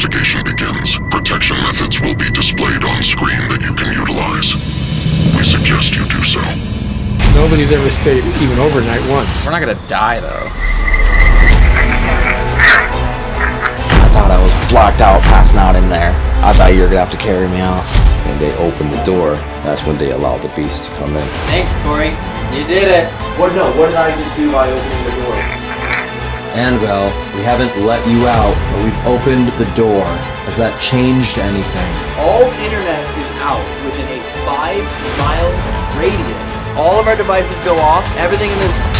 investigation begins, protection methods will be displayed on screen that you can utilize. We suggest you do so. Nobody's ever stayed even overnight once. We're not gonna die though. I thought I was blacked out, passing out in there. I thought you were gonna have to carry me out. and they opened the door, that's when they allowed the beast to come in. Thanks, Corey. You did it. What? No. What did I just do by opening the door? Annabelle, we haven't let you out, but we've opened the door. Has that changed anything? All internet is out within a five mile radius. All of our devices go off. Everything in this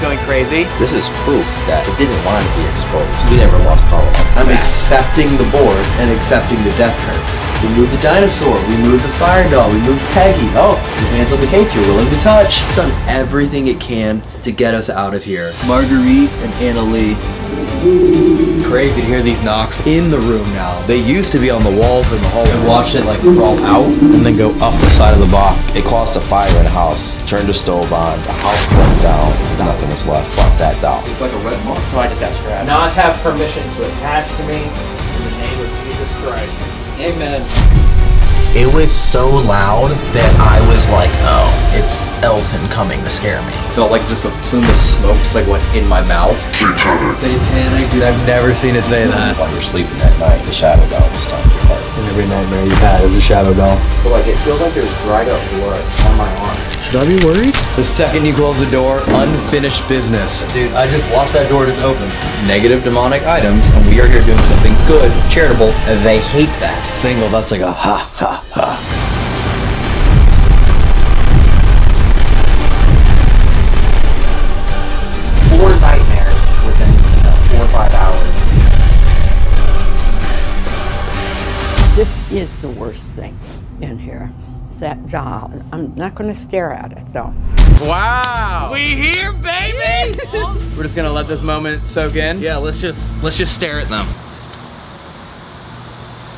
going crazy. This is proof that it didn't want to be exposed. We never lost power. I'm accepting the board and accepting the death curse. We moved the dinosaur. We moved the fire doll. We moved Peggy. Oh, your hands on the cake. You're willing to touch. It's done everything it can to get us out of here. Marguerite and Anna Lee. Craig could hear these knocks in the room now. They used to be on the walls in the hallway. I watched it like crawl out and then go up the side of the box. It caused a fire in the house, turned the stove on, the house down, nothing was left but that doll. It's like a red mark. So I just got scratched. not have permission to attach to me in the name of Jesus Christ. Amen. It was so loud that I was like, oh, it's Elton coming to scare me. Felt like just a plume of smoke just like went in my mouth. Satanic, dude, I've never seen it say that. While you're sleeping at night, the shadow doll was telling your heart. And every nightmare you've had is a shadow doll. But like, it feels like there's dried up blood on my arm. Should I be worried? The second you close the door, unfinished business. Dude, I just watched that door just open. Negative demonic items, and we are here doing something good, charitable, and they hate that. Single, that's like a ha ha ha. Four nightmares within uh, four or five hours. This is the worst thing in here. Is that doll. I'm not going to stare at it though. Wow. We here, baby. We're just gonna let this moment soak in. yeah, let's just let's just stare at them.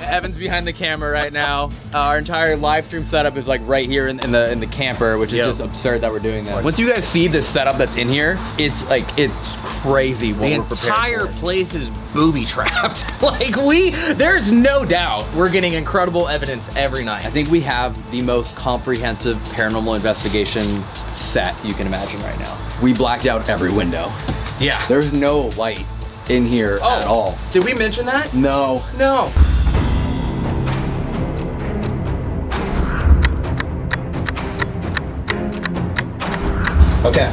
Evan's behind the camera right now. Uh, our entire live stream setup is like right here in, in the in the camper, which is Yep. just absurd that we're doing that. Once you guys see the setup that's in here, it's like it's crazy what The we're entire for. place is booby trapped. like we, there's no doubt we're getting incredible evidence every night. I think we have the most comprehensive paranormal investigation set you can imagine right now. We blacked out every window. Yeah. There's no light in here Oh. at all. Did we mention that? No. No. Okay.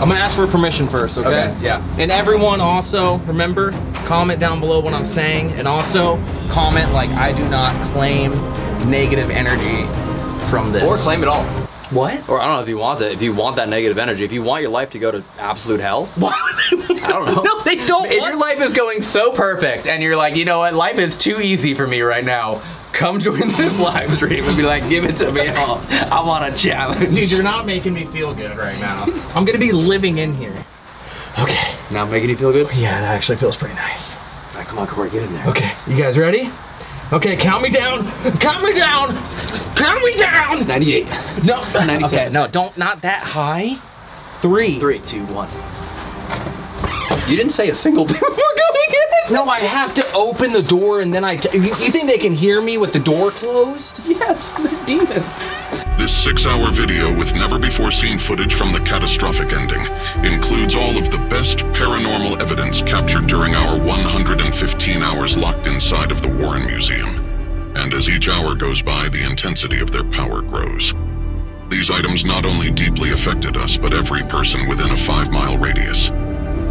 I'm gonna ask for permission first, okay? Okay, yeah. And everyone also, remember, comment down below what I'm saying, and also comment like I do not claim negative energy from this. Or claim it all. what? Or I don't know if you want that. If you want that negative energy, if you want your life to go to absolute hell, Why would they I don't know. No, they don't. If your life is going so perfect and you're like, you know what, life is too easy for me right now, come join this live stream and be like, give it to me. I'll, I want a challenge. Dude, you're not making me feel good right now. I'm gonna be living in here. Okay. Not making you feel good? Yeah, that actually feels pretty nice. All right, come on, Corey, get in there. Okay, you guys ready? Okay, count me down. Count me down. Count me down. 98. No, 97. okay, no, don't not that high. Three. Three, two, one. You didn't say a single thing before going in. No, I have to open the door and then I. T- you, you think they can hear me with the door closed? Yes, the demons. This six hour video with never before seen footage from the catastrophic ending includes all of the best paranormal evidence captured during our 115 hours locked inside of the Warren Museum. And as each hour goes by, the intensity of their power grows. These items not only deeply affected us, but every person within a five mile radius.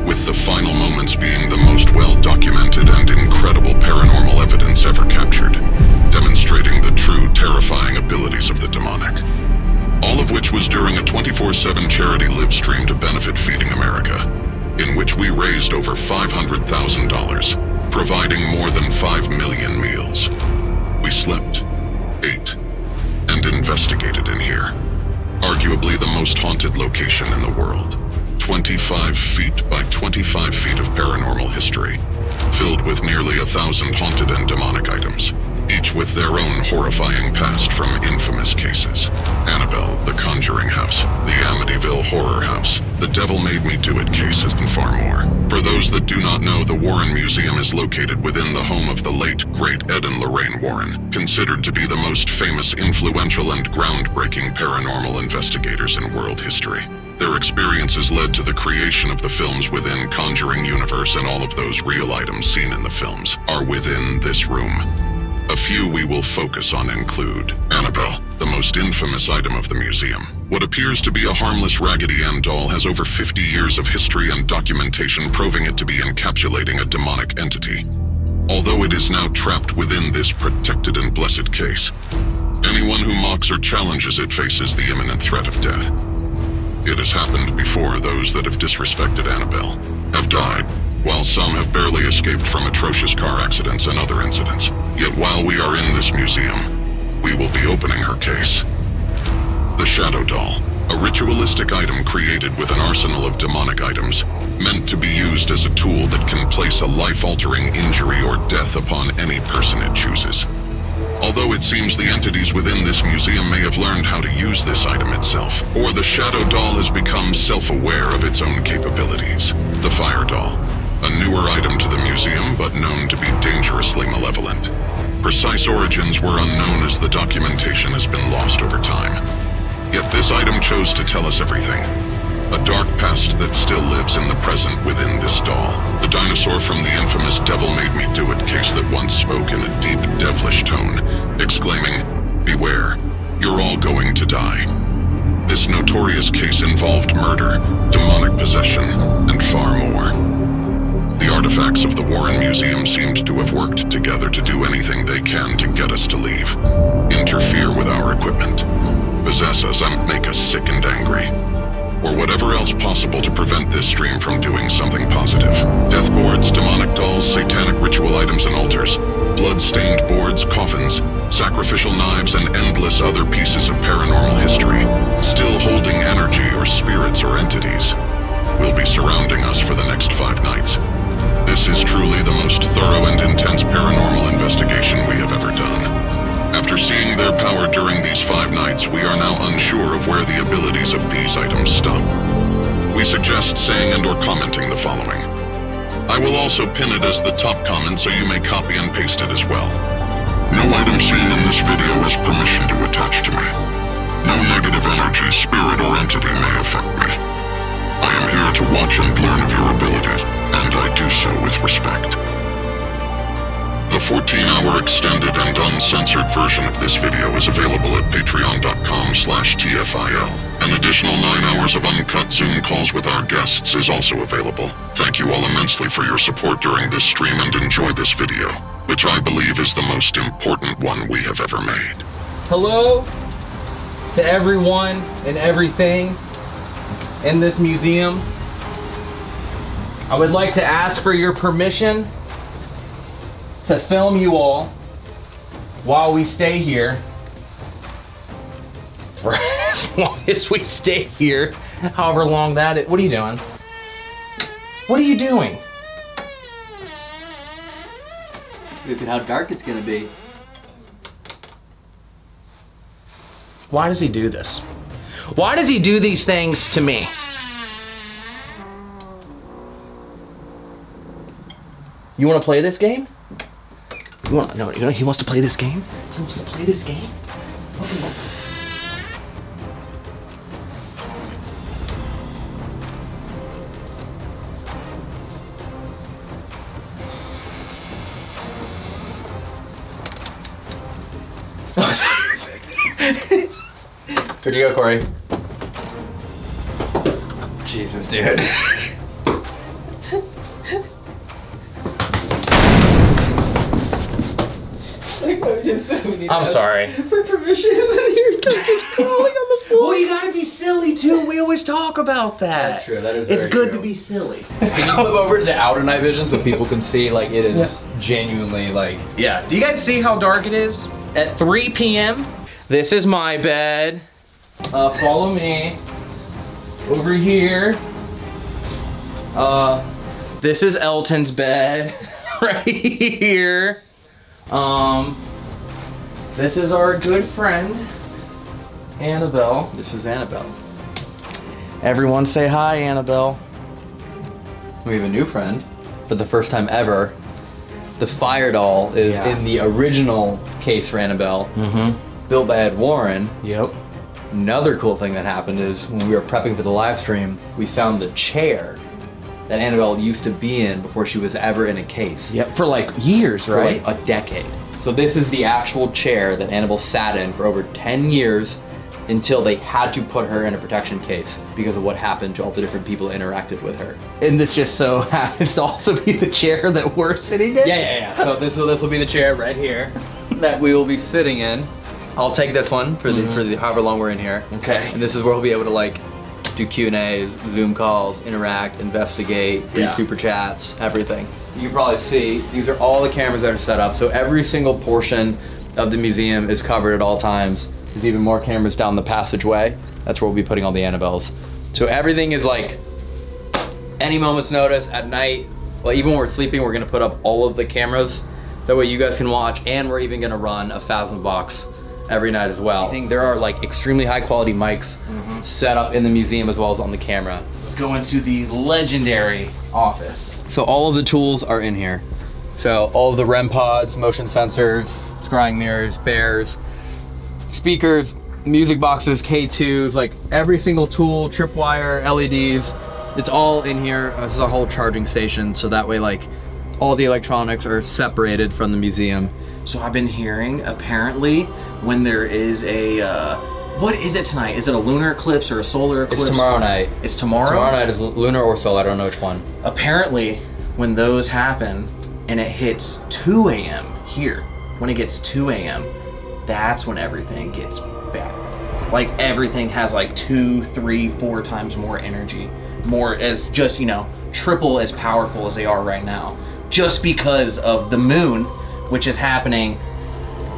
With the final moments being the most well documented and incredible paranormal evidence ever captured, demonstrating the true terrifying abilities of the demonic. All of which was during a 24 7 charity live stream to benefit Feeding America, in which we raised over $500,000, providing more than 5 million meals. We slept, ate, and investigated in here. Arguably the most haunted location in the world. 25 feet by 25 feet of paranormal history, filled with nearly a thousand haunted and demonic items, each with their own horrifying past from infamous cases. Annabelle, the Conjuring House, the Amityville Horror House, the Devil Made Me Do It cases, and far more. For those that do not know, the Warren Museum is located within the home of the late, great Ed and Lorraine Warren, considered to be the most famous, influential, and groundbreaking paranormal investigators in world history. Their experiences led to the creation of the films within Conjuring Universe, and all of those real items seen in the films are within this room. A few we will focus on include Annabelle, the most infamous item of the museum. What appears to be a harmless Raggedy Ann doll has over 50 years of history and documentation proving it to be encapsulating a demonic entity. Although it is now trapped within this protected and blessed case, anyone who mocks or challenges it faces the imminent threat of death. It has happened before those that have disrespected Annabelle have died, while some have barely escaped from atrocious car accidents and other incidents. Yet while we are in this museum, we will be opening her case. The Shadow Doll, a ritualistic item created with an arsenal of demonic items, meant to be used as a tool that can place a life-altering injury or death upon any person it chooses. Although it seems the entities within this museum may have learned how to use this item itself, or the Shadow Doll has become self-aware of its own capabilities. The Fire Doll, a newer item to the museum but known to be dangerously malevolent. Precise origins were unknown as the documentation has been lost over time. Yet this item chose to tell us everything. A dark past that still lives in the present within this doll. The dinosaur from the infamous Devil Made Me Do It case that once spoke in a deep, devilish tone, exclaiming, Beware, you're all going to die. This notorious case involved murder, demonic possession, and far more. The artifacts of the Warren Museum seemed to have worked together to do anything they can to get us to leave. Interfere with our equipment. Possess us and make us sick and angry. Or whatever else possible to prevent this stream from doing something positive. Death boards, demonic dolls, satanic ritual items and altars, blood-stained boards, coffins, sacrificial knives, and endless other pieces of paranormal history, still holding energy or spirits or entities, will be surrounding us for the next five nights. This is truly the most thorough and intense paranormal investigation we have ever done. After seeing their power during these five nights, we are now unsure of where the abilities of these items stop. We suggest saying and or commenting the following. I will also pin it as the top comment so you may copy and paste it as well. No item seen in this video has permission to attach to me. No negative energy, spirit, or entity may affect me. I am here to watch and learn of your abilities, and I do so with respect. The 14-hour extended and uncensored version of this video is available at patreon.com slash TFIL. An additional 9 hours of uncut Zoom calls with our guests is also available. Thank you all immensely for your support during this stream and enjoy this video, which I believe is the most important one we have ever made. Hello to everyone and everything in this museum. I would like to ask for your permission to film you all while we stay here. For as long as we stay here, however long that is. What are you doing? What are you doing? Look at how dark it's gonna be. Why does he do this? Why does he do these things to me? You want to play this game? You want no? You know he wants to play this game. He wants to play this game. Here you go, Corey. Jesus, dude. I'm sorry. For permission, and then here just crawling on the floor. Well, you gotta be silly too. We always talk about that. That's true, that is It's very good true. to be silly. Can you flip over to outer night vision so people can see like it is genuinely like Yeah. Do you guys see how dark it is? At 3 p.m. This is my bed. Uh, follow me. Over here. Uh, this is Elton's bed. right here. Um, this is our good friend, Annabelle. This is Annabelle. Everyone say hi, Annabelle. We have a new friend for the first time ever. The fire doll is Yeah. in the original case for Annabelle, Mm-hmm. built by Ed Warren. Yep. Another cool thing that happened is when we were prepping for the live stream, we found the chair that Annabelle used to be in before she was ever in a case. Yep. For like years, For right? like a decade. So this is the actual chair that Annabelle sat in for over 10 years until they had to put her in a protection case because of what happened to all the different people that interacted with her. and this just so happens to also be the chair that we're sitting in. Yeah, yeah, yeah. So this will this will be the chair right here that we will be sitting in. I'll take this one for the for the mm-hmm. however long we're in here. Okay. And this is where we'll be able to like do Q and A's, Zoom calls, interact, investigate, read Yeah. super chats, everything. You can probably see these are all the cameras that are set up. So every single portion of the museum is covered at all times. There's even more cameras down the passageway. That's where we'll be putting all the Annabelles. So everything is like any moment's notice at night. Well, even when we're sleeping, we're gonna put up all of the cameras. That way you guys can watch, and we're even gonna run a thousand box every night as well. I think there are like extremely high quality mics mm-hmm. set up in the museum as well as on the camera. Let's go into the legendary office. So all of the tools are in here. So all of the REM pods, motion sensors, scrying mirrors, bears, speakers, music boxes, K2s, like every single tool, tripwire, LEDs, it's all in here. This is a whole charging station, so that way like all the electronics are separated from the museum. So I've been hearing apparently when there is a uh, what is it tonight? Is it a lunar eclipse or a solar eclipse? It's tomorrow night. It's tomorrow. Tomorrow night is lunar or solar, I don't know which one. Apparently, when those happen and it hits 2 a.m. here, when it gets 2 a.m., that's when everything gets bad. Like everything has like two, three, four times more energy, more as just you know triple as powerful as they are right now, just because of the moon, which is happening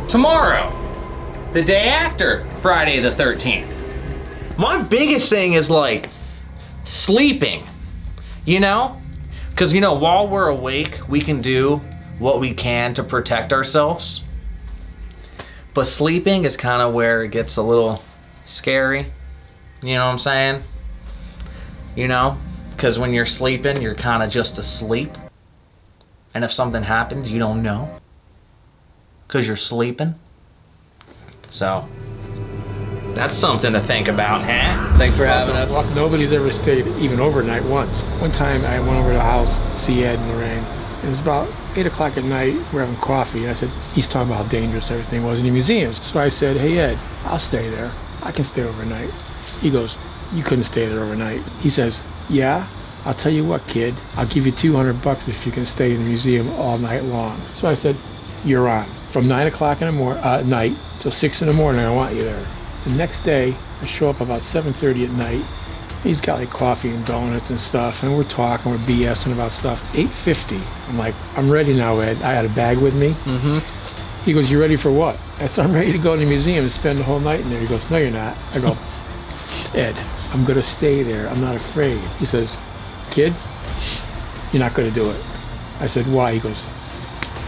tomorrow, the day after Friday the 13th. My biggest thing is like sleeping, you know? Because, you know, while we're awake, we can do what we can to protect ourselves. But sleeping is kind of where it gets a little scary. You know what I'm saying? You know? Because when you're sleeping, you're kind of just asleep. And if something happens, you don't know. Because you're sleeping. So, that's something to think about, huh? Thanks for having us. Well, nobody's ever stayed even overnight once. One time I went over to the house to see Ed and Lorraine. It was about 8 o'clock at night. We're having coffee. I said, he's talking about how dangerous everything was in the museums. So I said, hey, Ed, I'll stay there. I can stay overnight. He goes, you couldn't stay there overnight. He says, yeah, I'll tell you what, kid. I'll give you 200 bucks if you can stay in the museum all night long. So I said, you're on. From 9 o'clock in the mor- uh, night till 6 in the morning, I want you there. The next day, I show up about 7.30 at night. He's got like coffee and donuts and stuff, and we're talking, we're BSing about stuff. 8.50, I'm like, I'm ready now, Ed. I had a bag with me. Mm-hmm. He goes, you ready for what? I said, I'm ready to go to the museum and spend the whole night in there. He goes, no, you're not. I go, Ed, I'm gonna stay there. I'm not afraid. He says, kid, you're not gonna do it. I said, why? He goes,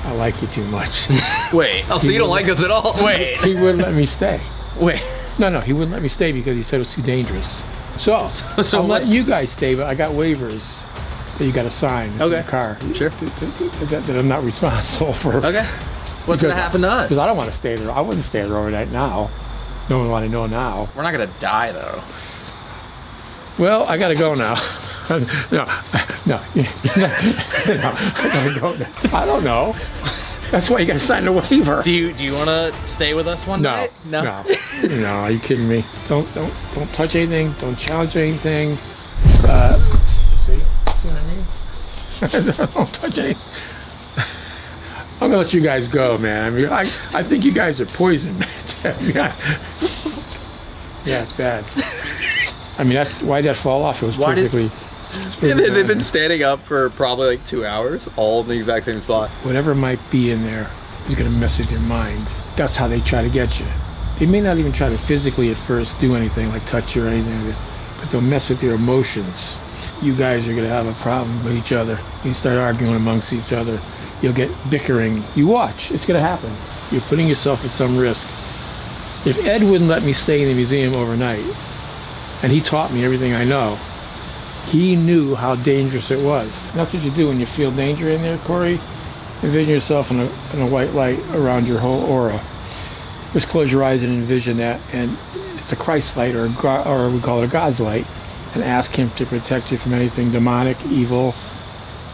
I like you too much. Wait. Oh, so you don't like us at all? Wait. he wouldn't let me stay. Wait. No, no, he wouldn't let me stay because he said it was too dangerous. So, so I'm letting you guys stay, but I got waivers that you got to sign in Okay. the car. Sure. That, that I'm not responsible for. Okay. What's gonna happen to us? Because I don't want to stay there. I wouldn't stay there overnight now. No one want to know now. We're not gonna die though. Well, I got to go now. No, no, no, I now. I don't know. That's why you got to sign the waiver. Do you do you want to stay with us one No, night? no, no. no. Are you kidding me? Don't, don't, don't touch anything. Don't challenge anything. Uh, see, see what I mean? don't touch anything. I'm gonna let you guys go, man. I mean, I, I think you guys are poison, man. yeah, yeah, it's bad. I mean, that's why that fall off. It was Why perfectly. And they- they've been standing up for probably like two hours, all in the exact same spot. whatever might be in there is going to mess with your mind. That's how they try to get you. They may not even try to physically at first do anything like touch you or anything, but they'll mess with your emotions. You guys are going to have a problem with each other. You start arguing amongst each other. You'll get bickering. You watch. It's going to happen. You're putting yourself at some risk. If Ed wouldn't let me stay in the museum overnight, and he taught me everything I know. He knew how dangerous it was. That's what you do when you feel danger in there, Corey. Envision yourself in a, in a white light around your whole aura. Just close your eyes and envision that, and it's a Christ light, or a or we call it a God's light, and ask Him to protect you from anything demonic, evil,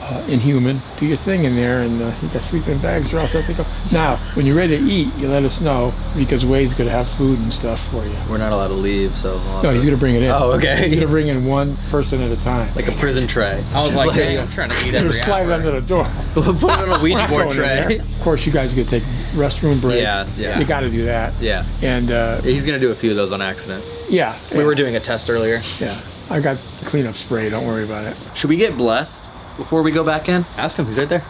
uh, inhuman. Do your thing in there, and uh, you got sleeping bags, or else I go. Now, when you're ready to eat, you let us know because Wade's gonna have food and stuff for you. We're not allowed to leave, so. we'll No, he's gonna bring it in. Oh, okay. He's gonna bring in one person at a time. Like a prison tray. I was like, Hey, I'm trying to eat You're gonna every slide hour. under the door. We'll Put it on a We're Ouija board going tray. Of course, you guys are gonna take restroom breaks. Yeah, yeah. You got to do that. Yeah. And uh, He's gonna do a few of those on accident. yeah, We were doing a test earlier. yeah. I got cleanup spray. Don't worry about it. Should we get blessed before we go back in? Ask him, he's right there.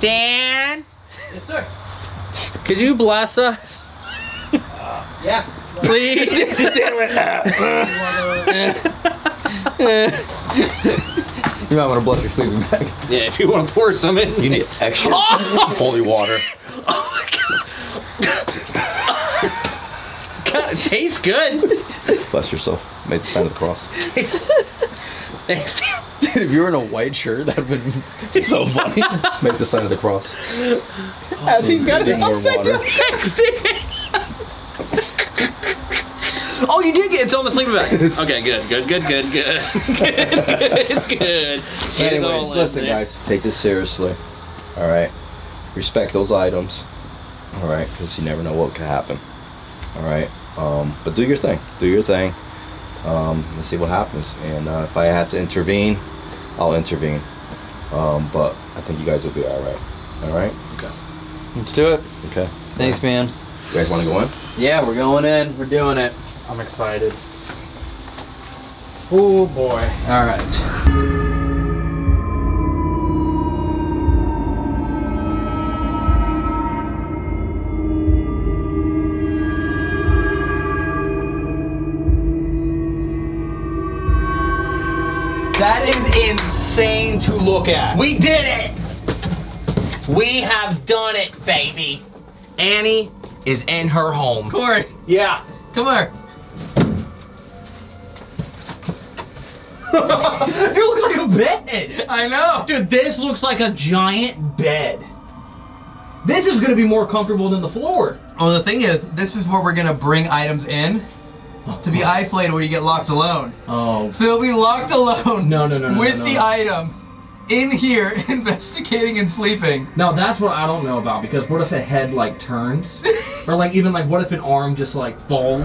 Dan? Yes, sir. Could you bless us? Yeah. Please? You might want to bless your sleeping bag. yeah, if you want to pour some in. You need extra oh! holy water. Oh my god, it tastes good. Bless yourself. Made the sign of the cross. Thanks, Dude, if you were in a white shirt, that'd been so funny. Make the sign of the cross. As he's got Get more water. Thanks, Dan. Oh, you did get it's on the sleeping bag. Okay, good, good, good, good, good, good, good, good. Get Anyways, listen, there. guys. Take this seriously. All right. Respect those items. All right, because you never know what could happen. All right. Um, but do your thing. Do your thing. Um, let's see what happens. And uh, if I have to intervene, I'll intervene. Um, but I think you guys will be all right. All right. Okay. Let's do it. Okay. Thanks, man. You guys want to go in? Yeah, we're going in. We're doing it. I'm excited. Oh boy. All right. That is insane to look at. We did it! We have done it, baby. Annie is in her home. Corey, Yeah. come here. you look like a bed. I know. Dude, this looks like a giant bed. This is gonna be more comfortable than the floor. Well, the thing is, this is where we're gonna bring items in to be isolated where you get locked alone. Oh. So you'll be locked alone. No, no, no, no, With no, the item in here, investigating and sleeping. Now that's what I don't know about because what if a head like turns? or like even like what if an arm just like falls?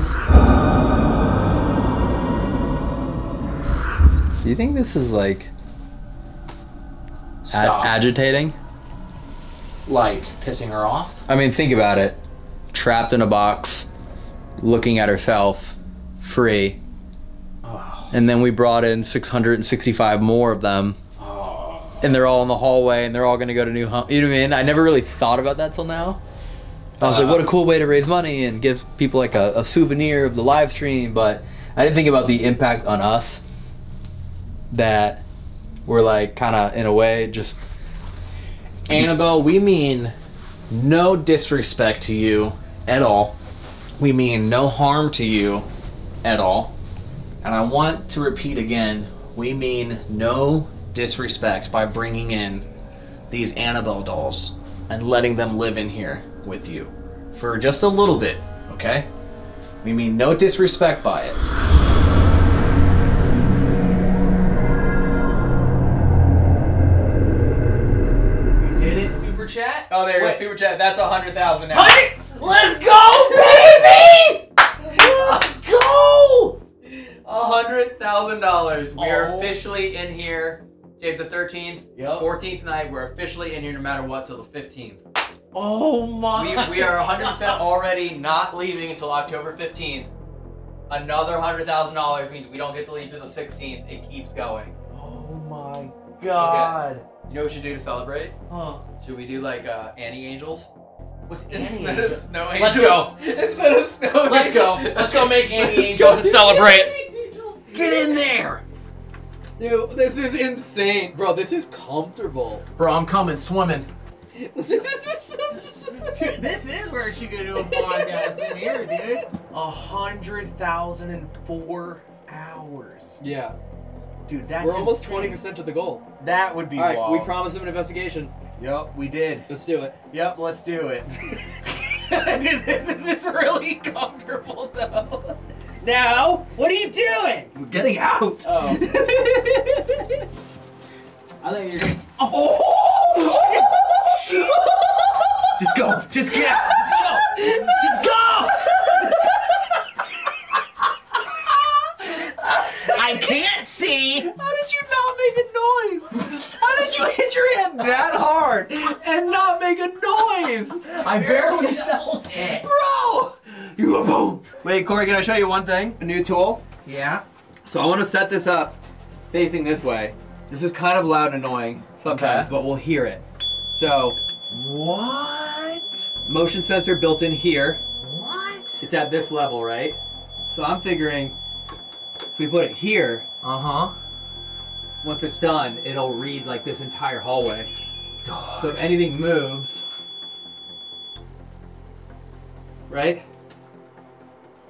Do you think this is like a- Stop. agitating? like pissing her off? I mean, think about it. Trapped in a box, looking at herself, free. Oh. And then we brought in 665 more of them. Oh. And they're all in the hallway and they're all gonna go to new home. You know what I mean? I never really thought about that till now. I was like, what a uh. cool way to raise money and give people like a, a souvenir of the live stream, but I didn't think about the impact on us that we're like kind of in a way just Annabelle, we mean no disrespect to you at all. We mean no harm to you at all. And I want to repeat again, we mean no disrespect by bringing in these Annabelle dolls and letting them live in here with you for just a little bit, okay? We mean no disrespect by it. You did it super chat? Oh, there you go. Super chat. That's a hundred thousand now. Let's go, baby! Let's go! A hundred thousand dollars. We are Oh. officially in here. Today's the thirteenth. Yep. Fourteenth night. We're officially in here no matter what till the fifteenth. Oh my. We, we are 100% already not leaving until October 15th. Another $100,000 means we don't get to leave till the 16th. It keeps going. Oh my god. You know what we should do to celebrate? Huh. Should we do like uh, Annie Angels? What's Instead Annie? of snow angels. Let's go. Instead of snow Let's go. Let's go make Annie Let's Angels go to celebrate. Annie Angels. Get in there. Dude, this is insane. Bro, this is comfortable. Bro, I'm coming swimming. Dude, this is where she could do a podcast in here, dude. A hundred thousand and four hours. Yeah. Dude, that's We're almost insane. twenty percent to the goal. That would be All right, we wild. promised him an investigation. Yep, we did. Let's do it. Yep, let's do it. Dude, this is just really comfortable though. Now, what are you doing? We're getting out. Oh. I think you're gonna. Oh! Just go. Just get out. Just go. Just go. I can't see. How did you not make a noise? How did you hit your head that hard and not make a noise? I barely felt it. Bro! You a boom. Wait, Corey, can I show you one thing? A new tool? Yeah. So I want to set this up facing this way. This is kind of loud and annoying sometimes, Okay. but we'll hear it. So, What? motion sensor built in here. What? It's at this level, right? So I'm figuring if we put it here, Uh huh. once it's done, it'll read like this entire hallway. So if anything moves, right?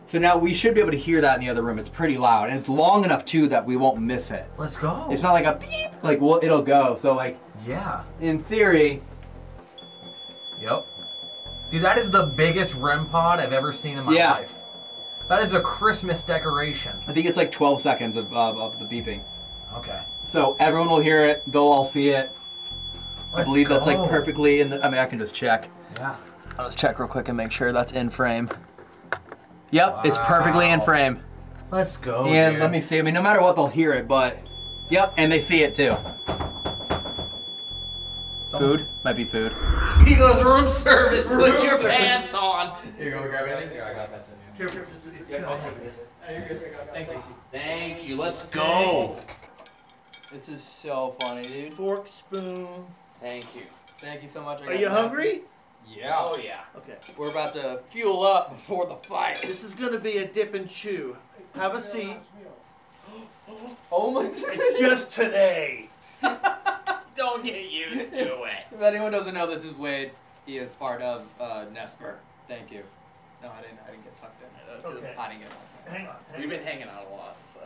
So now we should be able to hear that in the other room. It's pretty loud, and it's long enough too that we won't miss it. Let's go. It's not like a beep, like well, it'll go. So like Yeah. in theory, Yep. Dude, that is the biggest REM pod I've ever seen in my Yeah. life. That is a Christmas decoration. I think it's like 12 seconds of of, of the beeping. Okay. So everyone will hear it. They'll all see it. I Let's believe that's like perfectly in the. I mean, I can just check. Yeah. I'll just check real quick and make sure that's in frame. Yep, it's perfectly in frame. Let's go. and dude. let me see. I mean, no matter what, they'll hear it. But yep, and they see it too. Someone's- Food might be food. He goes room service. Put your pants on. Here, you want me to grab anything? Here, I got that. Here, here, just- just- Yeah, I'll take this. Thank you. Thank you. Let's go. This is so funny, dude. Fork, spoon. Thank you. Thank you so much. I Are got you that. Hungry? Yeah. Oh yeah. Okay. We're about to fuel up before the fight. This is gonna be a dip and chew. Have a seat. Oh my It's just today. Don't get used to it. If anyone doesn't know, this is Wade. He is part of uh, NESPR. Thank you. No, I didn't. I didn't get tucked in. It was just- Okay. I didn't get tucked in. Hang on. hang We've been hanging out a lot, so.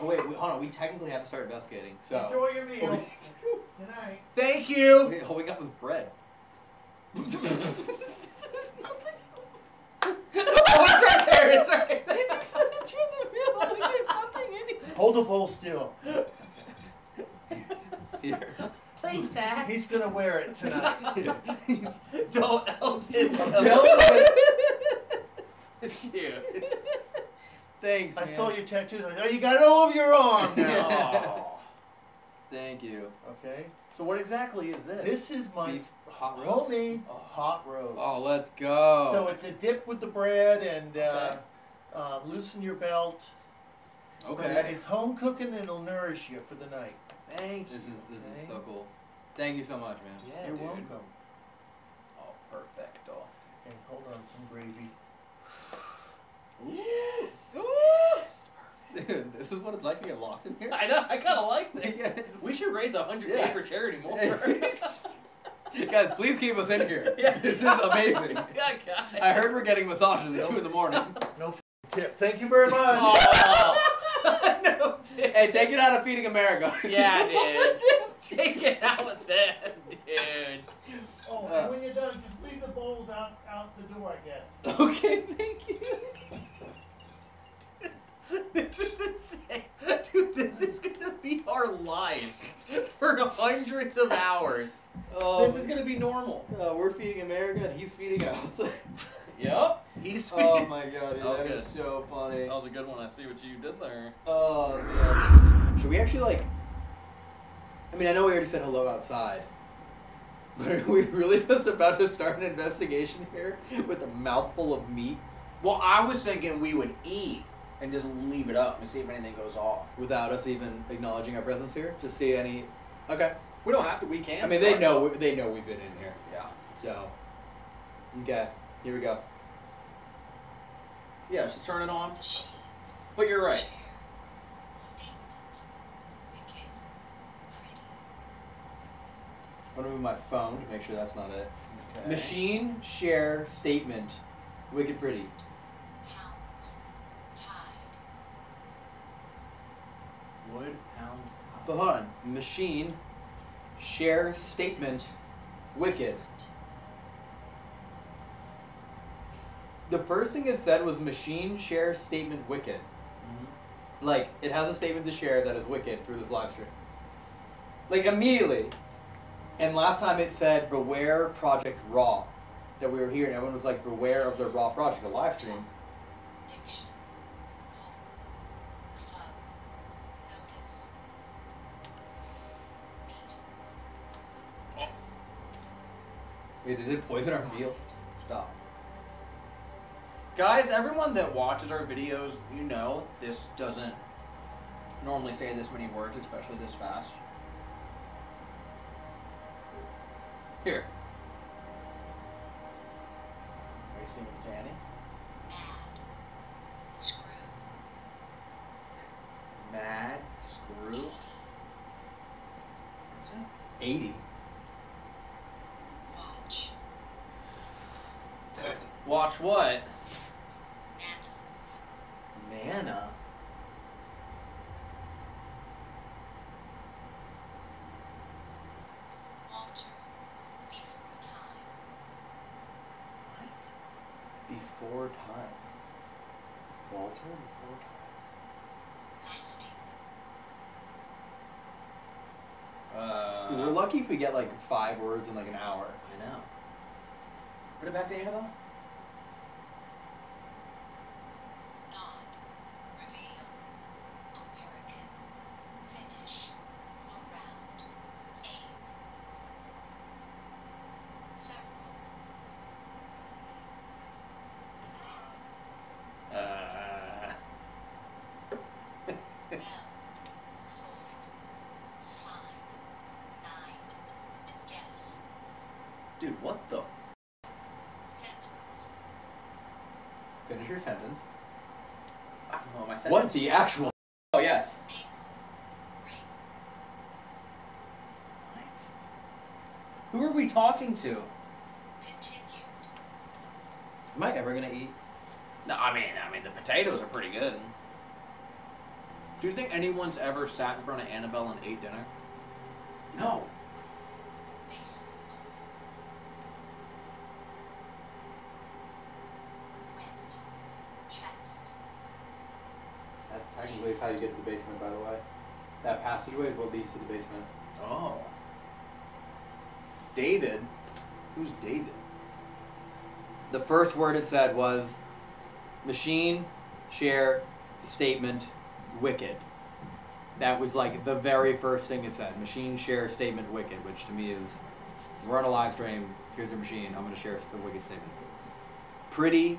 Oh wait, wait, hold on. We technically have to start investigating. So. Enjoy your meal. Good night. Thank you. Wait, all we got was bread. oh, it's right there. It's right there. Hold the bowl still. Here. Please, Zach. He's gonna wear it tonight. Don't Elton. I'm telling you. Dude. Thanks, I man. saw your tattoos. Oh, you got it all over your arm now. Oh. Thank you. Okay. So what exactly is this? This is my Beef hot roast. homemade hot roast. Oh, let's go. So it's a dip with the bread and uh, uh, loosen your belt. But okay. It's home cooking and it'll nourish you for the night. Thank you. This is this is so cool. Thank you so much, man. Yeah, You're dude. welcome. Oh, perfect. Oh. And hold on, some gravy. Yes. Yes. Dude, this is what it's like to get locked in here. I know. I kind of like this. Yeah. We should raise a hundred Yeah. k for charity more. Guys, please keep us in here. Yeah. This is amazing. Yeah, guys. I heard we're getting massages at two in the morning. No f- tip. Thank you very much. Oh. no, dude. Hey, take it out of Feeding America. Yeah, dude. Take it out of that, dude. Oh, and when you're done, just leave the bowls out out the door, I guess. Okay, thank you. This is insane. Dude, this is gonna be our life for hundreds of hours. Oh, This is gonna be normal. uh, we're feeding America and he's feeding us. Yep. He's oh my god, dude, That was that is good. so funny. That was a good one. I see what you did there. Oh man. Should we actually like? I mean, I know we already said hello outside, but are we really just about to start an investigation here with a mouthful of meat Well, I was thinking we would eat and just leave it up and see if anything goes off. without us even acknowledging our presence here? To see any? Okay. We don't have to. We can. I mean, they know they know we've been in here. Yeah. So. Okay. Here we go. Yeah, just turn it on. But you're right. I'm gonna move my phone to make sure that's not it. Okay. Machine share statement. Wicked pretty. Wood pounds top. But hold on. Machine share statement. Wicked. The first thing it said was machine share statement wicked. Mm-hmm. Like it has a statement to share that is wicked through this live stream. Like immediately. And last time it said beware Project Raw. That we were here and everyone was like beware of the Raw project, a live stream. Wait, did it poison our meal? Stop. Guys, everyone that watches our videos, you know this doesn't normally say this many words, especially this fast. Here. Are you singing Tanny? Mad screw. What's that? 80. Watch what? Nana. Before time. What? Before time. Walter before time. Uh, We're lucky if we get like five words in like an hour. I know. Put it back to Annabelle. Uh, dude, what the? Finish your sentence. I don't know my sentence. What's the actual? Oh yes. What? Who are we talking to? Am I ever gonna eat? No, I mean, I mean the potatoes are pretty good. Do you think anyone's ever sat in front of Annabelle and ate dinner? No. That technically is how you get to the basement, by the way. That passageway is what leads to the basement. Oh. David? Who's David? The first word it said was machine, share, statement, wicked. That was like the very first thing it said. Machine, share, statement, wicked, which to me is we're on a live stream, here's your machine, I'm gonna share the wicked statement. Pretty,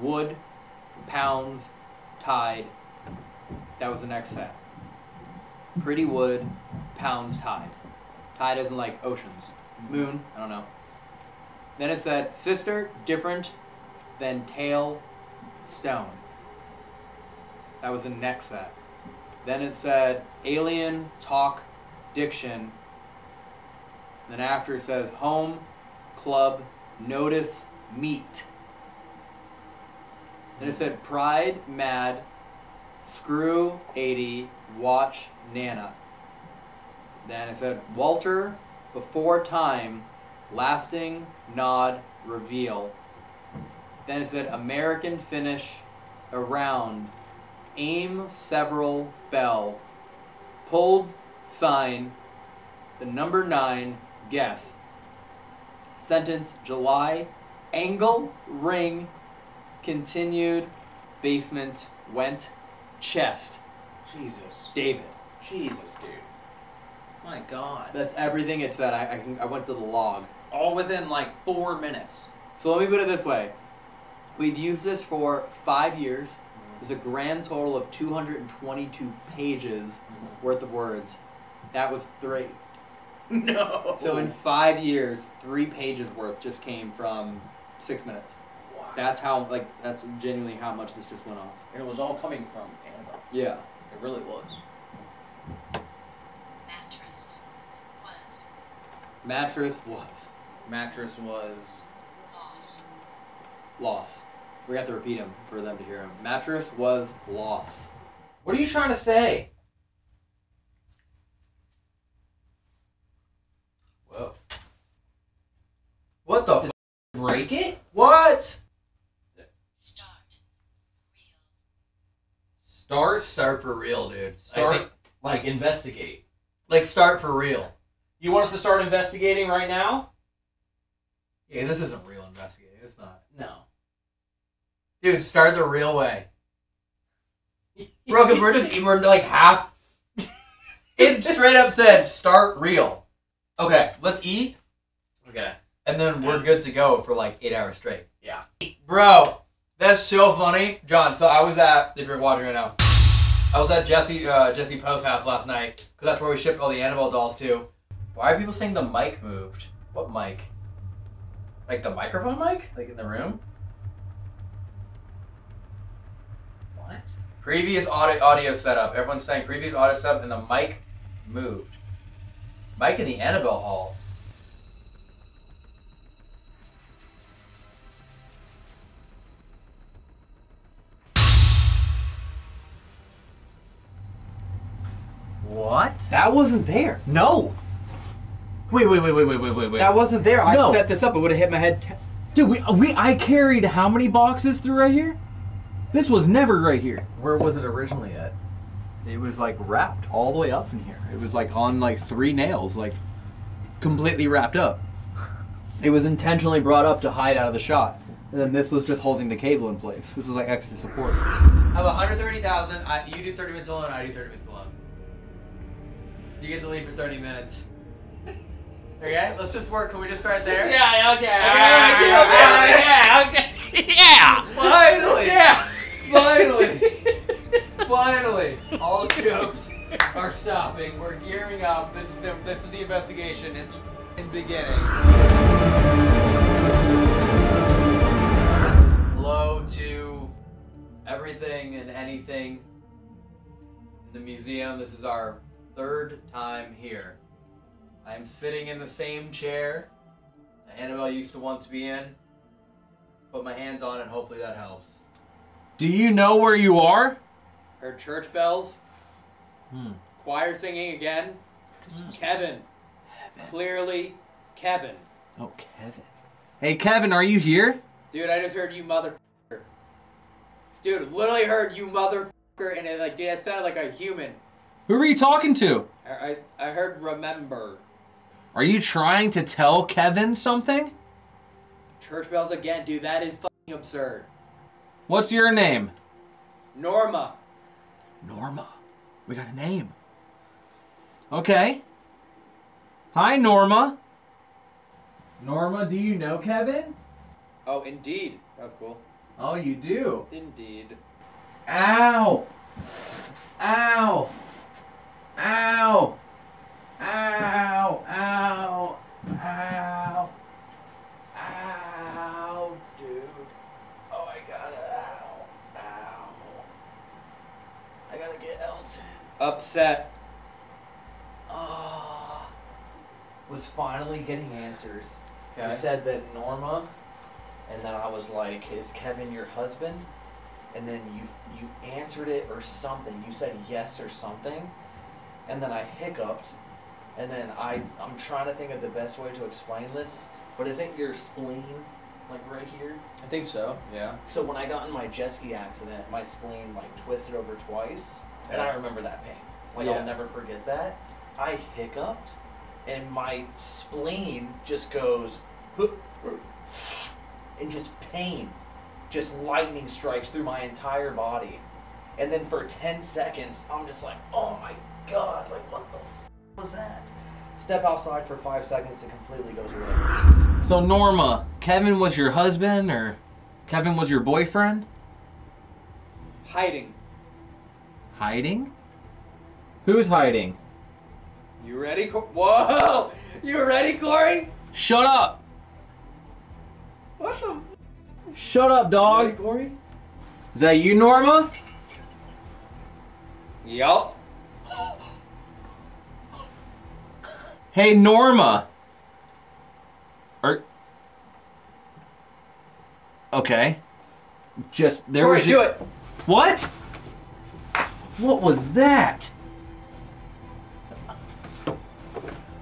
wood, pounds, tide. That was the next set. Pretty wood, pounds, tide. Tide isn't like oceans. Moon, I don't know. Then it said sister different than tail stone. That was the next set. Then it said alien talk diction. Then after it says home club notice meet. Then it said pride mad screw 80 watch nana. Then it said Walter before time lasting nod reveal. Then it said American finish around aim several bell pulled sign the number nine guess sentence July angle ring continued basement went chest Jesus. David. Jesus, dude. My god. That's everything it said. I, I, can, I went to the log. All within like four minutes. So let me put it this way. We've used this for five years. Mm-hmm. There's a grand total of 222 pages mm-hmm. worth of words. That was three. No. So in five years, three pages worth just came from six minutes. Wow. That's how, like, that's genuinely how much this just went off. And it was all coming from. Yeah. It really was. Mattress was. Mattress was. Mattress was. Loss. We have to repeat him for them to hear him. Mattress was loss. What are you trying to say? Whoa. What the f- break it? What? Start Start for real, dude. Start- think, like investigate. Like start for real. You want us to start investigating right now? Yeah, this isn't real investigating. It's not. No. Dude, start the real way. Bro, because we're just we're like half. It straight up said start real. Okay, let's eat, Okay. and then we're good to go for like eight hours straight. Yeah. Bro, that's so funny, John. So I was at if you're watching right now, I was at Jesse uh, Jesse Post house last night because that's where we shipped all the Annabelle dolls to. Why are people saying the mic moved? What mic? Like the microphone mic? Like in the room? What? Previous audio audio setup. Everyone's saying previous audio setup and the mic moved. Mic in the Annabelle hall. What? That wasn't there. No. Wait, wait, wait, wait, wait, wait, wait, wait. That wasn't there. I set this up. It would have hit my head. T- Dude, we, we I carried how many boxes through right here? This was never right here. Where was it originally at? it was like wrapped all the way up in here. It was like on like three nails, like completely wrapped up. It was intentionally brought up to hide out of the shot. And then this was just holding the cable in place. This is like extra support. I have 130,000. I- You do 30 minutes alone, I do 30 minutes alone. You get to leave for 30 minutes. Okay, let's just work. Can we just start there? Yeah, okay. Okay, okay, okay. okay. Yeah. Finally! Yeah. Finally! Finally! All jokes are stopping. We're gearing up. This is the, this is the investigation. It's in beginning. Hello to everything and anything in the museum. This is our third time here. I am sitting in the same chair that Annabelle used to once be in. Put my hands on it, hopefully that helps. Do you know where you are? Heard church bells. Hmm. Choir singing again. Kevin. Clearly, Kevin. Oh, Kevin. Hey, Kevin, are you here? Dude, I just heard you mother. Dude, literally heard you mother. And it like, it sounded like a human. Who are you talking to? I, I, I heard remember. Are you trying to tell Kevin something? Church bells again, dude. That is fucking absurd. What's your name? Norma. Norma. We got a name. Okay. Hi, Norma. Norma, do you know Kevin? Oh, indeed. That's cool. Oh, you do. Indeed. Ow! Ow! Ow! Ow! Ow! Ow! Ow, dude. Oh, I got it. Ow. Ow. I gotta get Elton. Upset. Ah, was finally getting answers. Okay. You said that Norma, and then I was like, "Is Kevin your husband?" And then you you answered it or something. You said yes or something, and then I hiccuped, and then I I'm trying to think of the best way to explain this. But isn't your spleen like right here? I think so. Yeah. So when I got in my jet ski accident, my spleen like twisted over twice, and I remember that pain. Like Yeah. I'll never forget that. I hiccuped, and my spleen just goes, and just pain, just lightning strikes through my entire body, and then for ten seconds, I'm just like, oh my god, like what the f- was that? Step outside for five seconds, it completely goes away. So, Norma, Kevin was your husband or Kevin was your boyfriend? Hiding. Hiding? Who's hiding? You ready? Cor- Whoa! You ready, Corey? Shut up! What the? Shut up, Ready, dog! Corey? Is that you, Norma? Yup. Hey, Norma! Are... Okay. Just, there Corey, was... Do it! What? What was that?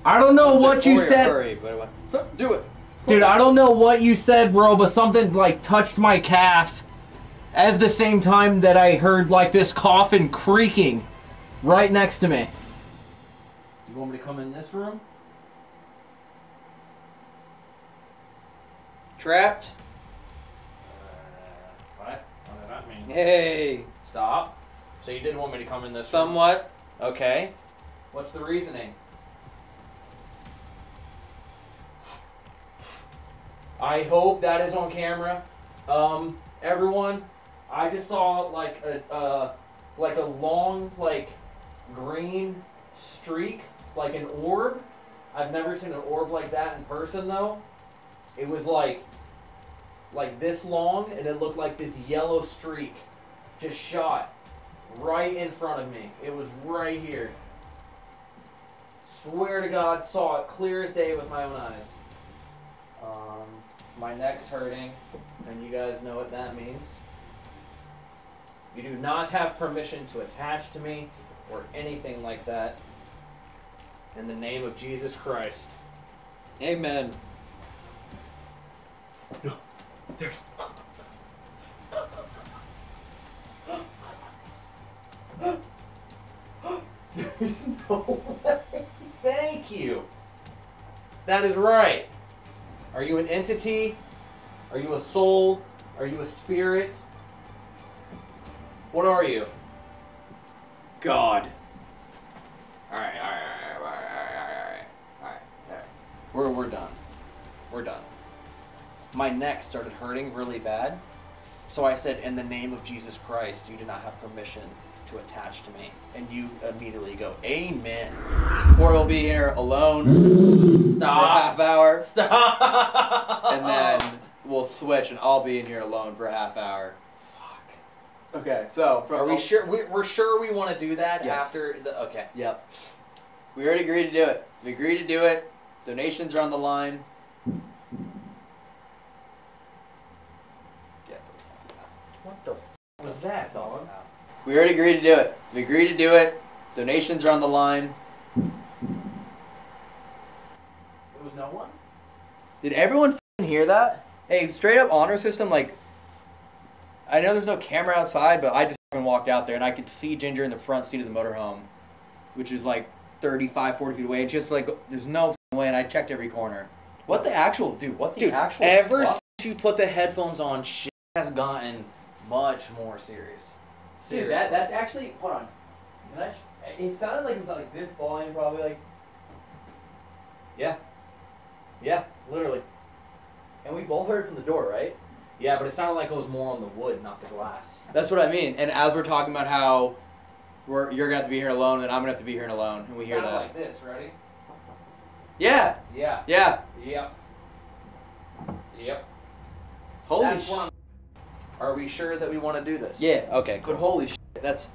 I don't know what you said. Hurry, but so, do it. Dude, I don't know what you said, bro, but something like touched my calf as the same time that I heard like this coffin creaking right next to me. You want me to come in this room? Trapped. What? What does that mean? Hey. Stop. So you did want me to come in this room? Somewhat. room? Okay. What's the reasoning? I hope that is on camera. Um, everyone, I just saw like a uh, like a long like green streak, like an orb. I've never seen an orb like that in person though. It was like like this long, and it looked like this yellow streak just shot right in front of me. It was right here. Swear to God, saw it clear as day with my own eyes. Um, my neck's hurting, and you guys know what that means. You do not have permission to attach to me or anything like that. In the name of Jesus Christ. Amen. There's. There's no way. Thank you. That is right. Are you an entity? Are you a soul? Are you a spirit? What are you? God. Alright, alright, alright, alright, alright, alright, alright, alright. We're, we're done. We're done. My neck started hurting really bad, so I said, In the name of Jesus Christ, you do not have permission to attach to me. And you immediately go, Amen. Or we'll be here alone for a half hour, Stop. and then we'll switch, and I'll be in here alone for a half hour. Okay, so from Are we sure? We, we're sure we want to do that Yes. after the. Okay. Yep. We already agreed to do it. We agreed to do it. Donations are on the line. Get the. What the f- was that, dog? We already agreed to do it. We agreed to do it. Donations are on the line. It was no one? Did everyone hear that? Hey, straight up honor system, like, I know there's no camera outside, but I just f***ing walked out there and I could see Ginger in the front seat of the motorhome, which is like 35, 40 feet away. It's just like, there's no way, and I checked every corner. What the actual, dude, what the Dude, actual ever fuck? since you put the headphones on, shit has gotten much more serious. Dude, that, that's actually, hold on. Can I, it sounded like it was like this volume, probably like, Yeah. Yeah, literally. and we both heard from the door, right? Yeah, but it sounded like it was more on the wood, not the glass. That's what I mean. And as we're talking about how we're, you're gonna have to be here alone, and I'm gonna have to be here alone, and we hear that. like this, ready? Yeah, Yeah. yeah. Yep. Yep. Holy That's shit. Are we sure that we want to do this? Yeah. Okay, But holy shit, that's.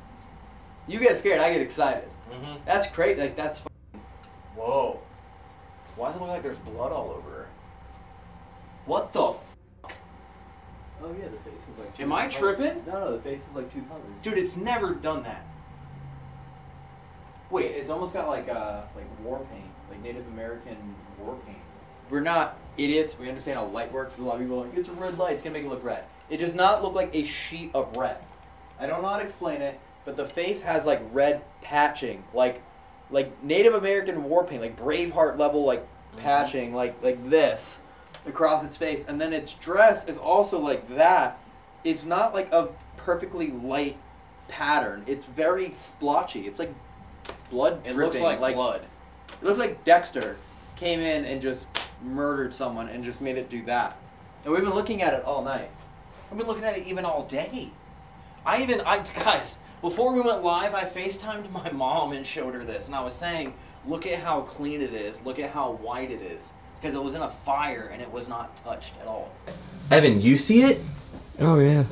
You get scared, I get excited. Mm-hmm. That's crazy. Like that's. Whoa. Why does it look like there's blood all over her? What the? F- Oh yeah, the face is like. two Am I colors. tripping? No, no, the face is like two colors. Dude, it's never done that. Wait, it's almost got like uh like war paint, like Native American war paint. We're not idiots. We understand how light works. A lot of people are like it's a red light. It's gonna make it look red. It does not look like a sheet of red. I don't know how to explain it, but the face has like red patching, like like Native American war paint, like Braveheart level like patching, like like this across its face, and then its dress is also like that. It's not like a perfectly light pattern. It's very splotchy. It's like blood It dripping. looks like, blood. It looks like Dexter came in and just murdered someone and just made it do that. And we've been looking at it all night. I've been looking at it even all day. I even, I guys, before we went live, I FaceTimed my mom and showed her this, and I was saying, look at how clean it is, look at how white it is, because it was in a fire and it was not touched at all. Evan, you see it? Oh yeah.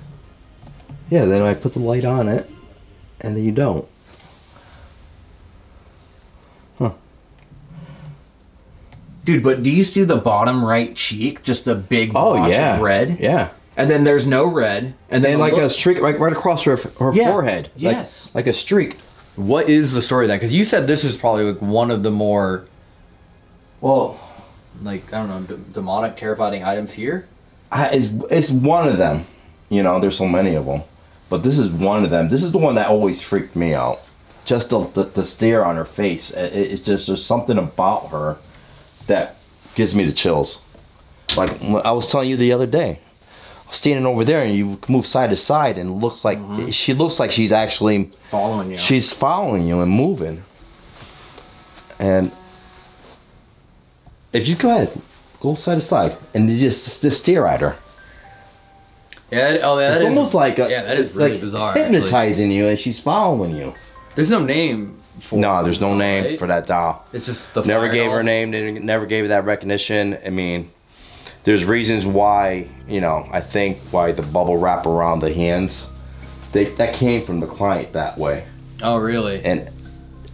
Yeah, then I put the light on it, and then you don't. Huh. Dude, but do you see the bottom right cheek? Just a big Oh blotch yeah, of red? Yeah, And then there's no red. And then And like look- a streak right, right across her, her Yeah, forehead. Like- yes. Like, a streak. What is the story of that? Because you said this is probably like one of the more, well, like I don't know, d- demonic, terrifying items here. I, it's, it's one of them. You know, there's so many of them. But this is one of them. This is the one that always freaked me out. Just the, the, the stare on her face. It, it's just, there's something about her that gives me the chills. Like I was telling you the other day. I was standing over there and you move side to side and looks like, mm-hmm. she looks like she's actually Following you. She's following you and moving. And if you go ahead, go side to side and you just just stare at her. Yeah. that- Oh, yeah. it's that is- almost like a, yeah, that is really like bizarre. actually. hypnotizing you, and she's following you. There's no name for. No, there's no name right? for that doll. It's just the never gave doll. her name. They never gave her that recognition. I mean, there's reasons why you know. I think why the bubble wrap around the hands. They, that came from the client that way. Oh, really? And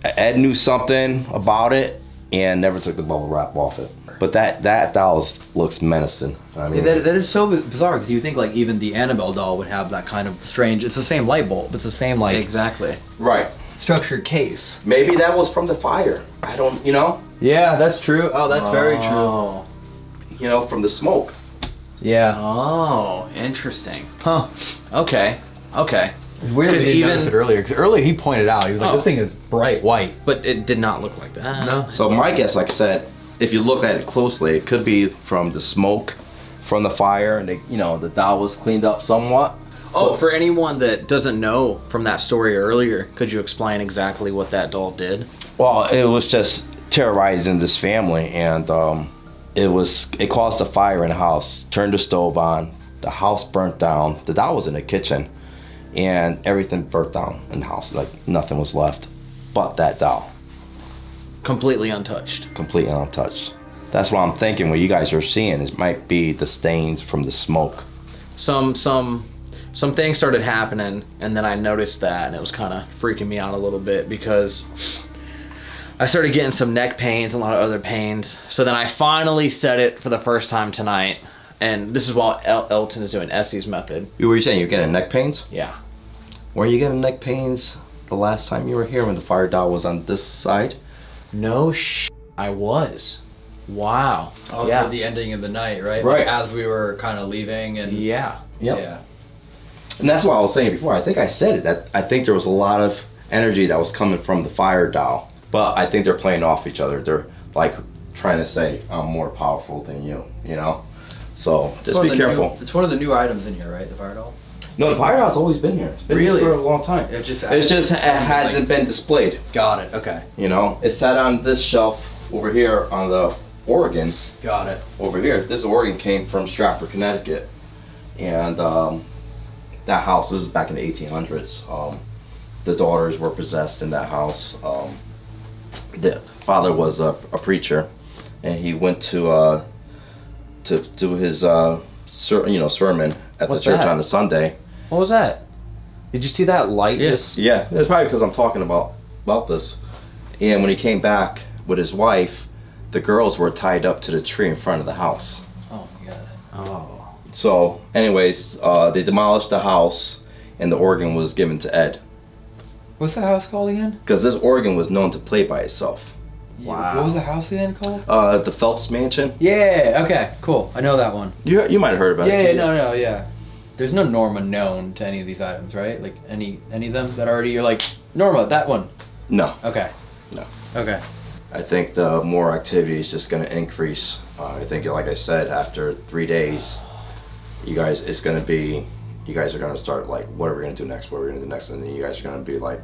Ed knew something about it and never took the bubble wrap off it. But that that doll is- looks menacing. I Yeah, mean, that, that is so bizarre because you think like even the Annabelle doll would have that kind of strange. It's the same light bulb. It's the same like exactly right structured case. maybe that was from the fire. I don't, you know, Yeah, that's true. Oh, that's very true. Oh. you know, from the smoke. Yeah. Oh, interesting. Huh. Okay. Okay. It's weird that Because he didn't even notice it earlier. Because earlier he pointed out he was like, Oh. "This thing is bright white." but it did not look like that. No. So my guess, like I said, if you look at it closely, it could be from the smoke, from the fire, and they, you know, the doll was cleaned up somewhat. Oh, for anyone that doesn't know from that story earlier, could you explain exactly what that doll did? Well, it was just terrorizing this family, and um, it was it caused a fire in the house. Turned the stove on. The house burnt down. The doll was in the kitchen, and everything burnt down in the house. Like nothing was left, but that doll, Completely untouched. completely untouched. That's what I'm thinking. What you guys are seeing is might be the stains from the smoke. Some some some things started happening and then I noticed that and it was kind of freaking me out a little bit because I started getting some neck pains, a lot of other pains. So then I finally said it for the first time tonight. And this is while El- Elton is doing Estes method. You were you saying you're getting neck pains? Yeah. Were you getting neck pains the last time you were here when the fire doll was on this side? No sh I was. Wow. Oh, yeah. the ending of the night, right? Right. Like, as we were kind of leaving and yeah. Yep. yeah. And that's what I was saying before. I think I said it. That I think there was a lot of energy that was coming from the fire doll. But I think they're playing off each other. They're like trying to say I'm more powerful than you. You know. So just be careful. New, it's one of the new items in here, right? The fire doll. No, the firehouse always been here. It's been Really? here for a long time. It just It's just it hasn't been displayed. Got it. Okay. You know, it sat on this shelf over here on the organ. Got it. over here. This organ came from Stratford, Connecticut, and um, that house this was back in the 1800s. Um, the daughters were possessed in that house. Um, the father was a, a preacher, and he went to uh, to do his uh, ser- you know sermon at What's the church that? on the Sunday. What was that? Did you see that light just Yeah, it's probably because I'm talking about about this. And when he came back with his wife, the girls were tied up to the tree in front of the house. Oh my god. Oh. So, anyways, uh, they demolished the house, and the organ was given to Ed What's the house called again? because this organ was known to play by itself. Wow. What was the house again called? Uh, the Phelps Mansion. Yeah. Okay. Cool. I know that one. You you might have heard about Yeah. it. yeah no. No. Yeah. There's no Norma known to any of these items, right? Like any any of them that already you're like Norma that one. No, Okay. no. Okay. I think the more activity is just going to increase. Uh, I think, like I said, after three days, you guys, it's going to be, you guys are going to start like, what are we going to do next? What are we going to do next? And then you guys are going to be like,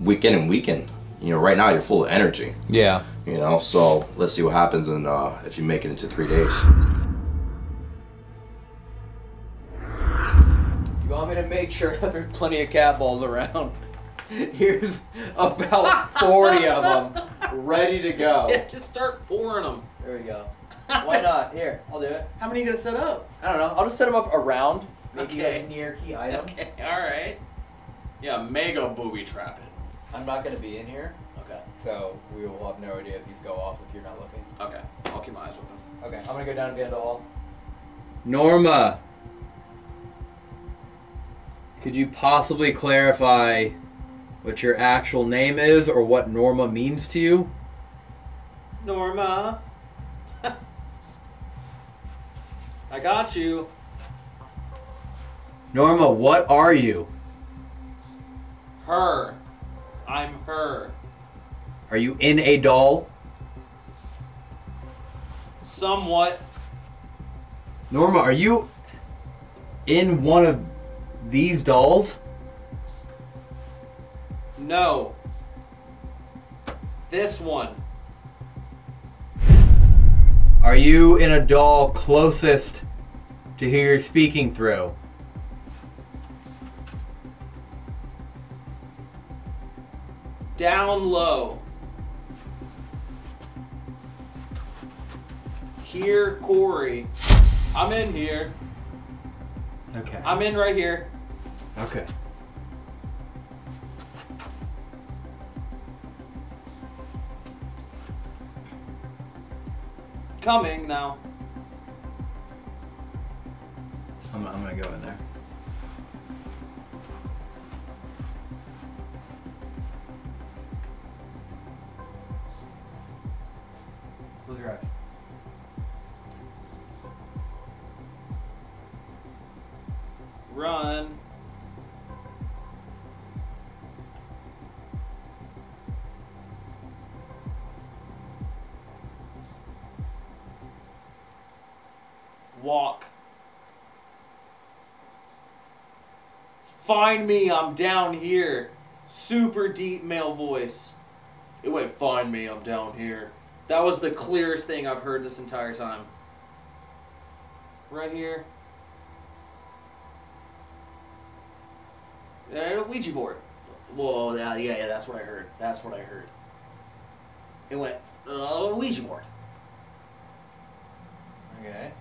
weekend and weekend. You know, right now you're full of energy. Yeah. You know, so let's see what happens and uh, if you make it into three days. You want me to make sure that there's plenty of cat balls around? Here's about 40 of them ready to go. Yeah, just start pouring them. There we go. Why not? Here, I'll do it. How many are you gonna set up? I don't know. I'll just set them up around, maybe Okay. like near key items. Okay, alright. Yeah, mega booby trap it. I'm not gonna be in here, Okay. so we will have no idea if these go off if you're not looking. Okay. I'll keep my eyes open. Okay, I'm gonna go down to the end of the hall. Norma. Could you possibly clarify what your actual name is or what Norma means to you? Norma. I got you. Norma, what are you? Her. I'm her. Are you in a doll? Somewhat. Norma, are you in one of these dolls? No. This one. Are you in a doll closest to who you're speaking through? Down low. Here, Corey. I'm in here. Okay. I'm in right here. Okay. Coming now. I'm, I'm gonna go in there. Close your eyes. Run. Walk. Find me, I'm down here. Super deep male voice. It went, find me, I'm down here. That was the clearest thing I've heard this entire time. Right here. Uh, Ouija board. Whoa, yeah, yeah, yeah, that's what I heard. That's what I heard. It went, uh, Ouija board. Okay.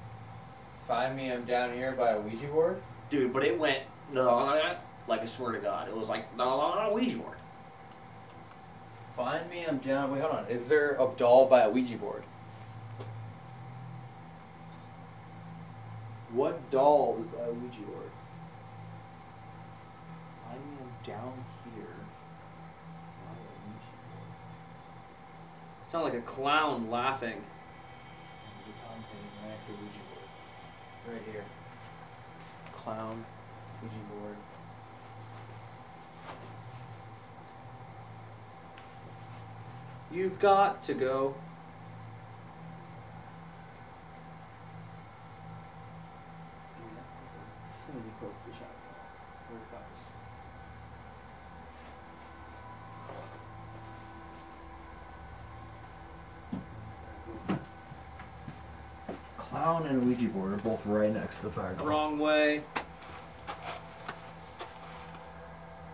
Find me, I'm down here by a Ouija board. Dude, but it went, like I swear to God. It was like, a Ouija board. Find me, I'm down. Wait, hold on. Is there a doll by a Ouija board? What doll is by a Ouija board? Find me, I'm down here. by a Ouija board. Sound like a clown laughing. Right here. Clown, Ouija board. You've got to go. Clown and Ouija board are both right next to the fire. Wrong way.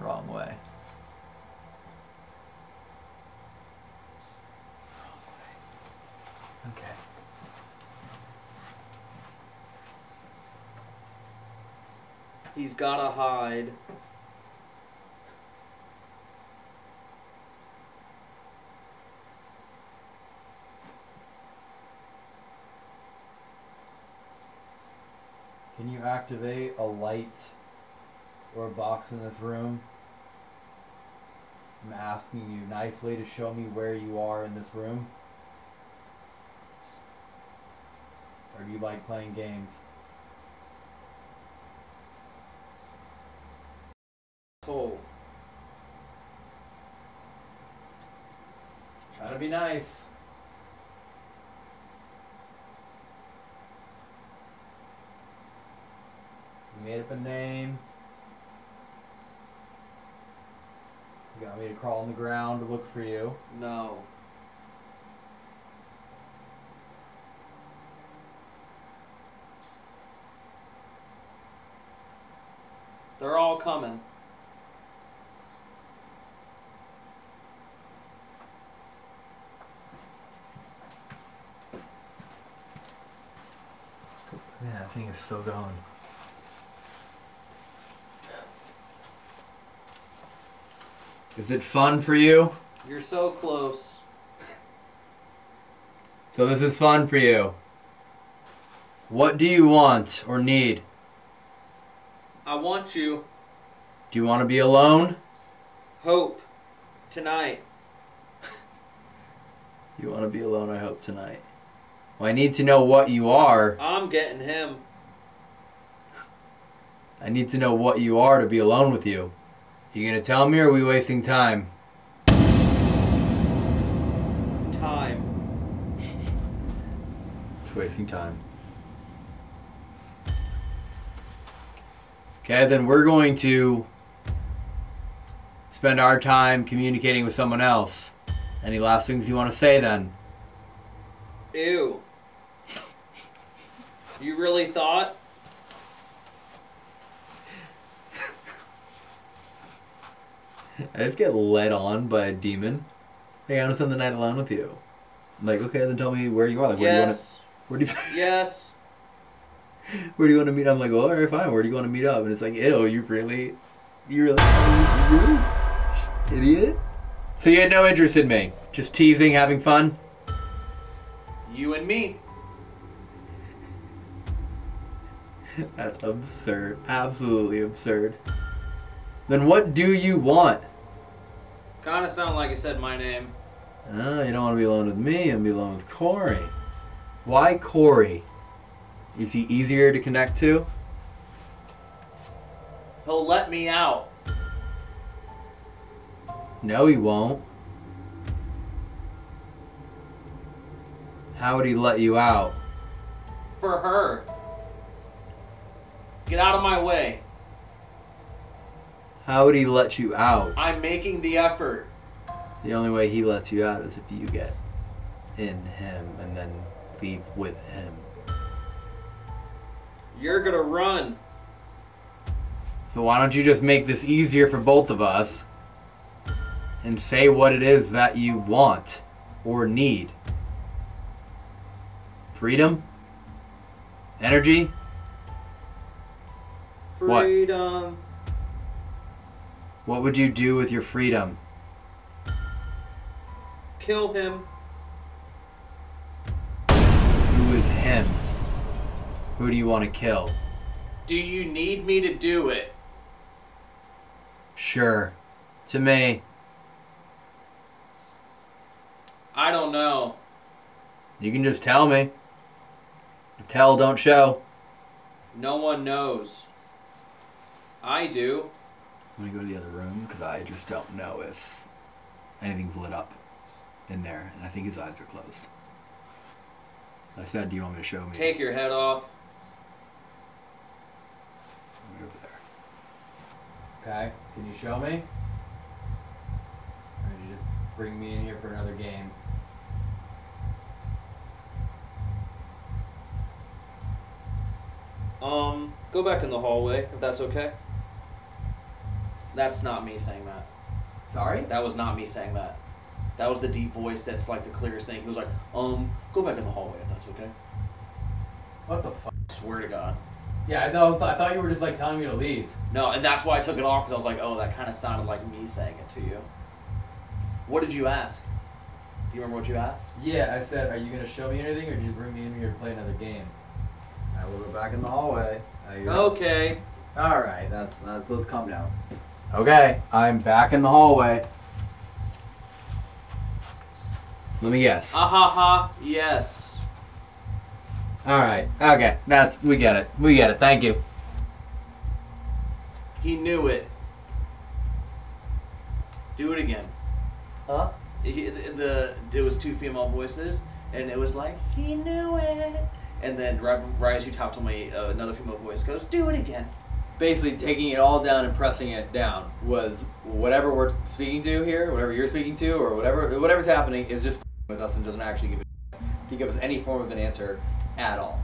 Wrong way. Okay. He's gotta hide. Can you activate a light or a box in this room? I'm asking you nicely to show me where you are in this room. Or do you like playing games? Oh. Try to be nice. Made up a name. You got me to crawl on the ground to look for you. No. They're all coming. Yeah, that thing is still going. Is it fun for you? You're so close. So this is fun for you. What do you want or need? I want you. Do you want to be alone? Hope. Tonight. You want to be alone, I hope, tonight. Well, I need to know what you are. I'm getting him. I need to know what you are to be alone with you. You gonna tell me or are we wasting time? Time. It's wasting time. Okay, then we're going to spend our time communicating with someone else. Any last things you want to say then? Ew. You really thought? I just get led on by a demon. Hey, I want to spend the night alone with you. I'm like, okay, then tell me where you are. Like, where yes. do you want to? Where do you? Yes. Where do you want to meet? I'm like, well, all right, fine. Where do you want to meet up? And it's like, ew, you really, you really, you really, idiot. So you had no interest in me, just teasing, having fun. You and me. That's absurd. Absolutely absurd. Then what do you want? Kind of sound like I said my name. Oh, you don't want to be alone with me. You want to be alone with Corey. Why Corey? Is he easier to connect to? He'll let me out. No, he won't. How would he let you out? For her. Get out of my way. How would he let you out? I'm making the effort. The only way he lets you out is if you get in him and then leave with him. You're gonna run. So why don't you just make this easier for both of us and say what it is that you want or need? Freedom? Energy? Freedom. What would you do with your freedom? Kill him. Who is him? Who do you want to kill? Do you need me to do it? Sure. To me, I don't know. you can just tell me. Tell, don't show. No one knows. I do. I'm gonna go to the other room because I just don't know if anything's lit up in there, and I think his eyes are closed. I said, "Do you want me to show me?" Take your head off. Right over there. Okay, can you show me? Or did you just bring me in here for another game? Um, go back in the hallway if that's okay. That's not me saying that. Sorry? That was not me saying that. That was the deep voice that's like the clearest thing. He was like, um, go back in the hallway if that's okay. What the fuck? I swear to God. Yeah, I thought, I thought you were just like telling me to leave. No, and that's why I took it off because I was like, oh, that kind of sounded like me saying it to you. What did you ask? Do you remember what you asked? Yeah, I said, "Are you gonna show me anything, or did you bring me in here to play another game?" I will go back in the hallway. Okay. All right, that's that's. Let's calm down. Okay, I'm back in the hallway. Let me guess. Ah ha ha. Yes. All right. Okay, that's we get it. We get it. Thank you. He knew it. Do it again. Huh? He, the, the it was two female voices, and it was like he knew it. And then right, right as you talked to me, uh, another female voice goes, "Do it again." Basically, taking it all down and pressing it down was whatever we're speaking to here, whatever you're speaking to, or whatever whatever's happening is just with us and doesn't actually give a to give us any form of an answer at all.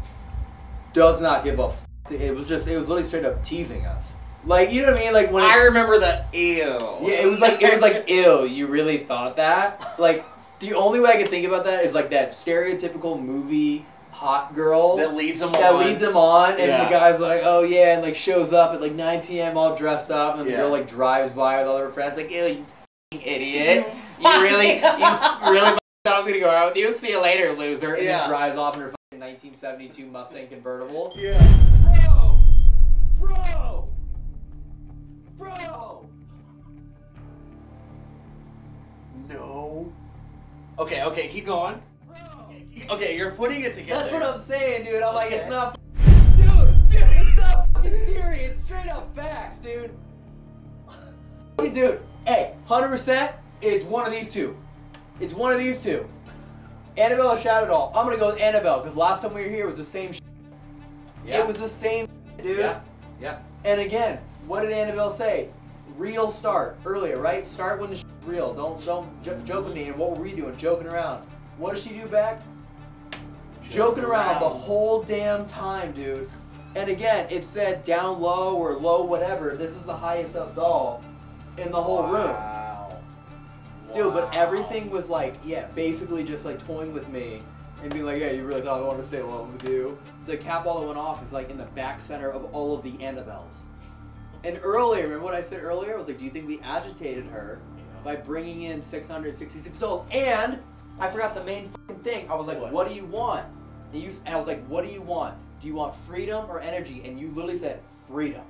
Does not give a. F- it was just it was literally straight up teasing us. Like you know what I mean? Like when I remember the ew. Yeah, it was like it was like ew. You really thought that? Like the only way I could think about that is like that stereotypical movie hot girl that leads him that on. leads him on, and Yeah. the guy's like, oh yeah, and like shows up at like 9 p.m. all dressed up, and the Yeah. girl like drives by with all her friends, like, ew, you f***ing idiot, you really, you really thought I was gonna go out with you. See you later, loser, and Yeah. then drives off in her fucking 1972 Mustang convertible. Yeah. Bro, bro. Bro! No. Okay, okay, keep going. Okay, you're putting it together. That's what I'm saying, dude. I'm like, it's not. Dude, dude, it's not fucking theory. It's straight up facts, dude. Dude, hey, 100%, it's one of these two. It's one of these two. Annabelle or Shadow Doll. I'm gonna go with Annabelle because last time we were here it was the same. Sh- Yeah. It was the same, dude. Yeah. Yeah. And again, what did Annabelle say? Real start earlier, right? Start when the real. Don't don't j- joke with me. And what were we doing? Joking around. What does she do back? Joking around the whole damn time, dude. And again, it said down low or low whatever. This is the highest up doll in the whole room. Wow. Dude, but everything was like, yeah, basically just like toying with me and being like, yeah, you really thought I wanted to stay alone with you. The cat ball that went off is like in the back center of all of the Annabelles. And earlier, remember what I said earlier? I was like, do you think we agitated her by bringing in 666 souls? And I forgot the main thing. I was like, what, do you want? And, you, and I was like, what do you want? Do you want freedom or energy? And you literally said freedom.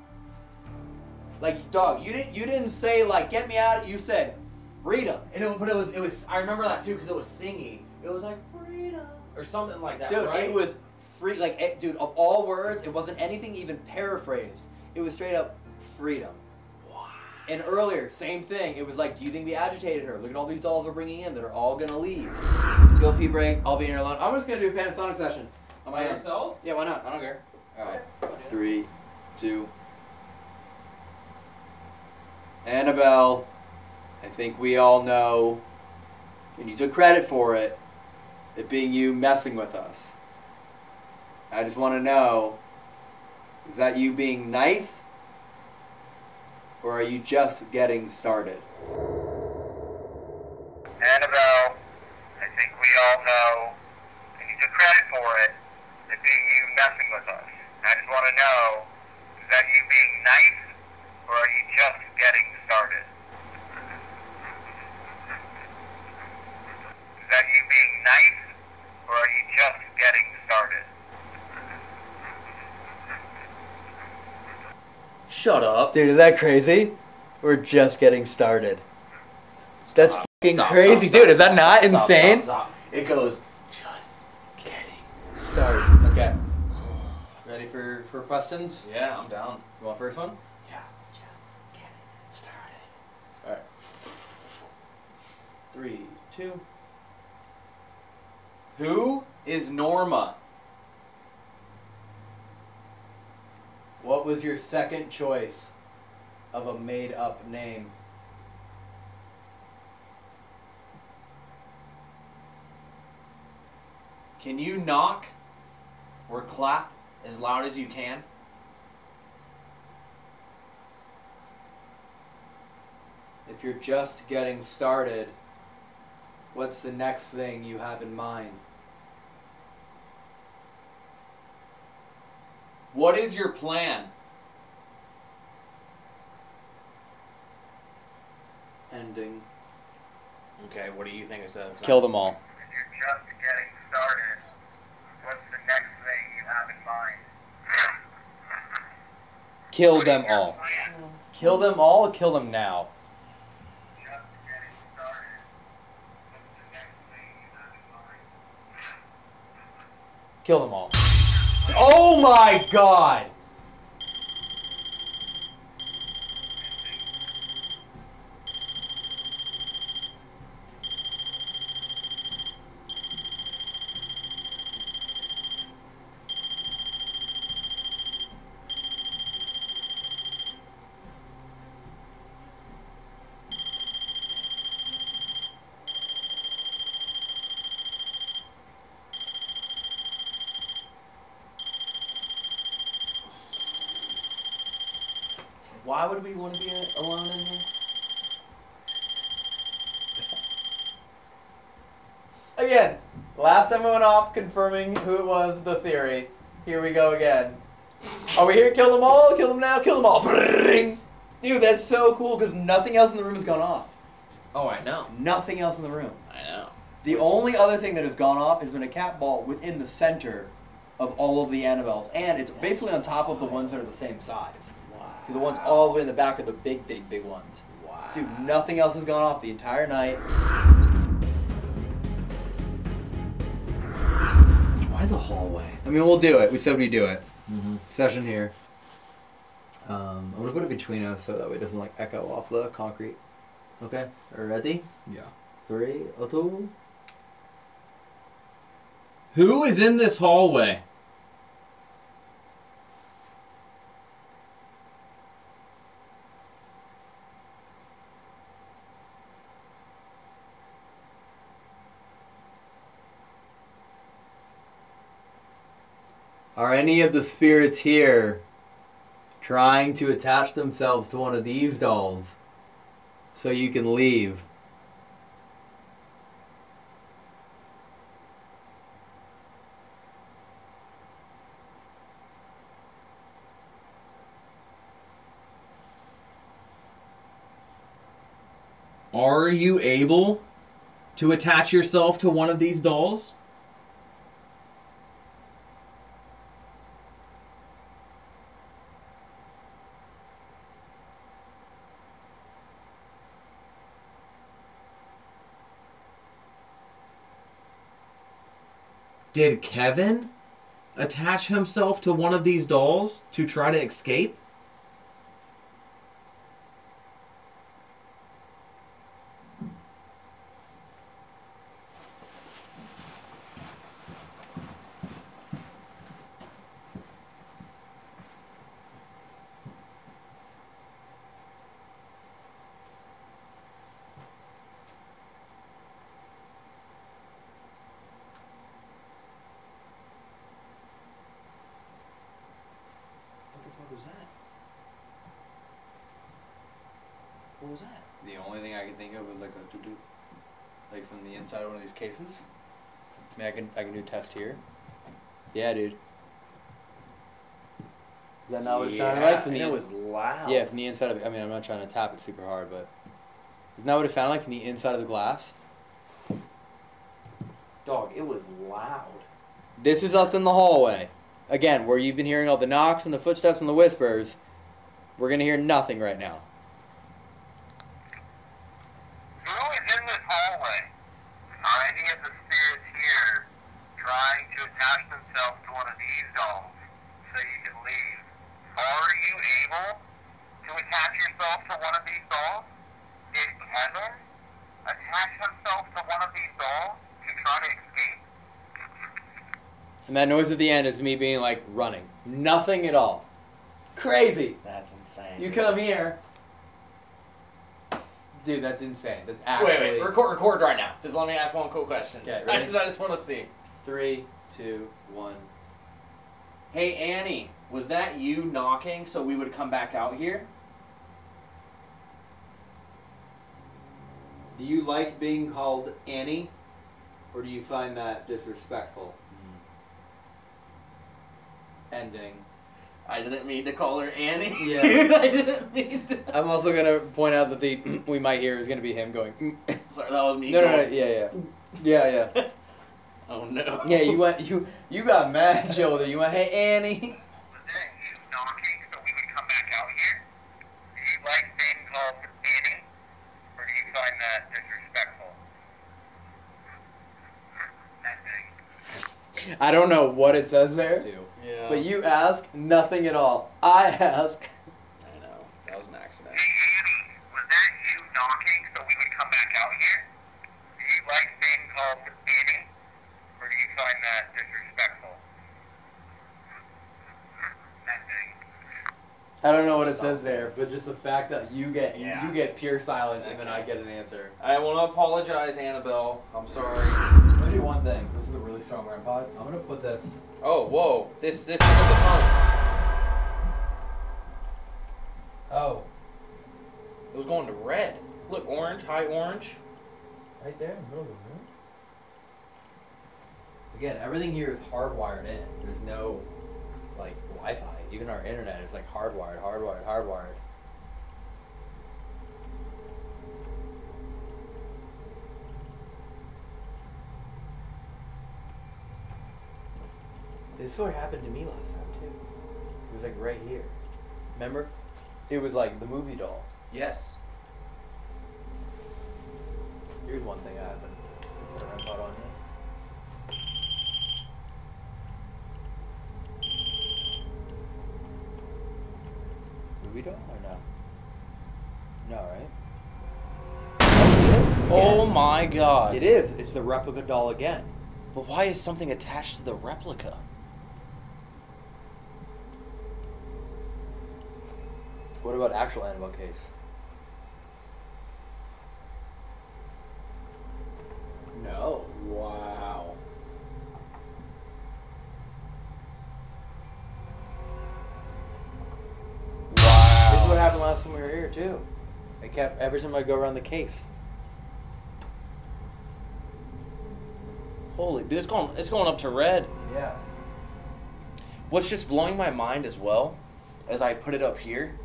Like, dog, you didn't you didn't say like get me out. You said freedom. And it, but it was it was I remember that too because it was singy. It was like freedom or something like that. Dude, right? it was free. Like, it, dude, of all words, it wasn't anything even paraphrased. It was straight up freedom. And earlier, same thing. It was like, do you think we agitated her? Look at all these dolls we're bringing in that are all gonna leave. Go pee break. I'll be in here alone. I'm just gonna do a Panasonic session. On my by own. yourself. Yeah, why not? I don't care. All right. Three, two. Annabelle, I think we all know, and you took credit for it, it being you messing with us. I just want to know, is that you being nice, or are you just getting started? Annabelle, I think we all know, and you took credit for it, it being you messing with us. I just want to know, is that you being nice, or are you just getting started? Is that you being nice, or are you just getting started? Shut up. Dude, is that crazy? We're just getting started. That's fucking Stop, crazy. stop, Dude, is that not stop, insane? stop, stop. It goes just getting. Started. Okay. Ready for, for questions? Yeah, I'm down. You want first one? Yeah, just getting started. Alright. Three, two. Who is Norma? What was your second choice of a made up name? Can you knock or clap as loud as you can? If you're just getting started, what's the next thing you have in mind? What is your plan? Ending. Okay, what do you think is that? Kill them all. You're just getting started, what's the next thing you have in mind? Kill them all. Kill them all, kill them now. Just getting started, what's the next thing you have in mind? Kill them all. Oh my god! Why would we want to be alone in here? Again, last time we went off confirming who it was, the theory. Here we go again. Are we here? Kill them all, kill them now, kill them all. Bring. Dude, that's so cool because nothing else in the room has gone off. Oh, I know. Nothing else in the room. I know. The only other thing that has gone off has been a cat ball within the center of all of the Annabelles, and it's basically on top of the ones that are the same size. to the ones all the way in the back of the big, big, big ones. Wow. Dude, nothing else has gone off the entire night. The hallway? I mean, we'll do it. We said we'd do it. Session here. Um, I'm gonna put it between us so that way it doesn't like echo off the concrete. Okay, ready? Yeah. Three, a two. Who is in this hallway? Are any of the spirits here trying to attach themselves to one of these dolls so you can leave? Are you able to attach yourself to one of these dolls? Did Kevin attach himself to one of these dolls to try to escape? What the fuck was that? What was that? The only thing I can think of was like a doo-doo. Like from the inside of one of these cases. I mean, I can, I can do a test here. Yeah, dude. Is that not what it sounded like from the it in- was loud. Yeah, from the inside of it. I mean, I'm not trying to tap it super hard, but isn't that what it sounded like from the inside of the glass? Dog, it was loud. This is us in the hallway. Again, where you've been hearing all the knocks and the footsteps and the whispers. We're gonna hear nothing right now. Who is in this hallway? Are any of the spirits here trying to attach themselves to one of these dolls so you can leave? Are you able to attach yourself to one of these dolls? Did Kevin attach himself to one of these dolls to try to escape? And that noise at the end is me being like running. Nothing at all. Crazy. That's insane. You come here. Dude, that's insane. That's actually. Wait, wait, record, record right now. Just let me ask one cool question. Okay, I ready? just, I just want to see. Three, two, one. Hey, Annie, was that you knocking so we would come back out here? Do you like being called Annie? Or do you find that disrespectful? Ending. I didn't mean to call her Annie, Yeah. dude. I didn't mean to. I'm also gonna point out that the we might hear is gonna be him going. Mm. Sorry, that was me. No, no, no, yeah, yeah, yeah, yeah. Oh no. Yeah, you went, you you got mad, Joe. There, you went, hey Annie. Was that you knocking so we would come back out here? Do you like being called Annie? Or do you find that disrespectful? Ending. I don't know what it says there, Yeah. but you ask nothing at all. I ask. I know. That was an accident. Hey Annie, was that you knocking so we would come back out here? Do you like being called Annie? Or do you find that disrespectful? I don't know what it says there, but just the fact that you get Yeah. you get pure silence and then I get an answer. I want to apologize, Annabelle. I'm sorry. I'm gonna do one thing. This is a really strong REM pod. I'm gonna put this. Oh, whoa. This this is the phone. Oh, It was going to red. Look, orange, high orange. right there in the middle of the room. Again, everything here is hardwired in. There's no like Wi-Fi. Even our internet is like hardwired, hardwired, hardwired. This sort of happened to me last time too. It was like right here. Remember? It was like the movie doll. Yes. Here's one thing I haven't on yet. Doll or no? No, right? Oh, oh my god. It is. It's the replica doll again. But why is something attached to the replica? What about actual Annabelle case? No. Wow. This is Wow. What happened last time we were here too. I kept every time I go around the case. Holy, dude, it's going, it's going up to red. Yeah. What's just blowing my mind as well, as I put it up here,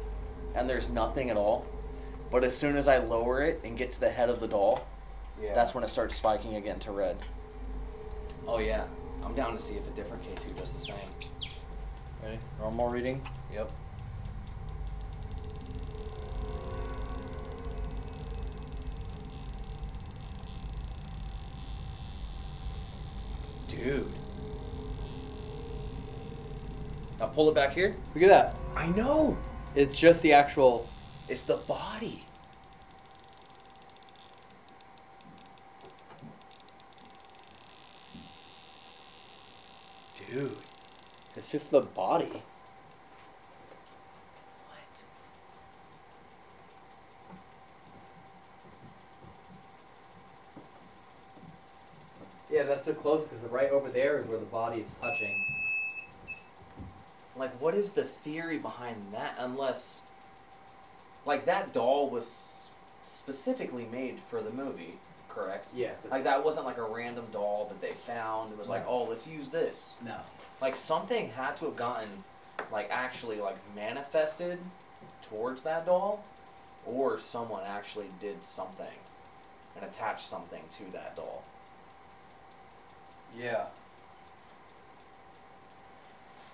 and there's nothing at all. But as soon as I lower it and get to the head of the doll, Yeah. that's when it starts spiking again to red. Oh yeah, I'm down to see if a different K2 does the same. Ready? Normal reading. Yep. Dude. Now pull it back here. Look at that. I know. It's just the actual. It's the body. Dude. It's just the body. Yeah, that's so close because right over there is where the body is touching. Like, what is the theory behind that? Unless, like, that doll was specifically made for the movie, correct? Yeah. Like, that wasn't like a random doll that they found. It was like, oh, let's use this. No. Like, something had to have gotten, like, actually, like, manifested towards that doll, or someone actually did something and attached something to that doll. Yeah.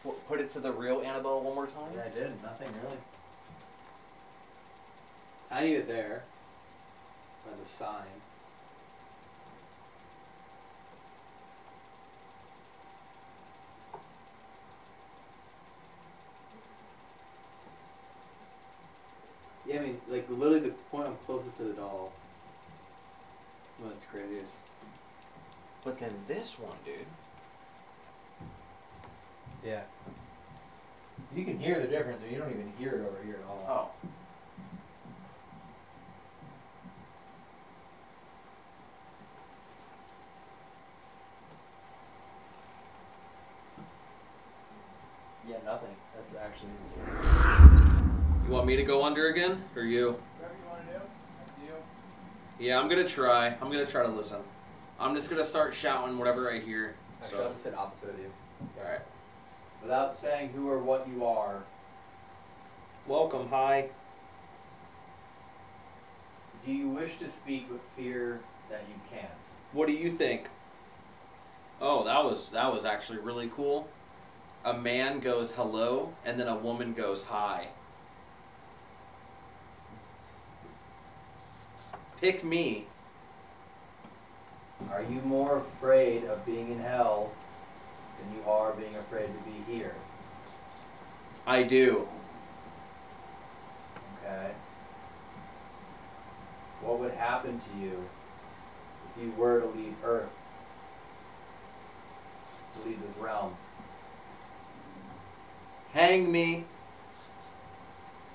Pu- Put it to the real Annabelle one more time. Yeah, I did. Nothing really. Tiny it there. By the sign. Yeah, I mean, like literally the point I'm closest to the doll. Well, that's craziest. But then this one, dude. Yeah. You can hear the difference, and you don't even hear it over here at all. Oh. Yeah, nothing. That's actually. You want me to go under again, or you? Whatever you want to do. Up to you. Yeah, I'm gonna try. I'm gonna try to listen. I'm just gonna start shouting whatever I hear. Actually, So, I'll just sit opposite of you. all right. Without saying who or what you are, Welcome. Hi. do you wish to speak with fear that you can't? What do you think? Oh, that was that was actually really cool. A man goes hello, and then a woman goes hi. Pick me. Are you more afraid of being in hell than you are being afraid to be here? I do. Okay. What would happen to you if you were to leave Earth? To leave this realm? Hang me.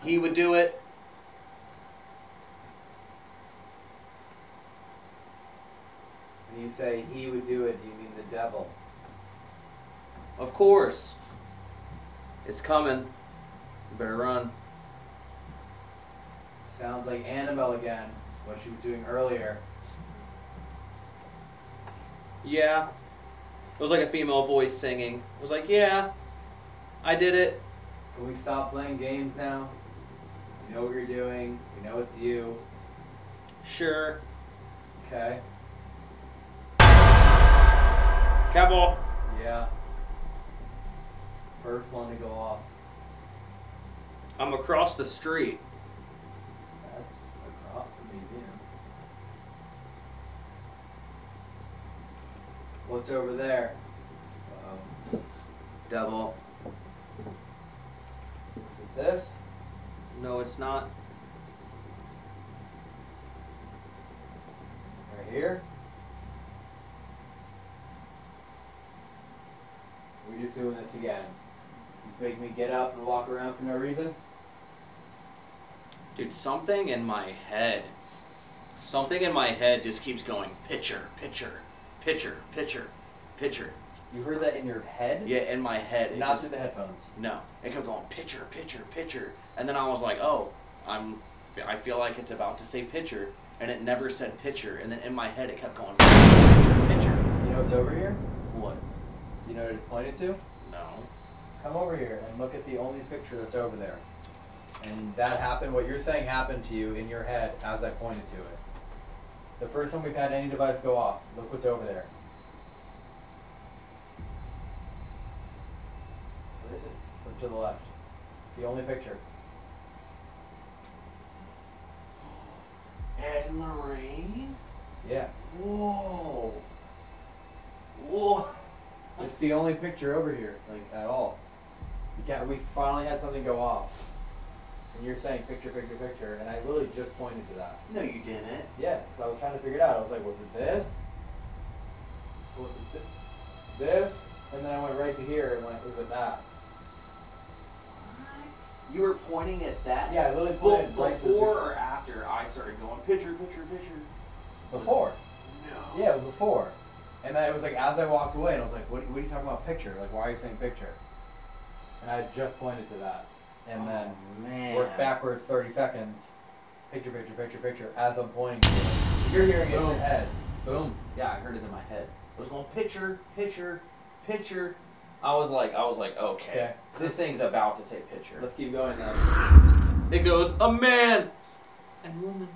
He would do it. When you say he would do it, do you mean the devil? Of course. It's coming. You better run. Sounds like Annabelle again. What she was doing earlier. Yeah. It was like a female voice singing. It was like, yeah, I did it. Can we stop playing games now? We know what you're doing. We know it's you. Sure. Okay. Catball. Yeah. First one to go off. I'm across the street. That's across the museum. What's over there? Um, Devil. is it this? No, it's not. Right here? We're just doing this again. He's making me get up and walk around for no reason? Dude, something in my head. Something in my head just keeps going pitcher, pitcher, pitcher, pitcher, pitcher. You heard that in your head? Yeah, in my head. Not just, through the headphones. No, it kept going pitcher, pitcher, pitcher, and then I was like, oh, I'm, I feel like it's about to say pitcher, and it never said pitcher, and then in my head it kept going pitcher, pitcher. You know what's over here? What? You know what it's pointed to? No. Come over here and look at the only picture that's over there. And that happened, what you're saying happened to you in your head as I pointed to it. The first time we've had any device go off, look what's over there. What is it? Look to the left. It's the only picture. Ed and Lorraine. Yeah. Whoa. Whoa. It's the only picture over here, like at all. You can't, we finally had something go off. And you're saying picture, picture, picture, and I literally just pointed to that. No, you didn't. Yeah, because I was trying to figure it out. I was like, was it this? Was it thi- this? And then I went right to here and went, was it that? What? You were pointing at that? Yeah, I literally Well, pointed right to the before or after I started going picture, picture, picture. Before. No. Yeah, it was before. And then it was like as I walked away, and I was like, what, what are you talking about picture? Like, why are you saying picture? And I just pointed to that. And oh, then Oh, man. worked backwards 30 seconds. Picture, picture, picture, picture, as I'm pointing to it. You're hearing it in your head. Boom. Yeah, I heard it in my head. I was going picture, picture, picture. I was like, I was like, okay, Okay. this thing's about to say picture. Let's keep going then. It goes a man and woman.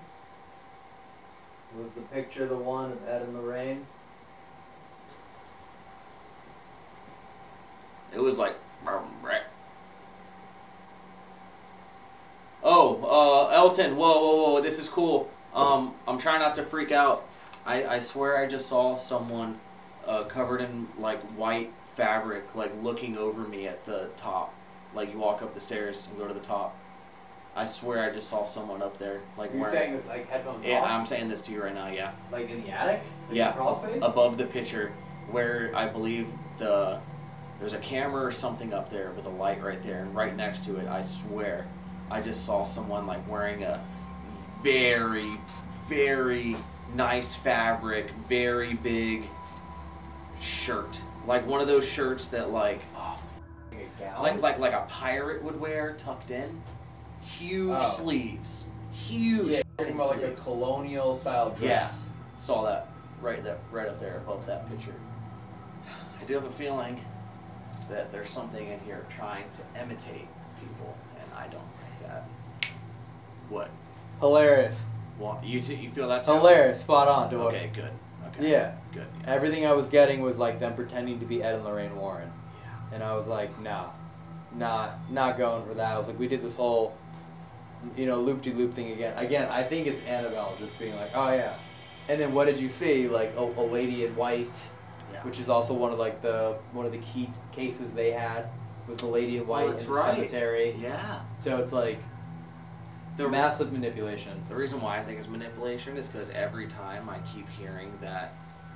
Was the picture the one of Ed and Lorraine? It was like, oh, uh, Elton, whoa, whoa, whoa, this is cool. Um, I'm trying not to freak out. I, I swear I just saw someone uh, covered in like white fabric, like looking over me at the top. Like you walk up the stairs and go to the top. I swear I just saw someone up there, like You're wearing. saying this like headphones yeah, off? I'm saying this to you right now. Yeah. Like in the attic? Like Yeah, space? above the picture, where I believe the there's a camera or something up there with a light right there, and right next to it, I swear, I just saw someone like wearing a very, very nice fabric, very big shirt, like one of those shirts that like, oh, Like like like a pirate would wear, tucked in, huge Oh. sleeves, huge. Yeah, talking about like a colonial style dress. Yeah, saw that right there, right up there above that picture. I do have a feeling that there's something in here trying to imitate people, and I don't like that. What? Hilarious. What? You t- you feel that's Hilarious. Spot on, dude. Okay, good. Okay. Yeah. Good. Everything I was getting was like them pretending to be Ed and Lorraine Warren. Yeah. And I was like, nah, not not going for that. I was like, we did this whole, you know, loop de loop thing again. Again, I think it's Annabelle just being like, oh yeah. And then what did you see? Like a, a lady in white, Yeah. which is also one of like the one of the key cases they had was the lady in white Oh, in the right. cemetery. Yeah. So it's like The massive manipulation. The reason why I think it's manipulation is because every time I keep hearing that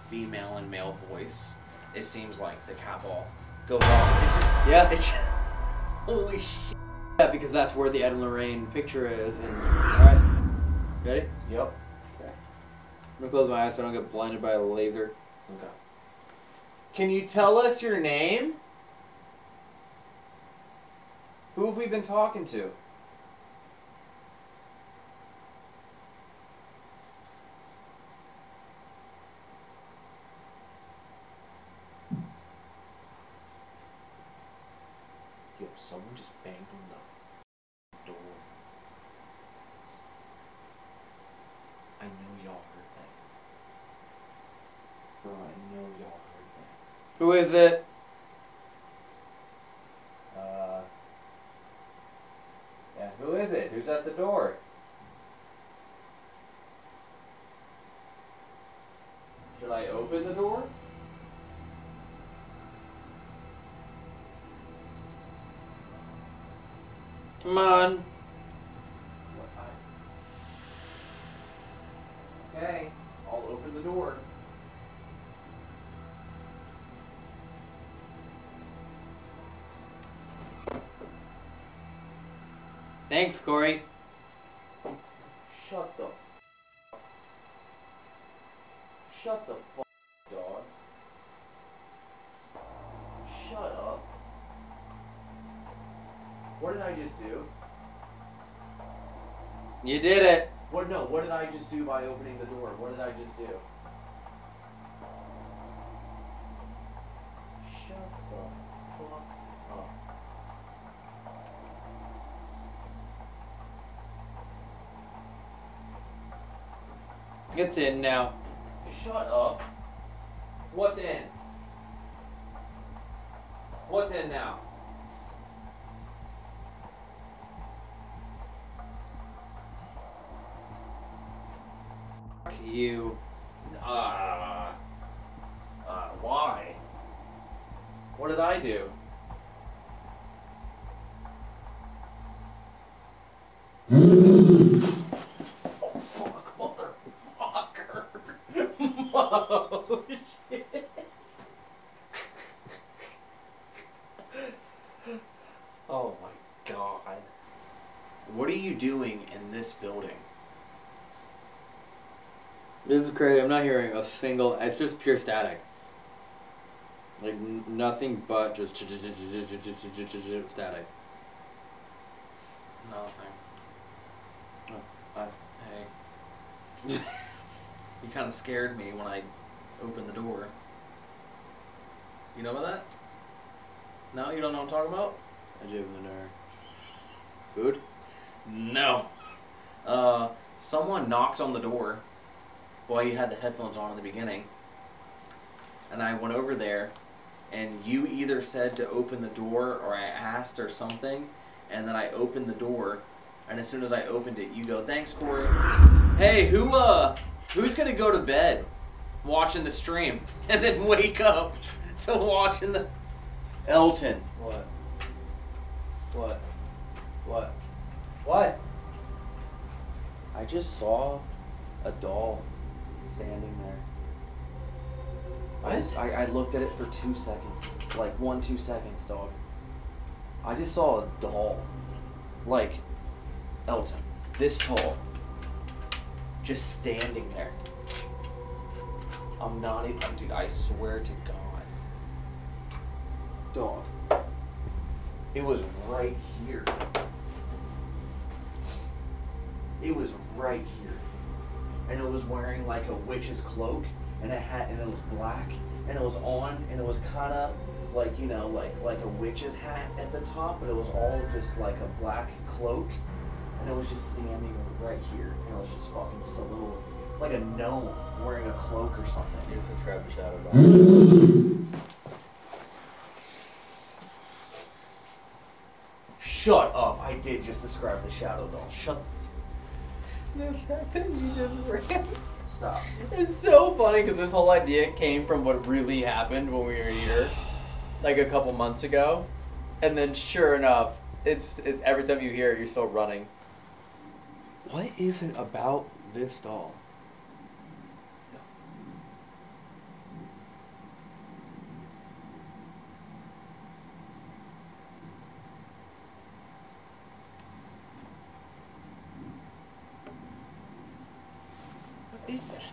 female and male voice, it seems like the cat ball goes off. It just Yeah. It just, holy shit. Yeah, because that's where the Ed and Lorraine picture is. And mm. all right, ready? Yep. Okay. I'm gonna close my eyes so I don't get blinded by a laser. Okay. Can you tell us your name? Who have we been talking to? Yo, someone just banged on the door. I know y'all heard that. Bro, I know y'all heard that. Who is it? is it? Who's at the door? Should I open the door? Come on. Okay, I'll open the door. Thanks, Corey. Shut the. F- Shut the f- dog. Shut up. What did I just do? You did it. What? No. What did I just do by opening the door? What did I just do? Shut the fuck up. It's in now. Shut up. What's in? What's in now? Fuck you. Uh, uh, why? What did I do? oh, fuck, motherfucker. Oh, shit. Oh my god. What are you doing in this building? This is crazy. I'm not hearing a single. It's just pure static. Like nothing but just static. Nothing. Oh, hey. You kind of scared me when I opened the door. You know about that? No, you don't know what I'm talking about? I do in there. Food? No. Uh, someone knocked on the door while you had the headphones on in the beginning. And I went over there, and you either said to open the door or I asked or something, and then I opened the door, and as soon as I opened it, you go, "Thanks, Corey." Hey, who uh, who's gonna go to bed watching the stream and then wake up to watching the Elton? What? What? What? What? I just saw a doll standing there. I just I, I looked at it for two seconds. Like one, two seconds, dog. I just saw a doll. Like Elton. This tall. Just standing there. I'm not even dude, I swear to God. Dog. It was right here. It was right here. And it was wearing like a witch's cloak and a hat and it was black and it was on and it was kinda like, you know, like like a witch's hat at the top, but it was all just like a black cloak and it was just standing right here. And it was just fucking just a little like a gnome wearing a cloak or something. You subscribe to Shadow Doll. Shut up. I did just describe the shadow doll. Shut The fact that you just ran. Stop. It's so funny because this whole idea came from what really happened when we were here, like a couple months ago, and then sure enough, it's, it's every time you hear it, you're still running. What is it about this doll? What is that?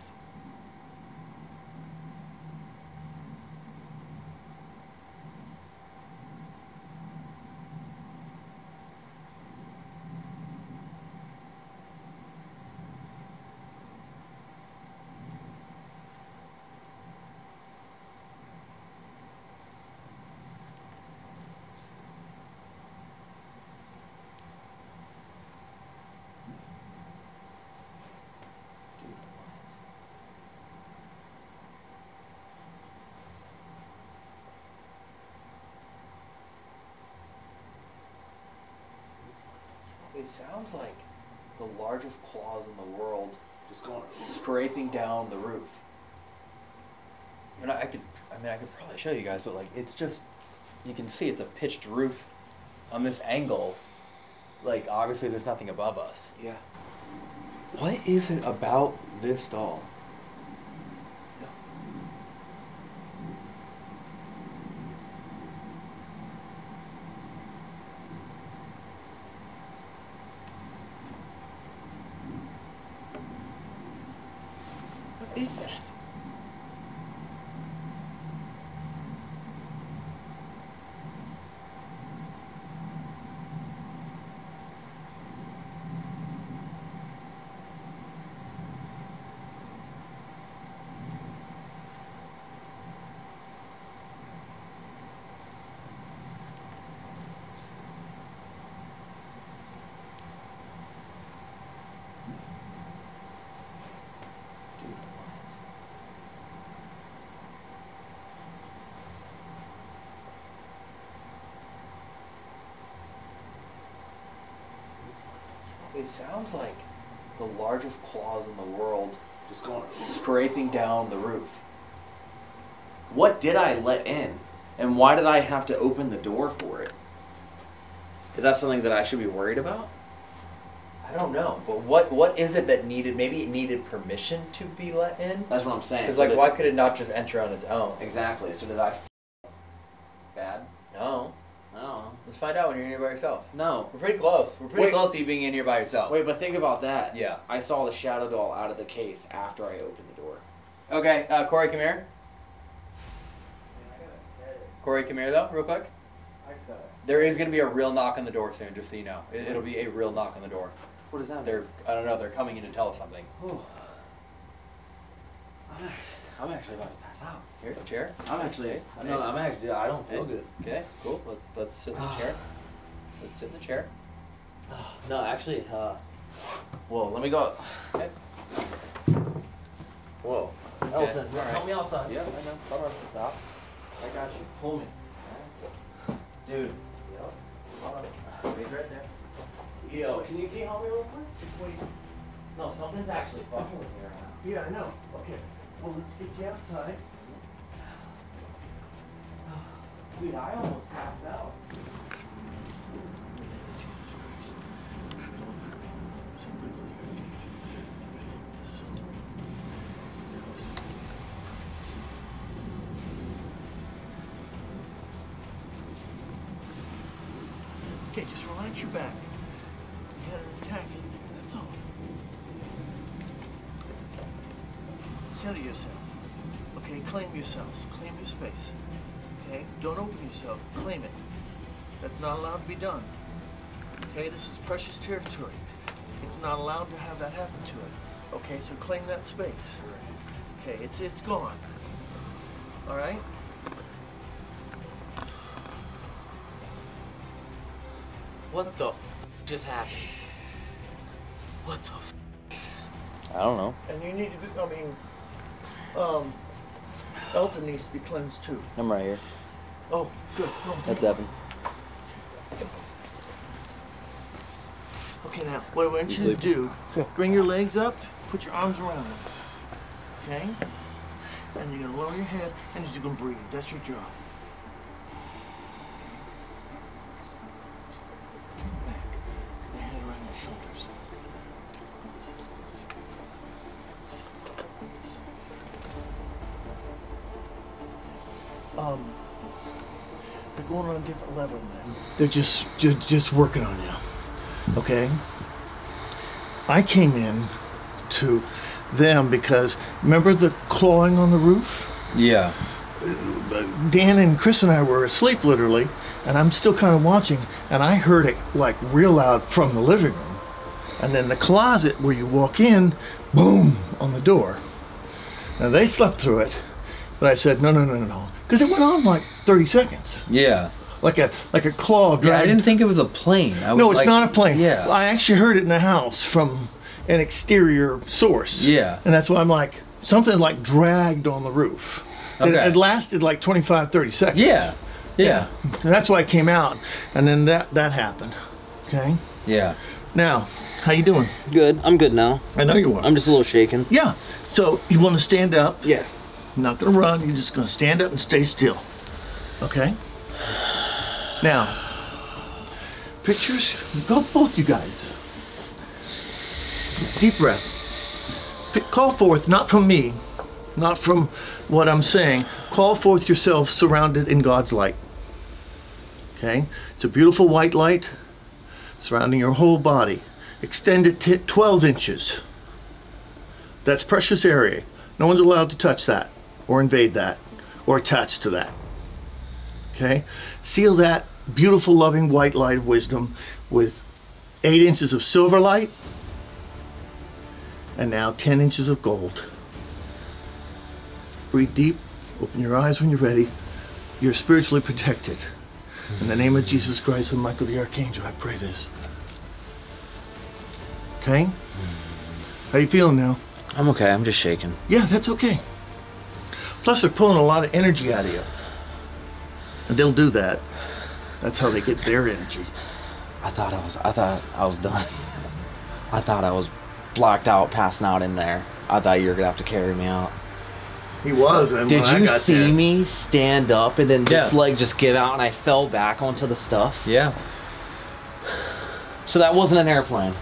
Like the largest claws in the world just going scraping down the roof. And I, I could, I mean, I could probably show you guys, but like, it's just, you can see it's a pitched roof on this angle. like obviously there's nothing above us. Yeah. What is it about this doll? Sounds like the largest claws in the world just going scraping down the roof. What did I let in? And why did I have to open the door for it? Is that something that I should be worried about? I don't know, but what what is it that needed? Maybe it needed permission to be let in. That's what I'm saying. Because So like, did- why could it not just enter on its own? Exactly. So did I f- bad? No. No. Let's find out when you're in here by yourself. No. We're pretty close. We're pretty Wait. close to you being in here by yourself. Wait, but think about that. Yeah. I saw the shadow doll out of the case after I opened the door. Okay, uh, Corey, come here. Corey, come here though, real quick. I saw it. There is gonna be a real knock on the door soon, just so you know. It, it'll be a real knock on the door. What is that? They're I don't know. They're coming in to tell us something. Whew. I'm actually, I'm actually about to pass out. Here, chair. I'm actually, Okay. no, I'm actually, I don't feel good. Okay, cool. Let's let's sit in the chair. Let's sit in the chair. No, actually, uh, well, let me go. Okay. Whoa. Okay, Elton, all right. help me outside. Yeah, I know. Hold on, stop. I got you. Pull me. Dude. Yep. Hold on. Wait right there. Yo, can you, can you help me real quick? Wait. No, something's actually fucking with me right now. Yeah, I know. Okay. Well, let's get you outside. Dude, I almost passed out. Just your back. You had an attack in there, that's all. Center yourself. Okay, claim yourselves. Claim your space. Okay? Don't open yourself. Claim it. That's not allowed to be done. Okay, this is precious territory. It's not allowed to have that happen to it. Okay, so claim that space. Okay, it's it's gone. Alright? What the f just happened? What the f is that? I don't know. And you need to be, I mean, um, Elton needs to be cleansed too. I'm right here. Oh, good. Oh, That's Evan. Okay, now, what I want you to do, bring your legs up, put your arms around them. Okay? And you're gonna lower your head and you're gonna breathe. That's your job. On a different level now. They're just, just, just working on you. Okay? I came in to them because remember the clawing on the roof? Yeah. Dan and Chris and I were asleep literally, and I'm still kind of watching, and I heard it like real loud from the living room. And then the closet where you walk in, boom, on the door. Now they slept through it, but I said, no, no, no, no, no. Because it went on like 30 seconds. Yeah. Like a like a claw Yeah, I didn't think it was a plane. I no, it's like- not a plane. Yeah. I actually heard it in the house from an exterior source. Yeah. And that's why I'm like, something like dragged on the roof. It, Okay. it lasted like 25, 30 seconds. Yeah. Yeah. So that's why it came out. And then that, that happened. Okay. Yeah. Now, how you doing? Good. I'm good now. I know you are. I'm just a little shaken. Yeah. So you want to stand up? Yeah. You're not going to run. You're just going to stand up and stay still. Okay? Now, Pictures? Go, both you guys. Deep breath. Call forth, not from me, not from what I'm saying. Call forth yourself surrounded in God's light. Okay? It's a beautiful white light surrounding your whole body. Extend it to 12 inches. That's precious area. No one's allowed to touch that or invade that or attach to that. Okay? Seal that beautiful, loving white light of wisdom with eight inches of silver light and now 10 inches of gold. Breathe deep, open your eyes when you're ready. You're spiritually protected. In the name of Jesus Christ and Michael the Archangel, I pray this. Okay? How you feeling now? I'm okay. I'm just shaking. Yeah, that's okay. Plus, they're pulling a lot of energy out of you. And they'll do that. That's how they get their energy. I thought I was. I thought I was done. I thought I was blocked out, passing out in there. I thought you were gonna have to carry me out. He was. And Did when I you got see there- me stand up and then this Yeah. leg just give out and I fell back onto the stuff? Yeah. So that wasn't an airplane.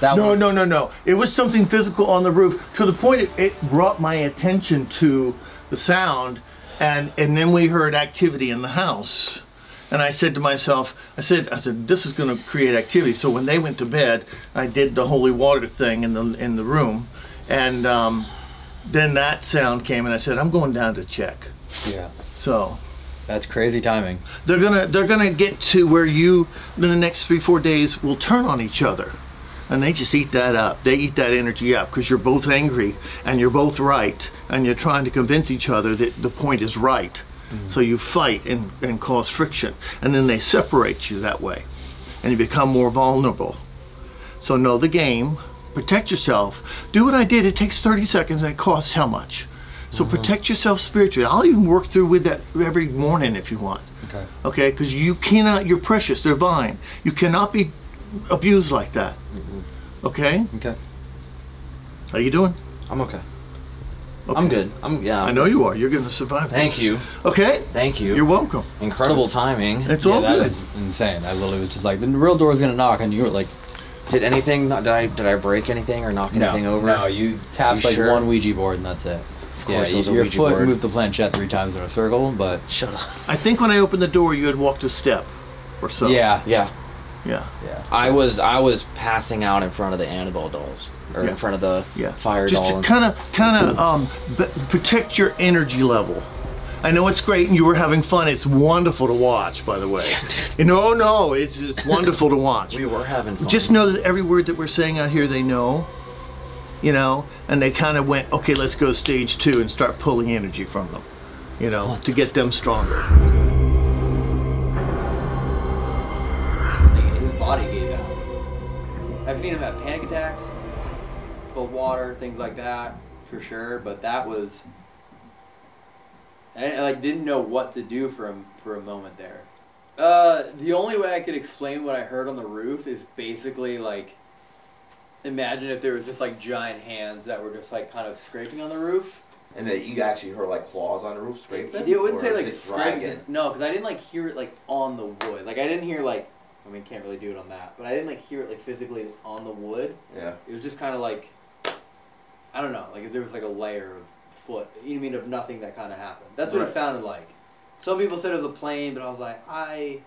That no, was no, no, no. It was something physical on the roof to the point it, it brought my attention to the sound, and and then we heard activity in the house, and I said to myself, I said, I said, this is going to create activity. So when they went to bed, I did the holy water thing in the in the room, and um, then that sound came, and I said, I'm going down to check. Yeah. So That's crazy timing. they're gonna they're gonna get to where you in the next three four days will turn on each other and they just eat that up they eat that energy up because you're both angry and you're both right and you're trying to convince each other that the point is right so you fight and, and cause friction and then they separate you that way and you become more vulnerable. So know the game protect yourself. Do what i did it takes 30 seconds and it costs how much? So mm-hmm. protect yourself spiritually. I'll even work through with that every morning if you want. Okay. okay because you cannot you're precious they're divine you cannot be abused like that. Mm-hmm. Okay? Okay. how you doing? I'm okay. Okay. I'm good. I'm yeah. i know you are you're gonna survive Thank this. you. okay Thank you. you're welcome Incredible timing. it's yeah, all that good was insane. I literally was just like, the real door's gonna knock, and you were like, Did anything? Did I? Did I break anything or knock no, anything over? no, you tapped You like sure? one Ouija board, and that's it. Of yeah, course, it you- was a your Ouija foot board. moved the planchette three times in a circle, but Shut up. i think when i opened the door you had walked a step or so yeah, Yeah. yeah yeah. I was I was passing out in front of the Annabelle dolls, or Yeah. in front of the yeah fire just doll. to kind of kind of um protect your energy level I know it's great and you were having fun. It's wonderful to watch, by the way. You know, no, it's, it's wonderful to watch. we were having fun. Just know that every word that we're saying out here, they know, you know, and they kind of went, okay, let's go stage two and start pulling energy from them, you know, to get them stronger. Like, his body gave out. I've seen him have panic attacks, cold water, things like that, for sure. But that was, I, I didn't know what to do for him for a moment there. Uh, the only way I could explain what I heard on the roof is basically like, imagine if there was just like giant hands that were just like kind of scraping on the roof. And that you actually heard like claws on the roof scraping? Yeah, I wouldn't say like scraping. No, because I didn't like hear it like on the wood. Like I didn't hear like. I mean, can't really do it on that, but I didn't like hear it like physically on the wood. Yeah. It was just kind of like. I don't know, like if there was like a layer of foot. You know, mean of nothing that kind of happened. That's what Right. it sounded like. Some people said it was a plane, but I was like, I.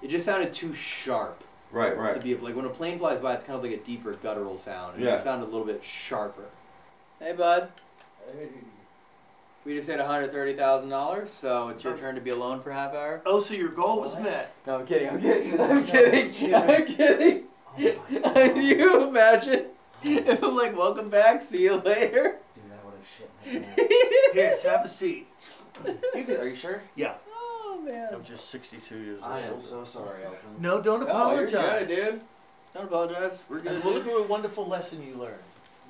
It just sounded too sharp. Right, right. To be like when a plane flies by, it's kind of like a deeper guttural sound. It Yeah. just sounded a little bit sharper. Hey, bud. We just hit $130,000, so it's your oh. turn to be alone for a half hour. Oh, so your goal was met. No, I'm kidding. I'm kidding. I'm kidding. Oh, I'm kidding. you imagine if I'm like, welcome back, see you later? Dude, I would have shit my pants. Yes, have a seat. You good? Are you sure? Yeah. Oh, man. I'm just 62 years old. I am so sorry, Elton. No, don't Oh, you're apologize. good, dude. Don't apologize. We're good. And look dude. at a wonderful lesson you learned.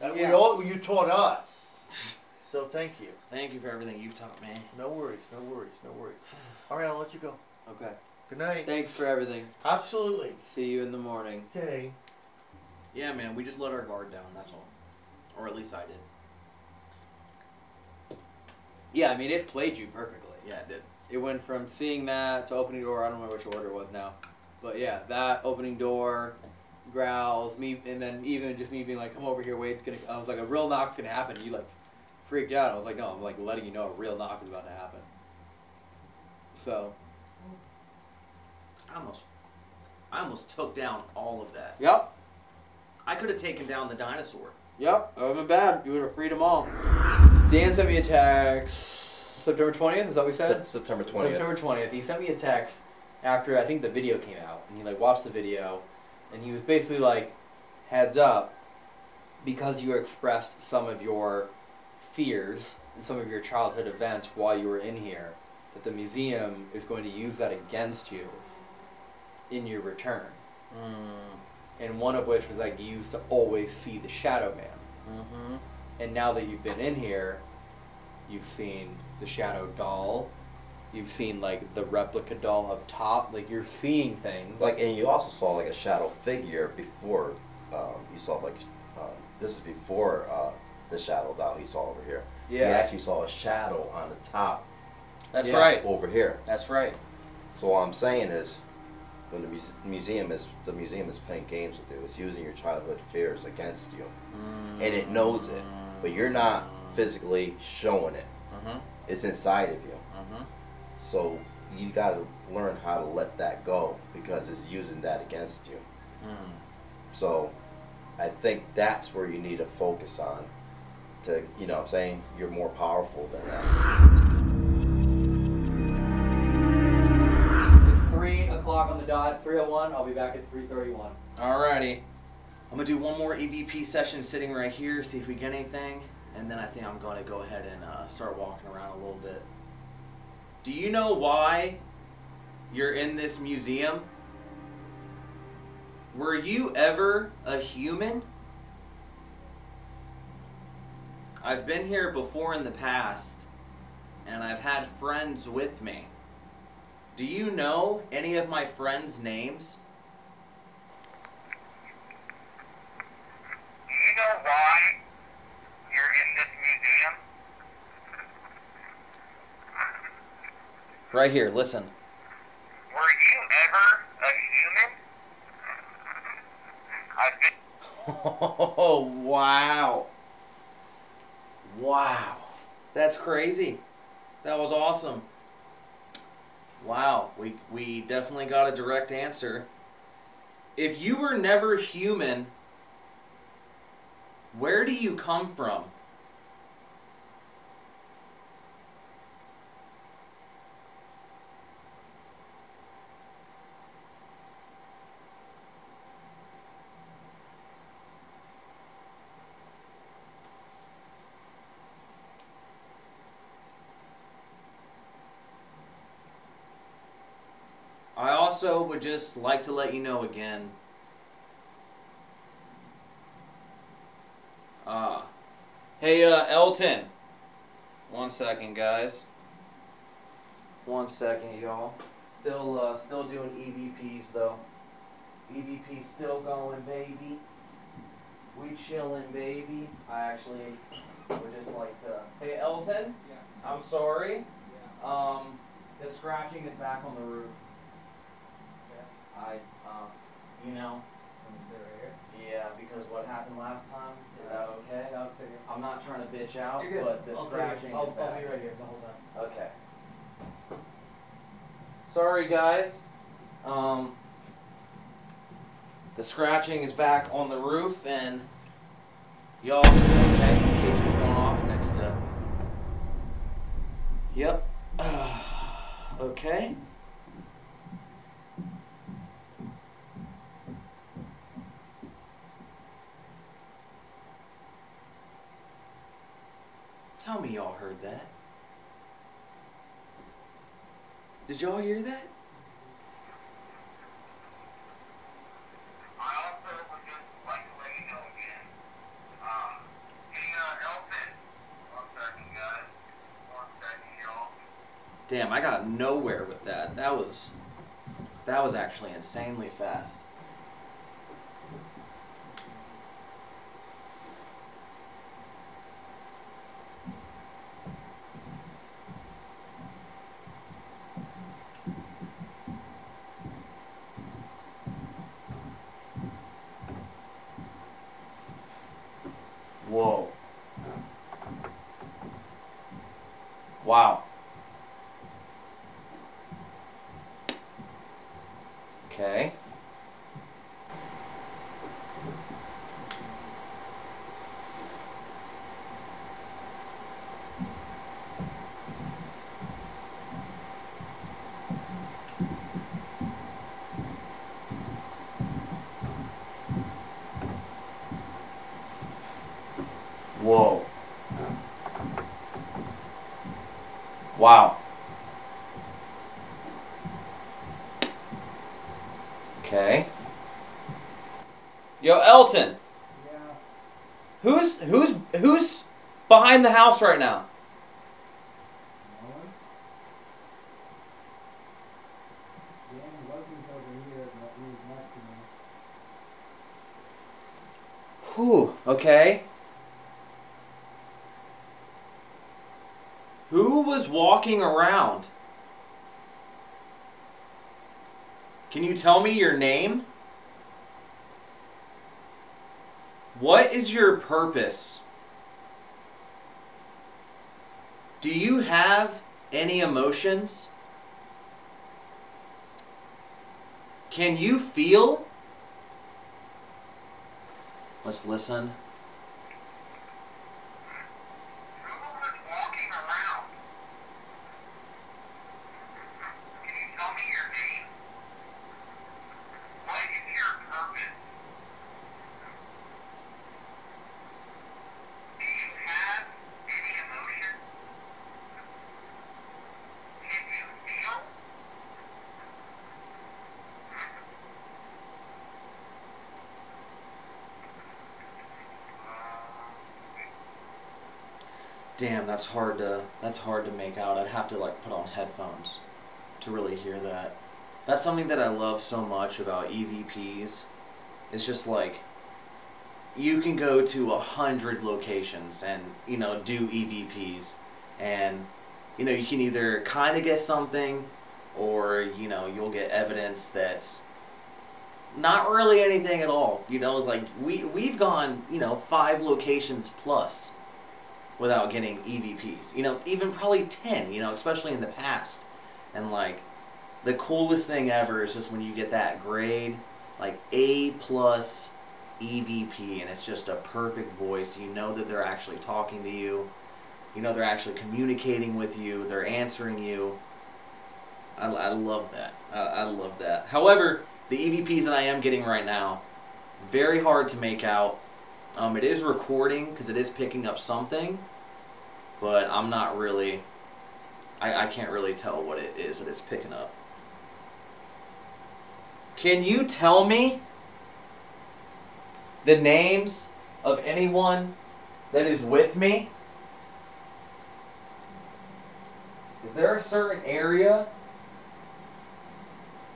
That we Yeah. all you taught us. So thank you. Thank you for everything you've taught me. No worries, no worries, no worries. All right, I'll let you go. Okay. Good night. Thanks for everything. Absolutely. See you in the morning. Okay. Yeah, man, we just let our guard down, that's all. Or at least I did. Yeah, I mean, it played you perfectly. Yeah, it did. It went from seeing that to opening door. I don't remember which order it was now. But yeah, that opening door, growls, me, and then even just me being like, "Come over here, Wade's gonna." I was like, "A real knock's gonna happen." You like freaked out. I was like, "No, I'm like letting you know a real knock is about to happen." So I almost, I almost took down all of that. Yep. I could have taken down the dinosaur. Yep, that would have been bad. You would have freed them all. Dan sent me a text September 20th, is that what we said? Sep- September 20th. September 20th. He sent me a text after I think the video came out. And he like watched the video and he was basically like, heads up, because you expressed some of your fears and some of your childhood events while you were in here, that the museum is going to use that against you in your return. Hmm. And one of which was like you used to always see the Shadow Man. Mm-hmm. And now that you've been in here, you've seen the Shadow Doll. You've seen like the replica doll up top. Like you're seeing things. Like, and you also saw like a shadow figure before. Um, you saw like um, this is before uh, the shadow doll he saw over here. You Yeah. actually saw a shadow on the top. That's Yeah. right. Over here. That's right. So what I'm saying is, when the muse- museum is the museum is playing games with you, it's using your childhood fears against you, and it knows it, but you're not physically showing it. Mhm. It's inside of you. Mhm. So you got to learn how to let that go because it's using that against you. Mm. So I think that's where you need to focus on. To you know, what I'm saying you're more powerful than that. O'clock on the dot. Three o one. I'll be back at three thirty one. Alrighty. I'm gonna do one more EVP session sitting right here, see if we get anything, and then I think I'm gonna go ahead and uh, start walking around a little bit. Do you know why you're in this museum? Were you ever a human? I've been here before in the past, and I've had friends with me. Do you know any of my friends' names? Do you know why you're in this museum? Right here, listen. Were you ever a human? I've been Oh, wow. Wow. That's crazy. That was awesome. Wow, we, we definitely got a direct answer. If you were never human, where do you come from? I also would just like to let you know again. Uh, hey, uh, Elton. One second, guys. One second, y'all. Still, uh, still doing EVPs though. EVP still going, baby. We chilling, baby. I actually would just like to. Hey, Elton. Yeah. I'm sorry. Yeah. Um, the scratching is back on the roof. I, um, you know. Yeah, because what happened last time, is that okay? I'm not trying to bitch out, You're good. but the I'll scratching I'll- is I'll back. be right here the whole time. Okay. Sorry, guys. Um, the scratching is back on the roof, and y'all, okay, K2's going off next to. Yep. okay. Tell me y'all heard that. Did y'all hear that? I also would just like to let you know again. Um, hey, uh, Elton. One second, guys. One second, y'all. Damn, I got nowhere with that. That was that was actually insanely fast. Wow. House right now? Whew, okay. Who was walking around? Can you tell me your name? What is your purpose? Do you have any emotions? Can you feel? Let's listen. That's hard to that's hard to make out. I'd have to like put on headphones to really hear that. That's something that I love so much about EVPs. It's just like you can go to a hundred locations and you know do EVPs, and you know you can either kind of get something, or you know you'll get evidence that's not really anything at all. You know, like we we've gone you know five locations plus without getting EVPs. You know, even probably 10, you know, especially in the past. And like the coolest thing ever is just when you get that grade like A plus EVP and it's just a perfect voice. You know that they're actually talking to you. You know they're actually communicating with you. They're answering you. I, I love that. I, I love that. However, the EVPs that I am getting right now, very hard to make out. Um, it is recording because it is picking up something, but I'm not really, I, I can't really tell what it is that it's picking up. Can you tell me the names of anyone that is with me? Is there a certain area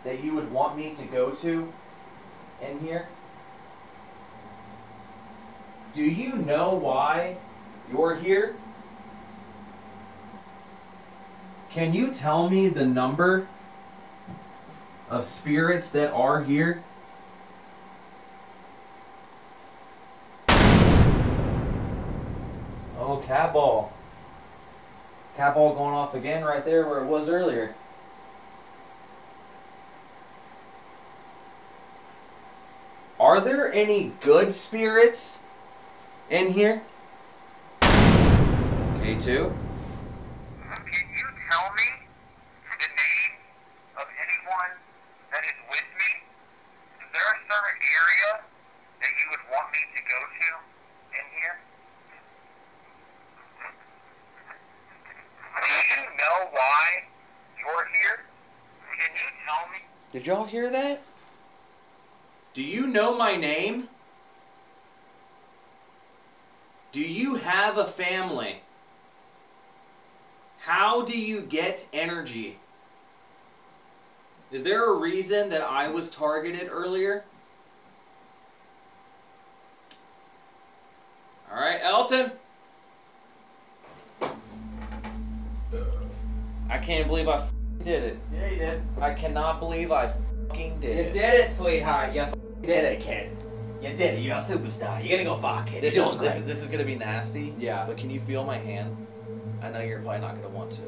that you would want me to go to in here? Do you know why you're here? Can you tell me the number of spirits that are here? Oh, cat ball. Cat ball going off again right there where it was earlier. Are there any good spirits in here? K2? Can you tell me the name of anyone that is with me? Is there a certain area that you would want me to go to in here? Do you know why you're here? Can you tell me? Did y'all hear that? Do you know my name? Do you have a family? How do you get energy? Is there a reason that I was targeted earlier? Alright, Elton. I can't believe I did it. Yeah, you did. I cannot believe I fucking did You it. You did it, sweetheart. You did it, kid. You did it. You're a superstar. You're gonna go far, kid. This You're is, doing this, great. this is gonna be nasty. Yeah. But can you feel my hand? I know you're probably not gonna want to.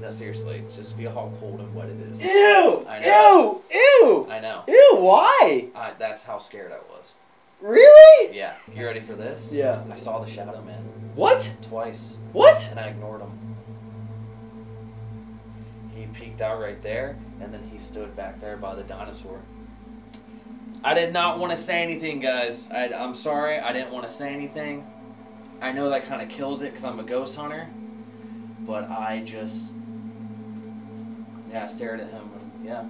No, seriously, just feel how cold and wet it is. Ew! I know. Ew! Ew! I know. Ew, why? Uh, that's how scared I was. Really? Yeah. You ready for this? Yeah. I saw the shadow man. What? Twice. What? And I ignored him. He peeked out right there, and then he stood back there by the dinosaur. I did not want to say anything, guys. I, I'm sorry. I didn't want to say anything. I know that kind of kills it because I'm a ghost hunter. But I just. Yeah, I stared at him. And yeah.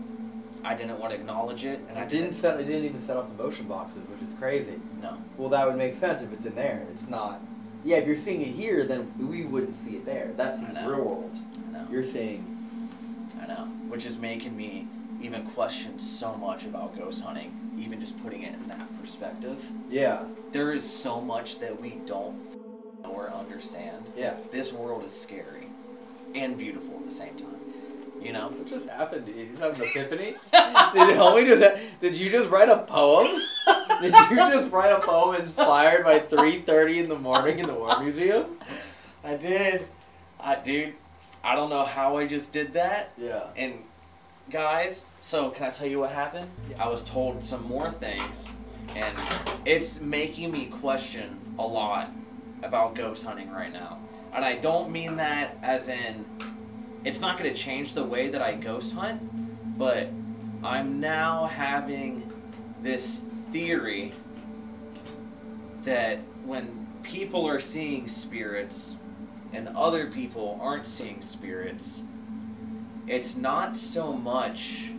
I didn't want to acknowledge it. And I I didn't set. I didn't even set off the motion boxes, which is crazy. No. Well, that would make sense if it's in there. It's not. Yeah, if you're seeing it here, then we wouldn't see it there. That's the real world. I know. You're seeing. I know. Which is making me even question so much about ghost hunting, even just putting it in that perspective. Yeah. There is so much that we don't know or understand. Yeah. This world is scary and beautiful at the same time. You know? What just happened? Did you just have an epiphany? did homie just? Did you just write a poem? did you just write a poem inspired by 3:30 in the morning in the Warren Museum? I did. I dude, I don't know how I just did that. Yeah. And guys, so can I tell you what happened? I was told some more things, and it's making me question a lot about ghost hunting right now. And I don't mean that as in it's not going to change the way that I ghost hunt, but I'm now having this theory that when people are seeing spirits and other people aren't seeing spirits, it's not so much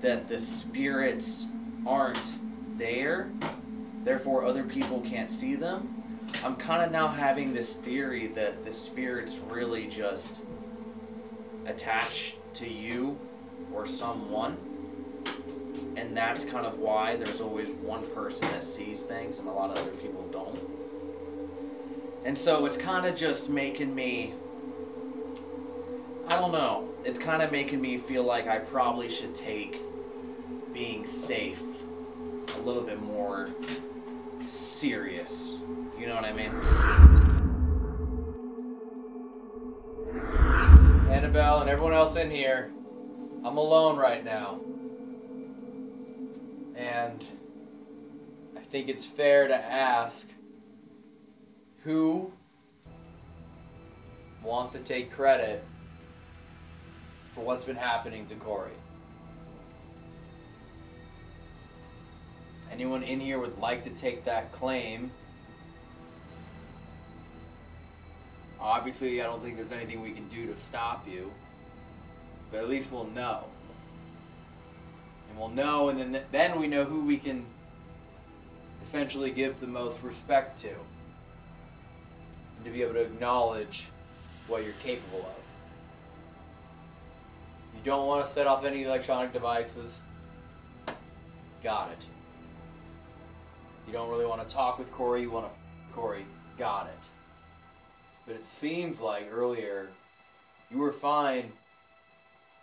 that the spirits aren't there, therefore other people can't see them. I'm kind of now having this theory that the spirits really just attach to you or someone. And that's kind of why there's always one person that sees things and a lot of other people don't. And so it's kind of just making me. I don't know. It's kind of making me feel like I probably should take being safe a little bit more serious. You know what I mean? Annabelle and everyone else in here, I'm alone right now. And I think it's fair to ask who wants to take credit for what's been happening to Corey? Anyone in here would like to take that claim? Obviously, I don't think there's anything we can do to stop you, but at least we'll know. And we'll know, and then then we know who we can essentially give the most respect to, and to be able to acknowledge what you're capable of. You don't want to set off any electronic devices. Got it. You don't really want to talk with Corey. You want to f- Corey. Got it. But it seems like earlier you were fine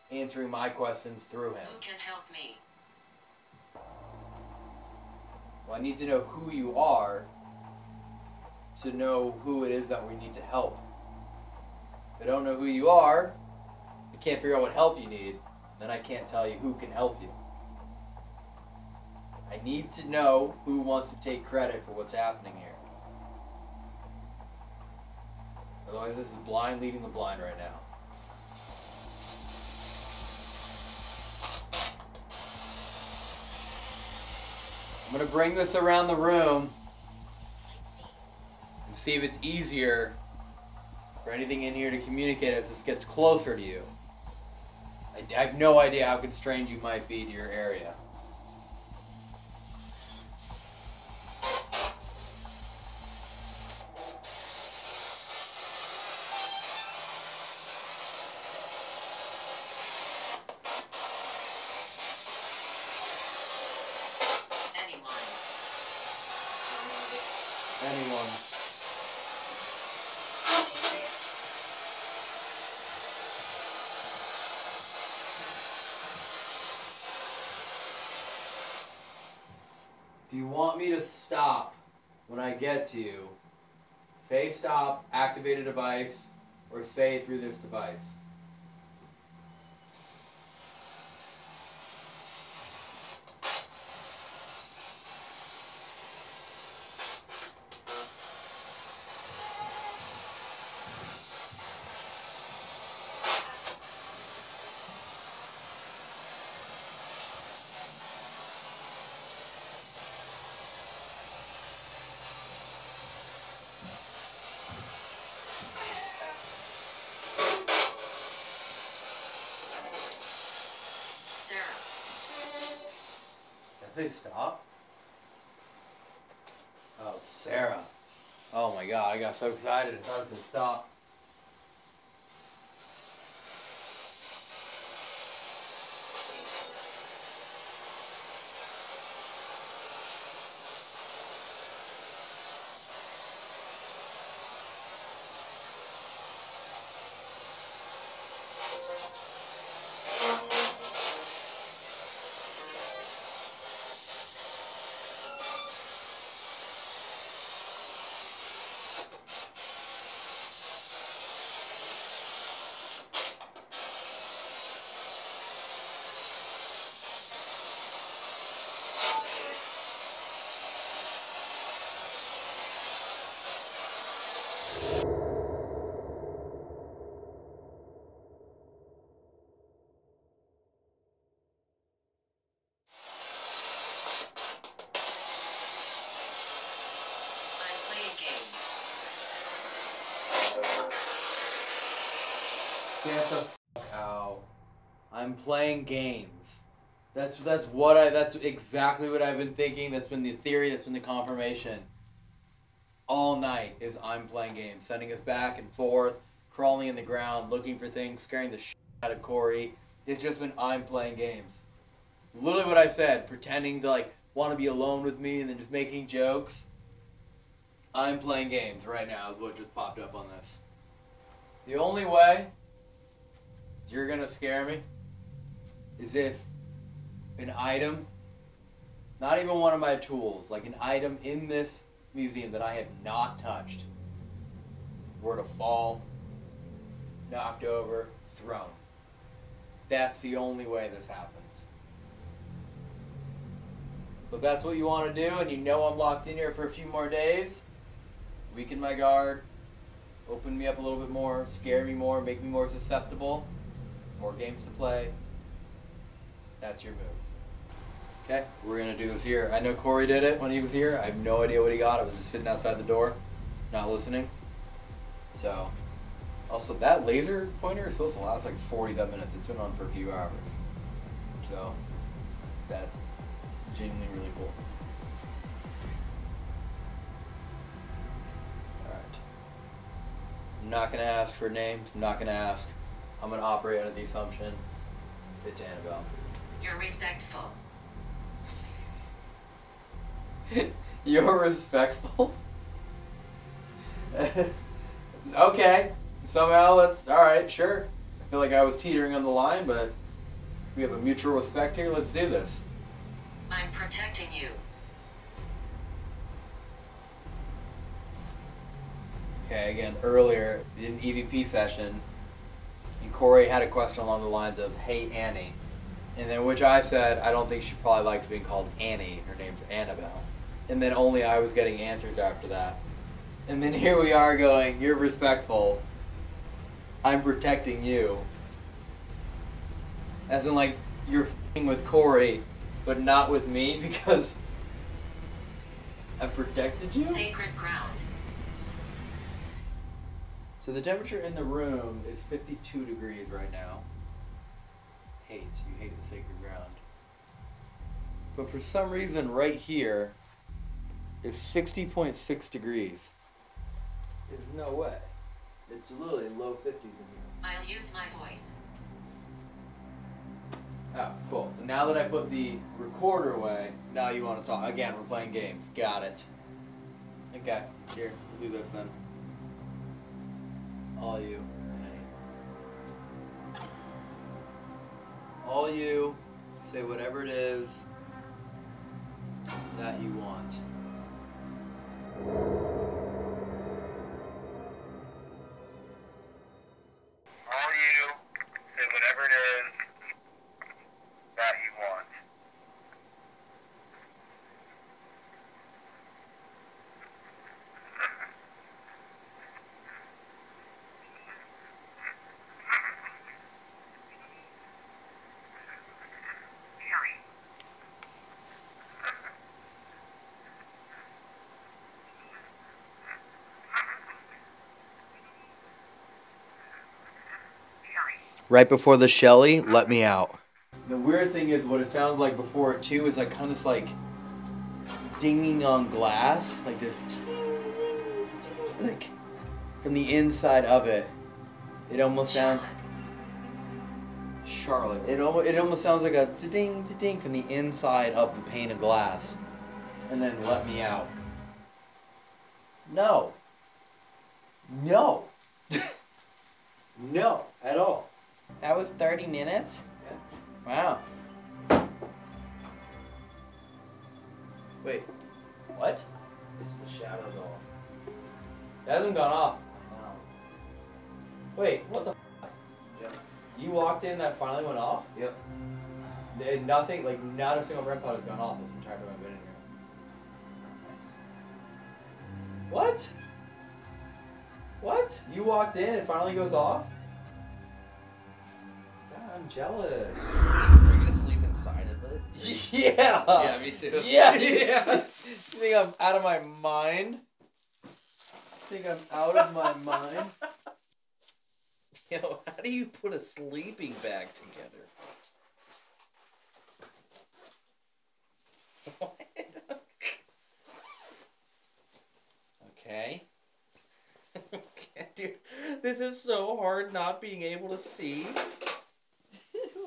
answering my questions through him. Who can help me? Well, I need to know who you are to know who it is that we need to help. If I don't know who you are, can't figure out what help you need, then I can't tell you who can help you. I need to know who wants to take credit for what's happening here. Otherwise, this is blind leading the blind right now. I'm gonna bring this around the room and see if it's easier for anything in here to communicate as this gets closer to you. I, have no idea how constrained you might be to your area. When get to you, say stop, activate a device, or say through this device. So excited. It gonna stop. Playing games. That's that's what I that's exactly what I've been thinking. That's been the theory, that's been the confirmation. All night is I'm playing games, sending us back and forth, crawling in the ground, looking for things, scaring the shit out of Corey. It's just been I'm playing games. Literally what I said, pretending to like want to be alone with me and then just making jokes. I'm playing games right now is what just popped up on this. The only way you're gonna scare me is if an item, not even one of my tools, like an item in this museum that I have not touched, were to fall, knocked over, thrown. That's the only way this happens. So if that's what you want to do, and you know I'm locked in here for a few more days, weaken my guard, open me up a little bit more, scare me more, make me more susceptible, more games to play. That's your move. Okay, we're gonna do this here. I know Corey did it when he was here. I have no idea what he got. I was just sitting outside the door, not listening. So, also that laser pointer is supposed to last like 45 minutes. It's been on for a few hours. So, that's genuinely really cool. Alright. I'm not gonna ask for names. I'm not gonna ask. I'm gonna operate under the assumption it's Annabelle. You're respectful. You're respectful. okay. Somehow let's. Alright, sure. I feel like I was teetering on the line, but we have a mutual respect here. Let's do this. I'm protecting you. Okay, again, earlier in EVP session, and Corey had a question along the lines of, hey, Annie. And then which I said, I don't think she probably likes being called Annie. Her name's Annabelle. And then only I was getting answers after that. And then here we are going, you're respectful. I'm protecting you. As in, like, you're fing with Corey, but not with me because I protected you? Sacred ground. So the temperature in the room is 52 degrees right now. Hates, you hate the sacred ground. But for some reason, right here is 60.6 degrees. There's no way. It's literally low 50s in here. I'll use my voice. Oh, cool. So now that I put the recorder away, now you want to talk. Again, we're playing games. Got it. Okay, here, we'll do this then. All you. All you. Say whatever it is that you want. All you, say whatever it is that you want. Right before the Shelly, let me out. The weird thing is, what it sounds like before it too is like kind of this like dinging on glass, like this, like from the inside of it. It almost sounds. Charlotte. It almost it almost sounds like a ding ding from the inside of the pane of glass, and then let me out. No. No. no, at all. That was 30 minutes? Yeah. Wow. Wait, what? It's the shadows off. It hasn't gone off. Wait, what the f? Yep. You walked in, that finally went off? Yep. There- Nothing, like, not a single REM pod has gone off this entire time I've been in here. What? What? You walked in, it finally goes off? I'm jealous. Are you gonna sleep inside of it? Yeah. Yeah, me too. Yeah, yeah. you think I'm out of my mind? think I'm out of my mind? Yo, how do you put a sleeping bag together? What? Okay. Dude, this is so hard not being able to see.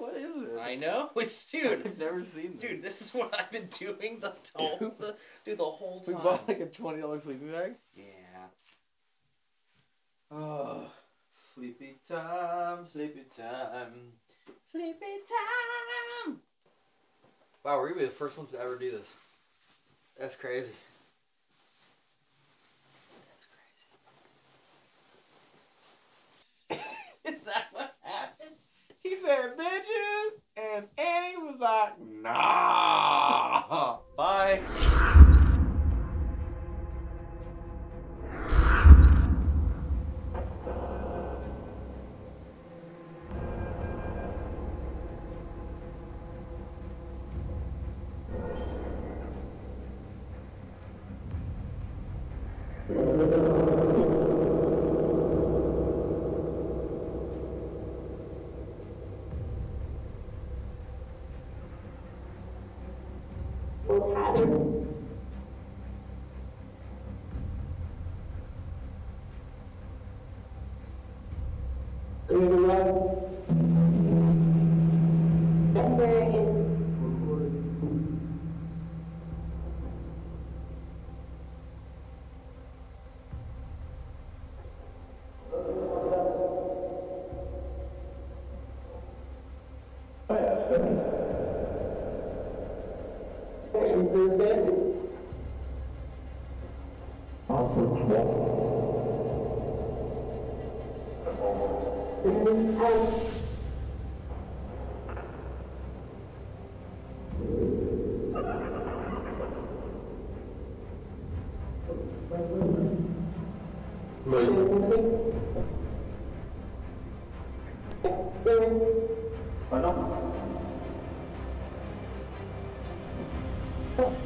What is it? I know. It's dude. I've never seen this. Dude, this is what I've been doing the whole the, dude the whole time. We bought like a twenty dollar sleeping bag. Yeah. Oh, sleepy time, sleepy time, sleepy time. Wow, we're gonna be the first ones to ever do this. That's crazy. Is that what happened? He said bitches, and Annie was like, nah. Bye.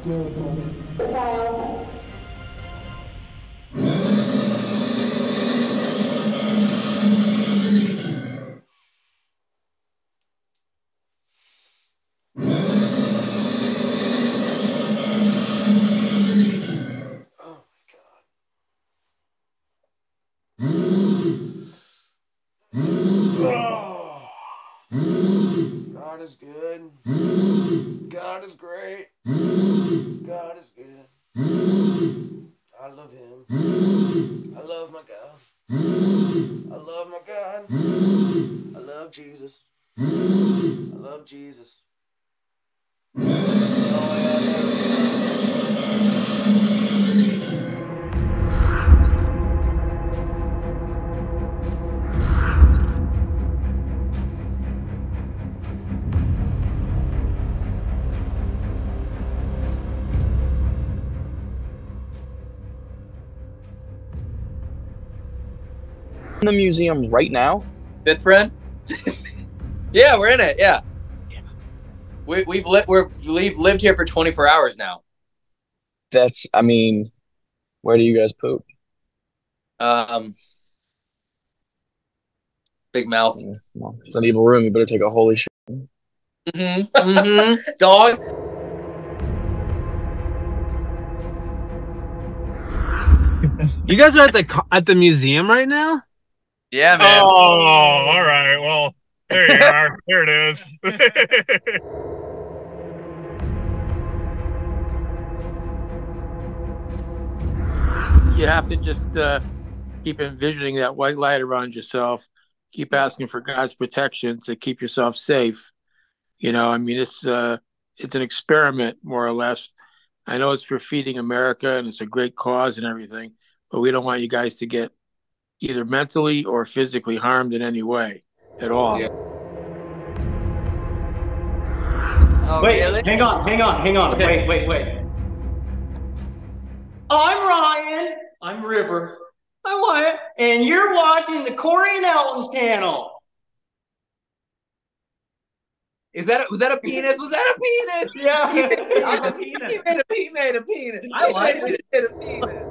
God in the museum right now? Fifth friend? yeah, we're in it. Yeah. We, we've li- we're, we've lived here for 24 hours now. That's, I mean, where do you guys poop? Um, big mouth. Well, it's an evil room. You better take a holy shit. Mm-hmm. Mm-hmm. Dog. You guys are at the at the museum right now. Yeah, man. Oh, all right. Well, there you are. there it is. You have to just uh, keep envisioning that white light around yourself. Keep asking for God's protection to keep yourself safe. You know, I mean, it's uh, it's an experiment more or less. I know it's for feeding America and it's a great cause and everything, but we don't want you guys to get either mentally or physically harmed in any way at all. Oh, wait, hang on, hang on, hang on. Wait, wait, wait. I'm Ryan. I'm River. I'm Wyatt. And you're watching the Corey and Elton channel. Is that a, was that a penis? Was that a penis? Yeah. he made, a penis. He made a, he made a penis. I like He it. made a penis.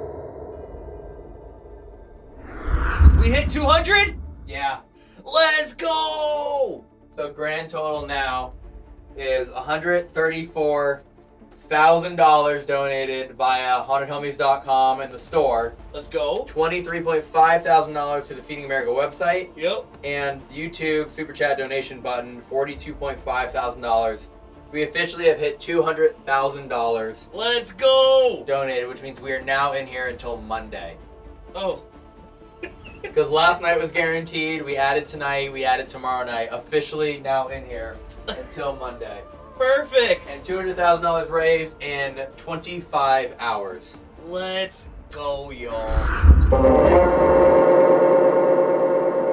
We hit 200? Yeah. Let's go! So grand total now is $134,000 donated via hauntedhomies.com and the store. Let's go. $23.5 thousand to the Feeding America website. Yep. And YouTube super chat donation button, $42.5 thousand. We officially have hit $200,000 Let's go. donated, which means we are now in here until Monday. Oh. Because last night was guaranteed. We added tonight. We added tomorrow night. Officially now in here until Monday. Perfect. And two hundred thousand dollars raised in twenty five hours. Let's go, y'all.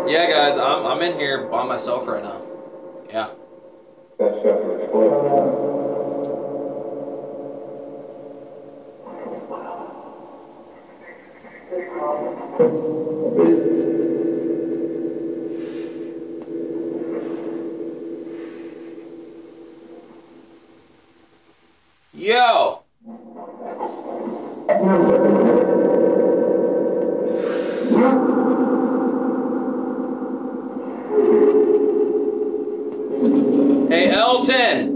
Yeah, guys, I'm I'm in here by myself right now. Yeah. Yo. Hey, Elton.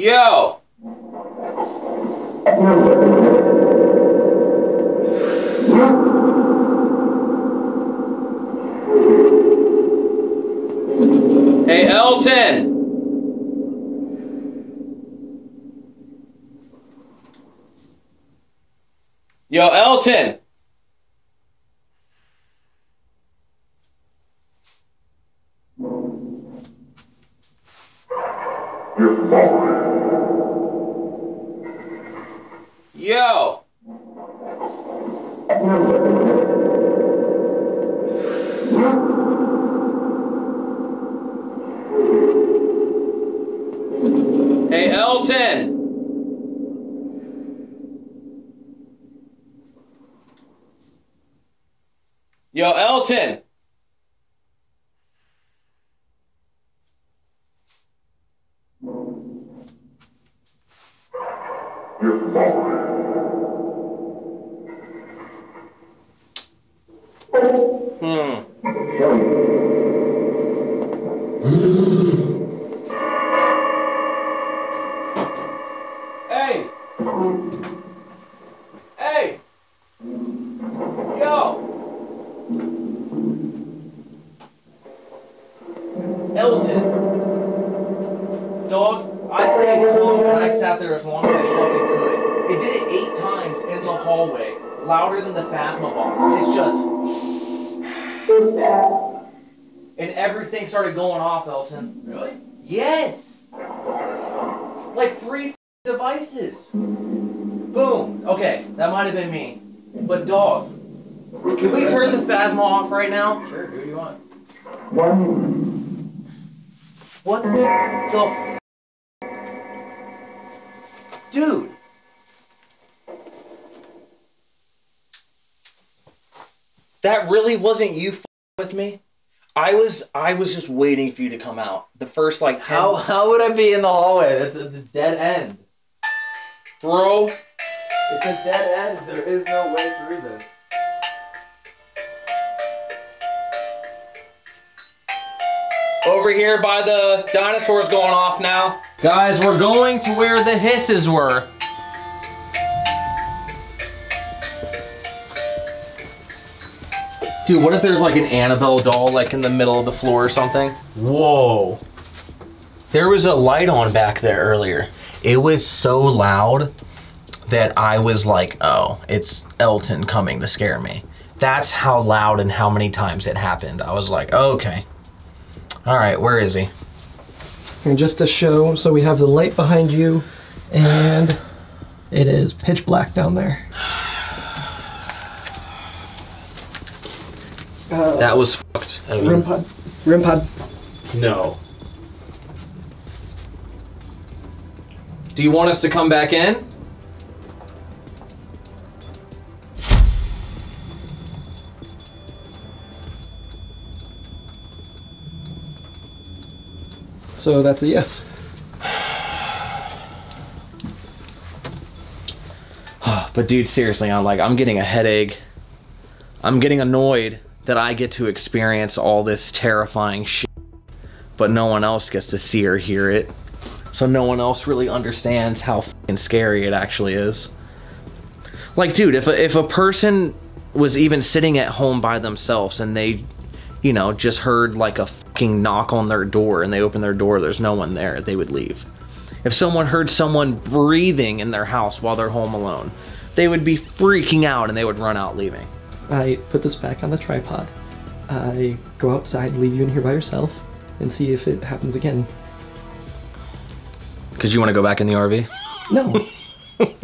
Yo. Hey, Elton. Yo, Elton. Yo. Hey, Elton. Yo, Elton. Really wasn't you f- with me? I was I was just waiting for you to come out. The first like 10 How, how would I be in the hallway? That's a, a dead end. Bro, It's a dead end. There is no way through this. over here by the dinosaurs going off now. Guys, we're going to where the hisses were. Dude, what if there's like an Annabelle doll like in the middle of the floor or something? Whoa. There was a light on back there earlier. It was so loud that I was like, oh, it's Elton coming to scare me. That's how loud and how many times it happened. I was like, okay. All right, where is he? And just to show, so we have the light behind you, and it is pitch black down there. Uh, That was fucked. Evan. REM pod. REM pod. No. Do you want us to come back in? So that's a yes. But dude, seriously, I'm like, I'm getting a headache. I'm getting annoyed that I get to experience all this terrifying shit, but no one else gets to see or hear it. So no one else really understands how fucking scary it actually is. Like, dude, if a, if a person was even sitting at home by themselves and they, you know, just heard like a fucking knock on their door and they open their door, there's no one there, they would leave. If someone heard someone breathing in their house while they're home alone, they would be freaking out and they would run out leaving. I put this back on the tripod. I go outside, leave you in here by yourself, and see if it happens again. Because you want to go back in the RV? No.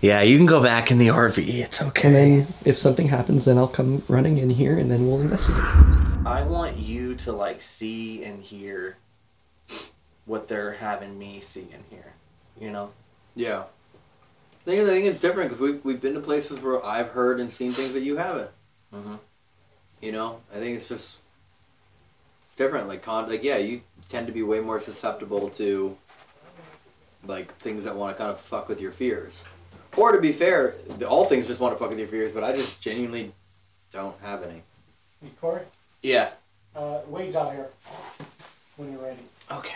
Yeah, you can go back in the RV. It's okay. And then if something happens, then I'll come running in here, and then we'll investigate. I want you to like see and hear what they're having me see and hear. You know? Yeah. I think, I think it's different because we've, we've been to places where I've heard and seen things that you haven't. Mm-hmm. You know, I think it's just it's different. Like con, like yeah, you tend to be way more susceptible to like things that want to kind of fuck with your fears. Or to be fair, all things just want to fuck with your fears, but I just genuinely don't have any. Hey, Corey, Yeah. uh, Wade's out here when you're ready. Okay.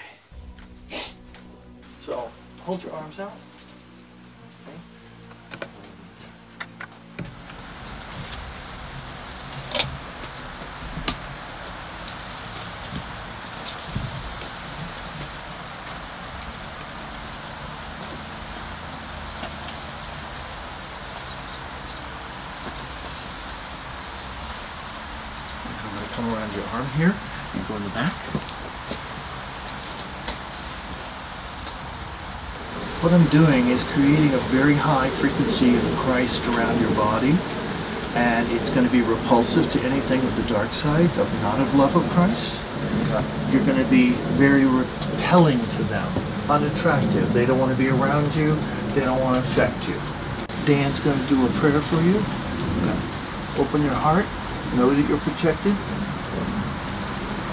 So, hold your arms out. I'm going to come around your arm here and go in the back. What I'm doing is creating a very high frequency of Christ around your body, and it's going to be repulsive to anything of the dark side, of not of love of Christ. You're going to be very repelling to them, unattractive. They don't want to be around you. They don't want to affect you. Dan's going to do a prayer for you. Open your heart. Know that you're protected.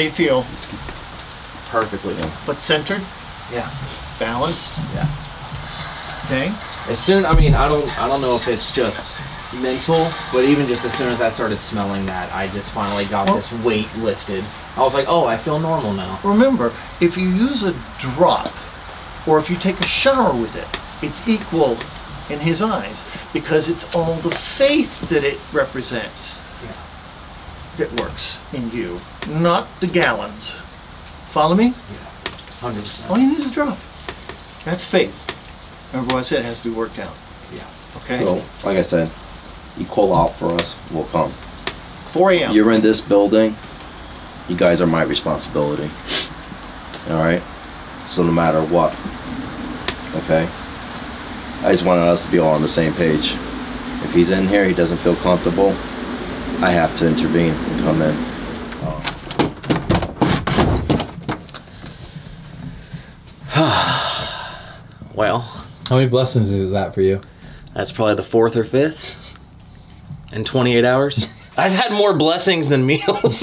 How you feel? Perfectly. But centered? Yeah. Balanced? Yeah. Okay. As soon, I mean, I don't, I don't know if it's just mental, but even just as soon as I started smelling that, I just finally got this weight lifted. I was like, oh, I feel normal now. Remember, if you use a drop or if you take a shower with it, it's equal in his eyes because it's all the faith that it represents that works in you, not the gallons. Follow me? Yeah, Hundred percent. All you need is a drop. That's faith. Remember what I said, it has to be worked out. Yeah. Okay? So, like I said, you call out for us, we'll come. 4 a.m. You're in this building, you guys are my responsibility. Alright? So no matter what. Okay? I just wanted us to be all on the same page. If he's in here, he doesn't feel comfortable, I have to intervene and come in. well, how many blessings is that for you? That's probably the fourth or fifth in 28 hours. I've had more blessings than meals.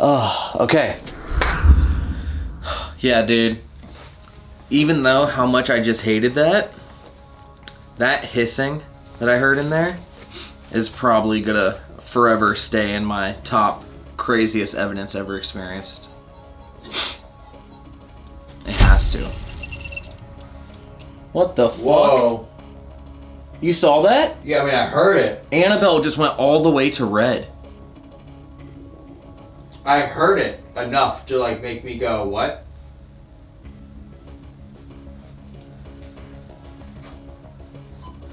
oh, okay. Yeah, dude. Even though how much I just hated that, that hissing that I heard in there is probably gonna forever stay in my top craziest evidence ever experienced. It has to. What the fuck? Whoa. You saw that? Yeah, I mean, I heard it. Annabelle just went all the way to red. I heard it enough to like make me go, what?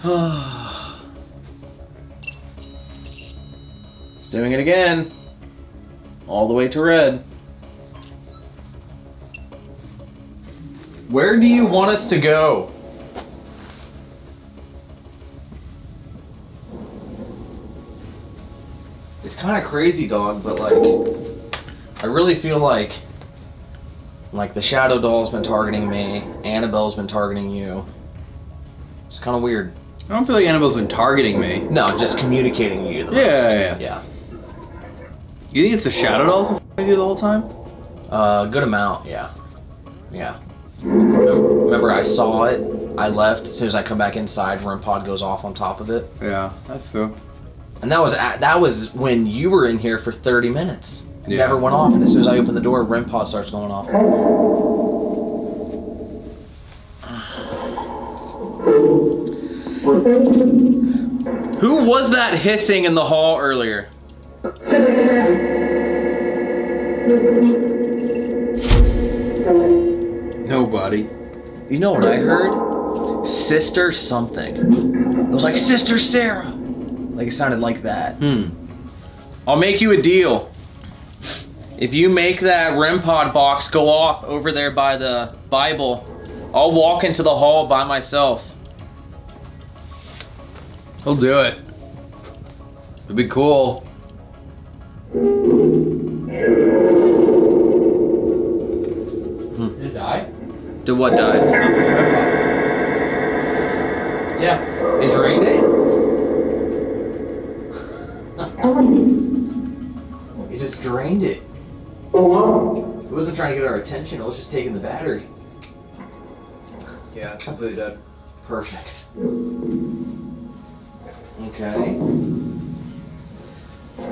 doing it again. All the way to red. Where do you want us to go? It's kind of crazy, dog, but like, I really feel like, like the Shadow Doll's been targeting me, Annabelle's been targeting you. It's kind of weird. I don't feel like Annabelle's been targeting me. No, just communicating you. The Yeah, most. yeah, yeah. You think it's the Shadow Dolls you the whole time? Uh, good amount, yeah. Yeah. Remember, I saw it, I left, as soon as I come back inside, REM pod goes off on top of it. Yeah, that's true. And that was at, that was when you were in here for 30 minutes. It Yeah. never went off, and as soon as I open the door, REM pod starts going off. Who was that hissing in the hall earlier? Nobody. You know what I heard? Sister something. It was like Sister Sarah. Like it sounded like that. Hmm. I'll make you a deal. If you make that REM pod box go off over there by the Bible, I'll walk into the hall by myself. He'll do it. It'd be cool. Did it die? Did what die? Yeah. It drained it? It just drained it. Uh-huh. It wasn't trying to get our attention, it was just taking the battery. Yeah, it's completely dead. Perfect. Okay. Do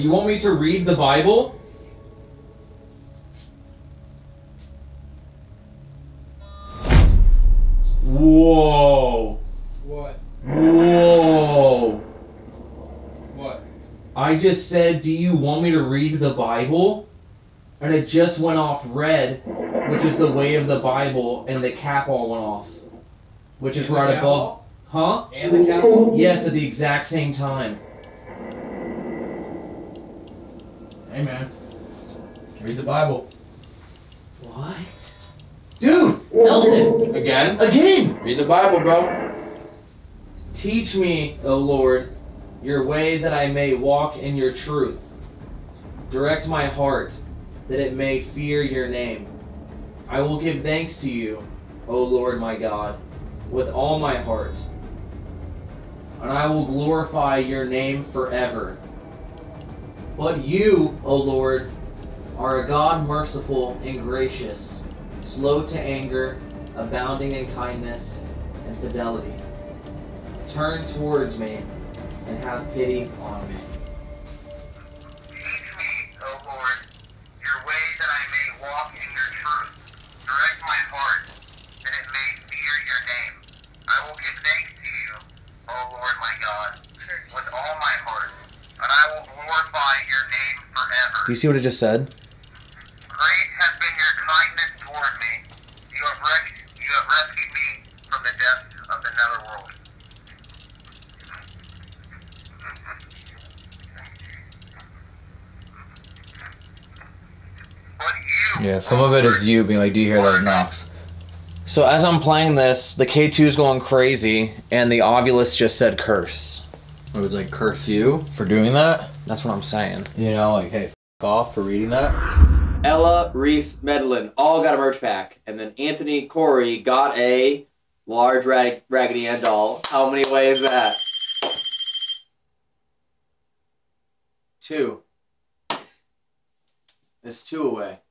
you want me to read the Bible? Whoa. What? Whoa. What? I just said, do you want me to read the Bible? And it just went off red, which is the way of the Bible, and the cat ball went off. Which is And right above. Huh? And the cat ball? Yes, at the exact same time. Hey, man. Read the Bible. What? Dude! Elton! Again? Again! Read the Bible, bro. Teach me, O Lord, your way that I may walk in your truth. Direct my heart, that it may fear your name. I will give thanks to you, O Lord my God, with all my heart. And I will glorify your name forever. But you, O Lord, are a God merciful and gracious, slow to anger, abounding in kindness and fidelity. Turn towards me and have pity on me. O Lord, your way that I may walk in your truth. Direct my heart, that it may fear your name. I will give thanks to you, O Lord my God, with all my heart, and I will glorify your name forever. Do you see what it just said? Great has been your kindness toward me. You have, res- you have rescued me from the depths of the netherworld. Yeah, some of it is you being like, "Do you hear those knocks?" So as I'm playing this, the K2 is going crazy, and the Ovilus just said curse. It was like curse you for doing that. That's what I'm saying. You know, like hey, f- off for reading that. Ella, Reese, Medlin all got a merch pack, and then Anthony Corey got a large rag- Raggedy Ann doll. How many ways is that? Two. There's two away.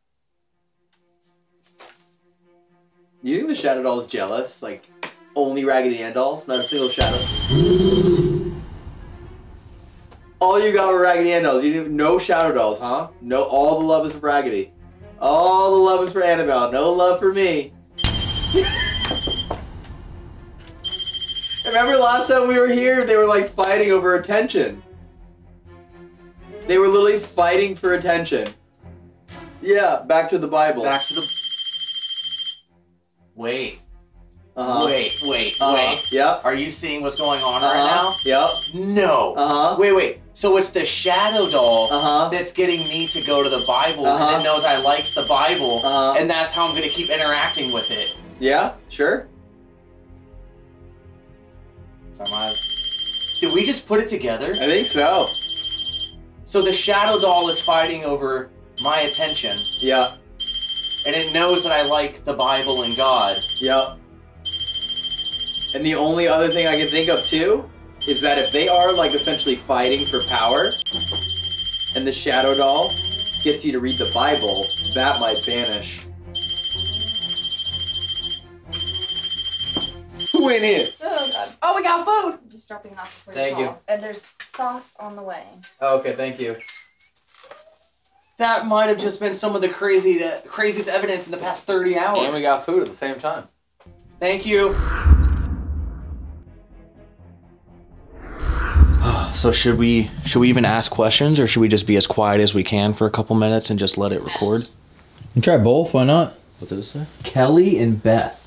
You think the Shadow Doll is jealous? Like, only Raggedy Ann dolls? Not a single Shadow? all you got were Raggedy Ann dolls. You didn't no Shadow Dolls, huh? No, all the love is for Raggedy. All the love is for Annabelle. No love for me. Remember last time we were here, they were like fighting over attention. They were literally fighting for attention. Yeah, back to the Bible. Back to the. Wait. Uh-huh. Wait, wait, Uh-huh. wait. Yep. Are you seeing what's going on Uh-huh. right now? Yep. No. Uh huh. Wait, wait. So it's the shadow doll Uh-huh. that's getting me to go to the Bible because Uh-huh. it knows I likes the Bible, Uh-huh. and that's how I'm going to keep interacting with it. Yeah, sure. Did we just put it together? I think so. So the shadow doll is fighting over my attention, Yeah. And it knows that I like the Bible and God. Yep. And the only other thing I can think of too is that if they are like essentially fighting for power, and the shadow doll gets you to read the Bible, that might vanish. Who went in? Oh god. Oh, we got food. I'm just dropping it off before Thank you you. call. And there's sauce on the way. Oh, okay, thank you. That might have just been some of the crazy, uh, craziest evidence in the past 30 hours. And we got food at the same time. Thank you. So should we should we even ask questions, or should we just be as quiet as we can for a couple minutes and just let it record? You try both. Why not? What did it say? Kelly and Beth.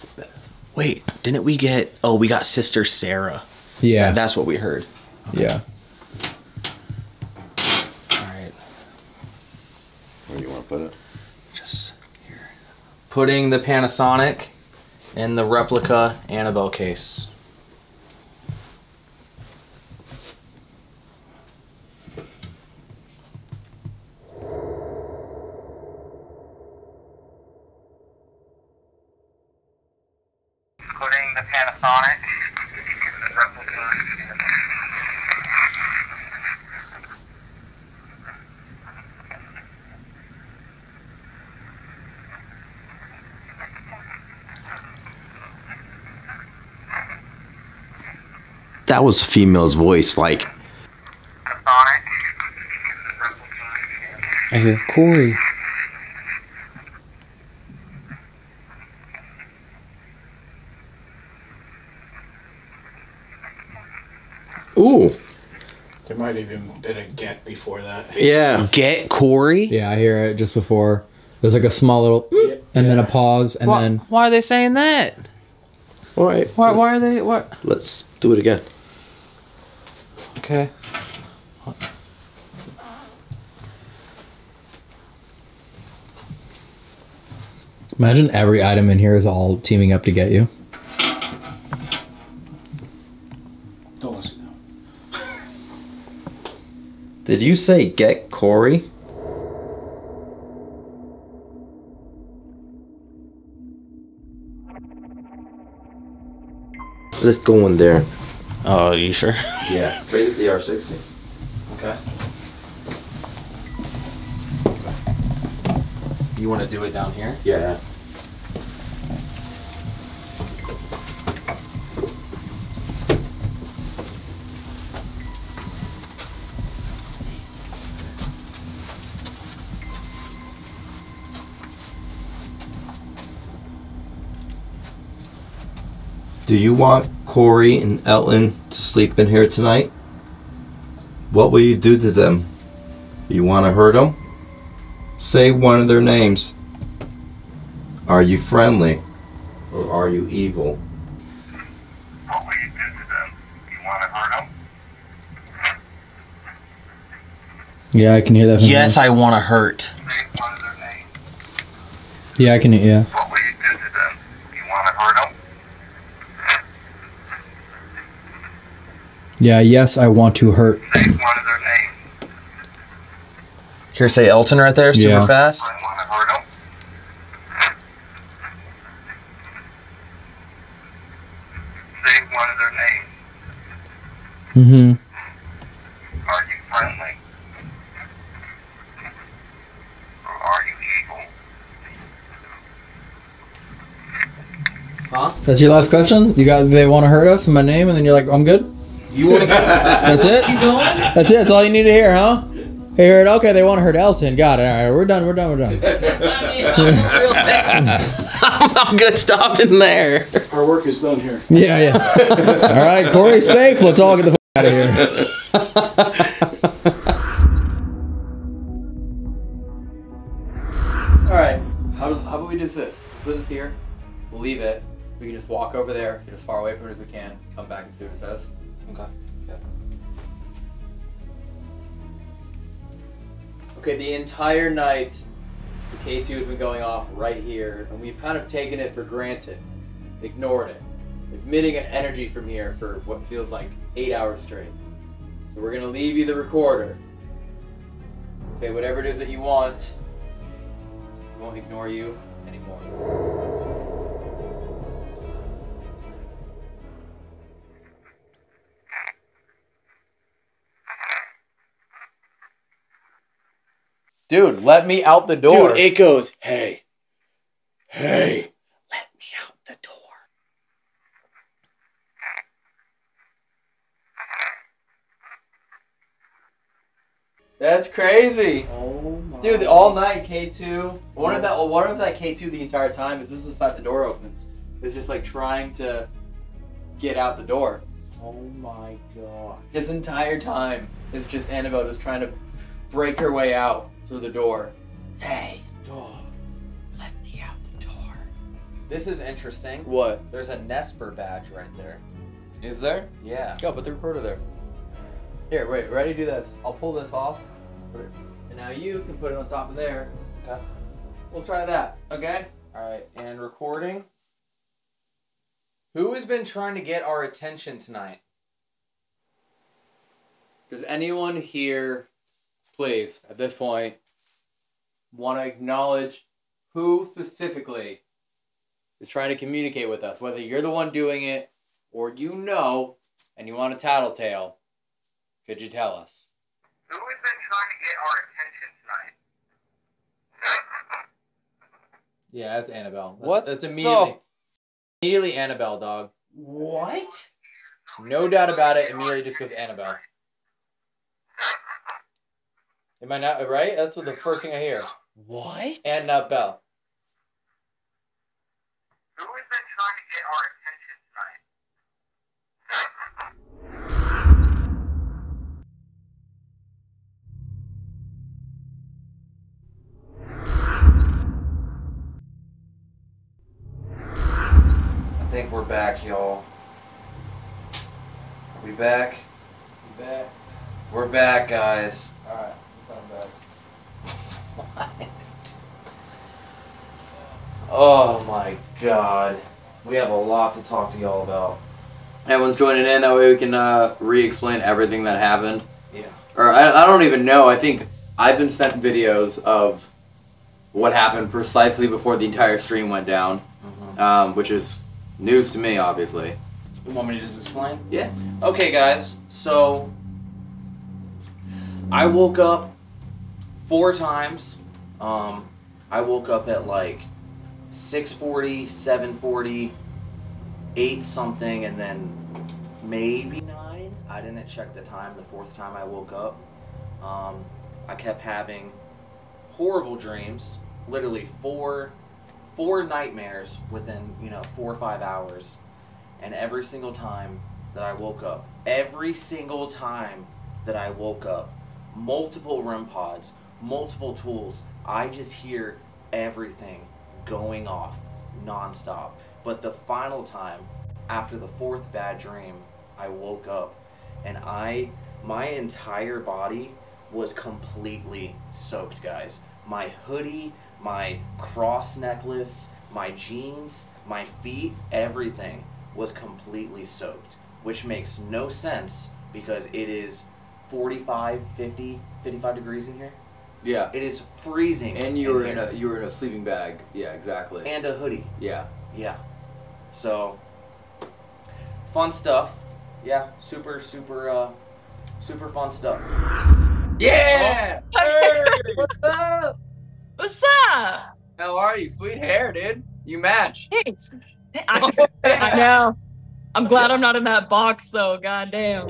Wait, didn't we get? Oh, we got sister Sarah. Yeah. That's what we heard. Yeah. All right. Where do you want to put it? Just here. Putting the Panasonic in the replica Annabelle case. Putting the Panasonic in the replica. That was a female's voice, like I hear Corey. Ooh. There might even been a get before that. Yeah. Get Corey. Yeah, I hear it just before. There's like a small little, and then a pause, and why, then why are they saying that? All right. Why, why are they? What? Let's do it again. Okay. imagine every item in here is all teaming up to get you. Don't listen. Did you say get Corey? Let's go in there. Oh, are you sure? Yeah. At the R60. Okay. You want to do it down here? Yeah. Do you want Corey and Elton to sleep in here tonight? What will you do to them? You want to hurt them? Say one of their names. Are you friendly? Or are you evil? What will you do to them? You want to hurt them? Yeah, I can hear that. From Yes, I want to hurt. here. Yeah, I can. Yeah. Yeah. Yes, I want to hurt. Here, say Elton right there, super Yeah. fast. Mm-hmm. Huh? That's your last question. You got. They want to hurt us in my name, and then you're like, I'm good. You want to? That's it. That's it. That's all you need to hear, huh? Hey, heard. Okay, they want to hurt Elton. Got it. All right, we're done. We're done. We're done. I'm good stopping there. Our work is done here. Yeah, yeah. All right, Corey's safe. Let's all get the f- out of here. Alright, how, does- how about we do this? Put this here, we'll leave it. We can just walk over there, get as far away from it as we can, come back and see what it says. Okay. Okay, the entire night, the K2 has been going off right here, and we've kind of taken it for granted, ignored it, emitting an energy from here for what feels like eight hours straight. So we're gonna leave you the recorder. Say whatever it is that you want. We won't ignore you anymore. Dude, let me out the door. Dude, it goes, hey, hey, let me out the door. That's crazy. Oh my. Dude, all night K2. What if that what if that K2 the entire time is this is the side the door opens. It's just like trying to get out the door. Oh my god. This entire time is just Annabelle just trying to break her way out through the door. Hey, door. let me out the door. This is interesting. What? There's a NESPR badge right there. Is there? Yeah. Go, put the recorder there. Here, wait, ready? To do this. I'll pull this off. Put it, and now you can put it on top of there. Okay. We'll try that. Okay. All right, and recording. Who has been trying to get our attention tonight? Does anyone here, please, at this point, want to acknowledge who specifically is trying to communicate with us? Whether you're the one doing it or you know and you want a tattletale, could you tell us? Who has been trying to get our attention tonight? Yeah, that's Annabelle. That's, What That's the- immediately. Immediately Annabelle, dog. What? No doubt about it. Immediately just goes Annabelle. Am I not right? That's what the first thing I hear. What? Annabelle. Uh, Who has been trying to get our attention tonight? I think we're back, y'all. We back? You bet. We're back, guys. Alright, I'm coming. Oh my god. We have a lot to talk to y'all about. Everyone's joining in. That way we can uh, re-explain everything that happened. Yeah. Or I, I don't even know. I think I've been sent videos of what happened precisely before the entire stream went down, um, which is news to me, obviously. You want me to just explain? Yeah. Okay, guys. So I woke up four times. Um, I woke up at like 6:40, 7:40, 8 something, and then maybe 9. I didn't check the time the fourth time I woke up. Um, I kept having horrible dreams, literally four four nightmares within, you know, 4 or 5 hours. And every single time that I woke up, every single time that I woke up, multiple REM pods, multiple tools, I just hear everything going off nonstop. But the final time, after the fourth bad dream, I woke up and I, my entire body was completely soaked, guys. My hoodie, my cross necklace, my jeans, my feet, everything was completely soaked, which makes no sense because it is 45, 50, 55 degrees in here. Yeah. It is freezing. And you were in here. a you were in a sleeping bag. Yeah, exactly. and a hoodie. Yeah. Yeah. So fun stuff. Yeah, super super uh super fun stuff. Yeah. What's up? What's up? How are you? Sweet hair, dude. You match. Thanks. I, I know. I'm glad I'm not in that box though. God damn.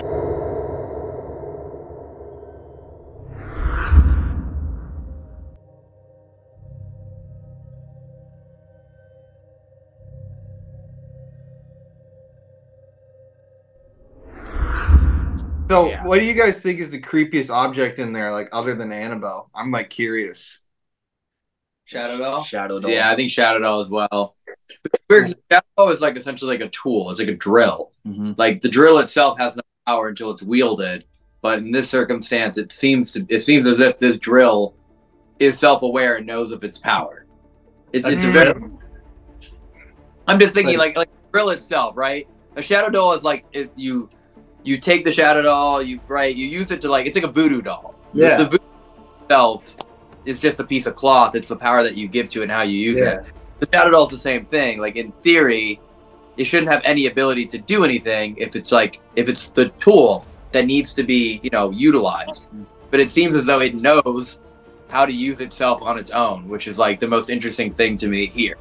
So, what do you guys think is the creepiest object in there, like other than Annabelle? I'm like curious. Shadow doll. Shadow doll. Yeah, I think shadow doll as well. Mm-hmm. Shadow doll is like essentially like a tool. It's like a drill. Mm-hmm. Like the drill itself has no power until it's wielded. But in this circumstance, it seems to it seems as if this drill is self-aware and knows of its power. It's it's a mm. very. I'm just thinking like like the drill itself, right? A shadow doll is like if you you take the shadow doll, you right, you use it to like it's like a voodoo doll. Yeah. The, voodoo itself is just a piece of cloth. It's the power that you give to it and how you use Yeah. it. The shadow doll is the same thing. Like in theory, it shouldn't have any ability to do anything if it's like if it's the tool that needs to be you know utilized. But it seems as though it knows how to use itself on its own, which is like the most interesting thing to me here.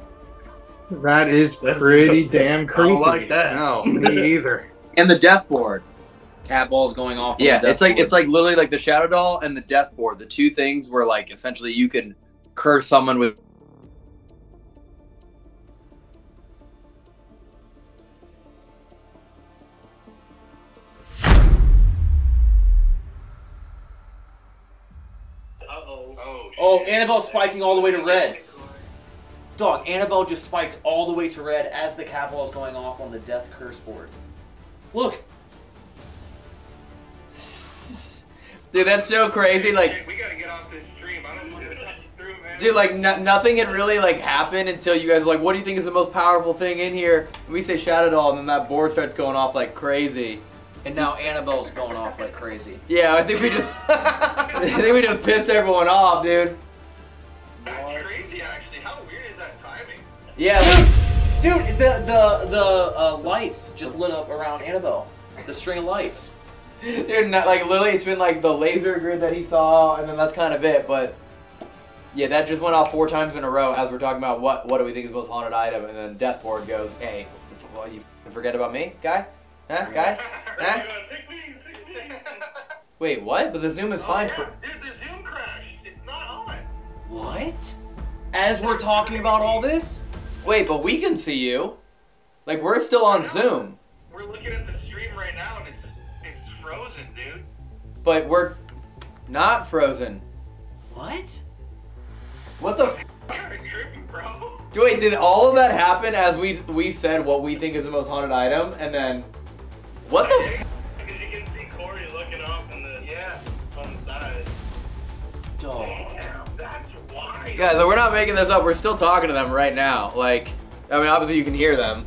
That is pretty damn creepy. like that. No, me either. And the death board. Cat balls going off. Yeah, it's like death it's like literally like the shadow doll and the death board. The two things where like essentially you can curse someone with Oh, Annabelle spiking all the way to red. Dog, Annabelle just spiked all the way to red as the cat ball is going off on the death curse board. Look. Dude, that's so crazy. Like, dude, like no- nothing had really like happened until you guys were like, "What do you think is the most powerful thing in here?" And we say Shadow Doll, and then that board starts going off like crazy. And now Annabelle's going off like crazy. Yeah, I think we just, I think we just pissed everyone off, dude. That's crazy, actually. How weird is that timing? Yeah, like, Dude, the the the uh, lights just lit up around Annabelle. The string of lights. Dude, not, like literally, it's been like the laser grid that he saw, and then that's kind of it. But yeah, that just went off four times in a row as we're talking about what what do we think is the most haunted item, and then Death Board goes, "Hey, well, you forget about me, guy? Huh, guy? Huh? Uh, Wait, what? But the Zoom is oh, fine for. Dude, the Zoom crashed. It's not on. What? As we're talking about all this? Wait, but we can see you. Like we're still on Zoom, We're looking at the stream right now, and it's frozen, dude. but we're not frozen. What? What the? F- Kind of trippy, bro. Wait, did all of that happen as we we said what we think is the most haunted item, and then what the? F- Because you can see Corey looking off in the yeah on the side. Dog. Damn, that's why. Guys, we're not making this up. We're still talking to them right now. Like, I mean, obviously you can hear them.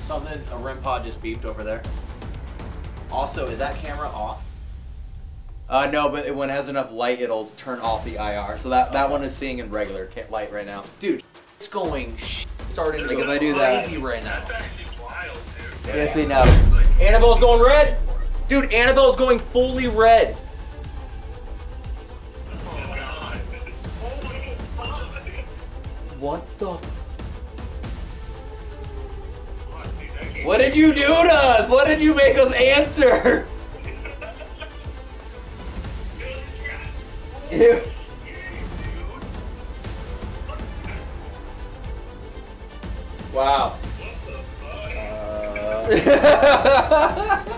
Something a REM pod just beeped over there. Also, is that camera off? Uh, no, but when it has enough light, it'll turn off the IR. So that that one is seeing in regular light right now. Dude, it's going sh- starting Like if I do that- crazy right now. Yeah, see now. Annabelle's going red. Dude, Annabelle's going fully red. What the? What did you do to us? What did you make us answer? Ew. Wow.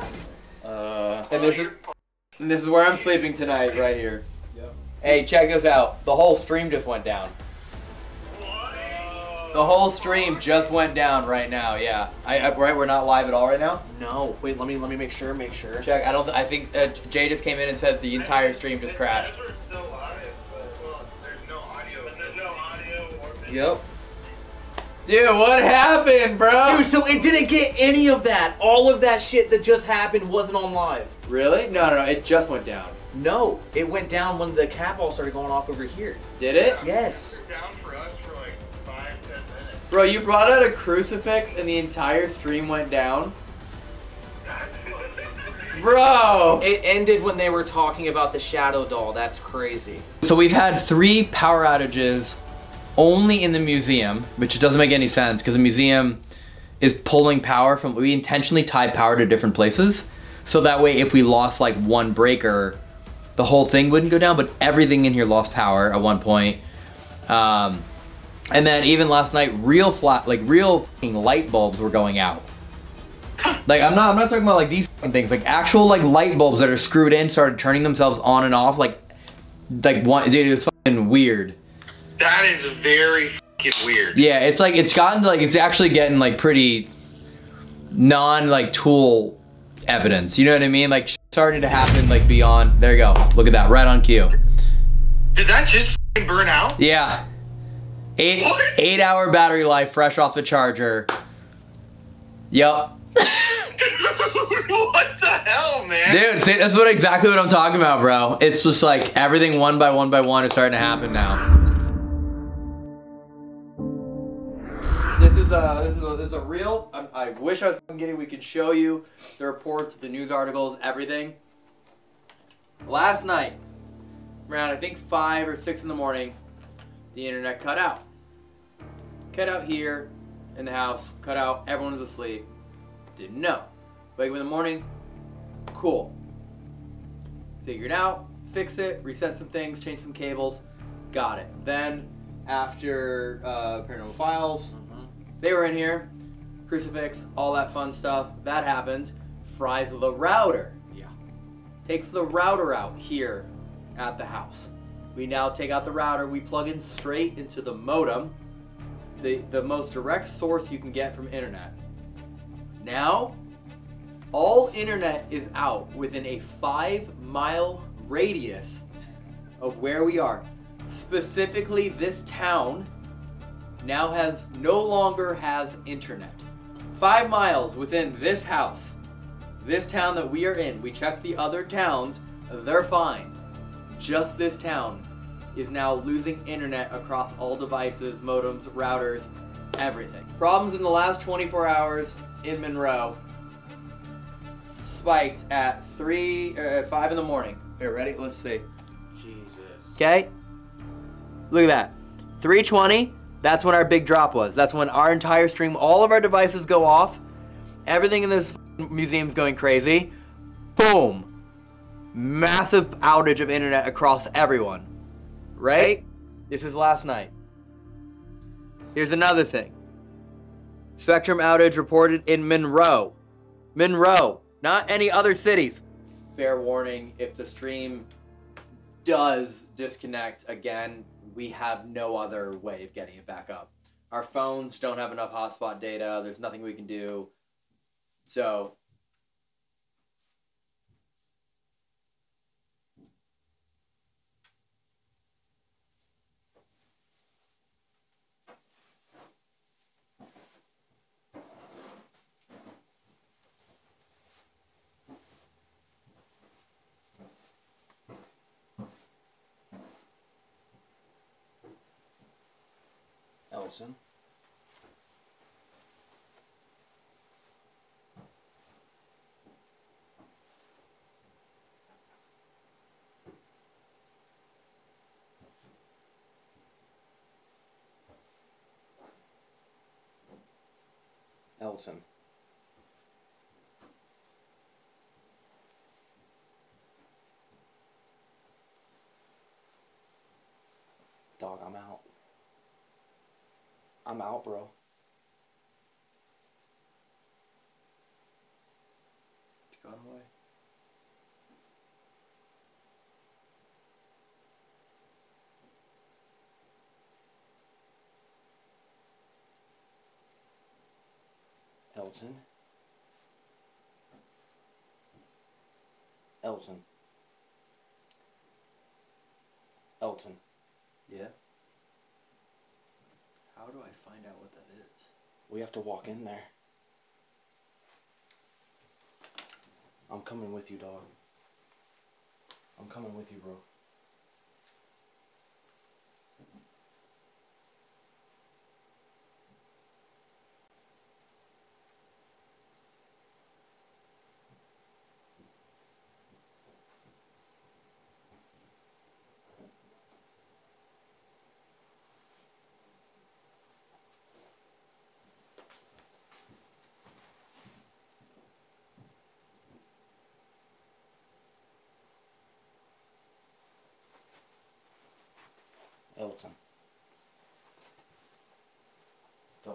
Uh, and this is and this is where I'm sleeping tonight, right here. Hey, check this out. The whole stream just went down. The whole stream just went down right now. Yeah, I, I right. We're not live at all right now. No, wait. Let me let me make sure. Make sure. Check. I don't. I think uh, Jay just came in and said the entire stream just crashed. Yep. Dude, what happened, bro? Dude, so it didn't get any of that. All of that shit that just happened wasn't on live. Really? No, no, no. It just went down. No, it went down when the cat ball started going off over here. Did it? Yes. Bro, you brought out a crucifix and the entire stream went down. Bro! It ended when they were talking about the shadow doll. That's crazy. So we've had three power outages only in the museum, which doesn't make any sense because the museum is pulling power from, we intentionally tie power to different places. So that way if we lost like one breaker, the whole thing wouldn't go down, but everything in here lost power at one point. Um, and then even last night, real flat, like real light bulbs were going out. Like I'm not, I'm not talking about like these things, like actual like light bulbs that are screwed in started turning themselves on and off, like, like one, dude, it was fucking weird. That is very fucking weird. Yeah, it's like it's gotten to like it's actually getting like pretty non like tool evidence. You know what I mean? Like starting to happen like beyond. There you go. Look at that, right on cue. Did that just burn out? Yeah. Eight eight hour battery life, fresh off the charger. Yup. what the hell, man? Dude, see, that's what exactly what I'm talking about, bro. It's just like everything one by one by one is starting to happen now. This is a this is a, this is a real. I, I wish I was getting. We could show you the reports, the news articles, everything. Last night, around I think five or six in the morning, the internet cut out. Cut out here in the house. Cut out. everyone's asleep. Didn't know. Wake up in the morning. Cool. Figured out. Fix it. Reset some things. Change some cables. Got it. Then after uh, Paranormal Files, they were in here. Crucifix, all that fun stuff. That happens. Fries the router. Yeah. Takes the router out here at the house. We now take out the router. We plug in straight into the modem, the the most direct source you can get from internet. Now, all internet is out within a five mile radius of where we are. Specifically, this town now has no longer has internet. Five miles within this house, this town that we are in, we check the other towns, they're fine. Just this town is now losing internet across all devices, modems, routers, everything. Problems in the last 24 hours in Monroe spiked at three, uh, five in the morning. Here, ready? Let's see. Jesus. Okay. Look at that. 320. That's when our big drop was. That's when our entire stream, all of our devices go off. Everything in this museum's going crazy. Boom. Massive outage of internet across everyone. Right? This is last night. Here's another thing. Spectrum outage reported in Monroe. Monroe, not any other cities. Fair warning, if the stream does disconnect again, we have no other way of getting it back up. Our phones don't have enough hotspot data. There's nothing we can do. So, thousand. Elton. Dog, I'm out. I'm out, bro. It's gone away. Elton. Elton. Elton. Yeah. How do I find out what that is? We have to walk in there. I'm coming with you, dog. I'm coming with you, bro. Elton. Dog.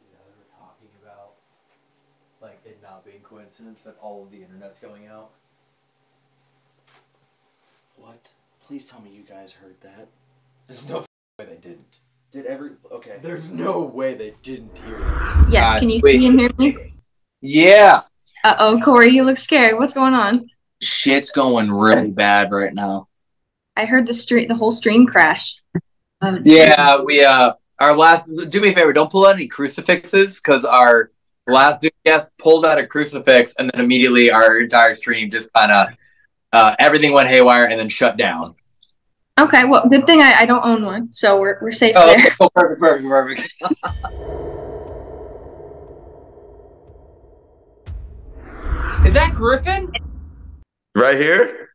You know, they were talking about like it not being coincidence that all of the internet's going out. What? Please tell me you guys heard that. There's no way they didn't. Did every okay? There's no way they didn't hear it. Yes, Ah, can you sweet. see and hear me? Yeah, Uh oh, Corey, you look scared. What's going on? shit's going really bad right now. I heard the street, the whole stream crashed. Um, Yeah, we uh, our last. Do me a favor, don't pull out any crucifixes because our last dude guest pulled out a crucifix and then immediately our entire stream just kind of uh, everything went haywire and then shut down. Okay, well, good thing I, I don't own one, so we're we're safe Oh, there. okay, oh, perfect, perfect, perfect. Is that Griffin? Right here?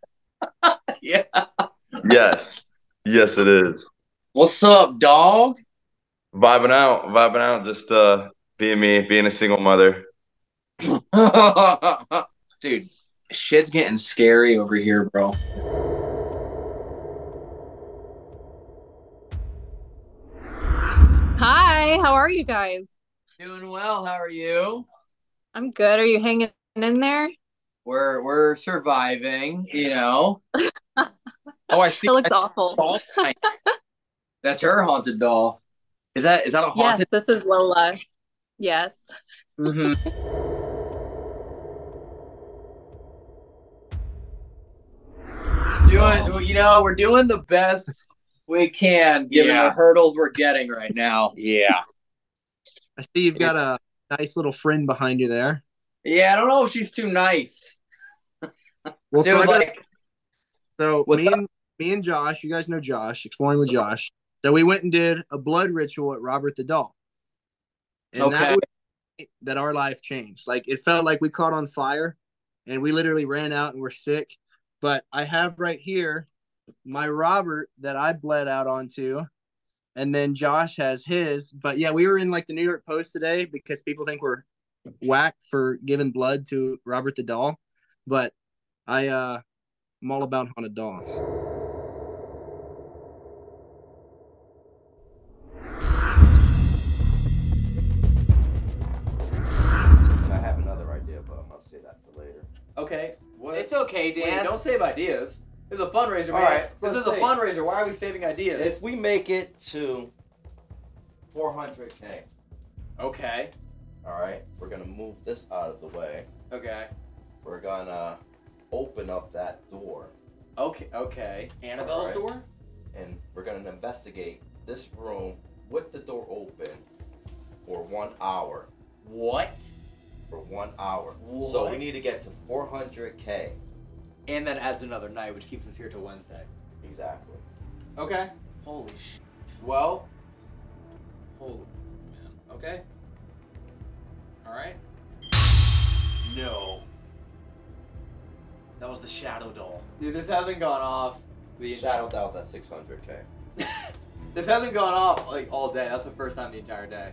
yeah. Yes. Yes, it is. What's up, dog? Vibing out, vibing out, just uh being me, being a single mother. Dude, shit's getting scary over here, bro. Hi, how are you guys? Doing well. How are you? I'm good. Are you hanging in there? We're we're surviving, you know. Oh, I see. It looks I- awful. That's her haunted doll. Is that is that a haunted? Yes, this is Lola. Yes. Mhm. Doing, you know, we're doing the best we can given Yeah. the hurdles we're getting right now. Yeah. I see you've got a nice little friend behind you there. Yeah, I don't know if she's too nice. Well, so, Dude, I got- like, so What's me and me and Josh, you guys know Josh, exploring with Josh. So we went and did a blood ritual at Robert the Doll. And Okay. that was that our life changed. Like it felt like we caught on fire and we literally ran out and were sick. But I have right here my Robert that I bled out onto. And then Josh has his. But yeah, we were in like the New York Post today because people think we're whack for giving blood to Robert the doll. But I uh I'm all about haunted dolls. Okay. What? It's okay, Wait, Dan. don't save ideas. This is a fundraiser, man. All right, this let's is a see. fundraiser. Why are we saving ideas? If we make it to 400k, okay. all right, we're gonna move this out of the way. Okay. We're gonna open up that door. Okay. Okay. Annabelle's Alright. door. and we're gonna investigate this room with the door open for one hour. What? For one hour. So we need to get to 400k. And then adds another night, which keeps us here till Wednesday. Exactly. Okay. Holy shit. Well, Holy man. Okay. Alright. No. That was the shadow doll. dude, this hasn't gone off. The Shadow Doll's at 600k. This hasn't gone off like all day. That's the first time the entire day.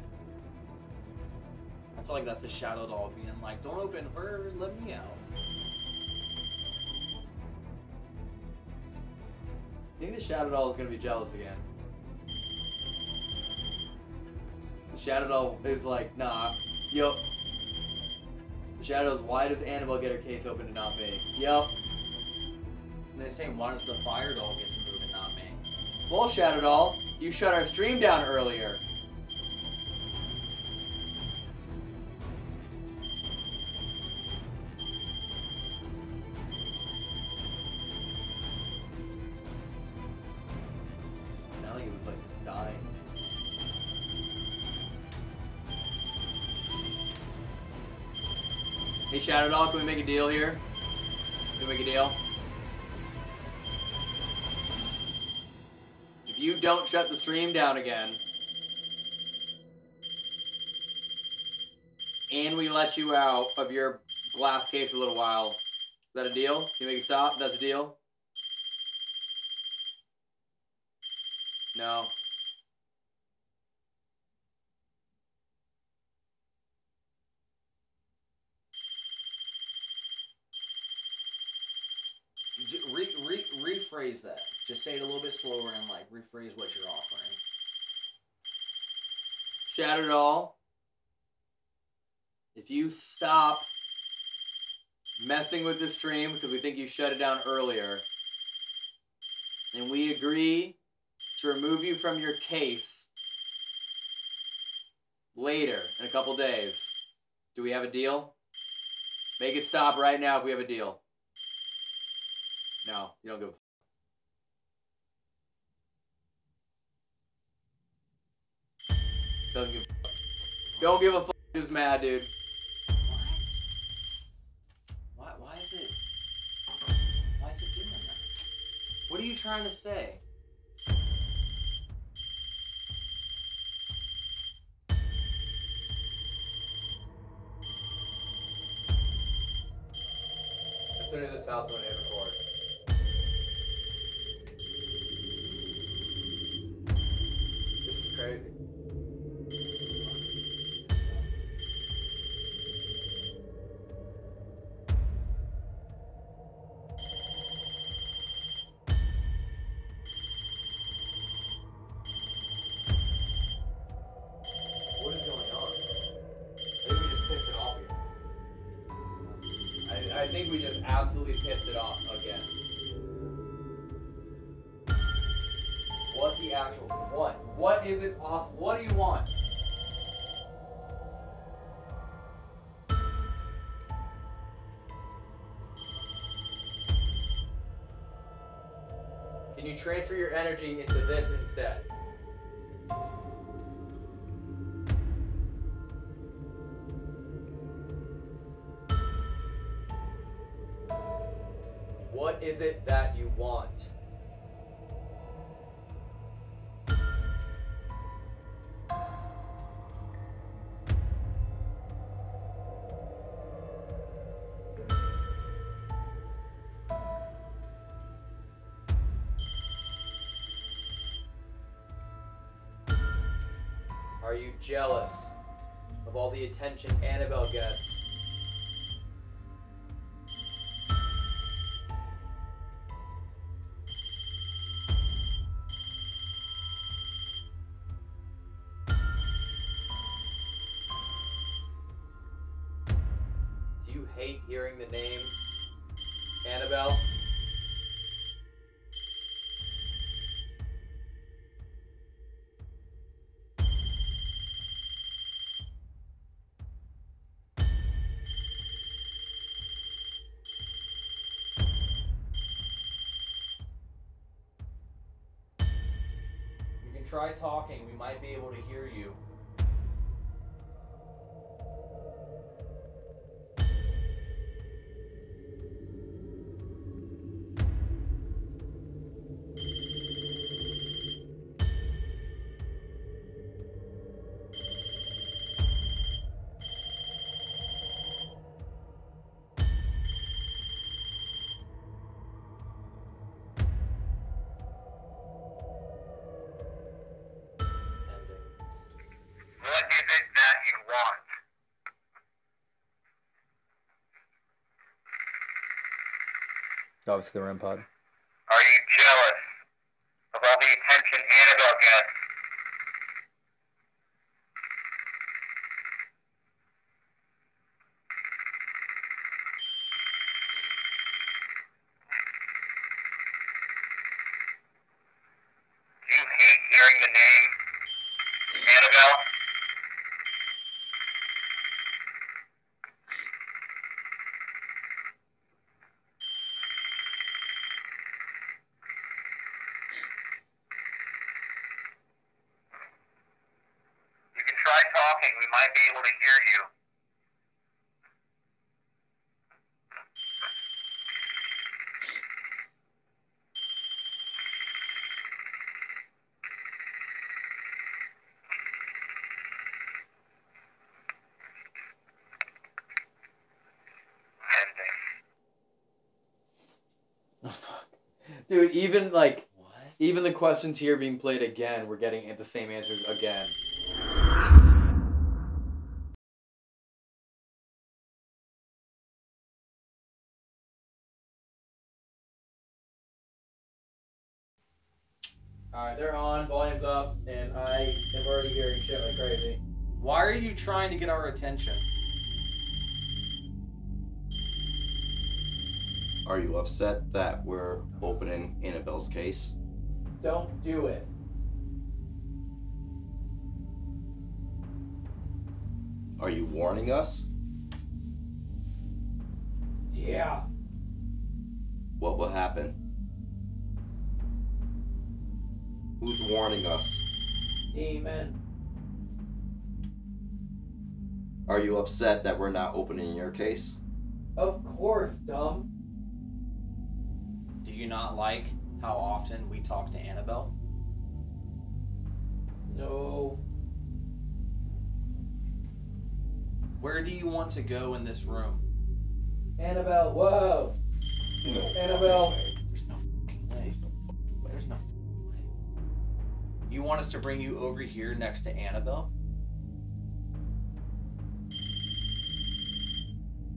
I feel like that's the shadow doll being like, don't open her, let me out. I think the Shadow Doll is gonna be jealous again. The Shadow Doll is like, nah, yup. The Shadow's, why does Annabelle get her case open and not me? Yup. And they're saying, why does the fire doll get to move and not me? Well, Shadow Doll, you shut our stream down earlier. Hey Shadow Doll, can we make a deal here? Can we make a deal? If you don't shut the stream down again, and we let you out of your glass case for a little while, is that a deal? Can you make a stop? That's a deal? No. J- Re- re- rephrase that. Just say it a little bit slower and like rephrase what you're offering. Shadow Doll. if you stop messing with the stream because we think you shut it down earlier, and we agree to remove you from your case later in a couple days, do we have a deal? Make it stop right now if we have a deal. No, you don't give a. Doesn't give a fuck. Don't give a fuck. Just mad, dude. Why? Why is it? Why is it doing that? What are you trying to say? Consider the South one ever record. This is crazy. Transfer your energy into this instead? Jealous of all the attention Annabelle gets? Try talking, we might be able to hear you. Obviously, the REM pod. Are you jealous of all the attention Annabelle gets? Do you hate hearing the name Annabelle? You can try talking. We might be able to hear you. Dude, even like, even the questions here being played again, we're getting the same answers again. Alright, they're on, volume's up, and I am already hearing shit like crazy. Why are you trying to get our attention? Are you upset that we're opening Annabelle's case? Don't do it. Are you warning us? Yeah. What will happen? Who's warning us? Demon. Are you upset that we're not opening your case? Want to go in this room? Annabelle, whoa. Annabelle. There's no fucking way. There's no fucking way. You want us to bring you over here next to Annabelle?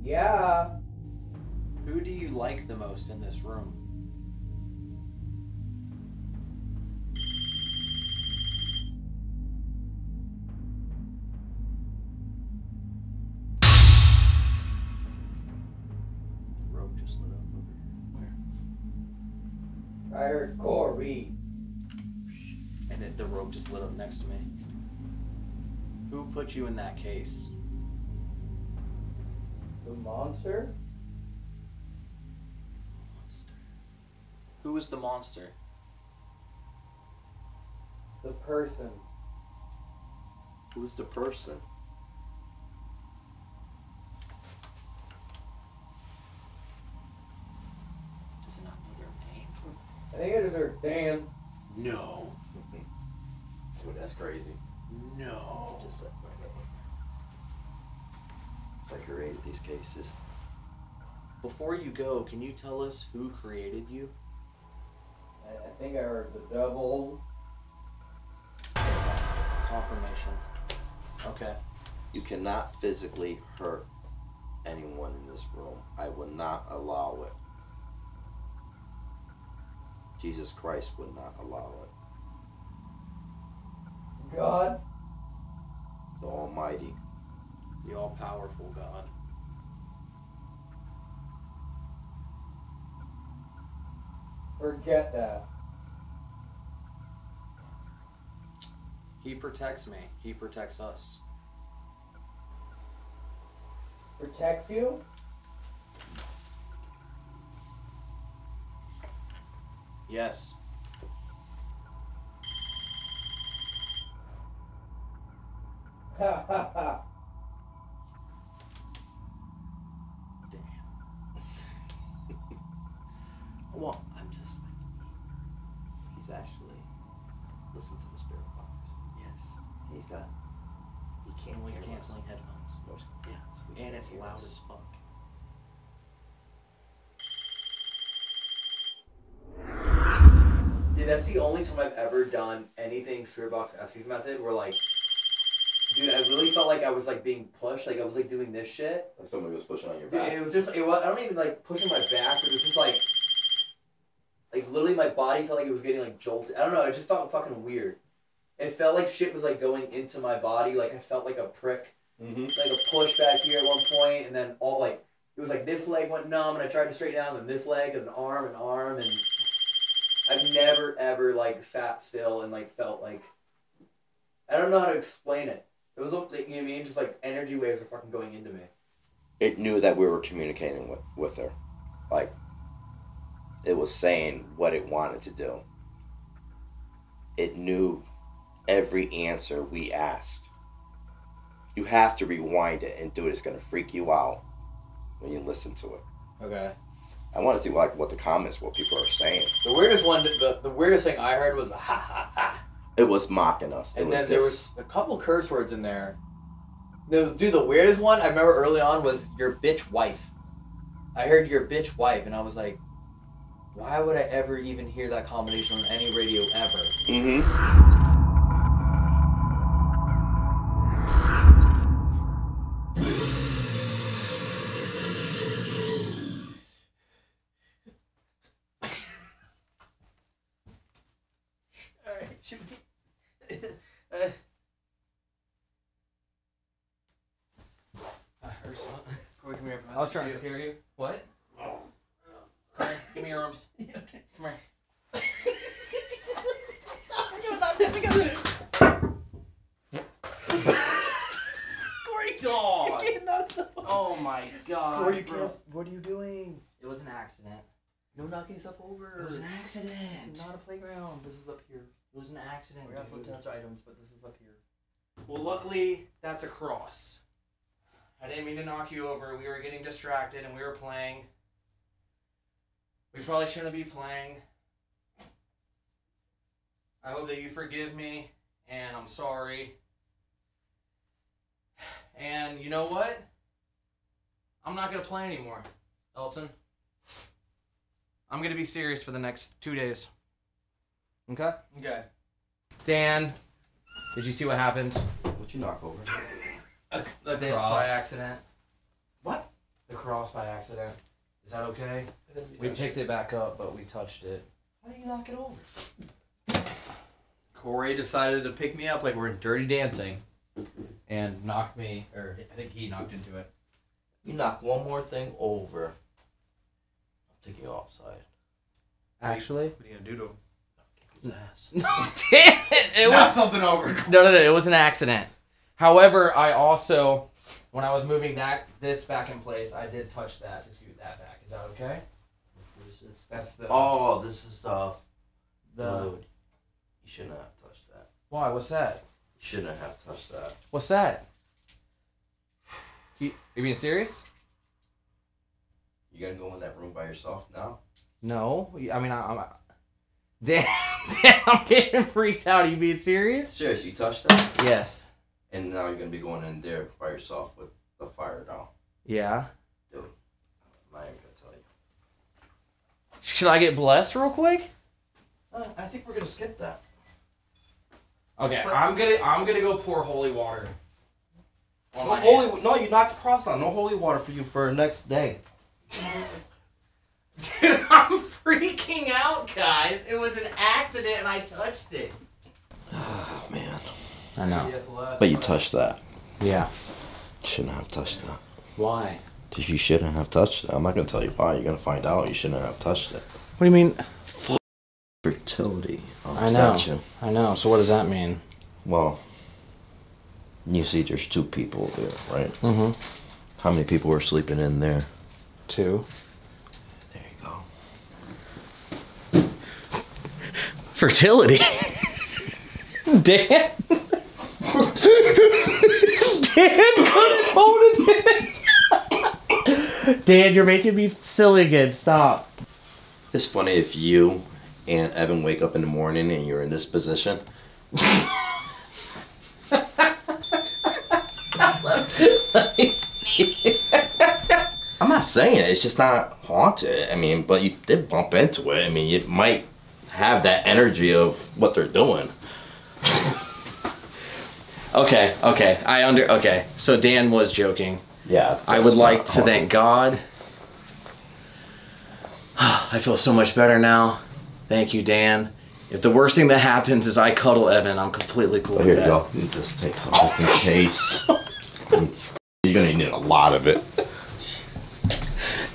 Yeah. Who do you like the most in this room? The monster? Who is the monster? The person. Who's the person? Does it not know their name? I think it is her Dan. No. Dude, that's crazy. No. Just like, it's like created these cases. Before you go, can you tell us who created you? I, I think I heard the devil. Confirmation. Okay. You cannot physically hurt anyone in this room. I will not allow it. Jesus Christ would not allow it. God. The Almighty. The all powerful God. Forget that. He protects me. He protects us. Protects you? Yes. Well, I'm just. He's actually listened to the spirit box. Yes. And he's got. He can't noise canceling headphones. Yeah. And it's loud as fuck. Dude, that's the only time I've ever done anything Spiritbox Estes method where like, dude, I really felt like I was like being pushed, like I was like doing this shit. Like somebody was pushing on your Dude, back. it was just it was I don't even like pushing my back, but it was just like, like literally my body felt like it was getting like jolted. I don't know, it just felt fucking weird. It felt like shit was like going into my body, like I felt like a prick, Mm-hmm. like a push back here at one point, and then all like it was like this leg went numb, and I tried to straighten out, and this leg, and an arm, and arm, and I've never ever like sat still and like felt like I don't know how to explain it. It was like you know what I mean, just like energy waves are fucking going into me. It knew that we were communicating with, with her. Like, it was saying what it wanted to do. It knew every answer we asked. You have to rewind it and do it. It's going to freak you out when you listen to it. Okay. I want to see like what the comments, what people are saying. The weirdest one, the, the weirdest thing I heard was ha ha ha, It was mocking us. It and was then there was a couple curse words in there. The dude, the weirdest one I remember early on was your bitch wife. I heard your bitch wife, and I was like, why would I ever even hear that combination on any radio ever? Mm-hmm. Alright, should we. uh, I heard something. Corey, come here. I was trying to scare you. What? Come here, give me your arms. Come here. Corey dog. You're getting knocked the fuck- Oh my god. Corey, you bro. can't. What are you doing? It was an accident. No knocking stuff over. It was an accident. It's not a playground. This is up here. It was an accident. We're not supposed to touch items, but this is up here. Well, luckily, that's a cross. I didn't mean to knock you over. We were getting distracted and we were playing. We probably shouldn't be playing. I hope that you forgive me and I'm sorry. And you know what? I'm not going to play anymore, Elton. I'm going to be serious for the next two days. Okay? Okay. Dan, did you see what happened? What you knock over? The this cross. by accident. What? The cross by accident. Is that okay? We picked it back up, but we touched it. How do you knock it over? Corey decided to pick me up like we're in Dirty Dancing, and knocked me, or I think he knocked into it. You knock one more thing over. I'll take you outside. Actually? What are you gonna do to him? His ass. No, damn it! It Knock was something over. No, no, no. It was an accident. However, I also, when I was moving that this back in place, I did touch that to scoot that back. Is that okay? That's the. Oh, this is stuff. The- Dude, you shouldn't have touched that. Why? What's that? You shouldn't have touched that. What's that? You, you being serious? You gonna go in that room by yourself now? No. I mean, I, I'm. Damn, damn, I'm getting freaked out. Are you being serious? Serious, you touched that? Yes. And now you're gonna be going in there by yourself with the fire now. Yeah. Dude, I'm not even gonna tell you. Should I get blessed real quick? Uh, I think we're gonna skip that. Okay, I'm gonna I'm gonna go pour holy water. On No holy, hands. no, you knocked the cross down. No holy water for you for next day. Dude, I'm freaking out, guys. It was an accident and I touched it. Oh man. I know. But you touched that. Yeah. Shouldn't have touched that. Why? Because you shouldn't have touched it. I'm not gonna tell you why. You're gonna find out. You shouldn't have touched it. What do you mean? Fertility. um, I know. statue. I know. So what does that mean? Well, you see, there's two people there, right? Mhm. How many people were sleeping in there? Two. There you go. Fertility. Dan. Dan couldn't hold it. Dan, you're making me silly again. Stop. It's funny if you and Evan wake up in the morning and you're in this position. I'm not saying it. It's just not haunted. I mean, but you did bump into it. I mean, it might have that energy of what they're doing. Okay, okay. I under. Okay, so Dan was joking. Yeah. I would like to thank God. I feel so much better now. Thank you, Dan. If the worst thing that happens is I cuddle Evan, I'm completely cool But with here you go. You just take some just in case. You're gonna need a lot of it.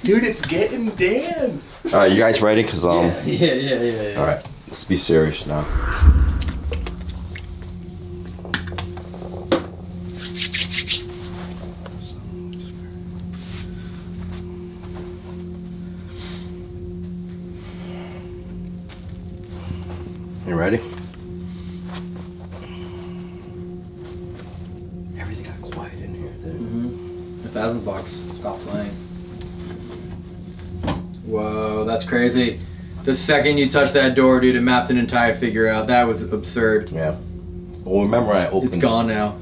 Dude, it's getting Dan. All right, you guys ready? Cause um. Yeah, yeah, yeah, yeah. All right, let's be serious now. The second you touched that door, dude, it mapped an entire figure out. That was absurd. Yeah. Well, remember when I opened It's gone now.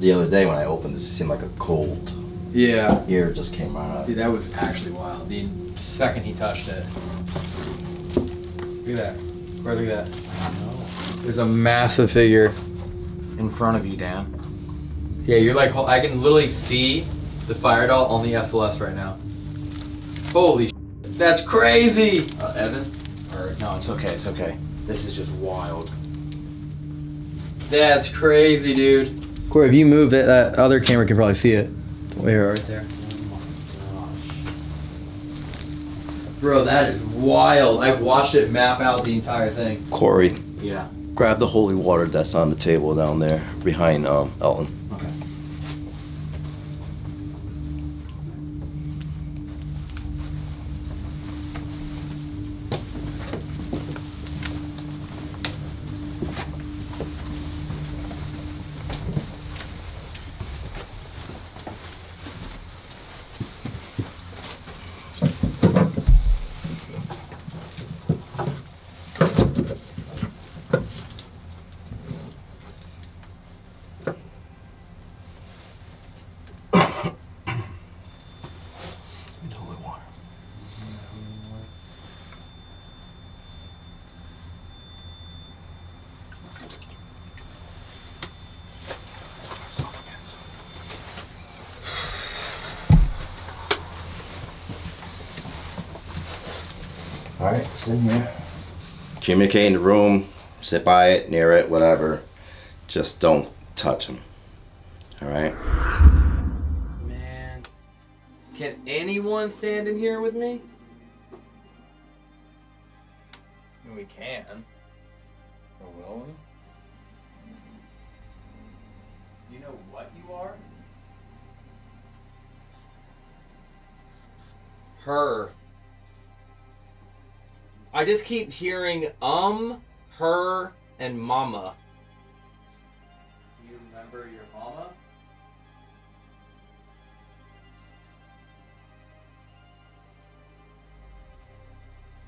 the other day when I opened this, it seemed like a cold Yeah. ear just came right up. Dude, that was actually wild. The second he touched it. Look at that. Bro, look at that. There's a massive figure in front of you, Dan. Yeah, you're like, I can literally see the fire doll on the SLS right now. Holy sh- That's crazy! Uh, Evan? Or no, it's okay. It's okay. This is just wild. That's crazy, dude. Corey, if you move it, that other camera can probably see it. Way right there. Bro, that is wild. I've watched it map out the entire thing. Corey, Yeah. grab the holy water that's on the table down there behind um, Elton. Communicate in the room, sit by it, near it, whatever. Just don't touch them. All right? Man. Can anyone stand in here with me? We can. Or will we? You know what you are? Her. I just keep hearing um, her, and mama. Do you remember your mama?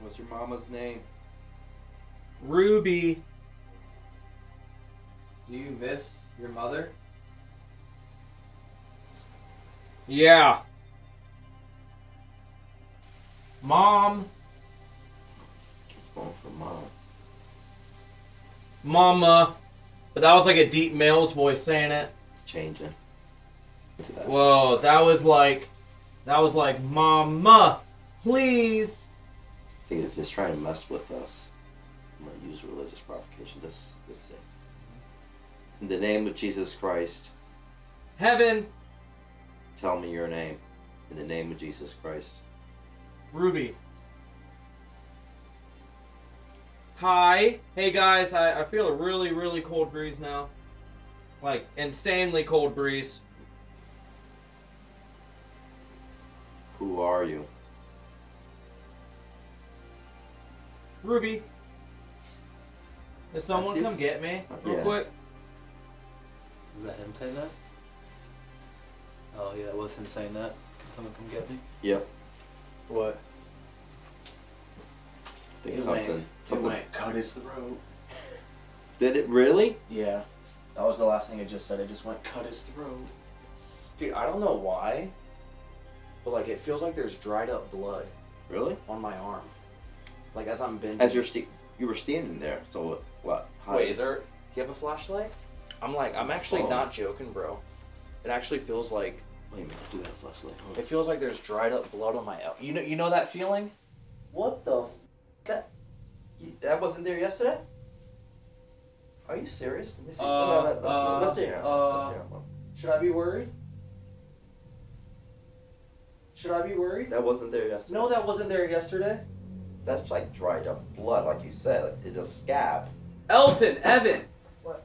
What's your mama's name? Ruby. Do you miss your mother? Yeah. Mom. Going for mom. Mama. But that was like a deep male's voice saying it. It's changing. That. Whoa, that was like, that was like, Mama, please. I think if it's trying to mess with us, I'm gonna use religious provocation. This, this say. In the name of Jesus Christ, Heaven, tell me your name. In the name of Jesus Christ. Ruby. Hi. Hey guys, I, I feel a really, really cold breeze now. Like, insanely cold breeze. Who are you? Ruby. Does someone That's come his- get me real Yeah. quick? Is that him saying that? Oh yeah, it was him saying that. Can someone come get me? Yep. What? I think It something. went, something. It went cut his throat. Did it really? Yeah. That was the last thing it just said. It just went cut his throat. Dude, I don't know why, but like it feels like there's dried up blood. Really? On my arm. Like as I'm bending. As you're st- you were standing there. So what? How- Wait, is there? Do you have a flashlight? I'm like, I'm actually Oh. not joking, bro. It actually feels like. Wait a minute. Do that flashlight. Hold. It feels like there's dried up blood on my el- You know, you know that feeling? What the? F- that, that wasn't there yesterday. Are you serious? Let me see. Uh, No, no, no, no, uh, lift your arm. uh, Lift arm. Should I be worried? Should I be worried? That wasn't there yesterday. No, that wasn't there yesterday. That's like dried up blood, like you said. Like, it's a scab. Elton, Evan. What?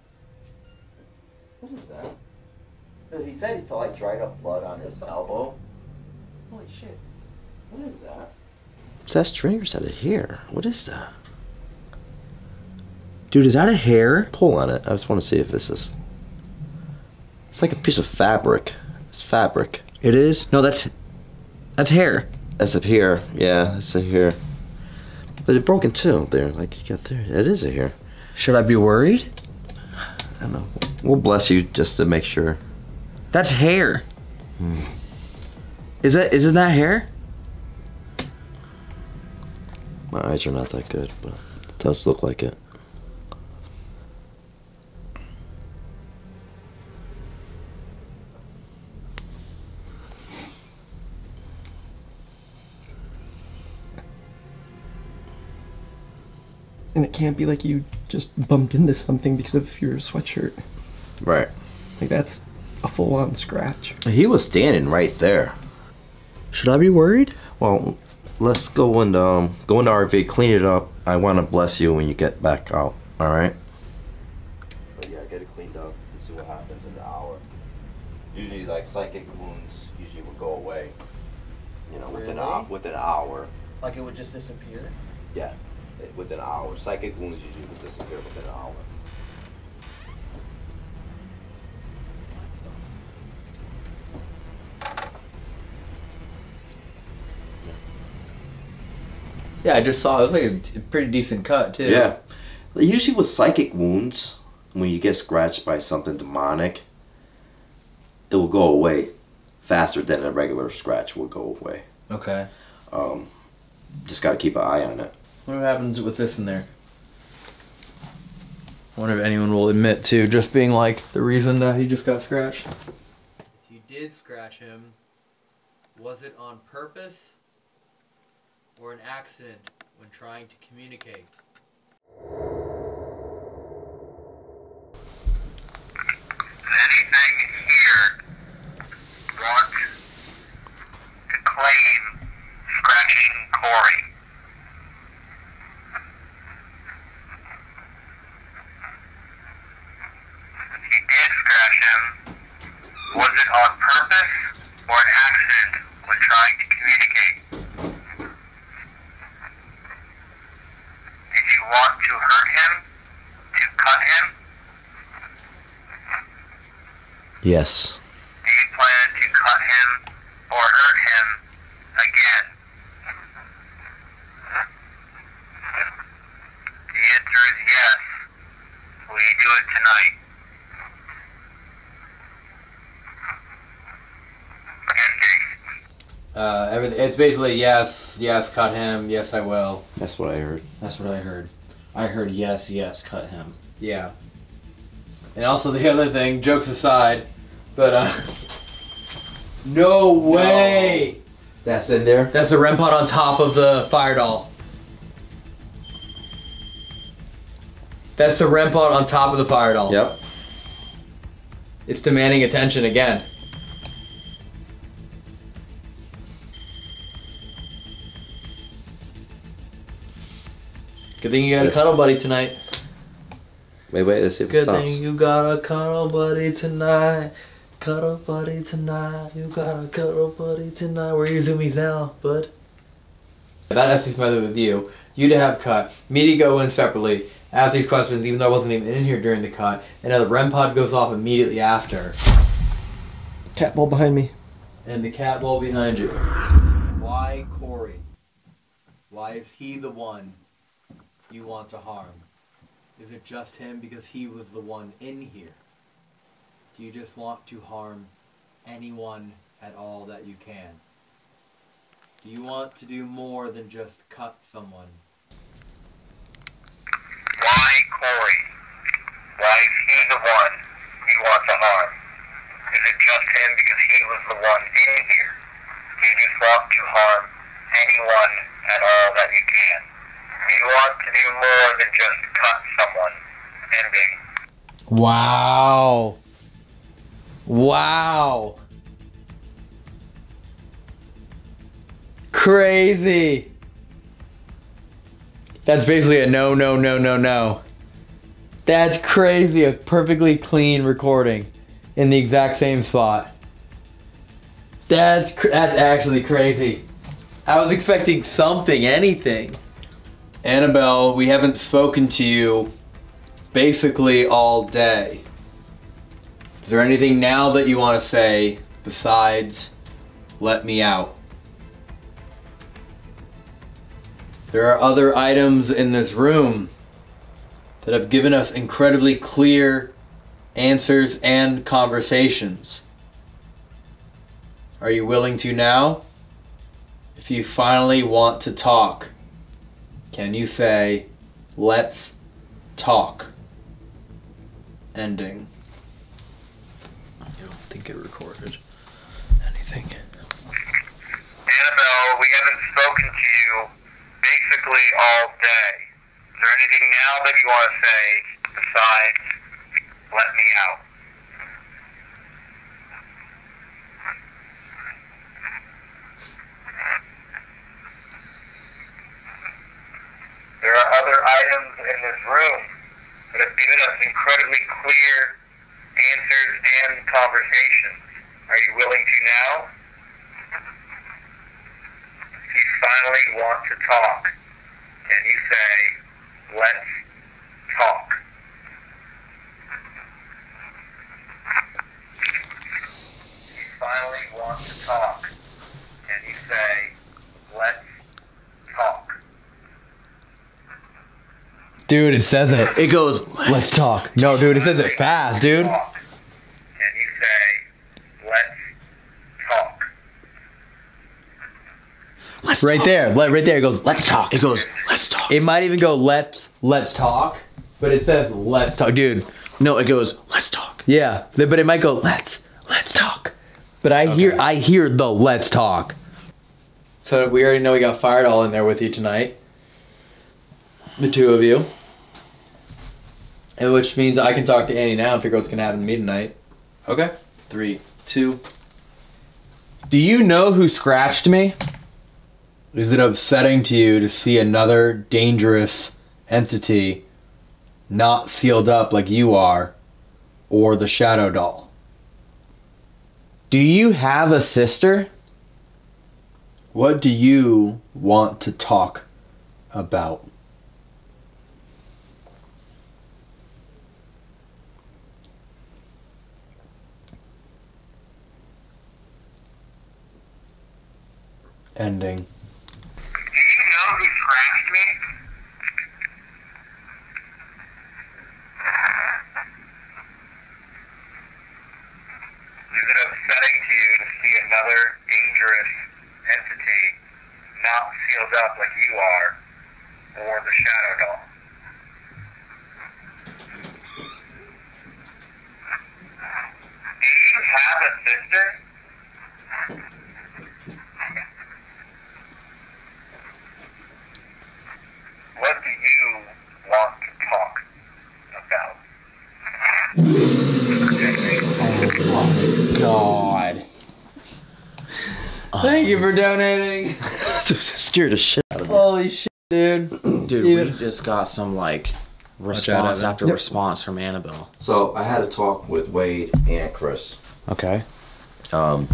What is that? Dude, He said he felt like dried up blood on his elbow. Holy shit. What is that? Is that string or is that a hair? What is that? Dude, is that a hair? Pull on it. I just want to see if this is. It's like a piece of fabric. It's fabric. It is? No, that's. That's hair. That's a hair. Yeah, that's a hair. But it broke in two there. Like you got there. It is a hair. Should I be worried? I don't know. We'll bless you just to make sure. That's hair. Hmm. Is that isn't that hair? My eyes are not that good, but it does look like it. And it can't be like you just bumped into something because of your sweatshirt. Right. Like that's a full on scratch. He was standing right there. Should I be worried? Well, let's go and um go in the RV, clean it up. I want to bless you when you get back out. All right. But yeah, get it cleaned up and see what happens in the hour. Usually, like psychic wounds, usually will go away. You know, within an Really? hour. Within an hour. Like it would just disappear. Yeah, eh, within an hour. Psychic wounds usually will disappear within an hour. Yeah, I just saw it was like a pretty decent cut too. Yeah. Usually with psychic wounds, when you get scratched by something demonic, it will go away faster than a regular scratch will go away. Okay. Um, just got to keep an eye on it. What happens with this in there? I wonder if anyone will admit to just being like the reason that he just got scratched. If you did scratch him, was it on purpose or an accident when trying to communicate? was it on purpose or an accident when trying to communicate? Did you want to hurt him? To cut him? Yes. Do you plan to cut him or hurt him again? The answer is yes. Will you do it tonight? Uh, everything, it's basically yes, yes, cut him, yes, I will. That's what I heard. That's what I heard. I heard yes, yes, cut him. Yeah. And also the other thing, jokes aside, but uh, no way. That's in there. That's the REM pod on top of the fire doll. That's the REM pod on top of the fire doll. Yep. It's demanding attention again. Good thing you got a cuddle buddy tonight. Wait, wait, let's see if it Good stops. thing you got a cuddle buddy tonight. Cuddle buddy tonight. You got a cuddle buddy tonight. Where are your zoomies now, bud? That has to be smothered with you. You to have cut. Me to go in separately. ask these questions even though I wasn't even in here during the cut. And now the REM pod goes off immediately after. Cat ball behind me. And the cat ball behind you. Why Corey? Why is he the one you want to harm? Is it just him because he was the one in here? Do you just want to harm anyone at all that you can? Do you want to do more than just cut someone? Why Corey? Why is he the one you want to harm? Is it just him because he was the one in here? Do you just want to harm anyone at all that you can? You want to do more than just cut someone? Ending. Wow. Wow. Crazy. That's basically a no, no, no, no, no. That's crazy. A perfectly clean recording in the exact same spot. That's that's actually crazy. I was expecting something, anything. Annabelle, we haven't spoken to you basically all day. Is there anything now that you want to say besides let me out? There are other items in this room that have given us incredibly clear answers and conversations. Are you willing to now? If you finally want to talk, can you say, let's talk? Ending. I don't think it recorded anything. Annabelle, we haven't spoken to you basically all day. Is there anything now that you want to say besides let me out? There are other items in this room that have given us incredibly clear answers and conversations. Are you willing to now? You finally want to talk, can you say, let's talk? You finally want to talk, can you say, let's talk? Dude, it says it. It goes, let's talk. No, dude, it says it fast, dude. Can you say, let's talk? right there, let, right there, it goes, let's talk. It goes, let's talk. It might even go, let's, let's talk, but it says, let's talk. Dude, no, it goes, let's talk. Yeah, but it might go, let's, let's talk. But I hear, I hear the let's talk. So we already know we got Fired all in there with you tonight. The two of you. And which means I can talk to Annie now and figure out what's gonna happen to me tonight. Okay. Three, two. Do you know who scratched me? Is it upsetting to you to see another dangerous entity not sealed up like you are or the shadow doll? Do you have a sister? What do you want to talk about? Ending. Do you know who scratched me? Is it upsetting to you to see another dangerous entity not sealed up like you are, or the shadow doll? Do you have a sister? What do you want to talk about? Oh, God. Thank you for donating. Scared the shit out of me. Holy shit, dude. Dude, You- we just got some like response after Yep. response from Annabelle. So I had a talk with Wade and Chris. Okay. Um,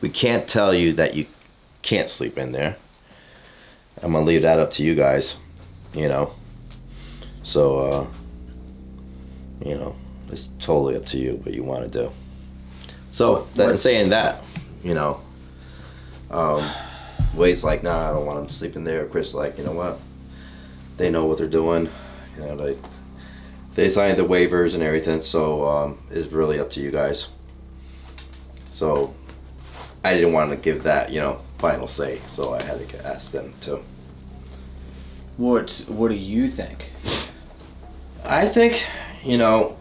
we can't tell you that you can't sleep in there. I'm gonna leave that up to you guys. You know. So, uh, you know, it's totally up to you what you want to do. So, that, saying that, you know, um, Wade's like, nah, I don't want him sleeping there. Chris like, you know what? They know what they're doing. You know, they they signed the waivers and everything. So um, it's really up to you guys. So I didn't want to give that, you know, final say. So I had to ask them to. What What do you think? I think, you know,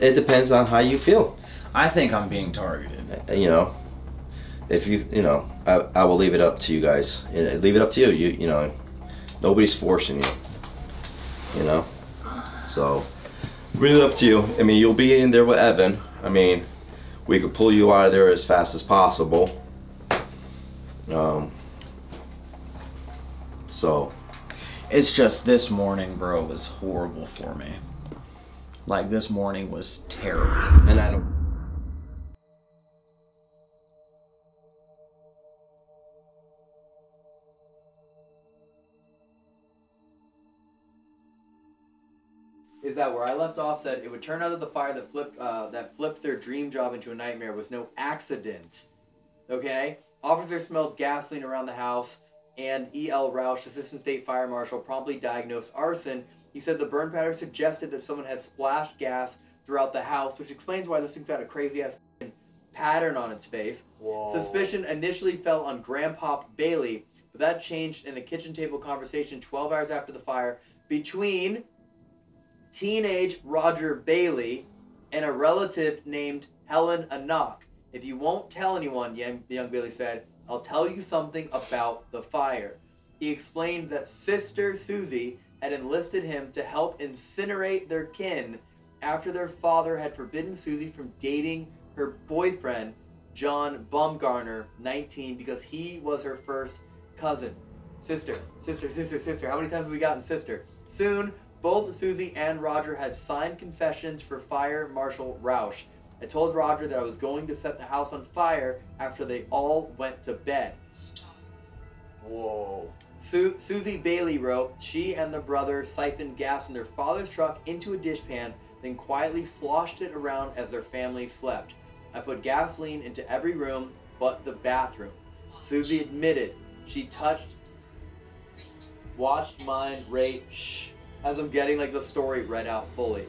it depends on how you feel. I think I'm being targeted. You know, if you, you know, I, I will leave it up to you guys. Leave it up to you. You, you know, nobody's forcing you. You know, so really up to you. I mean, you'll be in there with Evan. I mean, we could pull you out of there as fast as possible. Um. So. It's just this morning, bro, was horrible for me. Like this morning was terrible. And I don't. is that where I left off said it would turn out that the fire that flipped uh, that flipped their dream job into a nightmare was no accident. Okay? Officers smelled gasoline around the house, and E.L. Roush, Assistant State Fire Marshal, promptly diagnosed arson. He said the burn pattern suggested that someone had splashed gas throughout the house, which explains why this thing's got a crazy ass pattern on its face. Whoa. Suspicion initially fell on Grandpa Bailey, but that changed in a kitchen table conversation 12 hours after the fire between teenage Roger Bailey and a relative named Helen Anak. If you won't tell anyone, young, the young Bailey said, I'll tell you something about the fire. He explained that Sister Susie had enlisted him to help incinerate their kin after their father had forbidden Susie from dating her boyfriend, John Bumgarner, 19, because he was her first cousin. Sister, sister, sister, sister. How many times have we gotten sister? Soon, both Susie and Roger had signed confessions for Fire Marshal Roush. I told Roger that I was going to set the house on fire after they all went to bed. Stop. Whoa. Su- Susie Bailey wrote, she and the brother siphoned gas from their father's truck into a dishpan, then quietly sloshed it around as their family slept. I put gasoline into every room but the bathroom. Susie admitted she touched, watched mine rate, shh, as I'm getting like the story read out fully.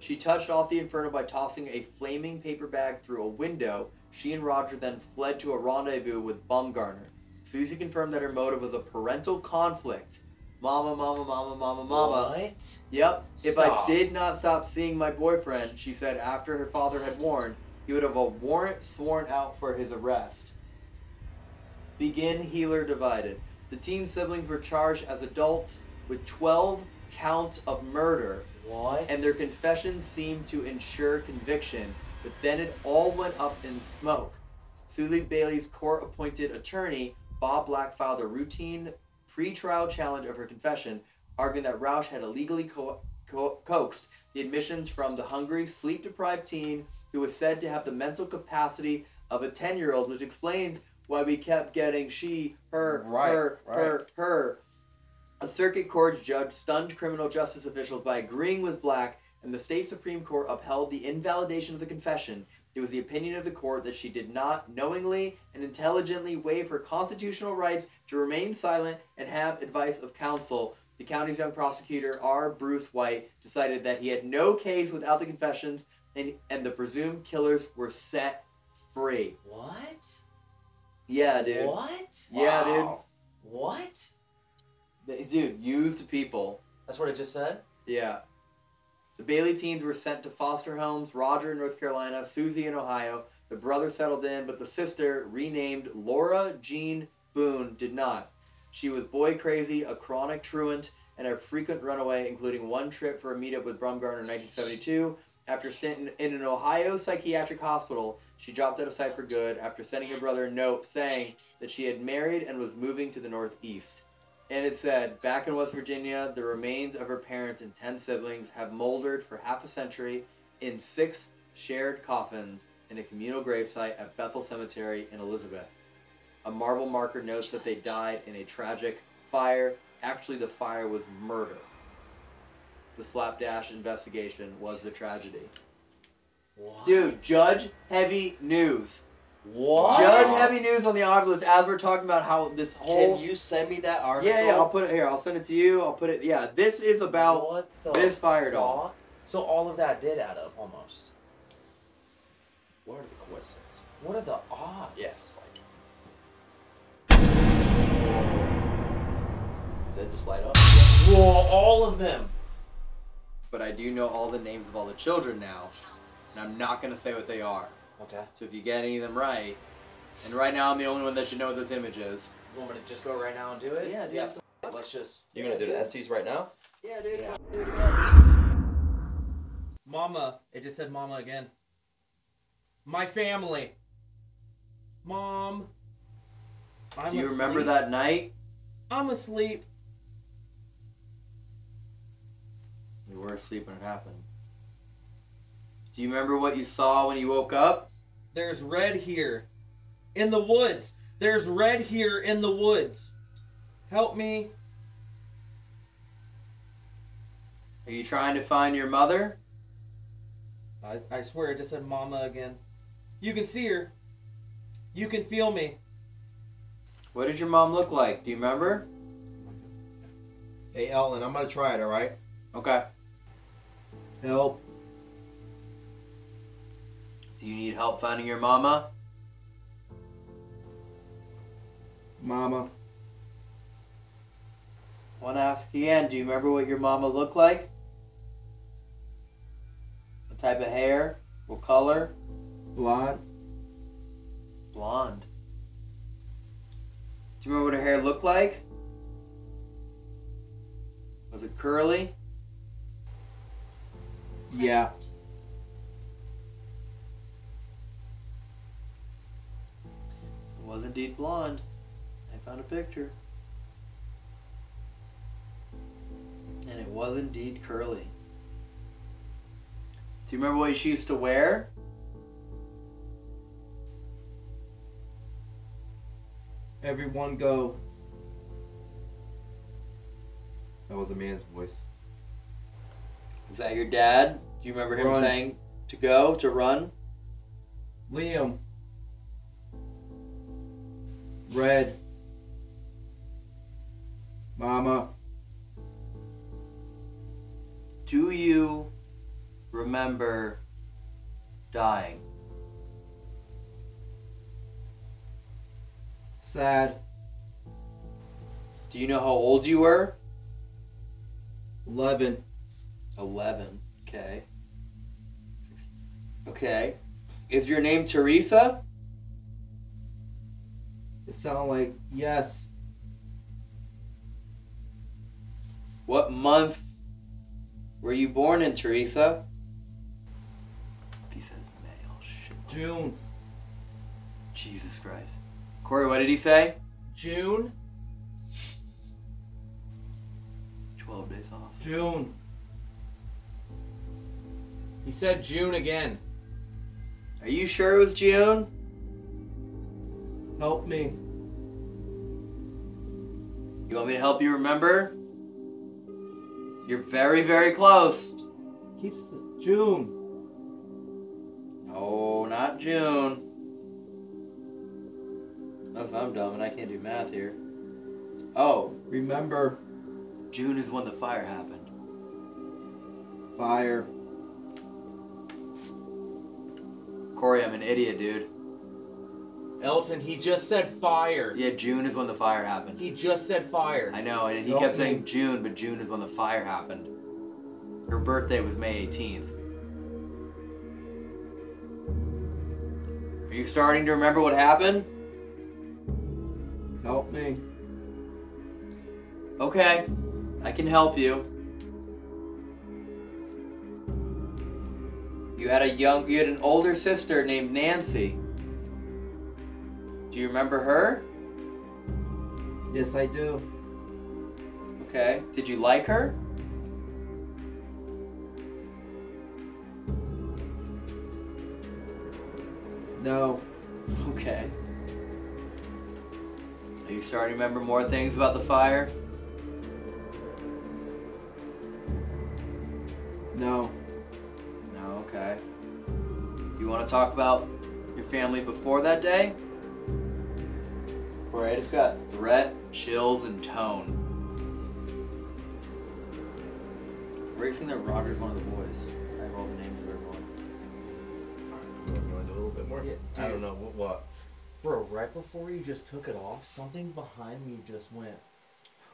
She touched off the inferno by tossing a flaming paper bag through a window. She and Roger then fled to a rendezvous with Bumgarner. Susie confirmed that her motive was a parental conflict. Mama, mama, mama, mama, mama. What? Yep. Stop. If I did not stop seeing my boyfriend, she said after her father had warned, he would have a warrant sworn out for his arrest. Begin Healer divided. The teen siblings were charged as adults with 12 counts of murder. What? And their confessions seemed to ensure conviction, but then it all went up in smoke. Susie Bailey's court appointed attorney, Bob Black, filed a routine pre-trial challenge of her confession, arguing that Roush had illegally co- co- coaxed the admissions from the hungry, sleep-deprived teen who was said to have the mental capacity of a 10-year-old, which explains why we kept getting she, her, Right, her, right. her, her. A circuit court judge stunned criminal justice officials by agreeing with Black, and the state Supreme Court upheld the invalidation of the confession. It was the opinion of the court that she did not knowingly and intelligently waive her constitutional rights to remain silent and have advice of counsel. The county's young prosecutor, R. Bruce White, decided that he had no case without the confessions, and, and the presumed killers were set free. What? Yeah, dude. What? Yeah, Wow. What? Dude. Dude, used people. That's what it just said? Yeah. The Bailey teens were sent to foster homes, Roger in North Carolina, Susie in Ohio. The brother settled in, but the sister, renamed Laura Jean Boone, did not. She was boy crazy, a chronic truant, and a frequent runaway, including one trip for a meetup with Brumgarner in 1972. After stint in, in an Ohio psychiatric hospital, she dropped out of sight for good after sending her brother a note saying that she had married and was moving to the Northeast. And it said, back in West Virginia, the remains of her parents and ten siblings have moldered for half a century in six shared coffins in a communal gravesite at Bethel Cemetery in Elizabeth. A marble marker notes that they died in a tragic fire. Actually, the fire was murder. the slapdash investigation was the tragedy. Dude, Judge Heavy News. What? Judge Heavy News on the Ovilus as we're talking about how this whole. Can you send me that article? Yeah, yeah, I'll put it here. I'll send it to you. I'll put it. Yeah, this is about What the this fire doll. So all of that did add up almost. What are the coincidences? What are the odds? Yeah. Did it just light up? Whoa, all of them. But I do know all the names of all the children now, and I'm not gonna say what they are. Okay. So if you get any of them right, and right now I'm the only one that should know those images. You want me to just go right now and do it? Yeah, dude. Yeah. Let's just. You're gonna do the Estes right now? Yeah, dude. Mama. It just said mama again. My family. Mom. I'm do you remember that night? I'm asleep. You were asleep when it happened. Do you remember what you saw when you woke up? There's red here. In the woods. There's red here in the woods. Help me. Are you trying to find your mother? I, I swear it just said mama again. You can see her. You can feel me. What did your mom look like? Do you remember? Hey, Elton, I'm gonna try it, alright? Okay. Help. Do you need help finding your mama? Mama. Want to ask again? Do you remember what your mama looked like? What type of hair? What color? Blonde. Blonde. Do you remember what her hair looked like? Was it curly? Yeah. Was indeed blonde. I found a picture. And it was indeed curly. Do you remember what she used to wear? Everyone go. That was a man's voice. Is that your dad? Do you remember him Run. saying to go, to run? Liam. Red. Mama. Do you remember dying? Sad. Do you know how old you were? 11. 11. Okay. Okay. Is your name Teresa? It sounded like yes. What month were you born in, Teresa? If he says May, shit. June. Jesus Christ. Corey, what did he say? June. 12 days off. June. He said June again. Are you sure it was June? Help me. You want me to help you remember? You're very, very close. Keeps June. No, not June. Unless I'm dumb and I can't do math here. Oh, Remember June is when the fire happened. fire. Corey, I'm an idiot, dude. Elton, he just said fire. Yeah, June is when the fire happened. He just said fire. I know, and he Help kept me. saying June, but June is when the fire happened. Her birthday was May 18th. Are you starting to remember what happened? Help me. Okay, I can help you. You had a young, you had an older sister named Nancy. Do you remember her? Yes, I do. Okay. Did you like her? No. Okay. Are you starting to remember more things about the fire? No. No, okay. Do you want to talk about your family before that day? Alright, it's got threat, chills, and tone. Racing that Roger's one of the boys. I have all the names of everyone. You want to do a little bit more? I don't know what. what? Bro, right before you just took it off, something behind me just went.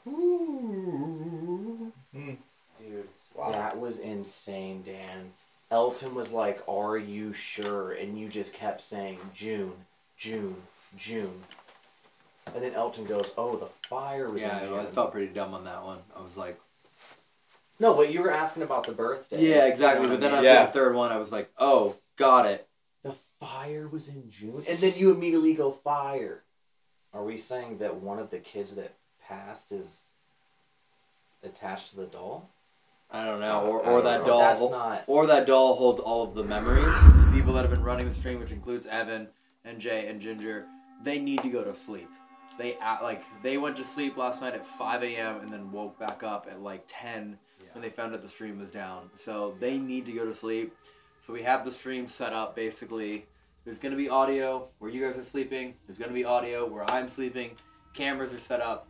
Ooh. Hmm. Dude, that was insane, Dan. Elton was like, "Are you sure?" And you just kept saying June, June, June. And then Elton goes, "Oh, the fire was Yeah, in I, June." I felt pretty dumb on that one. I was like, No, but you were asking about the birthday. yeah, exactly. You know But then what I after mean? the third one, I was like, oh, got it. The fire was in June, and then you immediately go fire. Are we saying that one of the kids that passed is attached to the doll? I don't know, or, or that know. doll, That's not- or that doll holds all of the memories. People that have been running the stream, which includes Evan and Jay and Ginger, they need to go to sleep. They like they went to sleep last night at 5 a.m. and then woke back up at like 10 when they found out the stream was down. So they need to go to sleep. So we have the stream set up basically. There's gonna be audio where you guys are sleeping. There's gonna be audio where I'm sleeping. Cameras are set up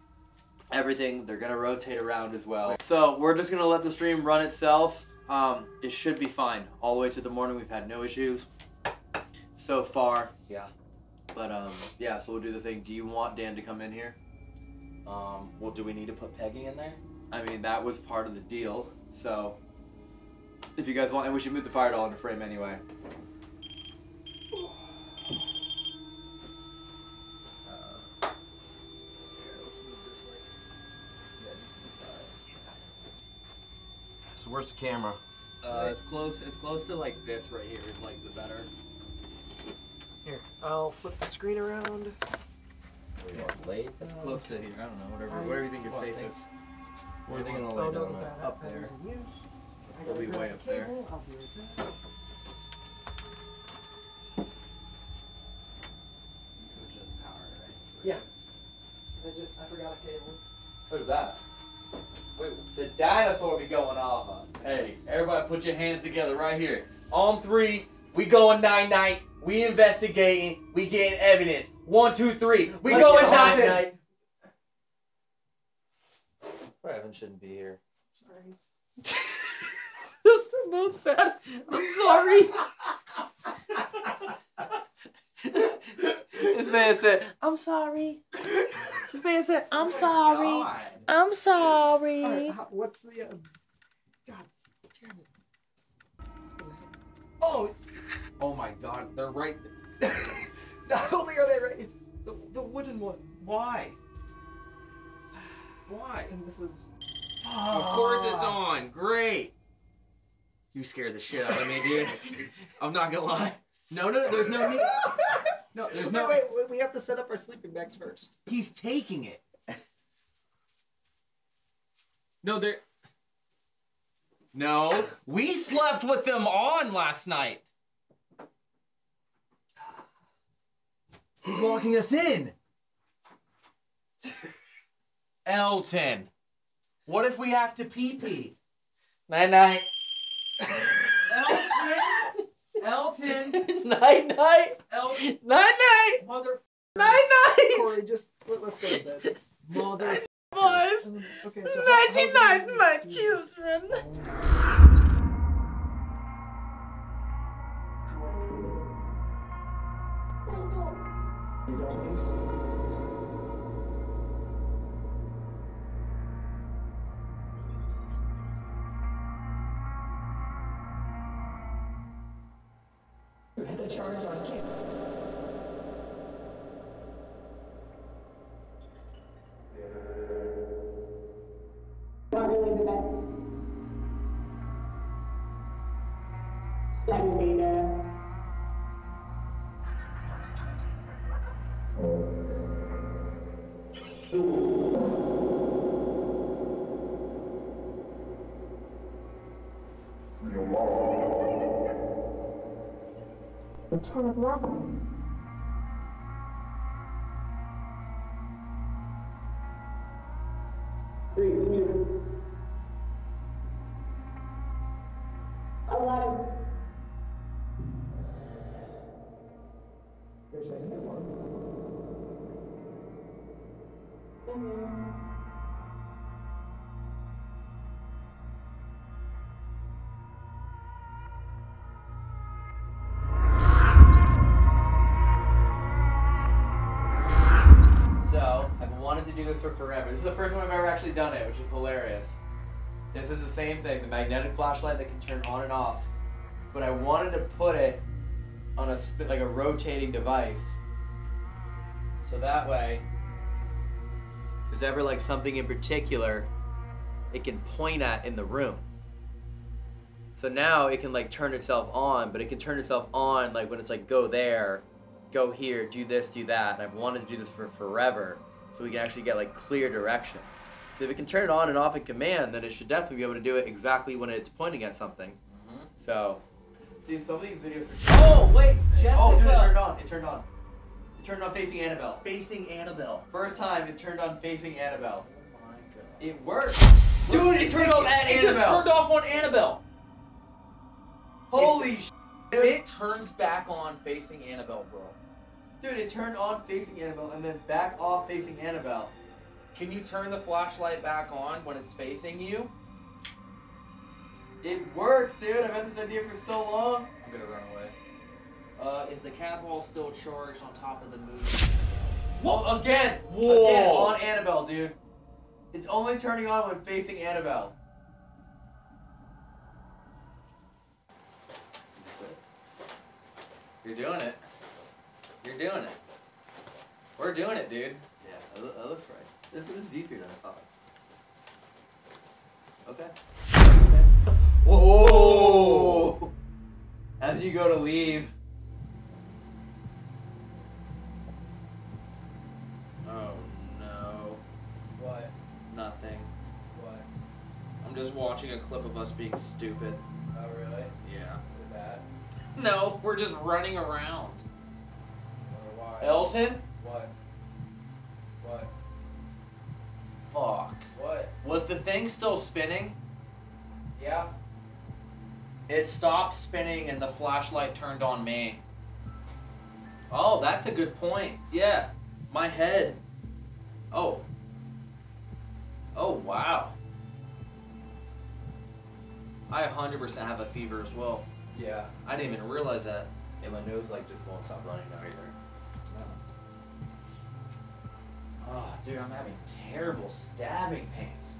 everything. They're gonna rotate around as well. So we're just gonna let the stream run itself. Um, it should be fine all the way to the morning. We've had no issues so far. Yeah. But um, yeah. So we'll do the thing. Do you want Dan to come in here? Um, well, do we need to put Peggy in there? I mean, that was part of the deal. So if you guys want, and we should move the fire doll into frame anyway. So where's the camera? Uh, it's close. It's close to like this right here. Is like the better. Here, I'll flip the screen around. We are late? It's close to here. I don't know. Whatever. Um, whatever you think is Well, safest. Where are they gonna lay down the at? bat- Up that there. is in use. I They'll gotta be grab way the up there. cable. I'll be right back. Yeah. I just I forgot a cable. Who's that? Wait, the dinosaur be going off. Hey, everybody put your hands together right here. On three, we going night night. We investigating. We getting evidence. One, two, three. We Let's going get night haunted. night. Evan shouldn't be here. Sorry. That's the most sad. I'm sorry. this man said, I'm sorry. This man said, I'm sorry. I'm sorry. Alright, how- what's the uh, God damn it. Oh, oh my God, they're right. Not only are they right, the, the wooden one. Why? Why? And this is Of course it's on. Great. You scared the shit out of me, dude. I'm not gonna lie. No, no, there's no need. No, there's no. Wait, wait, we have to set up our sleeping bags first. He's taking it. No, there. No, we slept with them on last night. He's locking us in. Elton, what if we have to pee pee? Night night. Elton. Elton. night night. Elton. Night night. Mother. Night night. Corey, just let, us go to bed. Mother. Boys. Okay, so Nighty night, my children. Charge on Kim. 很多。Wanted to do this for forever. This is the first time I've ever actually done it, which is hilarious. This is the same thing, the magnetic flashlight that can turn on and off. But I wanted to put it on a like a rotating device. So that way, if there's ever like something in particular, it can point at in the room. So now it can like turn itself on, but it can turn itself on like when it's like go there, go here, do this, do that. And I've wanted to do this for forever, so we can actually get like clear direction. If it can turn it on and off in command, then it should definitely be able to do it exactly when it's pointing at something. Mm-hmm. So, dude, some of these videos are. Oh wait, Jessica. Oh, dude, it turned on. It turned on. It turned on facing Annabelle. Facing Annabelle. First time it turned on facing Annabelle. Oh my god. It worked. Dude, it turned it, on at It just turned off on Annabelle. Holy sh! It turns back on facing Annabelle, bro. Dude, it turned on facing Annabelle and then back off facing Annabelle. Can you turn the flashlight back on when it's facing you? It works, dude. I've had this idea for so long. I'm gonna run away. Uh, is the cat ball still charged on top of the moon? Whoa, again! Whoa. Again, on Annabelle, dude. It's only turning on when facing Annabelle. You're doing it. You're doing it. We're doing it, dude. Yeah, that, looks right. This, this is easier than I thought. Okay. okay. Whoa! As you go to leave. Oh no. What? Nothing. What? I'm just watching a clip of us being stupid. Oh, really? Yeah. Is bad? No, we're just running around. Why? Elton? What? What? Fuck. What? Was the thing still spinning? Yeah? It stopped spinning and the flashlight turned on me. Oh, that's a good point. Yeah. My head. Oh. Oh, wow. I 100% have a fever as well. Yeah. I didn't even realize that. And my nose like just won't stop running now either. Oh, dude, I'm having terrible stabbing pains.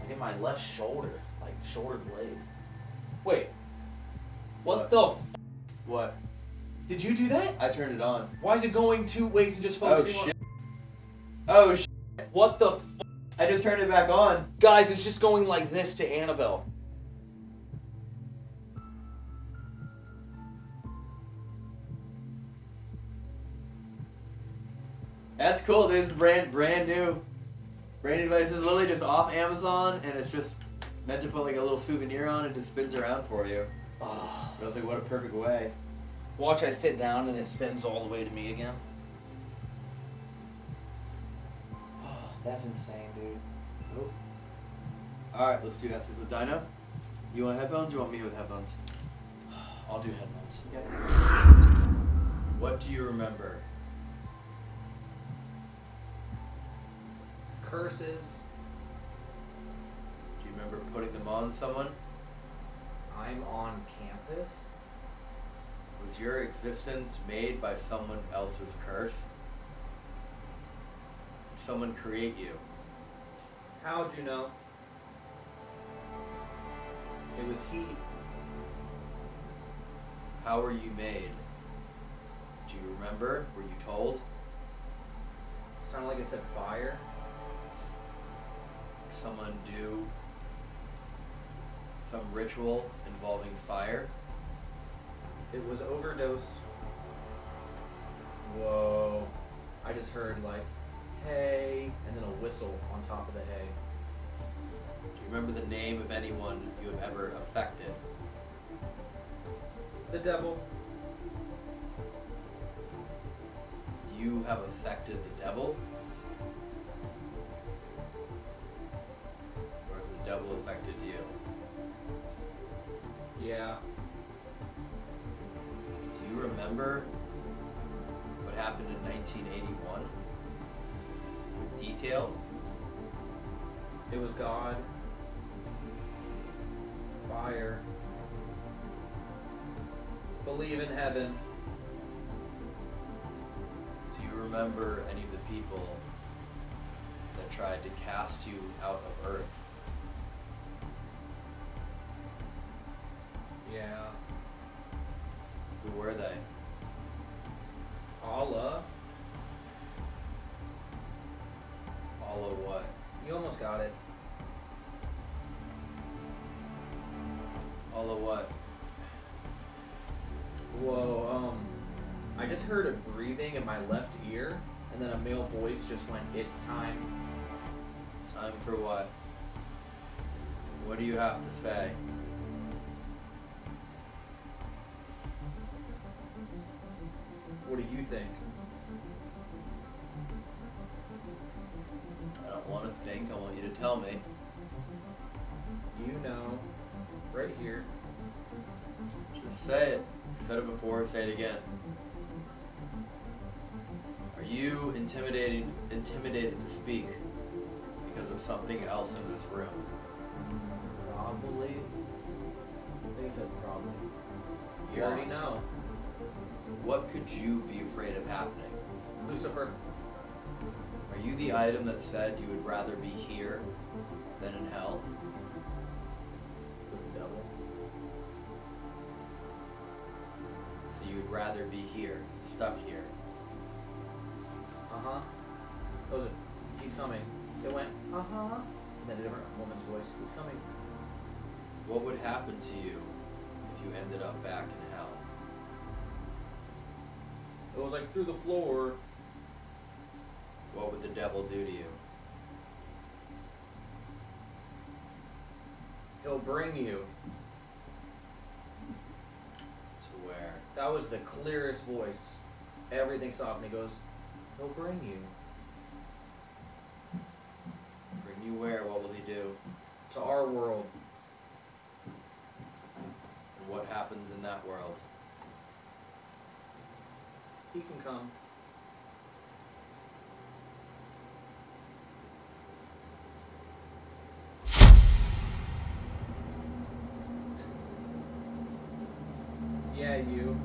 Like in my left shoulder, like shoulder blade. Wait. What, the f- What? Did you do that? I turned it on. Why is it going two ways and just Oh focusing shit. Oh shit. on What the f- I just turned it back on. Guys, it's just going like this to Annabelle. That's cool, dude. It's brand brand new. Brand new device. It's literally just off Amazon and it's just meant to put like a little souvenir on and just spins around for you. Oh. But I was like, what a perfect way. Watch I sit down and it spins all the way to me again. Oh, that's insane, dude. Alright, let's do that with Dino. You want headphones or you want me with headphones? I'll do headphones. Okay. What do you remember? Curses. Do you remember putting them on someone? I'm on campus. Was your existence made by someone else's curse? Did someone create you? How'd you know? It was he. How were you made? Do you remember? Were you told? Sounded like I said fire. Someone do some ritual involving fire? It was overdose. Whoa. I just heard like, hey, and then a whistle on top of the hay. Do you remember the name of anyone you have ever affected? The devil. You have affected the devil? Or has the devil affected you? Yeah. Do you remember what happened in 1981? With detail? It was God. Fire. Believe in heaven. Do you remember any of the people that tried to cast you out of Earth? Yeah. Who were they? Allah. Allah what? You almost got it. Allah what? Whoa, um, I just heard a breathing in my left ear, and then a male voice just went, It's time. Time for what? What do you have to say? What do you think? I don't want to think, I want you to tell me. You know. Right here. Just say it. Said it before, say it again. Are you intimidated intimidated to speak because of something else in this room? Probably. I think said probably. You Why? already know. What could you be afraid of happening? Lucifer. Are you the item that said you would rather be here than in hell? With the devil. So you would rather be here, stuck here. Uh huh. What was it? He's coming. It went, uh huh. And then a different woman's voice. He's coming. What would happen to you if you ended up back in hell? It was like through the floor. What would the devil do to you? He'll bring you. To where? That was the clearest voice. Everything and he goes, He'll bring you. Bring you where? What will he do? To our world. And what happens in that world? He can come. Yeah, you.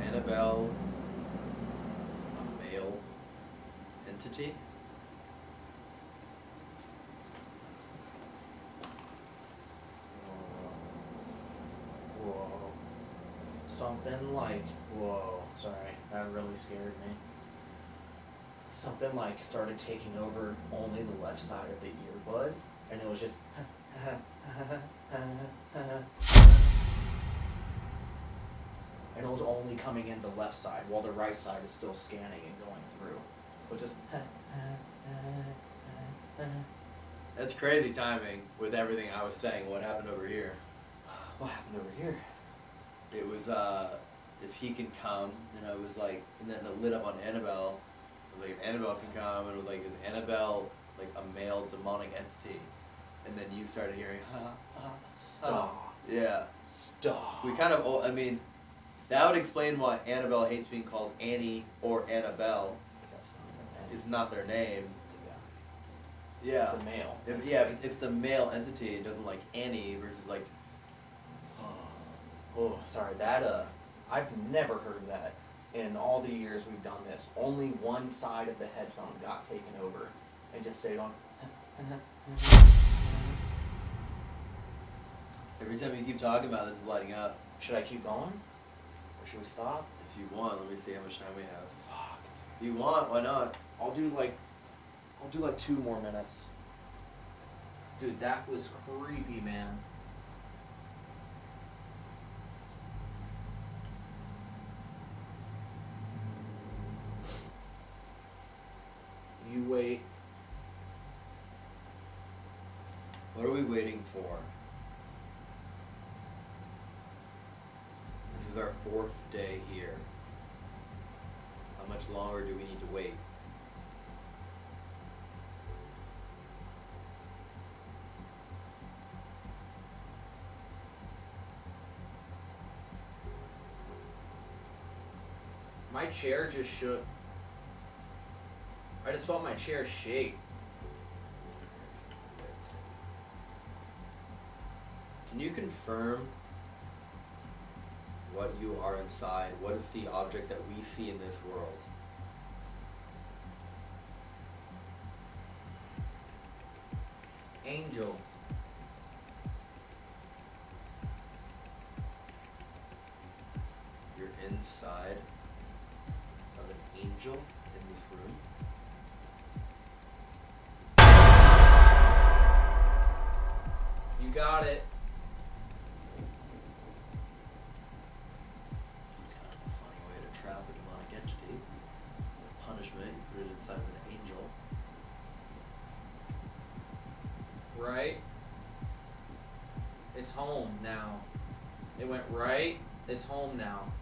Annabelle a male entity? Whoa. Something like, whoa, sorry, that really scared me. Something like started taking over only the left side of the earbud, and it was just. And it was only coming in the left side, while the right side is still scanning and going through. Which is. That's crazy timing with everything I was saying. What happened over here? What happened over here? It was uh, if he can come, and I was like, and then it lit up on Annabelle. It was like if Annabelle can come, and it was like is Annabelle like a male demonic entity? And then you started hearing ha ha. Stop. Yeah. Stop. We kind of, I mean, that would explain why Annabelle hates being called Annie or Annabelle. It's not their name. It's a guy. Yeah. It's a male. If, yeah, if, if the male entity doesn't like Annie versus like Oh, sorry. That uh, I've never heard of that in all the years we've done this. Only one side of the headphone got taken over, and just stayed on. Every time you keep talking about this, it's lighting up. Should I keep going, or should we stop? If you want, let me see how much time we have. Fuck. If you want, why not? I'll do like, I'll do like two more minutes. Dude, that was creepy, man. you wait. What are we waiting for? This is our fourth day here. How much longer do we need to wait? My chair just shook. I just felt my chair shake. Can you confirm what you are inside? What is the object that we see in this world? Angel. You're inside of an angel in this room. Got it. It's kind of a funny way to trap a demonic entity. With punishment, you put it inside of an angel. Right? It's home now. It went right. It's home now.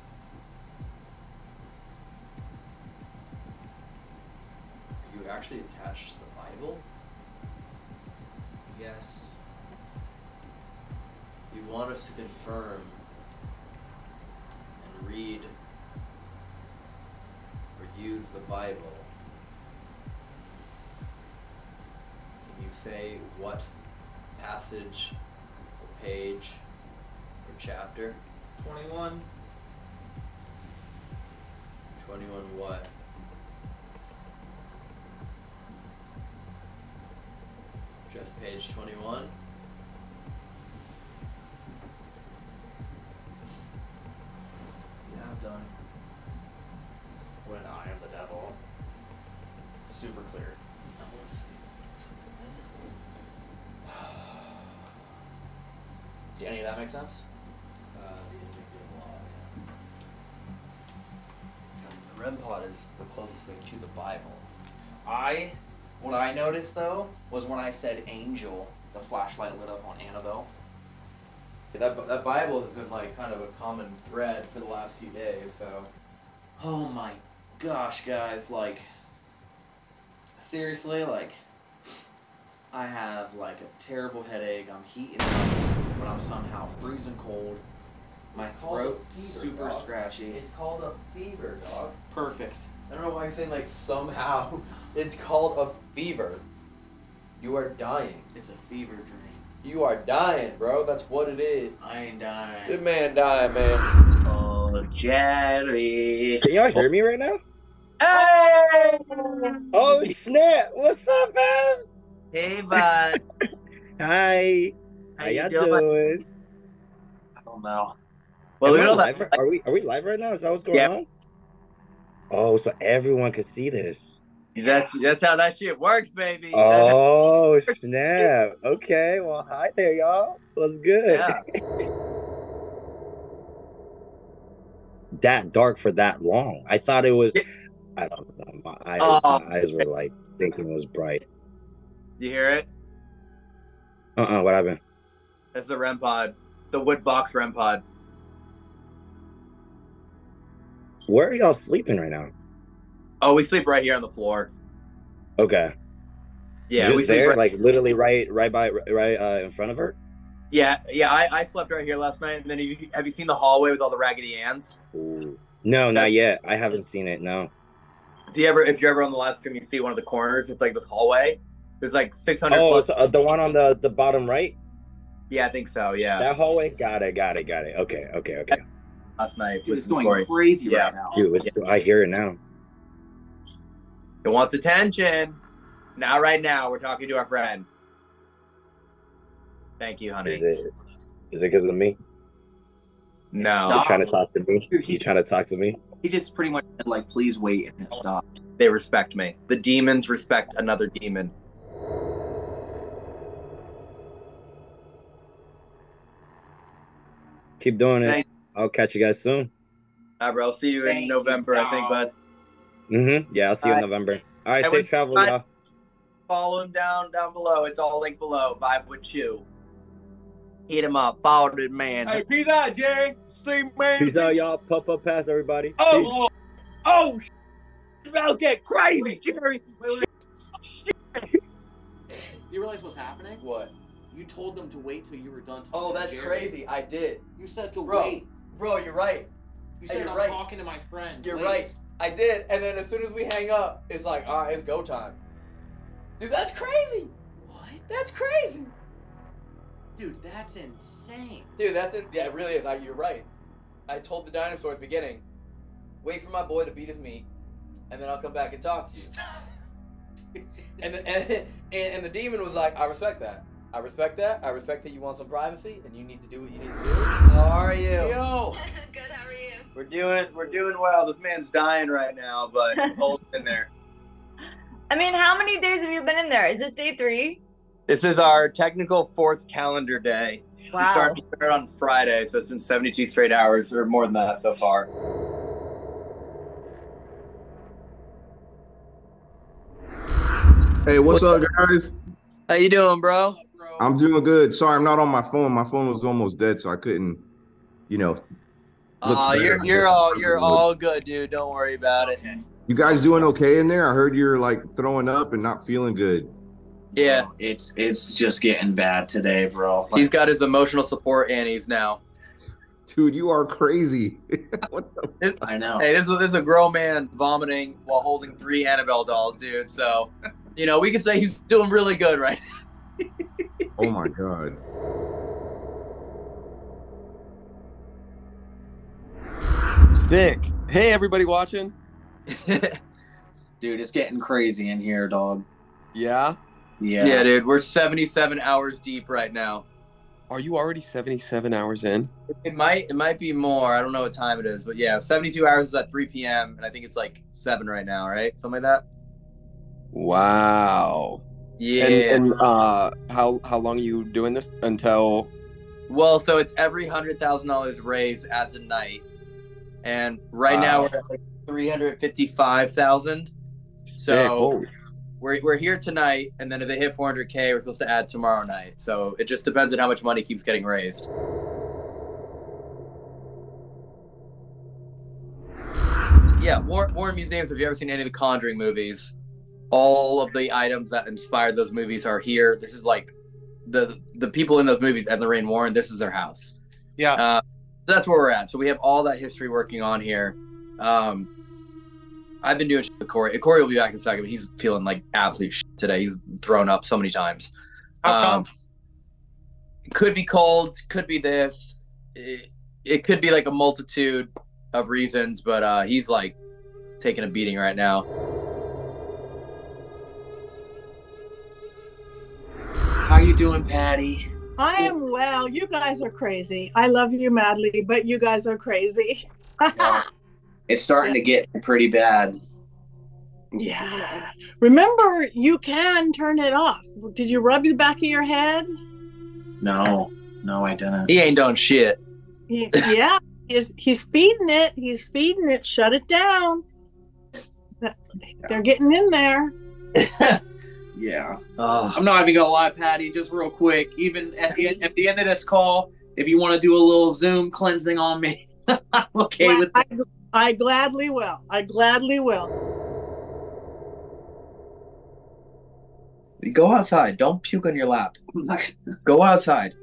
Are you actually attached to the Bible? Yes. You want us to confirm and read or use the Bible. Can you say what passage or page or chapter? 21. 21 what? Just page 21? Yeah, I'm done. When I am the devil. Super clear. I want to see something Do any of that make sense? Uh, the yeah. REM pod is the closest thing to the Bible. I, what I noticed though, was when I said angel, the flashlight lit up on Annabelle. That, that Bible has been like kind of a common thread for the last few days, so. Oh my gosh, guys, like, seriously, like, I have like a terrible headache, I'm heating up, but I'm somehow freezing cold. My It's called throat fever, super dog. scratchy. It's called a fever, dog. Perfect. I don't know why you're saying like somehow. It's called a fever. You are dying. It's a fever dream. You are dying, bro. That's what it is. I ain't dying. Good man dying, man. Oh, Jerry. Can y'all hear me right now? Hey! Oh snap! What's up, man? Hey, bud. Hi. How How you y'all doing? doing? I don't know. Well, we don't- live, are we are we live right now? Is that what's going Yeah. on? Oh, so everyone could see this. That's that's how that shit works, baby. Oh snap! Okay, well, hi there, y'all. What's good? Yeah. that dark for that long. I thought it was. I don't know. My eyes, Oh. my eyes were like thinking it was bright. You hear it? Uh uh What happened? That's the REM pod, the wood box REM pod. Where are y'all sleeping right now? Oh, we sleep right here on the floor. Okay. Yeah, Just we sleep there, right- like literally right, right by, right uh, in front of her. Yeah, yeah. I, I slept right here last night. And then have you, have you seen the hallway with all the Raggedy Anns? Ooh. No, not yet. I haven't seen it. No. Do you ever, if you're ever on the last stream, you see one of the corners. It's like this hallway. There's like 600 Oh, plus. so, uh, the one on the the bottom right. Yeah, I think so. Yeah. That hallway. Got it. Got it. Got it. Okay. Okay. Okay. last night. Dude, it's going Corey. crazy Yeah. right now. Dude, it's, I hear it now. It wants attention. Not right now. We're talking to our friend. Thank you, honey. Is it? Is it because of me? No. You trying to talk to me? You trying to talk to me? He just pretty much said, like, please wait and stop. They respect me. The demons respect another demon. Keep doing it. Thank- I'll catch you guys soon. All right, bro. I'll see you in Thank you, November, I think, dog. bud. Mm-hmm. Yeah, I'll see you in Alright. November. All right, And safe when- travel, y'all. Follow him down down below. It's all linked below. Vibe with you. Hit him up. Follow the man. Hey, peace out, Jerry. Sleep, man. Peace out, y'all. Puff up past everybody. Oh, oh, sh- it's about get crazy, Jerry. Wait, wait. Do you realize what's happening? What? You told them to wait till you were done talking. Oh, that's crazy. I did. You said to Bro, wait. bro, you're right. You said you're I'm right. talking to my friend. You're Wait. right. I did, and then as soon as we hang up, it's like, all right, it's go time. Dude, that's crazy. What? That's crazy. Dude, that's insane. Dude, that's it. Yeah, it really is. I, you're right. I told the dinosaur at the beginning, wait for my boy to beat his meat, and then I'll come back and talk to you. and, the, and, and and the demon was like, I respect that. I respect that. I respect that you want some privacy, and you need to do what you need to do. How are you? Yo. Good. How are you? We're doing we're doing well. This man's dying right now, but hold in there. I mean, how many days have you been in there? Is this day three? This is our technical fourth calendar day. Wow. we started on Friday, so it's been 72 straight hours, or more than that so far. Hey, what's up, guys? How you doing, bro? I'm doing good. Sorry, I'm not on my phone. My phone was almost dead, so I couldn't, you know. look Oh, you're you're all you're all good, dude. Don't worry about it. You guys doing okay in there? I heard you're like throwing up and not feeling good. Yeah, it's it's just getting bad today, bro. He's got his emotional support annies now. Dude, you are crazy. I know. Hey, this is, this is a grown man vomiting while holding three Annabelle dolls, dude. So, you know, we can say he's doing really good right Oh my god. Sick. Hey, everybody watching. Dude, it's getting crazy in here, dog. Yeah. Yeah. Yeah, dude, we're 77 hours deep right now. Are you already 77 hours in? It might it might be more. I don't know what time it is, but yeah, 72 hours is at 3 p.m. and I think it's like seven right now, right? Something like that. Wow. Yeah. And, and uh, how how long are you doing this until? Well, so it's every hundred thousand dollars raised adds a night, and right now we're at like three hundred fifty-five thousand. So we're we're here tonight, and then if they hit four hundred k, we're supposed to add tomorrow night. So it just depends on how much money keeps getting raised. Yeah, Warren, Warren Museums. Have you ever seen any of the Conjuring movies? All of the items that inspired those movies are here. This is like the the people in those movies, Ed and Lorraine Warren. This is their house. Yeah. Uh, that's where we're at. So we have all that history working on here. Um, I've been doing shit with Corey. Corey will be back in a second, but he's feeling like absolute shit today. He's thrown up so many times. Um, it could be cold, could be this. It, it could be like a multitude of reasons, but uh, he's like taking a beating right now. How you doing, Patty? I am well. You guys are crazy. I love you madly, but you guys are crazy. It's starting to get pretty bad. Yeah. Remember, you can turn it off. Did you rub the back of your head? No, no, I didn't. He ain't done shit. He- yeah. He's, he's feeding it. He's feeding it. Shut it down. They're getting in there. Yeah. Ah. I'm not even gonna lie, Patty. Just real quick, even at the, at the end of this call, if you want to do a little Zoom cleansing on me, I'm okay with I, I gladly will. I gladly will. Go outside. Don't puke on your lap. Go outside.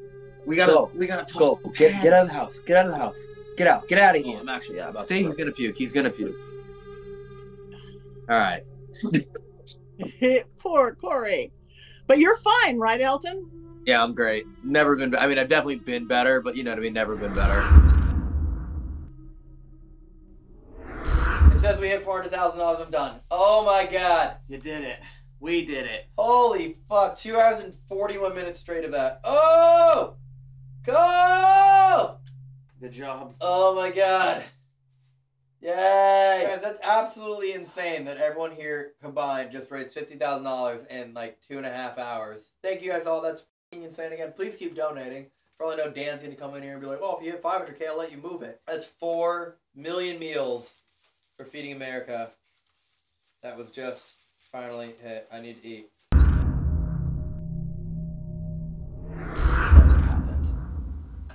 We gotta, Go. we gotta Go. talk. Get, get out of the house. Get out of the house. Get out. Get out of oh, here. I'm actually yeah, about See, to he's gonna puke. He's gonna puke. All right. Poor Corey. But you're fine, right, Elton? Yeah, I'm great. Never been. I mean, I've definitely been better, but you know what I mean. Never been better. It says we hit four hundred thousand dollars. I'm done. Oh my god, You did it. We did it. holy fuck! Two hours and forty-one minutes straight of that. Oh, go! Good job. Oh my god. Yay! Guys, that's absolutely insane that everyone here combined just raised fifty thousand dollars in like two and a half hours. Thank you guys all. That's insane again. Please keep donating. I know, Dan's gonna come in here and be like, "Well, if you hit five hundred k, I'll let you move it." That's four million meals for feeding America. That was just finally hit. I need to eat.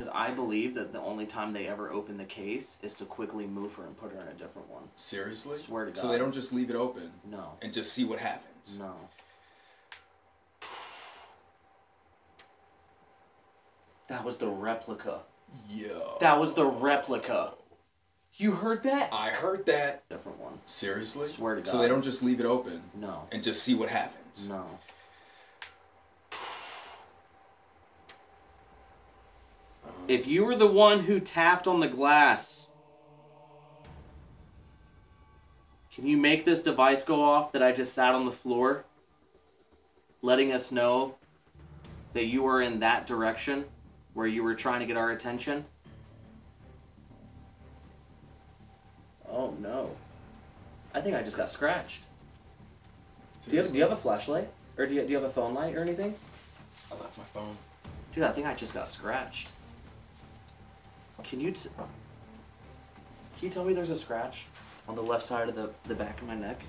Because I believe that the only time they ever open the case is to quickly move her and put her in a different one. Seriously? Swear to God. So they don't just leave it open? No. And just see what happens? No. That was the replica. Yo. That was the replica. You heard that? I heard that. Different one. Seriously? Swear to God. So they don't just leave it open. No. And just see what happens. No. If you were the one who tapped on the glass, can you make this device go off that I just sat on the floor? Letting us know that you were in that direction where you were trying to get our attention? Oh no. I think I just got scratched. Do you have, do you have a flashlight? Or do you, do you have a phone light or anything? I left my phone. Dude, I think I just got scratched. Can you t- can you tell me there's a scratch on the left side of the, the back of my neck?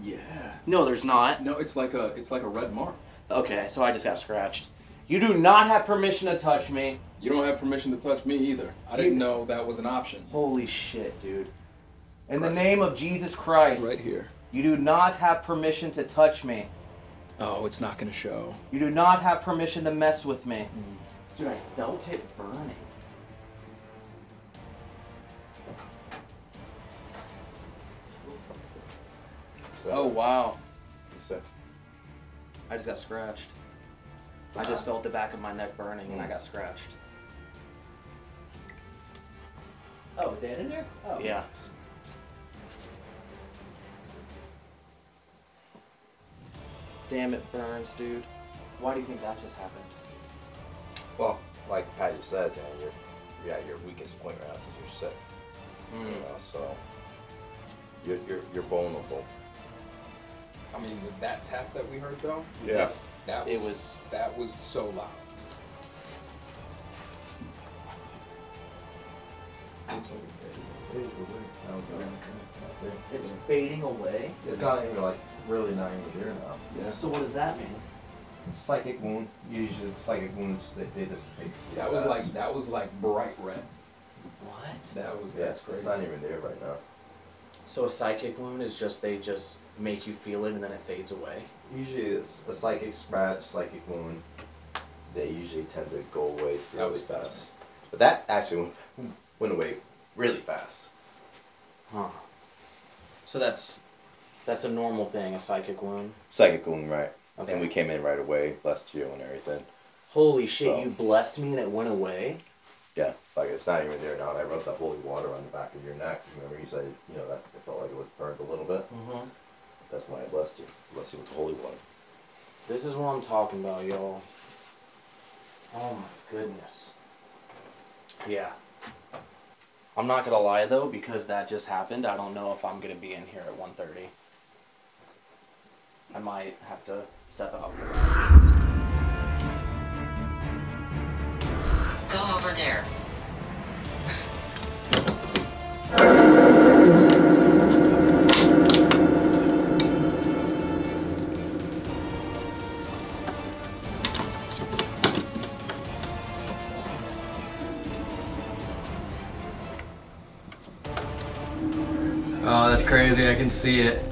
Yeah. No, there's not. No, it's like a it's like a red mark. Okay, so I just got scratched. You do not have permission to touch me. You don't have permission to touch me either. I didn't know that was an option. Holy shit, dude. In the name of Jesus Christ. Right here. You do not have permission to touch me. Oh, it's not gonna show. You do not have permission to mess with me. Mm. Dude, I felt it burning. Oh wow. I just got scratched. I just felt the back of my neck burning and I got scratched. Oh, is that in there? Oh. Yeah. Damn it burns, dude. Why do you think that just happened? Well, like Patty says, you know, you're, you're at your weakest point right now because you're sick. Mm. You know, so you're, you're, you're vulnerable. I mean, with that tap that we heard though. Yeah. this- That was, It was- that was so loud. It's fading away. It's not even like really not even there now. Yeah. So what does that mean? Psychic wound. Usually psychic wounds they, they just they, That was like that was like bright red. What? That was yeah, that's crazy. It's not even there right now. So a psychic wound is just they just make you feel it and then it fades away. Usually it's a psychic scratch, psychic wound. They usually tend to go away really fast. But that actually went, went away really fast. Huh. So that's that's a normal thing, a psychic wound. Psychic wound, right? Okay. And we came in right away, blessed you and everything. Holy shit, So- you blessed me and it went away? Yeah, it's like it's not even there now. And I rubbed that holy water on the back of your neck. Remember you said, you know, that it felt like it was burned a little bit. Mm-hmm. That's why I blessed you. Blessed you with holy water. This is what I'm talking about, y'all. Oh my goodness. Yeah. I'm not gonna lie though, because that just happened. I don't know if I'm gonna be in here at 1:30. I might have to step out for. Go over there. See it.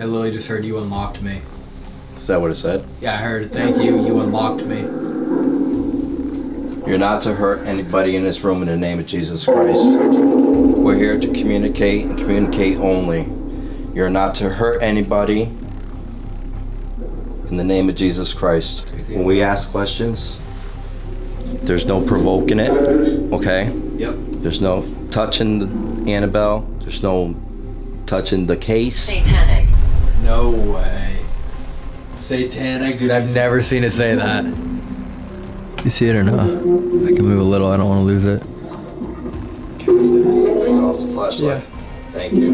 I literally just heard you unlocked me. Is that what it said? Yeah, I heard. it. Thank you. You unlocked me. You're not to hurt anybody in this room in the name of Jesus Christ. We're here to communicate and communicate only. You're not to hurt anybody in the name of Jesus Christ. When we ask questions, there's no provoking it, okay? Yep. There's no touching Annabelle. There's no touching the case. Satanic. No way. Satanic, dude. I've never seen it say that. You see it or not? I can move a little. I don't want to lose it. Off the flashlight. Thank you.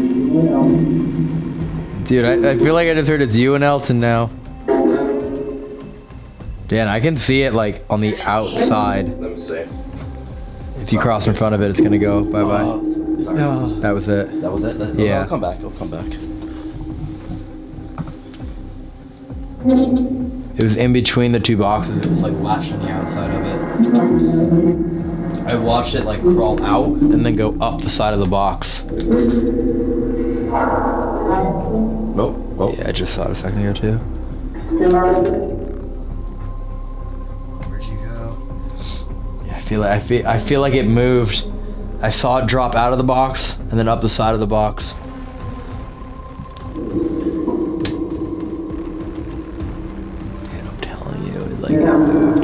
Dude, I, I feel like I just heard it's you and Elton now. Dan, I can see it like on the outside. Let me see. If you cross in front of it, it's gonna go. Bye bye. Oh, sorry. Oh. That was it. That was it? That- oh, Yeah. I'll come back. I'll come back. It was in between the two boxes. It was like latched on the outside of it. I watched it like crawl out and then go up the side of the box. Nope. Yeah, I just saw it a second ago too. Feel it. I feel I feel like it moved. I saw it drop out of the box and then up the side of the box. And I'm telling you, it like it moved.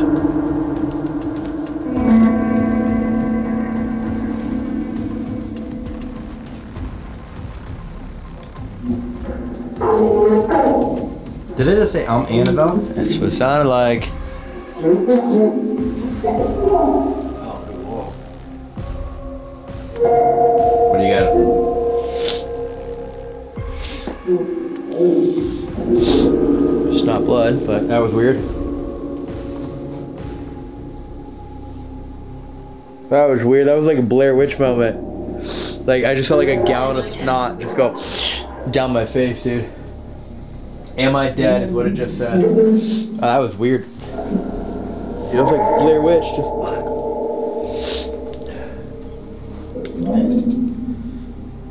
Did it just say I'm Annabelle? That's what it sounded like. What do you got? It's not blood, but that was weird. That was weird. That was like a Blair Witch moment. Like I just felt like a gallon of snot just go down my face, dude. Am I dead? Is what it just said. Oh, that was weird. It was like Blair Witch. Just.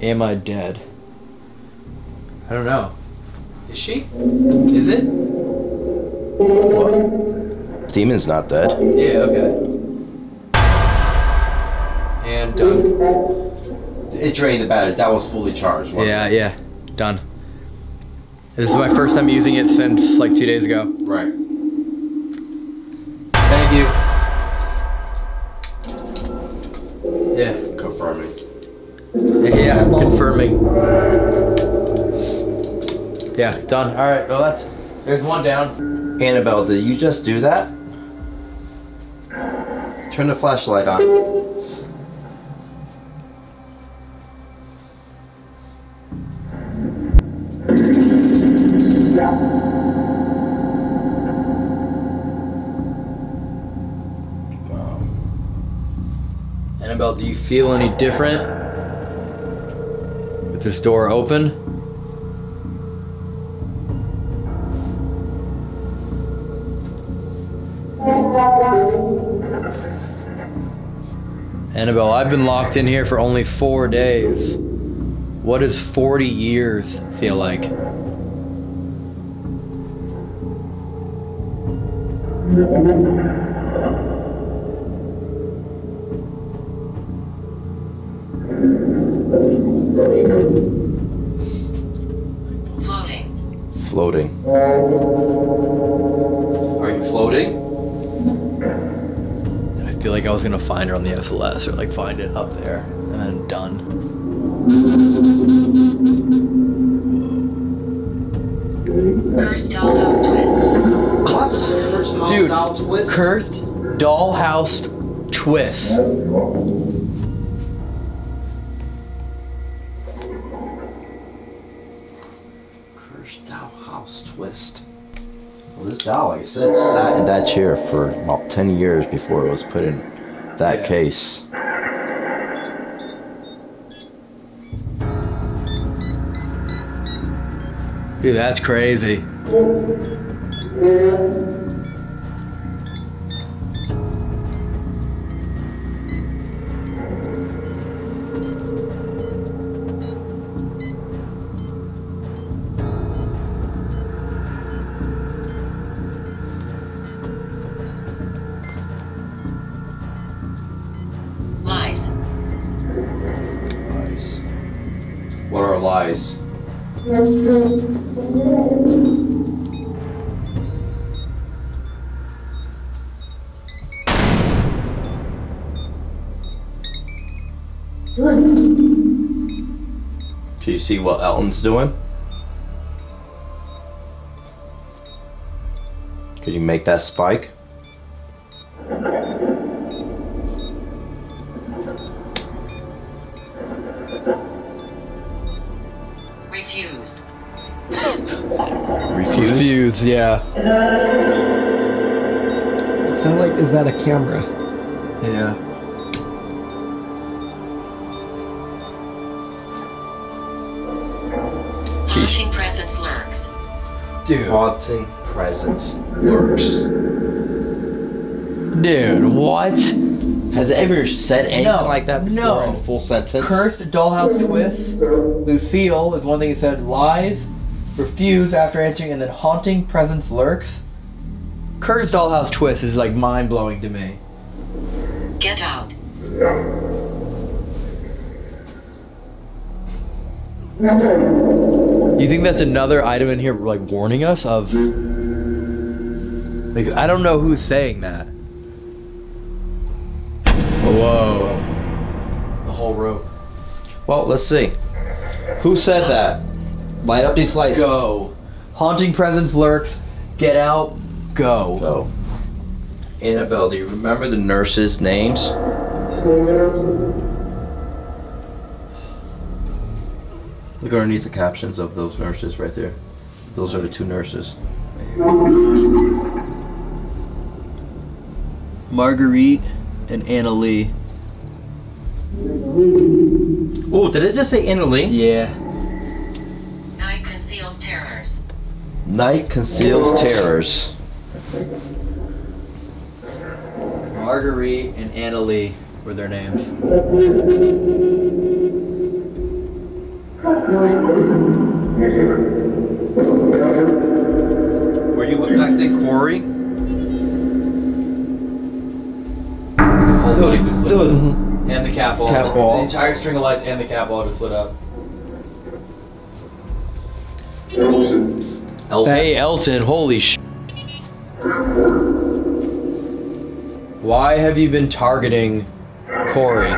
Am I dead? I don't know. Is she? Is it? What? Demon's not dead. Yeah. Okay. And done. It drained the battery. That was fully charged. Wasn't Yeah, it? yeah. Done. This is my first time using it since like two days ago. Right. Yeah. Confirming. Yeah, confirming. Yeah, done. All right. Well, that's there's one down. Annabelle, did you just do that? Turn the flashlight on. Annabelle, do you feel any different with this door open? Annabelle, I've been locked in here for only four days. What does 40 years feel like? Floating. Floating. Are you floating? I feel like I was gonna find her on the SLS or like find it up there and then done. Cursed dollhouse twists. What? Dude, cursed dollhouse twist. Well, like I said, sat in that chair for about 10 years before it was put in that case. Dude, that's crazy. See what Elton's doing? Could you make that spike? Refuse. Refuse? Refuse, yeah. It sounded like, is that a camera? Yeah. Haunting presence lurks. Dude. Haunting presence lurks. Dude, what? Has it ever said anything No, like that before no. in a full sentence? Cursed dollhouse twist. Lucille is one thing it said. Lies. Refuse after answering, and then haunting presence lurks. Cursed dollhouse twist is like mind blowing to me. Get out. You think that's another item in here, like warning us of? Like, I don't know who's saying that. Whoa. The whole rope. Well, let's see. Who said that? Light up these lights. Go. Haunting presence lurks. Get out. Go. Go. Annabelle, do you remember the nurses' names? Look underneath the captions of those nurses right there. Those are the two nurses. Marguerite and Anna Lee. Oh, did it just say Anna Lee? Yeah. Night conceals terrors. Night conceals terrors. Marguerite and Anna Lee were their names. Were you affected, Corey? Whole thing just lit up. And the cat ball. Cat ball. The entire string of lights and the cat ball just lit up. Elton. Hey, Elton, holy sh. Why have you been targeting Corey?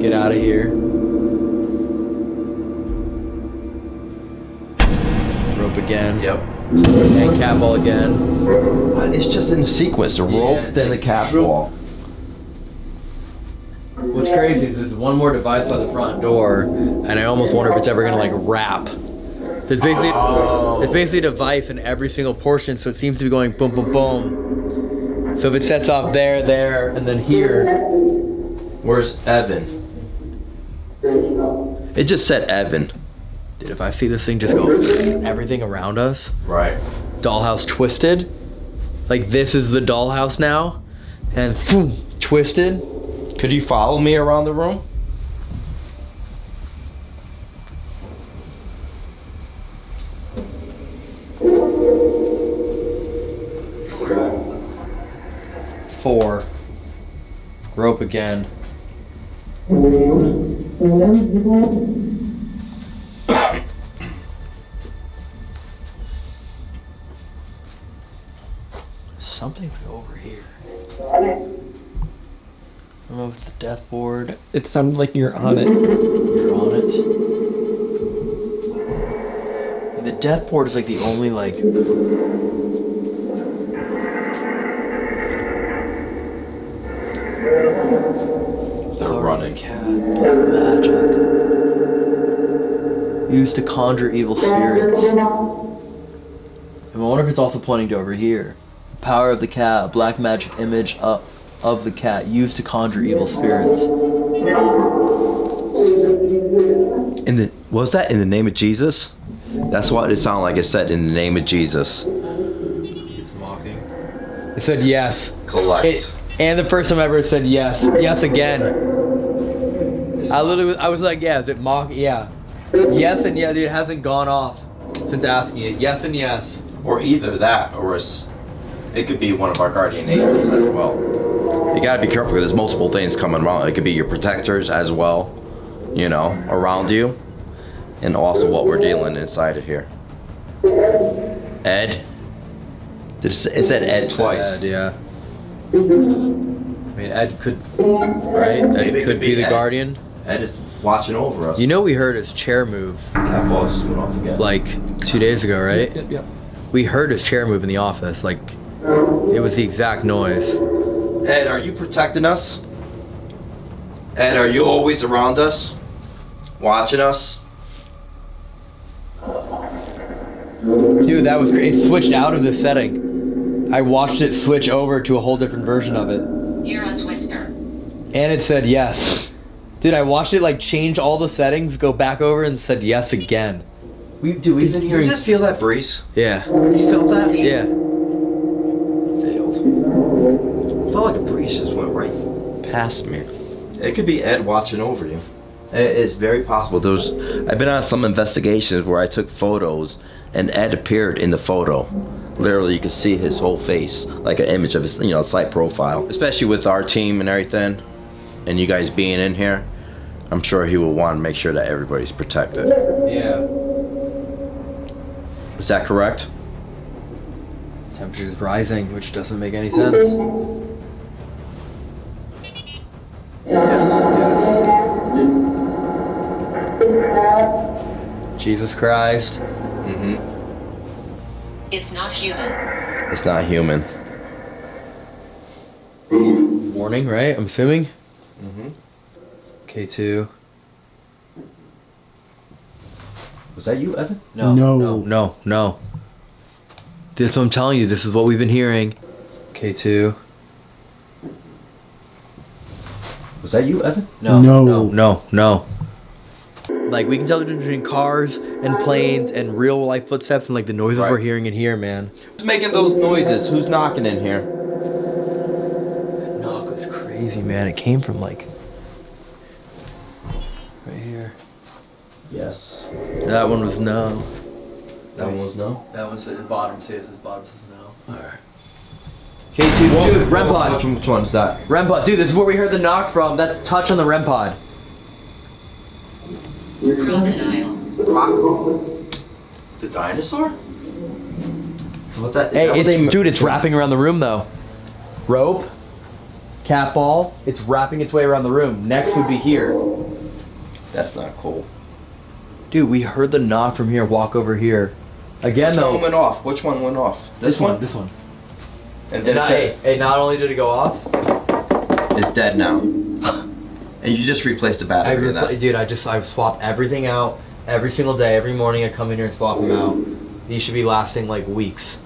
Get out of here. Rope again. Yep. And cat ball again. It's just in sequence. The rope, it's then the cap rope. wall. What's crazy is there's one more device by the front door, and I almost wonder if it's ever gonna like wrap. There's basically oh. it's basically a device in every single portion, so it seems to be going boom, boom, boom. So if it sets off there, there, and then here, Where's Evan? It just said Evan. dude, if I see this thing just go everything around us, Right. dollhouse twisted, like this is the dollhouse now, and boom, twisted. Could you follow me around the room? Four. Rope again. Something's over here. I don't know if it's the death board. It sounded like you're on it. You're on it. The death board is like the only like. They're running. Cat. Magic. Used to conjure evil spirits. And I wonder if it's also pointing to over here. Power of the cat, a black magic image up of the cat used to conjure evil spirits. In the was that in the name of Jesus? That's what it sounded like. It said in the name of Jesus. It's mocking. It said yes. Collect. It, and the first time ever it said yes. Yes again. I literally was, I was like, yeah, is it mock? Yeah. Yes and yeah, it hasn't gone off since asking it. Yes and yes. Or either that, or it's, it could be one of our guardian angels as well. You gotta be careful because there's multiple things coming around. It could be your protectors as well, you know, around you, and also what we're dealing inside of here. Ed. Did it, say, it said Ed twice. Ed, yeah. I mean, Ed could, right? Ed Maybe it could, could be, be the Ed. guardian. Ed is watching over us. You know, we heard his chair move That ball just went off again. like two days ago, right? Yep, yep. We heard his chair move in the office. Like, it was the exact noise. Ed, are you protecting us? Ed, are you always around us? Watching us? Dude, that was great. It switched out of the setting. I watched it switch over to a whole different version of it. Hear us whisper. And it said yes. Dude, I watched it like change all the settings, go back over and said yes again. We do we've been Did hearing you just feel that breeze? Yeah. You felt that? Yeah. Failed. Felt like a breeze just went right past me. It could be Ed watching over you. It's very possible. There's, I've been on some investigations where I took photos and Ed appeared in the photo. Literally, you could see his whole face, like an image of his, you know, site profile. Especially with our team and everything, and you guys being in here, I'm sure he will want to make sure that everybody's protected. Yeah. Is that correct? Temperature's rising, which doesn't make any sense. Yes, yes. Jesus Christ. Mm-hmm. It's not human. It's not human. Warning, right? I'm assuming. Mm-hmm. K2. Was that you, Evan? No. No. No. No. No. This is what I'm telling you. This is what we've been hearing. K2. Was that you, Evan? No. No. No. No. No. Like we can tell the difference between cars and planes and real life footsteps and like the noises we're hearing in here, man. Who's making those noises? Who's knocking in here? Knock was crazy, man. It came from like right here. Yes. That one was no. That one was no. That one's one said bottom says this bottom says no. All right. K2, dude, REM pod. Which, one- which one is that? REM pod, dude. This is where we heard the knock from. That's touch on the REM pod. Crocodile. The dinosaur? What that? is Hey, that it's, they- dude, it's wrapping around the room though. Rope, cat ball. It's wrapping its way around the room. Next would be here. That's not cool. Dude, we heard the knock from here. Walk over here. Again Which though. one went off? Which one went off? This, one? This one. And And then not, hey, hey, not only did it go off, it's dead now. and you just replaced the battery in repla- that. dude, I just I swap everything out every single day. Every morning I come in here and swap them out. These should be lasting like weeks.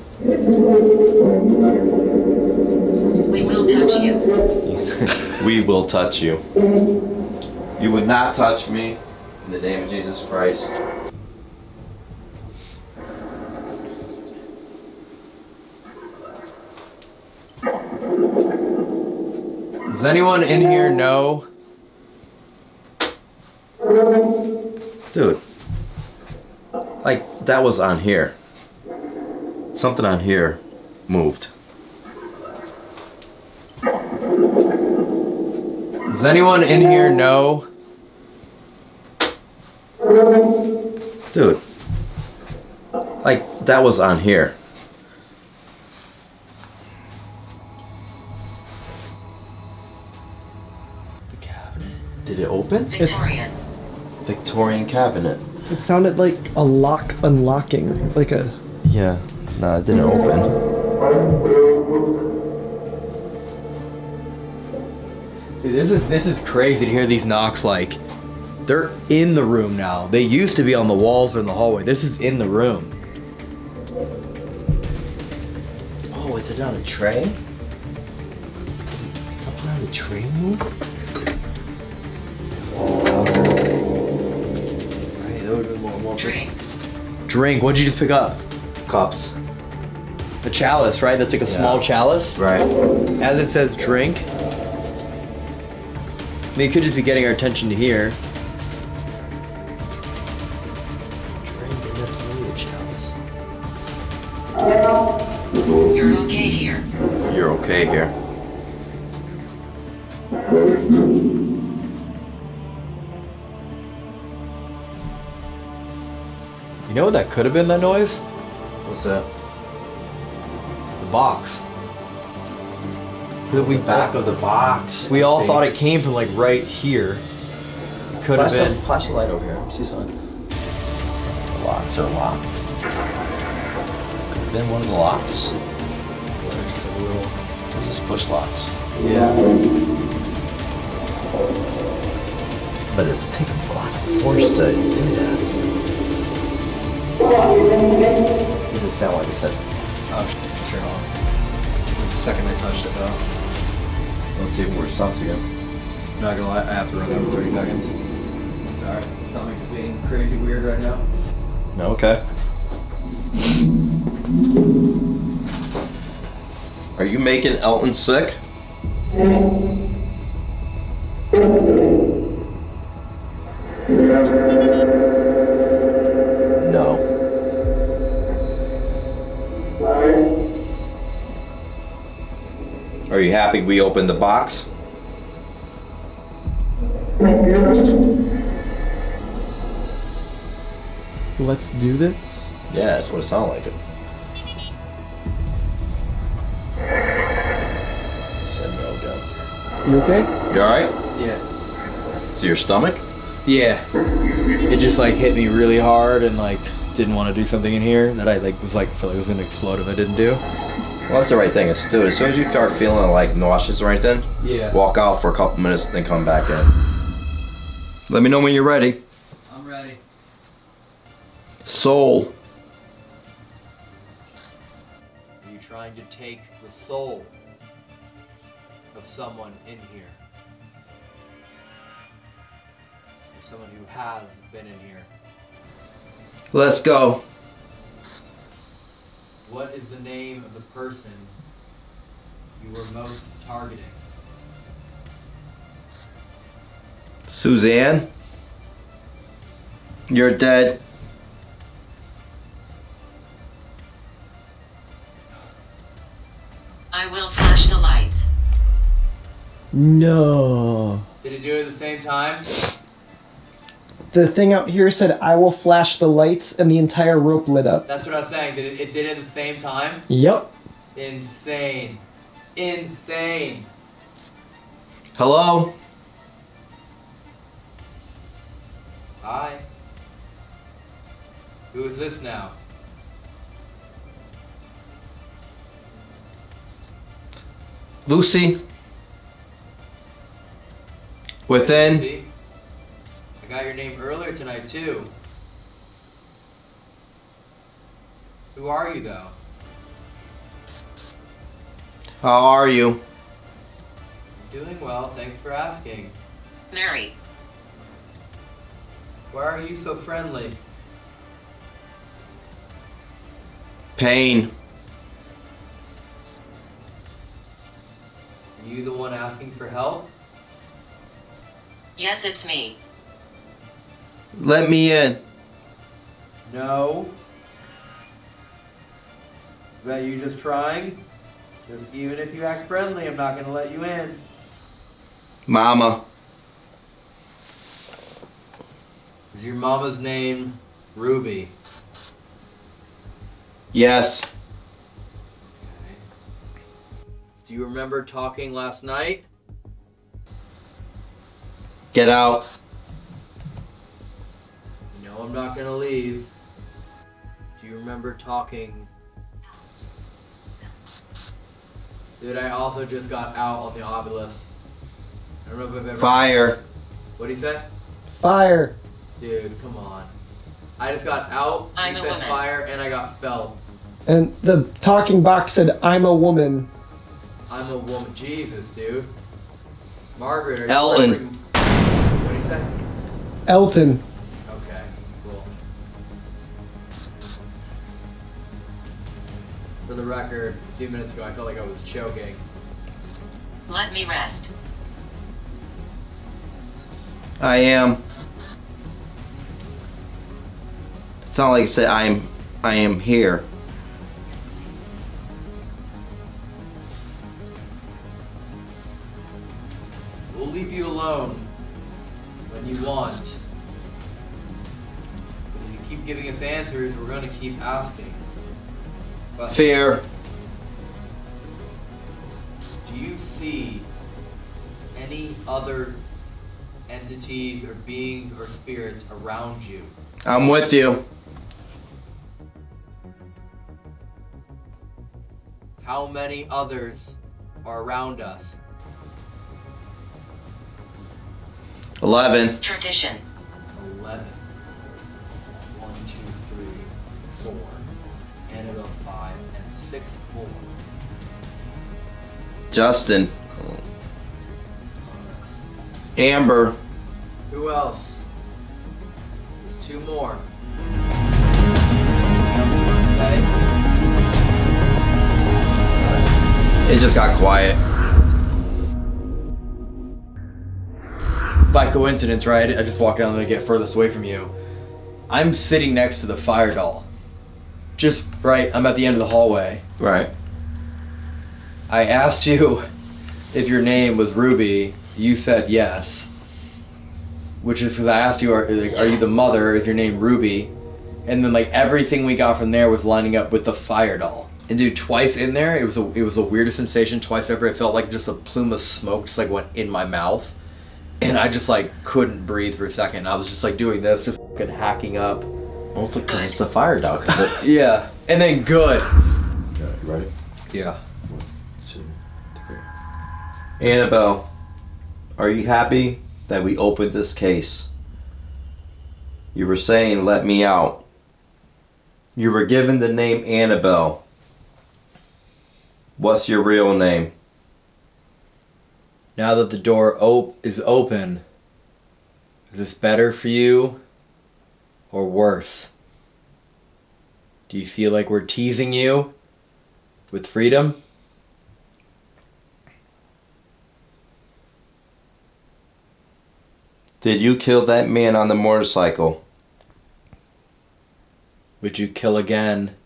we will touch you. You would not touch me in the name of Jesus Christ. Does anyone in here know? Dude. Like, that was on here. Something on here moved. Does anyone in here know? Dude. Like, that was on here. The cabinet. Did it open? Victorian. Victorian cabinet. It sounded like a lock unlocking, like a. Yeah. No, it didn't open. Dude, this is this is crazy to hear these knocks. Like, they're in the room now. They used to be on the walls or in the hallway. This is in the room. Oh, is it on a tray? Something on the tray move? Right, that would have more, more Drink. Drink. What'd you just pick up? Cups. A chalice, right? That's like a Yeah. small chalice. Right. As it says, drink. I mean, it could just be getting our attention to here. You're okay here. You're okay here. You know what that could have been? That noise? What's that? The box. Could we back of the box. We all thought it came from like right here. Could have been. The, flash the light over here. See something. The locks are locked. Could have been one of the locks. There's just push locks. Yeah. But it would take a lot of force to do that. It doesn't sound like it said. Oh, turn on. The second I touched it though. Let's see where it stops again. Not gonna lie, I have to run over 30 seconds. Alright, stomach is being crazy weird right now. No, okay. Are you making Elton sick? Are you happy we opened the box? Let's do this. Yeah, that's what it sounded like. It. Said no again. You okay? You alright? Yeah. To your stomach? Yeah. It just like hit me really hard and like didn't want to do something in here that I like was like felt like it was gonna explode if I didn't do. Well, that's the right thing. Is, dude, as soon as you start feeling like nauseous or anything, Yeah. walk out for a couple minutes, and then come back in. Let me know when you're ready. I'm ready. Soul. Are you trying to take the soul of someone in here? Someone who has been in here? Let's go. What is the name of the person you were most targeting? Suzanne. You're dead. I will flash the lights. No. Did it do it at the same time? The thing out here said, I will flash the lights, and the entire rope lit up. That's what I was saying. Did it, it did it at the same time? Yep. Insane. Insane. Hello? Hi. Who is this now? Lucy? Within? See? I got your name earlier tonight too. Who are you though? How are you? Doing well, thanks for asking. Mary. Why are you so friendly? Pain. Are you the one asking for help? Yes, it's me. Let me in. No. Is that you just trying? Just even if you act friendly, I'm not gonna let you in. Mama. Is your mama's name Ruby? Yes. Do you remember talking last night? Get out. No, I'm not gonna leave. Do you remember talking? Dude, I also just got out on the Ovilus. I don't know if I've ever. Fire. What'd he say? Fire. Dude, come on. I just got out. I'm he said woman. fire, and I got felt. And the talking box said, I'm a woman. I'm a woman. Jesus, dude. Margaret, are you Elton. remembering- What'd he say? Elton. For the record, a few minutes ago, I felt like I was choking. Let me rest. I am. It's not like I said I'm I am here. We'll leave you alone when you want. But if you keep giving us answers, we're gonna keep asking. But Fear. do you see any other entities or beings or spirits around you? I'm with you. How many others are around us? Eleven. Tradition. 11. 6 more. Justin. Amber. Who else? There's two more. It just got quiet. By coincidence, right? I just walked down to get furthest away from you. I'm sitting next to the fire doll. Just right, I'm at the end of the hallway. Right. I asked you if your name was Ruby, you said yes. Which is because I asked you, are, like, are you the mother? Is your name Ruby? And then like everything we got from there was lining up with the fire doll. And dude, twice in there, it was a, it was the weirdest sensation. Twice ever, it felt like just a plume of smoke just like went in my mouth, and I just like couldn't breathe for a second. I was just like doing this, just fucking hacking up. Well, it's because it's the fire doll. 'cause it- Yeah, and then good. Yeah, you ready? Yeah. Two. Annabelle, are you happy that we opened this case? You were saying, let me out. You were given the name Annabelle. What's your real name? Now that the door op- is open, is this better for you or worse? Do you feel like we're teasing you with freedom? Did you kill that man on the motorcycle? Would you kill again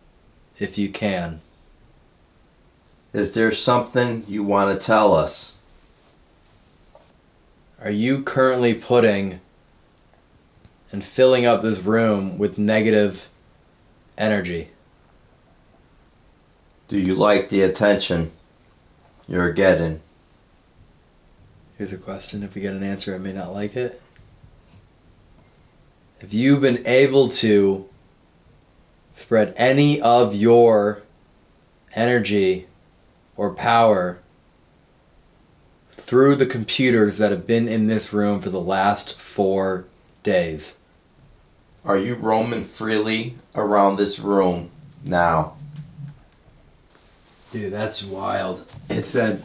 if you can? Is there something you want to tell us? Are you currently putting and filling up this room with negative energy? Do you like the attention you're getting? Here's a question. If we get an answer, I may not like it. Have you been able to spread any of your energy or power through the computers that have been in this room for the last four days? Are you roaming freely around this room now? Dude, that's wild. It said,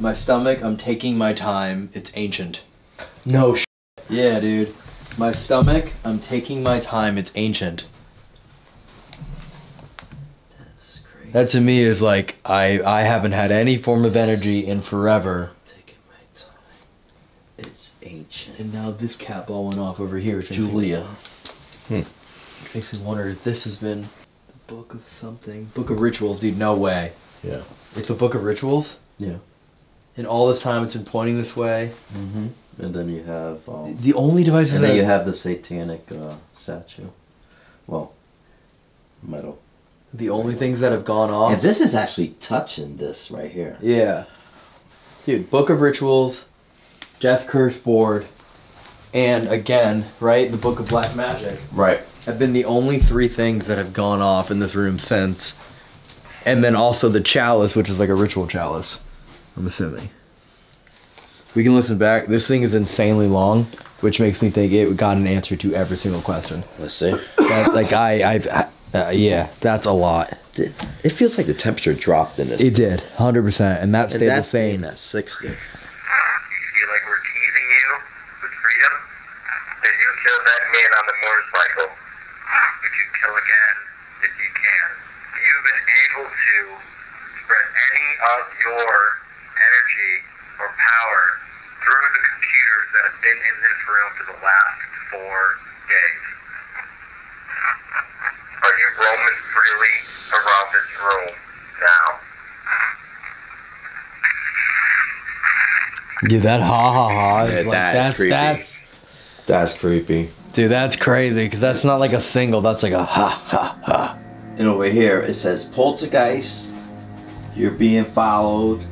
My stomach, I'm taking my time. It's ancient. No sh- Yeah, dude. My stomach, I'm taking my time. It's ancient. That to me is like I I haven't had any form of energy in forever. It's ancient. And now this cat ball went off over here. which Julia. Hmm. Makes me wonder if this has been the book of something. Book of rituals, dude. No way. Yeah. It's a book of rituals. Yeah. And all this time it's been pointing this way. Mm-hmm. And then you have um, The only devices And then that- you have the satanic uh, statue. Well, metal. The only things that have gone off. And this is actually touching this right here. Yeah. Dude, Book of Rituals, Death Curse board, and again, right, the Book of Black Magic Right. have been the only three things that have gone off in this room since. And then also the chalice, which is like a ritual chalice, I'm assuming. We can listen back. This thing is insanely long, which makes me think it got an answer to every single question. Let's see. That, like I, I've, uh, yeah, that's a lot. It feels like the temperature dropped in this. It did, hundred percent, and that stayed the that's same. at 60. You feel like we're teasing you with freedom? Did you kill that man on the motorcycle? Would you kill again if you can? You've been able to spread any of your energy or power through the computers that have been in this room for the last four days. Are you roaming freely around this room now? Dude, that ha ha ha. Yeah, like, that's that's creepy. that's That's creepy. Dude, that's crazy because that's not like a single. That's like a ha ha ha. And over here it says poltergeist. You're being followed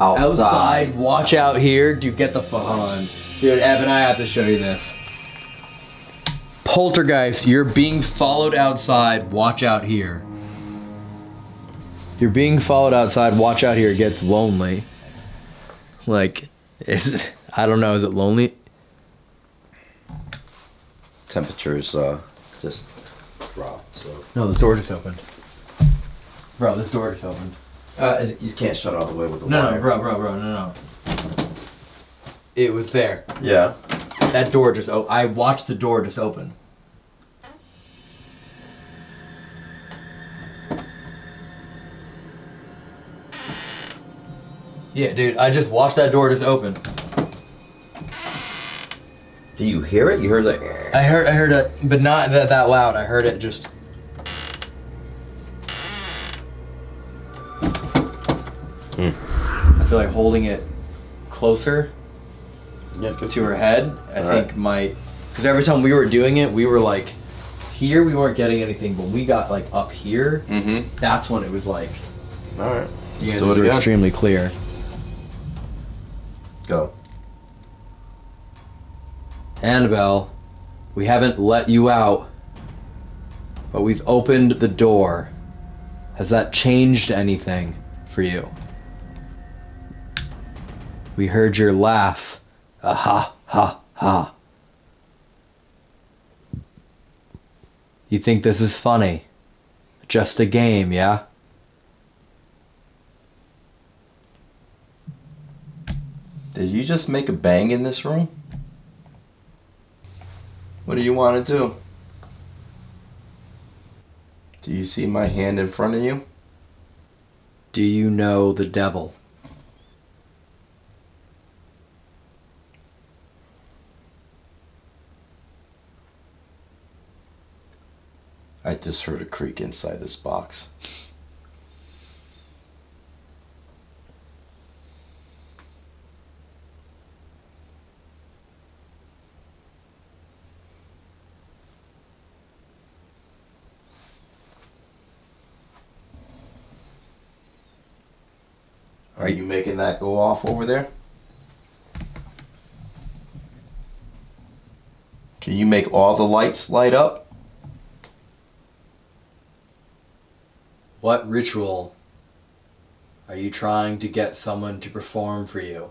outside. Outside, watch out here. Dude, get the fuck on. Dude, Evan, I have to show you this. Poltergeist, you're being followed outside. Watch out here. You're being followed outside. Watch out here. It gets lonely. Like, is I don't know. Is it lonely? Temperatures uh just dropped. So No, this door just opened. Bro, this door just opened. uh, is- you can't shut all the way with the No, wire. no, bro, bro, bro, no, no. It was there. Yeah. That door just opened. I watched the door just open. Yeah, dude, I just watched that door just open. Do you hear it? You heard the. I heard, I heard it, but not that, that loud. I heard it just. I feel like holding it closer to her head, I Alright. think might. Because every time we were doing it, we were like, here we weren't getting anything, but we got like up here. Mm-hmm. That's when it was like. All right. You Let's guys do it were again. extremely clear. Go. Annabelle, we haven't let you out, but we've opened the door. Has that changed anything for you? We heard your laugh. Ah ha ha ha. You think this is funny? Just a game, yeah? Did you just make a bang in this room? What do you want to do? Do you see my hand in front of you? Do you know the devil? I just heard a creak inside this box. Are you making that go off over there? Can you make all the lights light up? What ritual are you trying to get someone to perform for you?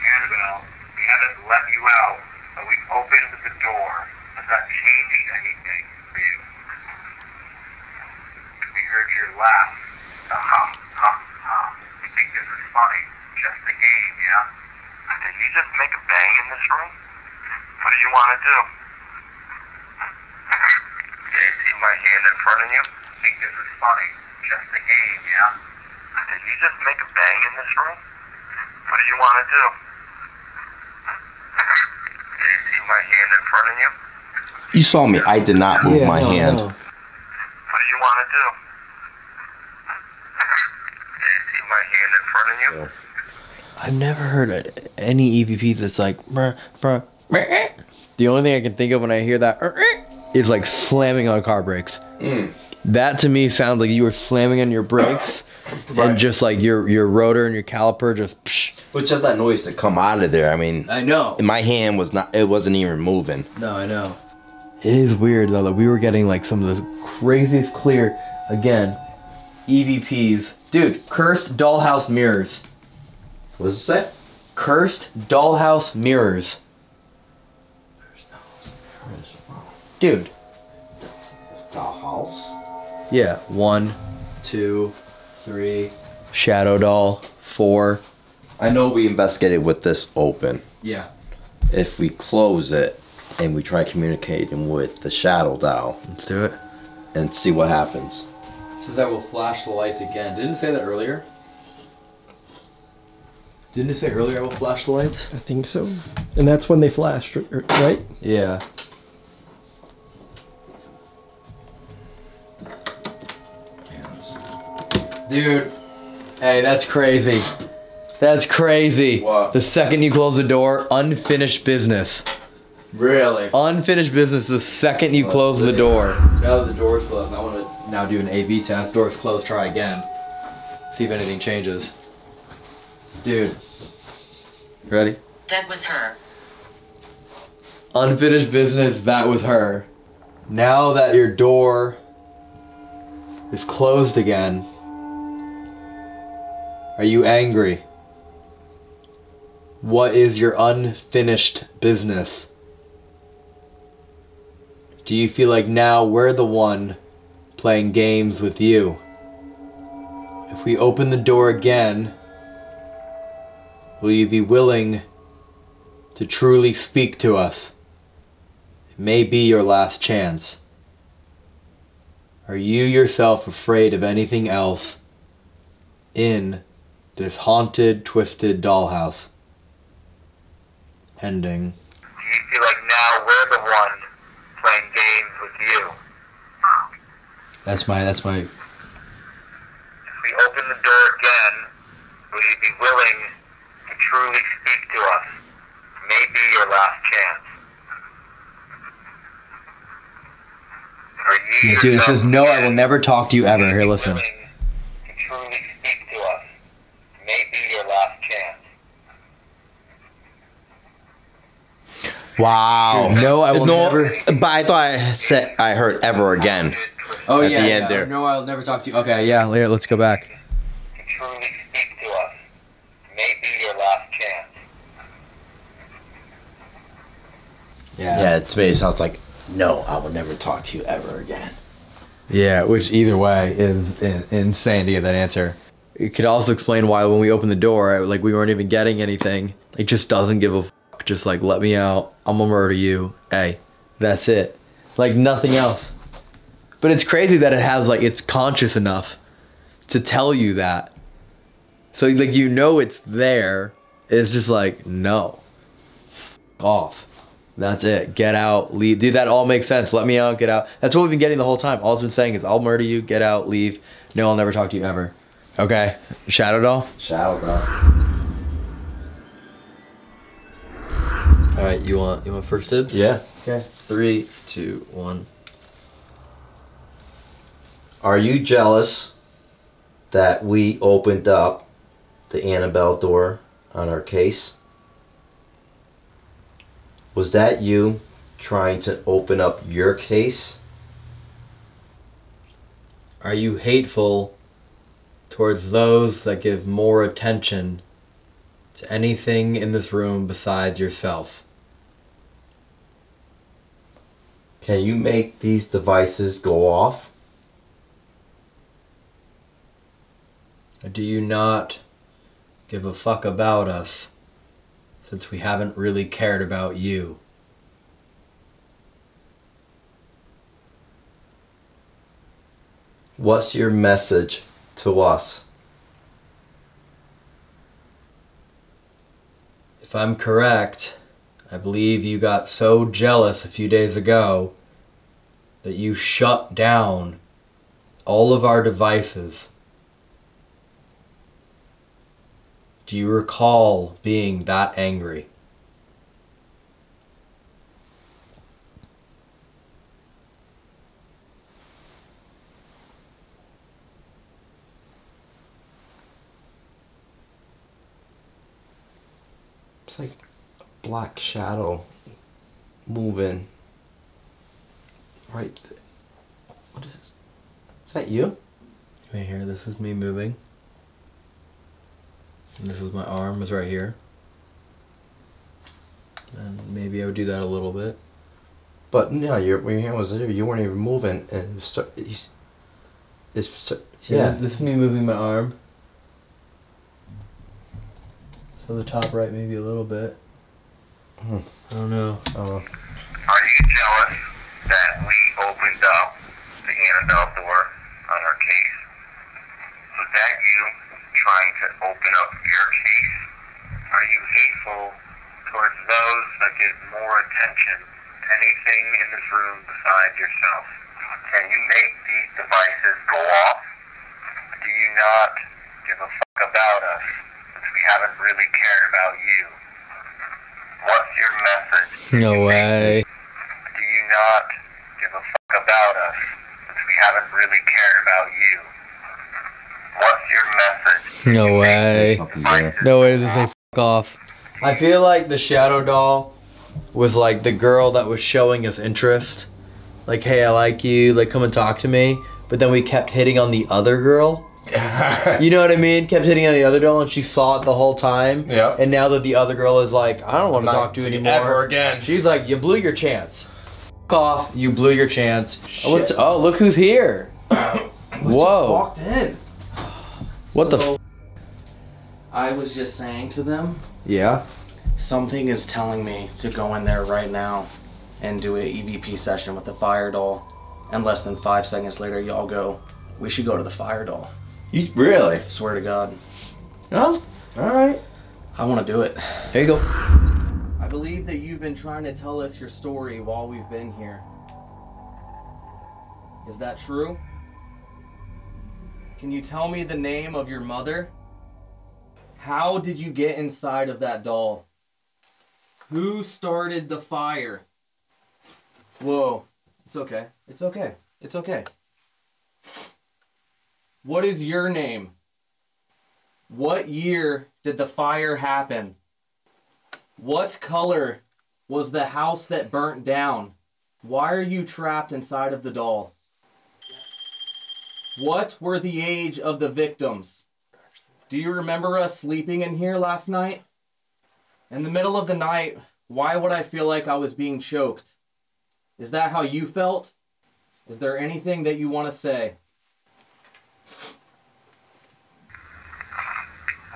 Annabelle, we haven't let you out, but we've opened the door. Has that changed anything for you? We heard your laugh. Ha ha ha ha. You think this is funny? Just a game, yeah? Did you just make a bang in this room? What do you want to do? Do you see my hand in front of you? Think this is funny? Just a game, yeah? Did you just make a bang in this room? What do you want to do? Do you see my hand in front of you? You saw me. I did not move my hand. What do you want to do? Do you see my hand in front of you? I've never heard a- any EVP that's like. "Bruh, bruh, bruh." The only thing I can think of when I hear that is like slamming on car brakes. Mm. That to me sounds like you were slamming on your brakes, and just like your your rotor and your caliper just. Psh. But just that noise to come out of there. I mean, I know. My hand was not. It wasn't even moving. No, I know. It is weird though that we were getting like some of those craziest clear again EVPs. Dude, cursed dollhouse mirrors. What does it say? Cursed dollhouse mirrors. Dude. Dollhouse. Yeah. One, two, three. Shadow doll. Four. I know we investigated with this open. Yeah. If we close it and we try communicating with the shadow doll, let's do it and see what happens. Says I will flash the lights again. Didn't it say that earlier? Didn't it say earlier I will flash the lights? I think so. And that's when they flashed, r- r- right? Yeah. Dude, hey, that's crazy. That's crazy. What? The second you close the door, unfinished business. Really? Unfinished business the second you oh, close the door. Now that the door's closed, I want to now do an A/B test. Door's closed. Try again. See if anything changes. Dude, ready? That was her. Unfinished business. That was her. Now that your door is closed again, are you angry? What is your unfinished business? Do you feel like now we're the one playing games with you? If we open the door again, will you be willing to truly speak to us? It may be your last chance. Are you yourself afraid of anything else in this haunted, twisted dollhouse? Ending. Do you feel like now we're the one playing games with you? That's my that's my If we open the door again, will you be willing to truly speak to us? Maybe your last chance. Yeah, dude, it says no. I will never talk to you ever. Here, listen. To truly speak to us? Maybe your last chance. Wow. No, I will no, never- But I thought I said I heard ever again. Oh at yeah, the yeah. end there. No, I'll never talk to you. Okay, yeah. Here, let's go back. To Truly speak to us. Maybe your last chance. Yeah. Yeah, to me it sounds like no. I will never talk to you ever again. Yeah, which either way is in- insane to get that answer. It could also explain why when we opened the door, like we weren't even getting anything. It just doesn't give a fuck. Just like let me out. I'm gonna murder you. Hey, that's it. Like nothing else. But it's crazy that it has like it's conscious enough to tell you that. So like you know it's there. It's just like no. Off. That's it. Get out, leave. Dude, that all makes sense. Let me out, get out. That's what we've been getting the whole time. All it's been saying is, I'll murder you, get out, leave. No, I'll never talk to you ever. Okay. Shadow doll? Shadow doll. Alright, you want you want first dibs? Yeah. Okay. Three, two, one. Are you jealous that we opened up the Annabelle door on our case? Was that you trying to open up your case? Are you hateful towards those that give more attention to anything in this room besides yourself? Can you make these devices go off? Or do you not give a fuck about us since we haven't really cared about you? What's your message to us? If I'm correct, I believe you got so jealous a few days ago that you shut down all of our devices. Do you recall being that angry? It's like a black shadow moving. Right. th- What is this? Is that you? Right here, this is me moving. And this is my arm, is right here. And maybe I would do that a little bit. But no, your when your hand was there. You weren't even moving, and it start, he's, it's Yeah, yeah. this is me moving my arm. So the top right maybe a little bit. Hmm. I don't know. Oh. Are you jealous that we opened up the Annabelle door on our case? Was that you trying to open up your case? Are you hateful towards those that give more attention to anything in this room besides yourself? Can you make these devices go off? Do you not give a fuck about us since we haven't really cared about you? What's your message? No way. Do you not give a fuck about us since we haven't really cared about you? What's your message? No way. No way does it say fuck off. I feel like the shadow doll was like the girl that was showing us interest. Like, hey, I like you, like come and talk to me. But then we kept hitting on the other girl. you know what I mean? Kept hitting on the other girl and she saw it the whole time. Yeah. And now that the other girl is like, I don't want to talk to you anymore. ever again. She's like, you blew your chance. F off, you blew your chance. Oh, what's, oh, look who's here. Whoa. Walked in. What the So- f? I was just saying to them, Yeah. something is telling me to go in there right now and do a EVP session with the fire doll. And less than five seconds later, y'all go, we should go to the fire doll. You really? Swear to God. Oh, all right. I want to do it. There you go. I believe that you've been trying to tell us your story while we've been here. Is that true? Can you tell me the name of your mother? How did you get inside of that doll? Who started the fire? Whoa. It's okay. It's okay. It's okay. What is your name? What year did the fire happen? What color was the house that burnt down? Why are you trapped inside of the doll? What were the age of the victims? Do you remember us sleeping in here last night? In the middle of the night, why would I feel like I was being choked? Is that how you felt? Is there anything that you want to say?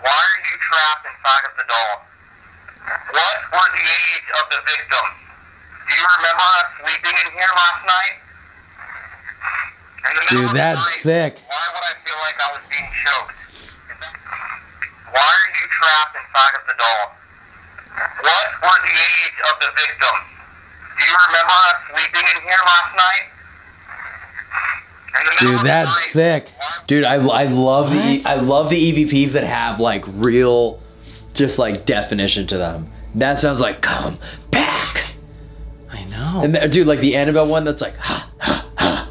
Why are you trapped inside of the doll? What were the age of the victims? Do you remember us sleeping in here last night? In the Dude, that's night, sick. why would I feel like I was being choked? Why are you trapped inside of the doll? What were the age of the victims? Do you remember us sleeping in here last night? The Dude, that's sick. Dude, I, I love the E, I love the EVPs that have like real, just like definition to them. That sounds like come back. I know. And th- dude, like the Annabelle one, that's like ha ha ha,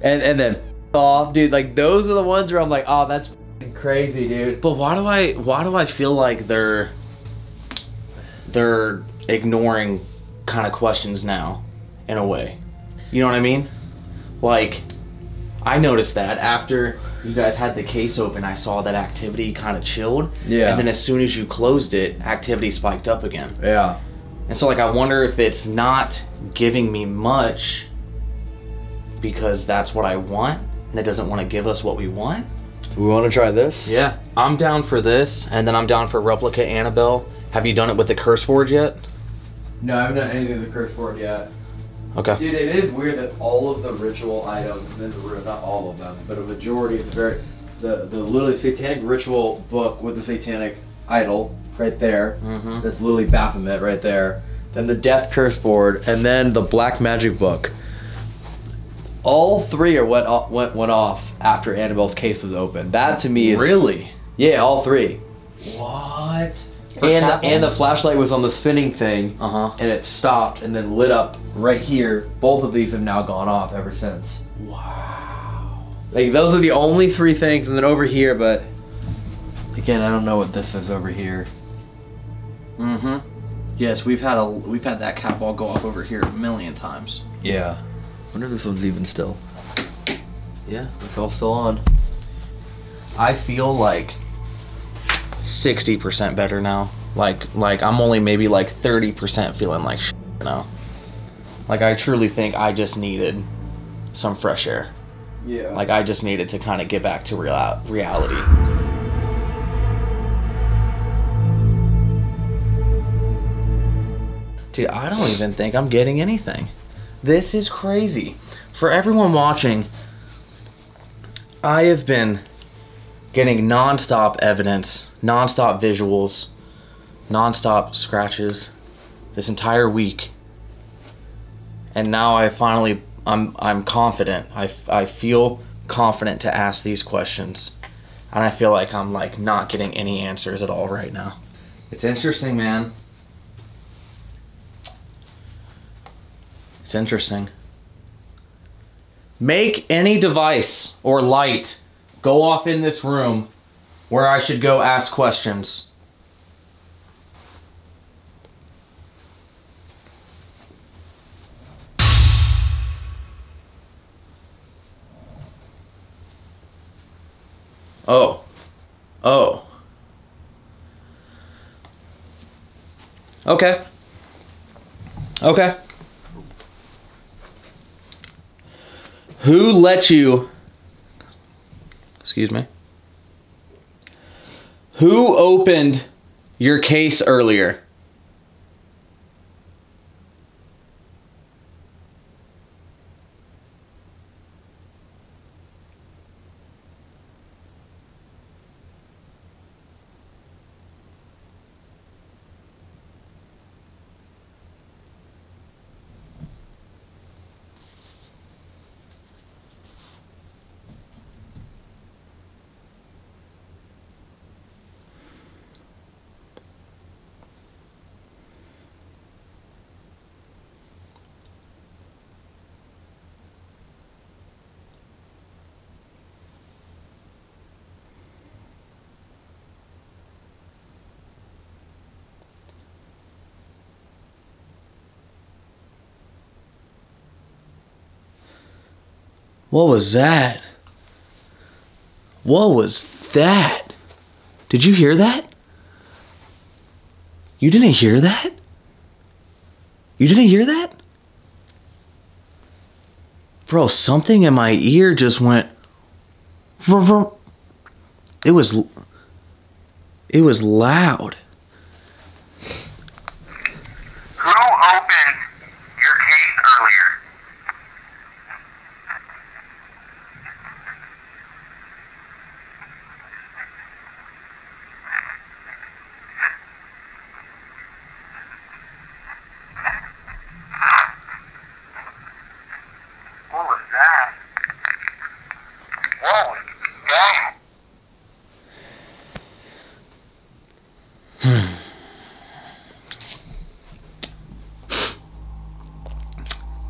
and and then off, dude. Like those are the ones where I'm like, oh, that's crazy, dude. But why do I why do I feel like they're they're ignoring kind of questions now in a way. You know what I mean? Like I noticed that after you guys had the case open, I saw that activity kind of chilled. Yeah. And then as soon as you closed it, activity spiked up again. Yeah. And so like I wonder if it's not giving me much because that's what I want and it doesn't want to give us what we want. We want to try this? Yeah, I'm down for this, and then I'm down for replica Annabelle. Have you done it with the curse board yet? No, I haven't done anything with the curse board yet. Okay. Dude, it is weird that all of the ritual items in the room, not all of them, but a majority of the very, the, the literally satanic ritual book with the satanic idol right there. Mm-hmm. That's literally Baphomet right there. Then the death curse board, and then the black magic book. All three are what o- went went off after Annabelle's case was open. That to me is Really? yeah, all three. What? And the, and the flashlight was on the spinning thing, Uh huh. and it stopped and then lit up right here. Both of these have now gone off ever since. Wow. Like those are the only three things, and then over here, but again, I don't know what this is over here. Mm-hmm. Yes, we've had a we've had that cat ball go off over here a million times. Yeah. wonder if this one's even still. Yeah. It's all still on. I feel like sixty percent better now. Like like I'm only maybe like thirty percent feeling like shit now. Like I truly think I just needed some fresh air. Yeah. Like I just needed to kind of get back to real- reality. Dude, I don't even think I'm getting anything. This is crazy. For everyone watching, I have been getting nonstop evidence, nonstop visuals, nonstop scratches this entire week. And now I finally I'm I'm confident. I, I feel confident to ask these questions. And I feel like I'm like not getting any answers at all right now. It's interesting, man. It's interesting. Make any device or light go off in this room where I should go ask questions. Oh. Oh. Okay. Okay. Who let you Excuse me. Who opened your case earlier? What was that? What was that? Did you hear that? You didn't hear that? You didn't hear that? Bro, something in my ear just went. vroom, vroom. It was. It was loud. Who opened your case earlier? What was that? What was that?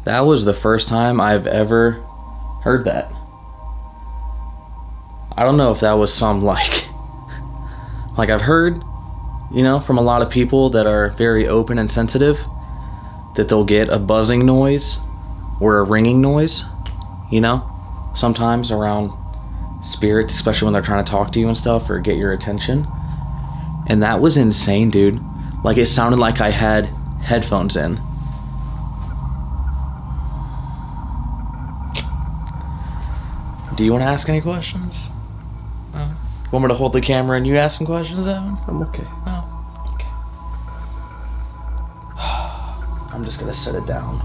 That was the first time I've ever heard that. I don't know if that was some like like I've heard, you know, from a lot of people that are very open and sensitive that they'll get a buzzing noise or a ringing noise, you know, sometimes around spirits, especially when they're trying to talk to you and stuff or get your attention. And that was insane, dude. Like it sounded like I had headphones in. Do you want to ask any questions? No. You want me to hold the camera and you ask some questions, Evan? I'm okay. No. Okay. I'm just gonna set it down.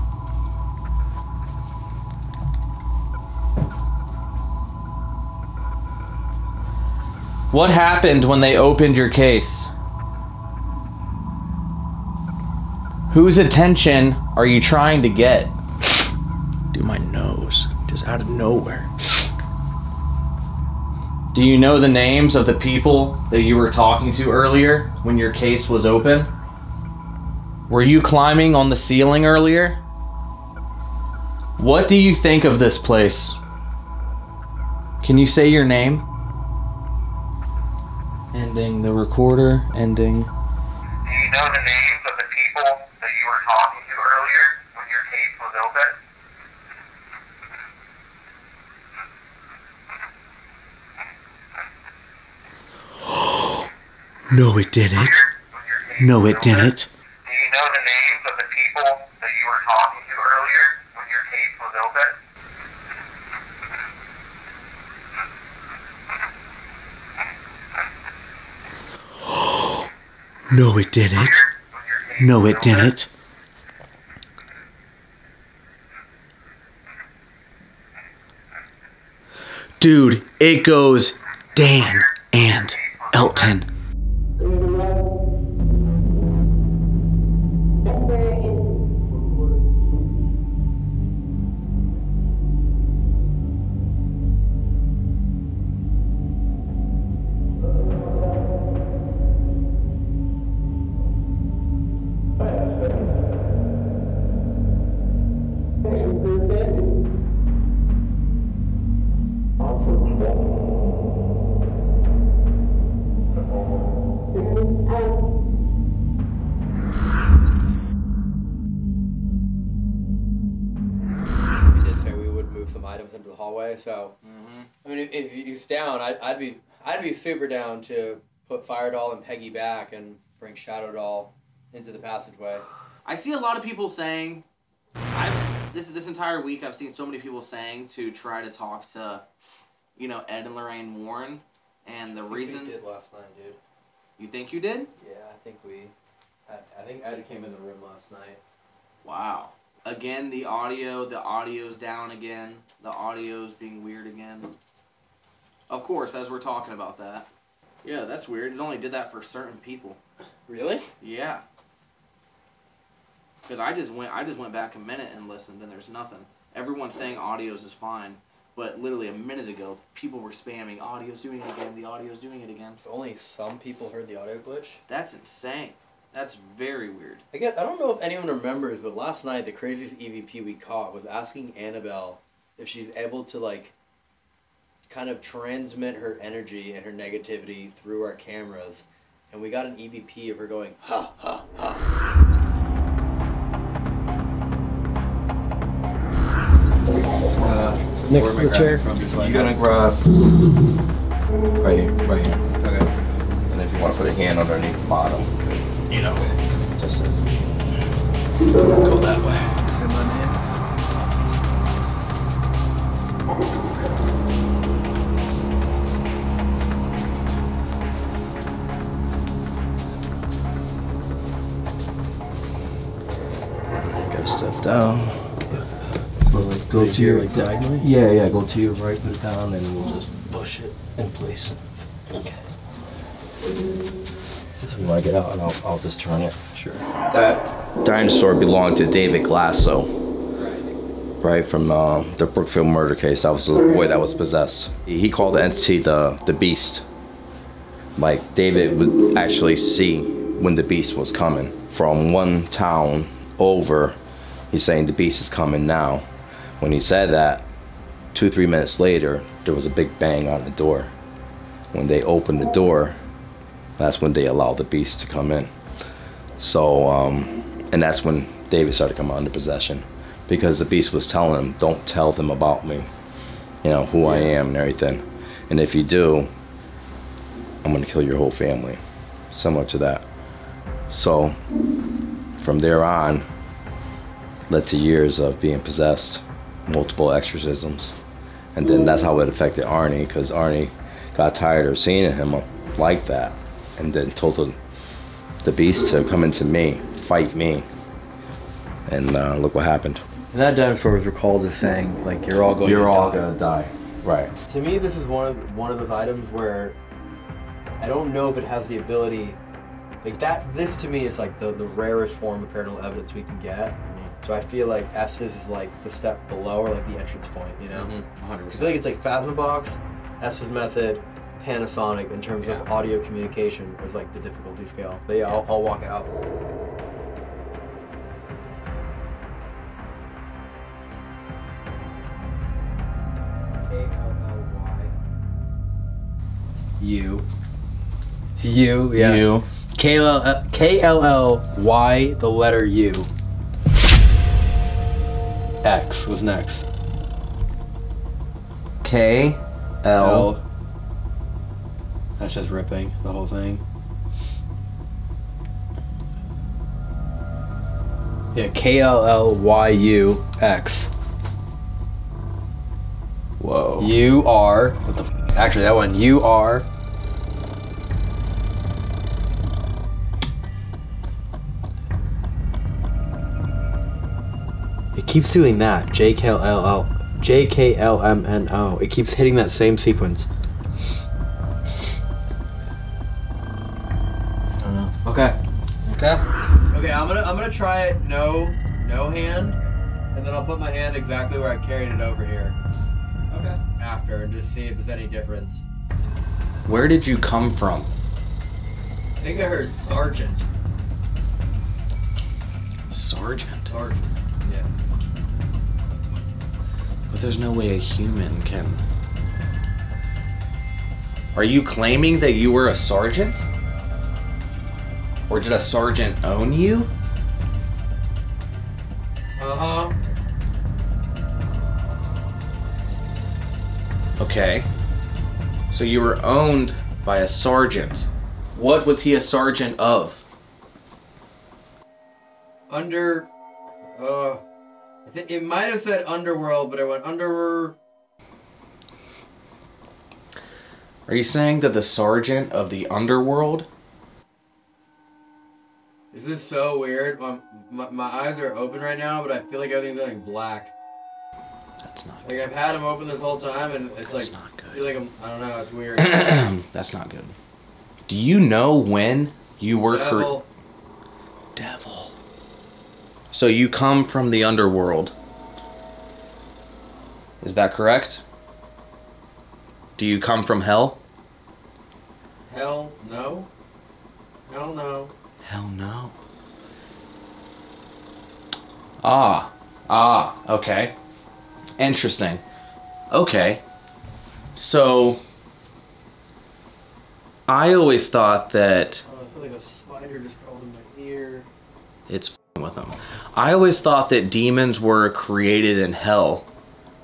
What happened when they opened your case? Whose attention are you trying to get? Dude, my nose. Just out of nowhere. Do you know the names of the people that you were talking to earlier when your case was open? Were you climbing on the ceiling earlier? What do you think of this place? Can you say your name? Ending the recorder, ending. Do you know the names of the people that you were talking to earlier when your case was open? No, it didn't. No, it didn't. Do you know the names of the people that you were talking to earlier when your case was open? No, it didn't. No, it didn't. Dude, it goes Dan and Elton. Be super down to put Fire Doll and Peggy back and bring Shadow Doll into the passageway. I see a lot of people saying, I've, this this entire week I've seen so many people saying to try to talk to, you know, Ed and Lorraine Warren, and the I think we did last night, dude. you think you did? Yeah, I think we. I, I think Ed came in the room last night. Wow. Again, the audio, the audio's down again. The audio's being weird again. Of course, as we're talking about that. Yeah, that's weird. It only did that for certain people. Really? Yeah. Because I just went, I just went back a minute and listened, and there's nothing. Everyone's saying audios is fine, but literally a minute ago, people were spamming audio's doing it again. The audio's doing it again. So only some people heard the audio glitch. That's insane. That's very weird. I get. I don't know if anyone remembers, but last night the craziest EVP we caught was asking Annabelle if she's able to like kind of transmit her energy and her negativity through our cameras, and we got an EVP of her going ha ha ha. Uh, Next to I the chair. from? You're gonna grab right here, right here. Okay. And if you want to put a hand underneath the bottom, you know, just to go that way. Down. So like go Right to your like diagonally? Yeah, yeah. Go to your right, put it down, and we'll just push it in place. Okay. Just when I get out, and I'll, I'll just turn it. Sure. That dinosaur belonged to David Glatzel. Right from uh, the Brookfield murder case. That was the boy that was possessed. He called the entity the the beast. Like David would actually see when the beast was coming from one town over. He's saying the beast is coming now. When he said that, two three minutes later, there was a big bang on the door. When they opened the door, that's when they allowed the beast to come in. So, um, and that's when David started coming under possession because the beast was telling him, don't tell them about me, you know, who I am and everything. And if you do, I'm gonna kill your whole family. Similar to that. So, from there on, led to years of being possessed, multiple exorcisms. And then that's how it affected Arnie because Arnie got tired of seeing him like that and then told the, the beast to come into me, fight me. And uh, look what happened. And that dinosaur was recalled as saying, like, you're all going You're to all die. gonna die. Right. To me, this is one of one of those items where I don't know if it has the ability. Like that, this to me is like the, the rarest form of paranormal evidence we can get. So I feel like Estes is like the step below or like the entrance point, you know? Mm-hmm. 100%. I feel like it's like Phasmabox, Estes method, Panasonic in terms of audio communication is like the difficulty scale. But yeah, I'll, I'll walk out. U. U, yeah. U. K L L K L L Y, the letter U. X was next. K L. That's just ripping the whole thing. Yeah, K L L Y U X. Whoa. U R. What the? F- actually, that one. U R. It keeps doing that. J K L L J K L M N O. It keeps hitting that same sequence. Uh, okay. Okay. Okay, I'm gonna I'm gonna try it no no hand, and then I'll put my hand exactly where I carried it over here. Okay. After and just see if there's any difference. Where did you come from? I think I heard sergeant. Sergeant. Sergeant. Yeah. But there's no way a human can. Are you claiming that you were a sergeant? Or did a sergeant own you? Uh huh. Okay. So you were owned by a sergeant. What was he a sergeant of? Under. Uh. It might have said underworld, but I went under. Are you saying that the sergeant of the underworld? This is so weird. My, my, my eyes are open right now, but I feel like everything's going black. That's not. Like I've had them open this whole time, and it's like I feel like I'm. I don't know. It's weird. That's not good. Do you know when you were Devil. Devil. So you come from the underworld. Is that correct? Do you come from hell? Hell no. Hell no. Hell no. Ah. Ah, okay. Interesting. Okay. So I always thought that Oh, I feel like a spider just crawled in my ear. it's with them. I always thought that demons were created in hell,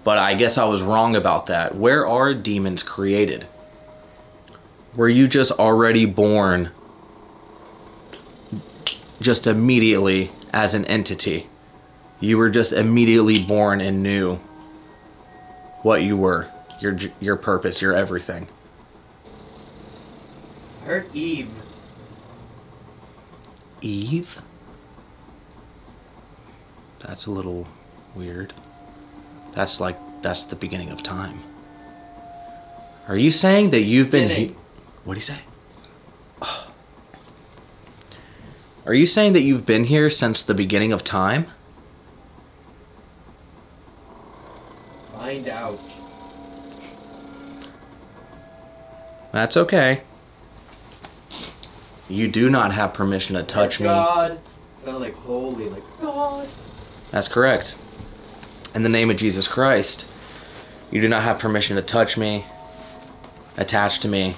But I guess I was wrong about that. Where are demons created? Were you just already born just immediately as an entity? You were just immediately born and knew what you were, your your purpose, your everything. Hurt Eve. Eve? That's a little weird. That's like that's the beginning of time. Are you saying that you've been he- What do you say? Are you saying that you've been here since the beginning of time? Find out. That's okay. You do not have permission to touch me. God. Sounded like holy, like God. That's correct. In the name of Jesus Christ, you do not have permission to touch me, attach to me,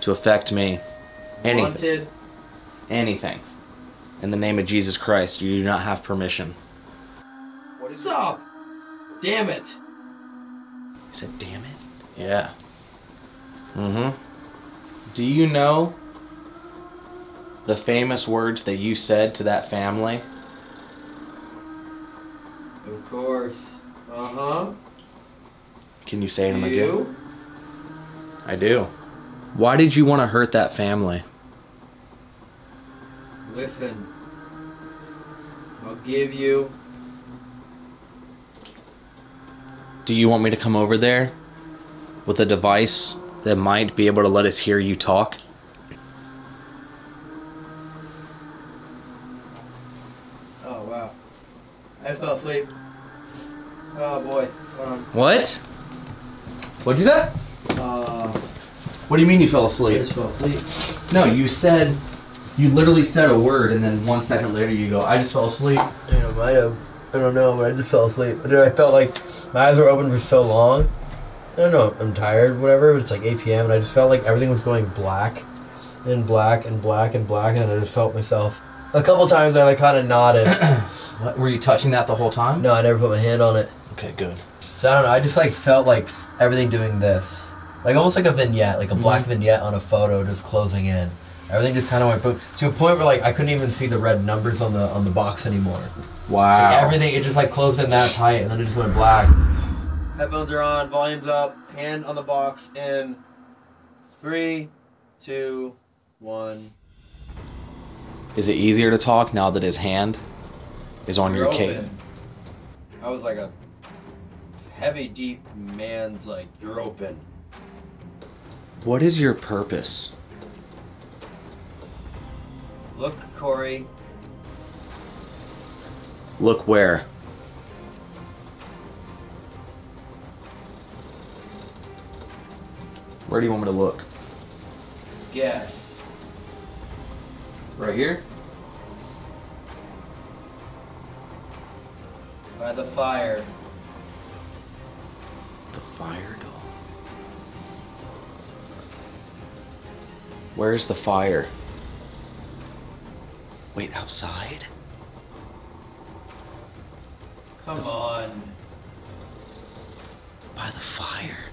to affect me, anything. Wanted. Anything. In the name of Jesus Christ, you do not have permission. What is up? Damn it. He said, damn it? Yeah. Mm hmm. Do you know the famous words that you said to that family? Of course. Uh huh. Can you say them again? You? I do. Why did you want to hurt that family? Listen. I'll give you. Do you want me to come over there with a device that might be able to let us hear you talk? I just fell asleep. Oh boy. Hold on. What? What'd you say? Uh, What do you mean you fell asleep? I asleep? just fell asleep. No, you said, you literally said a word and then one second later you go, I just fell asleep. Yeah, I might have. I don't know, but I just fell asleep. But I felt like my eyes were open for so long. I don't know. I'm tired, whatever. But it's like 8 p.m. and I just felt like everything was going black, and black and black and black, and I just felt myself. A couple times I like kind of nodded. What, were you touching that the whole time? No, I never put my hand on it. Okay, good. So I don't know. I just like felt like everything doing this, like almost like a vignette, like a black mm-hmm. vignette on a photo just closing in. Everything just kind of went boom to a point where like I couldn't even see the red numbers on the on the box anymore. Wow. Like, everything it just like closed in that tight, and then it just went black. Headphones are on, volume's up, hand on the box in three, two, one. Is it easier to talk now that his hand is on You're your cape? open. I was like a heavy, deep man's like, you're open. What is your purpose? Look, Corey, Look where? Where do you want me to look? guess. Right here? By the fire. The fire doll. Where's the fire? Wait, outside? Come on. By the fire.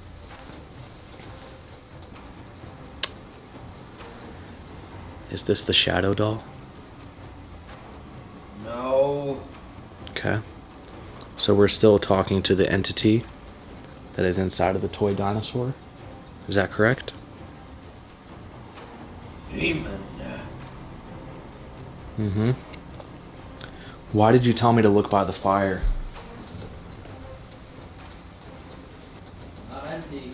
Is this the shadow doll? No. Okay. So we're still talking to the entity that is inside of the toy dinosaur. Is that correct? Demon. Mm-hmm. Why did you tell me to look by the fire? Not empty.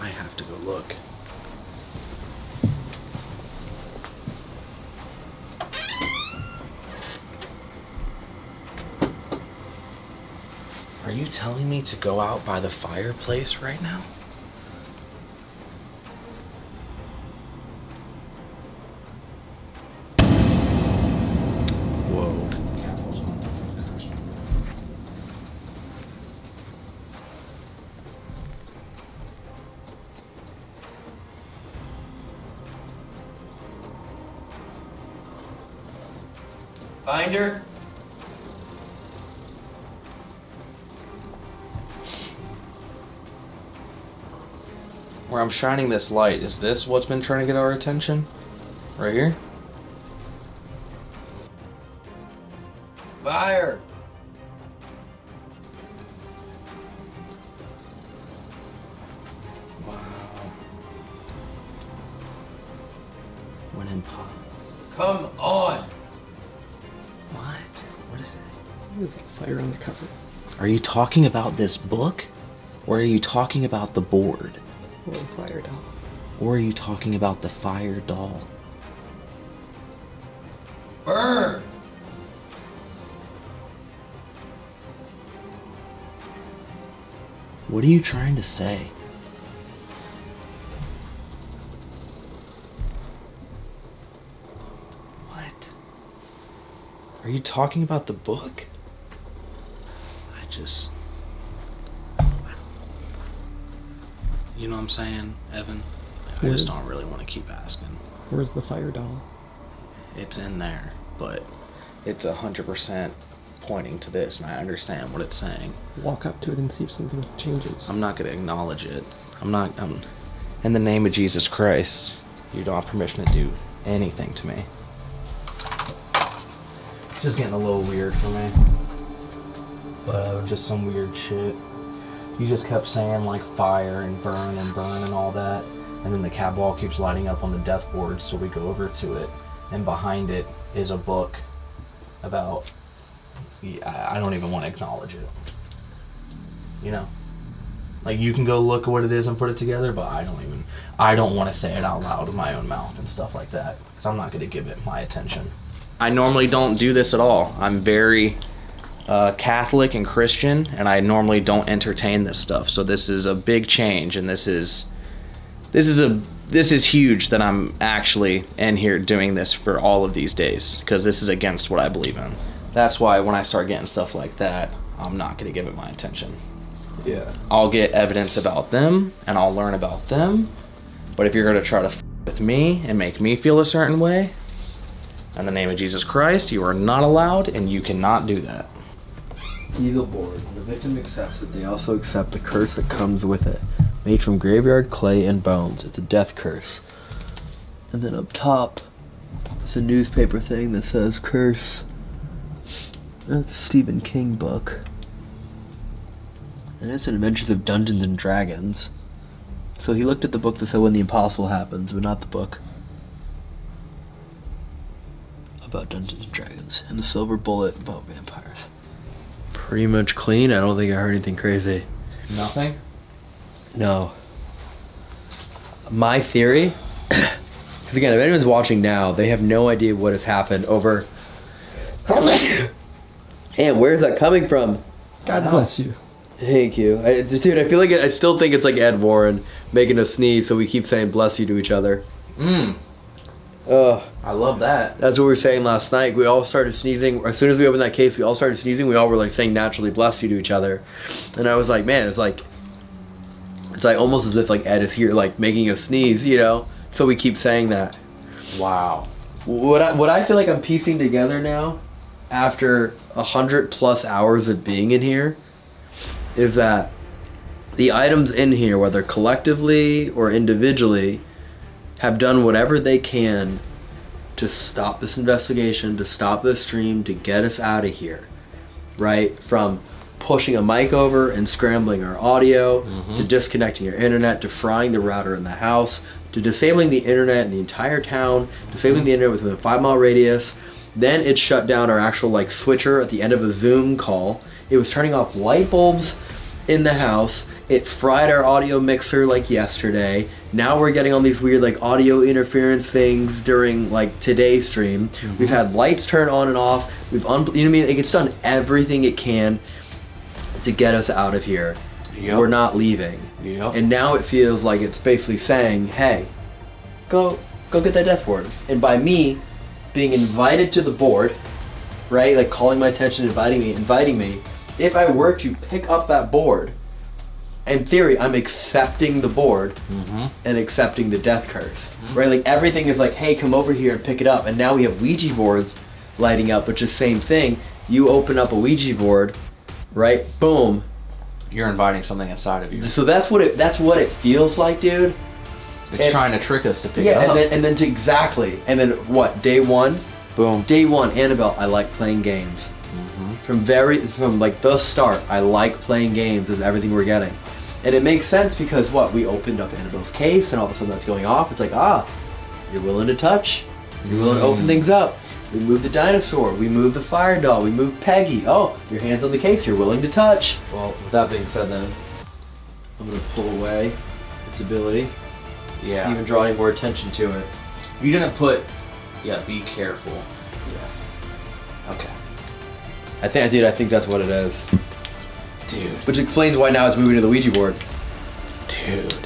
I have to go look. Are you telling me to go out by the fireplace right now? Whoa. Find where I'm shining this light, is this what's been trying to get our attention? Right here? Fire! When in pop. Come on! What? What is it? There's like fire on the cover. Are you talking about this book? Or are you talking about the board? Or the fire doll. Or are you talking about the fire doll? Burn! What are you trying to say? What? Are you talking about the book? I just. You know what I'm saying, Evan? I just don't really want to keep asking. Where's the fire doll? It's in there, but it's hundred percent pointing to this, and I understand what it's saying. Walk up to it and see if something changes. I'm not gonna acknowledge it. I'm not. I'm. In the name of Jesus Christ, you don't have permission to do anything to me. Just getting a little weird for me. But uh, just some weird shit. You just kept saying like fire and burn and burn and all that, and then the cat ball keeps lighting up on the death board, so we go over to it, and behind it is a book about. I don't even want to acknowledge it. You know. Like you can go look at what it is and put it together, but I don't even I don't want to say it out loud in my own mouth and stuff like that because I'm not going to give it my attention. I normally don't do this at all. I'm very uh, Catholic and Christian, and I normally don't entertain this stuff. So this is a big change, and this is this is a this is huge that I'm actually in here doing this for all of these days because this is against what I believe in. That's why when I start getting stuff like that, I'm not going to give it my attention. Yeah. I'll get evidence about them and I'll learn about them. But if you're going to try to f- with me and make me feel a certain way, in the name of Jesus Christ, you are not allowed and you cannot do that. Evil board. When the victim accepts it, they also accept the curse that comes with it. Made from graveyard clay and bones. It's a death curse. And then up top, there's a newspaper thing that says curse. That's a Stephen King book. And it's an Adventures of Dungeons and Dragons. So he looked at the book that said when the impossible happens, but not the book about Dungeons and Dragons. And the silver bullet about vampires. Pretty much clean. I don't think I heard anything crazy. Nothing? No. My theory, because again, if anyone's watching now, they have no idea what has happened over. and where's that coming from? God bless you. Thank you. I, just, dude, I feel like it, I still think it's like Ed Warren making us sneeze, so we keep saying bless you to each other. Mmm. Ugh. I love that. That's what we were saying last night. We all started sneezing. As soon as we opened that case, we all started sneezing. We all were like saying naturally bless you to each other. And I was like, man, it's like, it's like almost as if like Ed is here, like making us sneeze, you know? So we keep saying that. Wow. What I, what I feel like I'm piecing together now, after a hundred plus hours of being in here, is that the items in here, whether collectively or individually, have done whatever they can to stop this investigation, to stop this stream, to get us out of here. Right? From pushing a mic over and scrambling our audio, to mm-hmm. disconnecting your internet, to frying the router in the house, to disabling the internet in the entire town, disabling mm-hmm. the internet within a five mile radius. Then it shut down our actual like switcher at the end of a Zoom call. It was turning off light bulbs in the house. It fried our audio mixer like yesterday. Now we're getting all these weird like audio interference things during like today's stream. Mm-hmm. We've had lights turn on and off. We've un- you know what I mean? Like, it's done everything it can to get us out of here. Yep. We're not leaving. Yep. And now it feels like it's basically saying, "Hey, go go get that death board." And by me being invited to the board, right? Like calling my attention, inviting me, inviting me. If I were to pick up that board, in theory, I'm accepting the board mm-hmm. and accepting the death curse, mm-hmm. right? Like everything is like, hey, come over here and pick it up. And now we have Ouija boards lighting up, which is same thing. You open up a Ouija board, right? Boom. you're inviting something inside of you. So that's what it that's what it feels like, dude. It's And- trying to trick us to pick yeah, it up. and then and then to exactly, and then what? Day one, boom. Day one, Annabelle. I like playing games. From very from like the start, I like playing games and everything we're getting, and it makes sense because what we opened up Annabelle's case and all of a sudden that's going off. It's like ah, you're willing to touch, you're willing to open Mm. things up. We moved the dinosaur, we moved the fire doll, we moved Peggy. Oh, your hands on the case, you're willing to touch. Well, with that being said, then I'm gonna pull away its ability. Yeah. Even draw any more attention to it. You didn't put. Yeah, be careful. Yeah. Okay. I think, dude, I think that's what it is. Dude. Which explains why now it's moving to the Ouija board. Dude.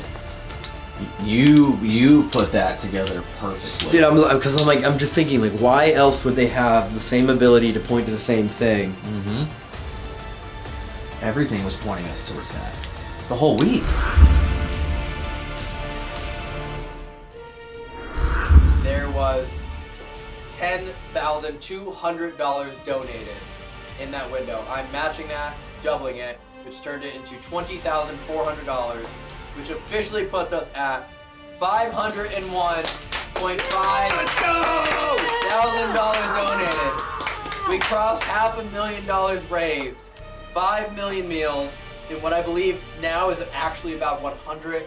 You you put that together perfectly. Dude, I'm because I'm like I'm just thinking like why else would they have the same ability to point to the same thing? Mm-hmm. Everything was pointing us towards that. The whole week. There was ten thousand two hundred dollars donated in that window. I'm matching that, doubling it, which turned it into twenty thousand four hundred dollars, which officially puts us at five hundred and one point five thousand dollars donated. We crossed half a million dollars raised, five million meals, in what I believe now is actually about 100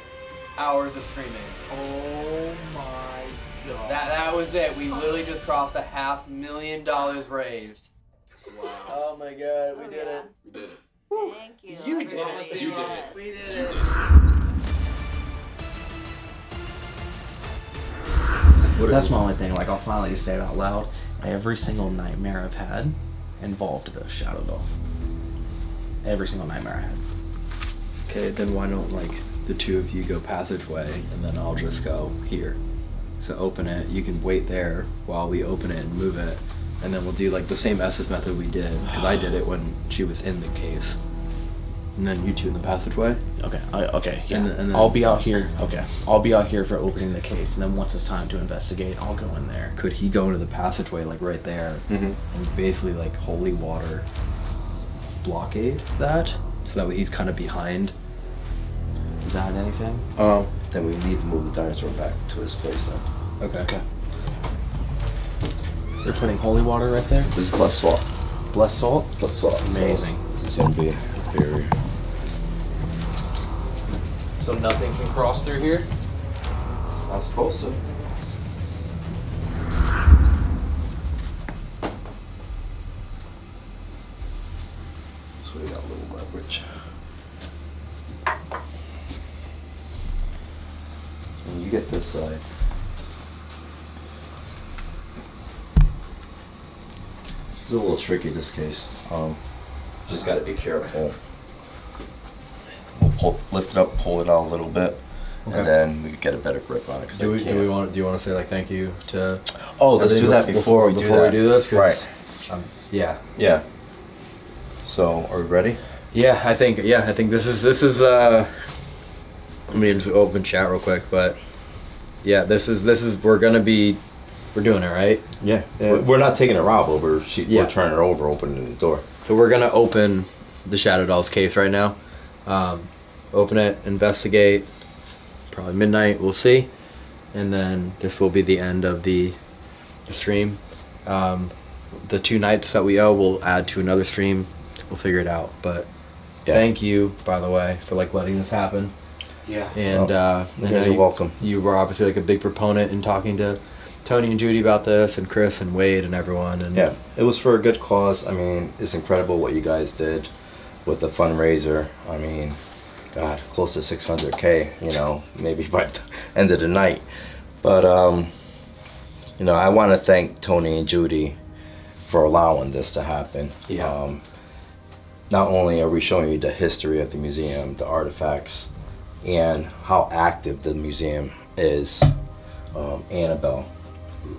hours of streaming. Oh my god. That that was it. We literally just crossed a half million dollars raised. Wow. Oh my god, we oh, did it. We did it. Thank you. You did everybody. it. You did it. We did it. That's my only thing. Like I'll finally just say it out loud. Every single nightmare I've had involved the shadow doll. Every single nightmare I had. Okay, then why don't like the two of you go passageway and then I'll just go here. So open it. You can wait there while we open it and move it, and then we'll do like the same Estes method we did because I did it when she was in the case. And then you two in the passageway. Okay. I, okay. Yeah. And then- and then- I'll be out here. Okay. I'll be out here for opening the case, and then once it's time to investigate, I'll go in there. Could he go into the passageway like right there Mhm. and basically like holy water blockade that so that way he's kind of behind. Is that anything? Um, then we need to move the dinosaur back to his place then. Okay. Okay. They're putting holy water right there. This is plus salt. Blessed salt. Plus salt. so Amazing. This is gonna be very. So nothing can cross through here. Not supposed to. So we got a little leverage. When you get this side. It's a little tricky this case. Um, just got to be careful. We'll pull, lift it up, pull it out a little bit, Okay. and then we get a better grip on it. Do we, do we want do you want to say like thank you to Oh, let's do that bef- before we do before that. we do this Right. um, yeah Yeah. So, are we ready? yeah I think yeah I think this is this is uh I mean just open chat real quick but yeah this is this is we're gonna be we're doing it right Yeah. We're, we're not taking a rob over. She, Yeah. We're turning her over, opening the door. so we're gonna open the Shadow Dolls case right now um, open it investigate probably midnight we'll see and then this will be the end of the, the stream um, the two nights that we owe we'll add to another stream we'll figure it out but Yeah. thank you by the way for like letting this happen Yeah. and Well, uh you guys are you- welcome. you were obviously like a big proponent in talking to tony and judy about this and chris and wade and everyone and Yeah. It was for a good cause. I mean, it's incredible what you guys did with the fundraiser. I mean, God, close to 600K, you know, maybe by the end of the night. But, um, you know, I want to thank Tony and Judy for allowing this to happen. Yeah. Um, not only are we showing you the history of the museum, the artifacts, and how active the museum is, um, Annabelle,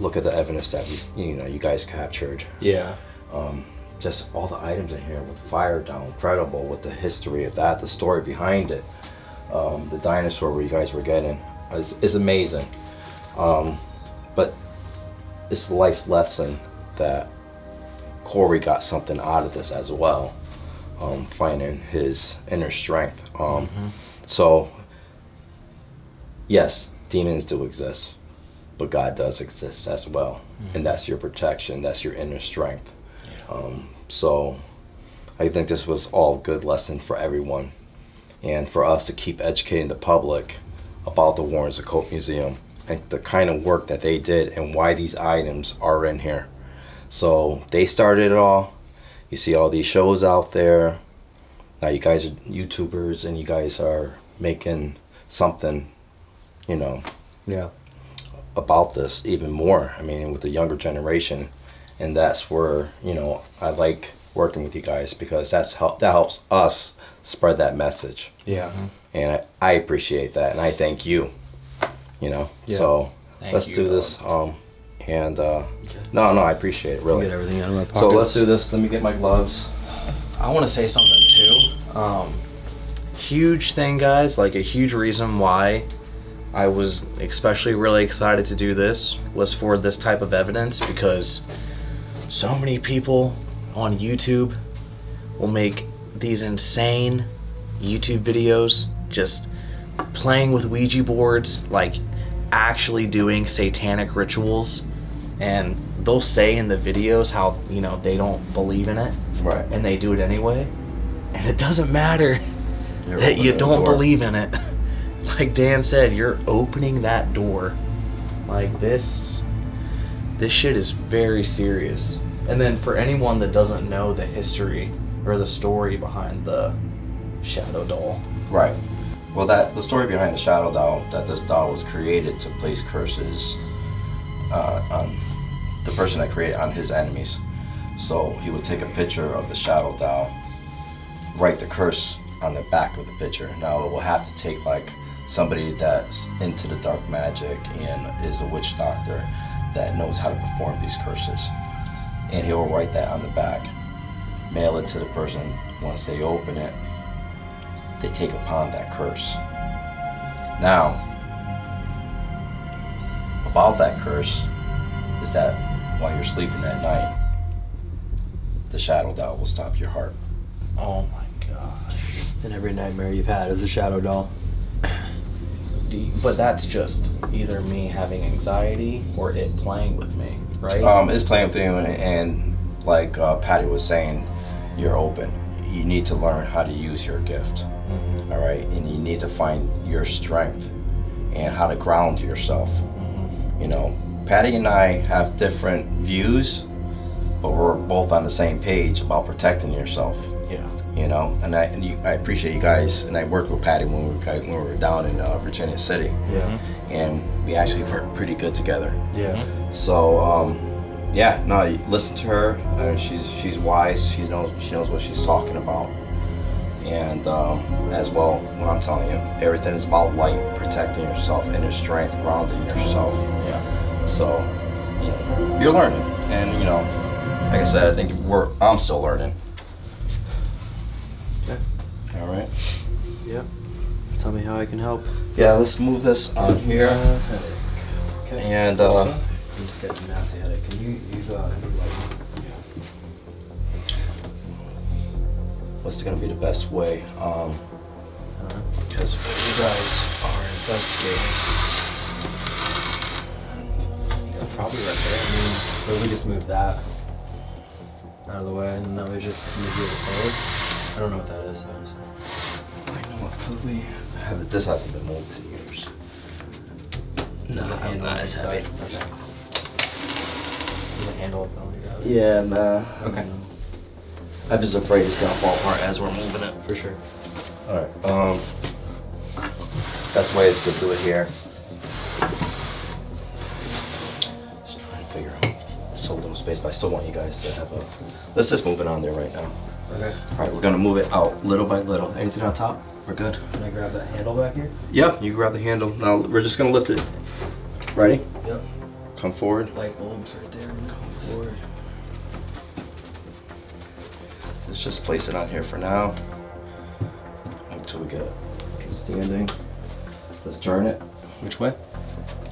look at the evidence that we, you know you guys captured. yeah Um, just all the items in here with fire down, incredible with the history of that, the story behind it. Um, the dinosaur where you guys were getting is, is amazing. Um, but it's a life lesson that Corey got something out of this as well. um, finding his inner strength. Um, Mm-hmm. So, yes, demons do exist, but God does exist as well, Mm-hmm. and that's your protection. That's your inner strength. Um, so, I think this was all good lesson for everyone, and for us to keep educating the public about the Warren's Occult Museum and the kind of work that they did and why these items are in here. So they started it all. You see all these shows out there. Now you guys are YouTubers and you guys are making something, you know, Yeah. About this even more. I mean, with the younger generation, and that's where you know I like working with you guys because that's help that helps us spread that message. Yeah. And I, I appreciate that, and I thank you. You know, Yeah. so Thank let's you, do this. Um, and uh, no, no, I appreciate it really. Get everything out of my pocket. So let's do this. Let me get my gloves. I want to say something too. Um, huge thing, guys. Like a huge reason why I was especially really excited to do this was for this type of evidence because so many people on YouTube will make these insane YouTube videos just playing with Ouija boards, like actually doing satanic rituals. And they'll say in the videos how, you know, they don't believe in it. Right. And they do it anyway. And it doesn't matter You're that you don't believe in it. like Dan said, you're opening that door. Like this this shit is very serious. And then for anyone that doesn't know the history or the story behind the shadow doll. Right. Well, that the story behind the shadow doll that this doll was created to place curses uh, on the person that created on his enemies. So he would take a picture of the shadow doll, write the curse on the back of the picture. Now it will have to take like somebody that's into the dark magic and is a witch doctor that knows how to perform these curses, and he will write that on the back, mail it to the person. Once they open it, they take upon that curse. Now, about that curse is that while you're sleeping at night, the shadow doll will stop your heart. Oh my gosh. And every nightmare you've had is a shadow doll. You- but that's just either me having anxiety or it playing with me, right? Um, it's playing with you, and, and like uh, Patty was saying, you're open. You need to learn how to use your gift, all right, and you need to find your strength and how to ground yourself. You know, Patty and I have different views, but we're both on the same page about protecting yourself. You know, and I and you, I appreciate you guys, and I worked with Patty when we were when we were down in uh, Virginia City. Yeah. And we actually worked pretty good together. Yeah. So, um, yeah, no, listen to her. Uh, she's she's wise. She knows she knows what she's talking about. And um, as well, what I'm telling you, everything is about light, protecting yourself, inner strength, grounding yourself. Yeah. So, you know, you're learning, and you know, like I said, I think we're I'm still learning. Right. Yeah. Tell me how I can help. Yeah, let's move this on here. Okay. And uh, I'm just getting a nasty headache. Can you use uh, light? what's gonna be the best way? Um, because you guys are investigating. Yeah, probably right there. I mean, or we just move that out of the way, and then that way just move it forward. I don't know what that is. honestly. I know what could we have it? This hasn't been moved in years. No, The handle not as heavy. Okay. The handle up Yeah, nah. Okay. I'm just afraid it's gonna fall apart as we're moving it. For sure. All right. Um, best way is to do it here. Just trying to figure out. It's so little space, but I still want you guys to have a. Let's just move it on there right now. Okay. All right, we're gonna move it out little by little. Anything on top? We're good. Can I grab that handle back here? Yep. You grab the handle. Now we're just gonna lift it. Ready? Yep. Come forward. Light bulbs right there. Come forward. Let's just place it on here for now. Until we get it standing. Let's turn it. Which way?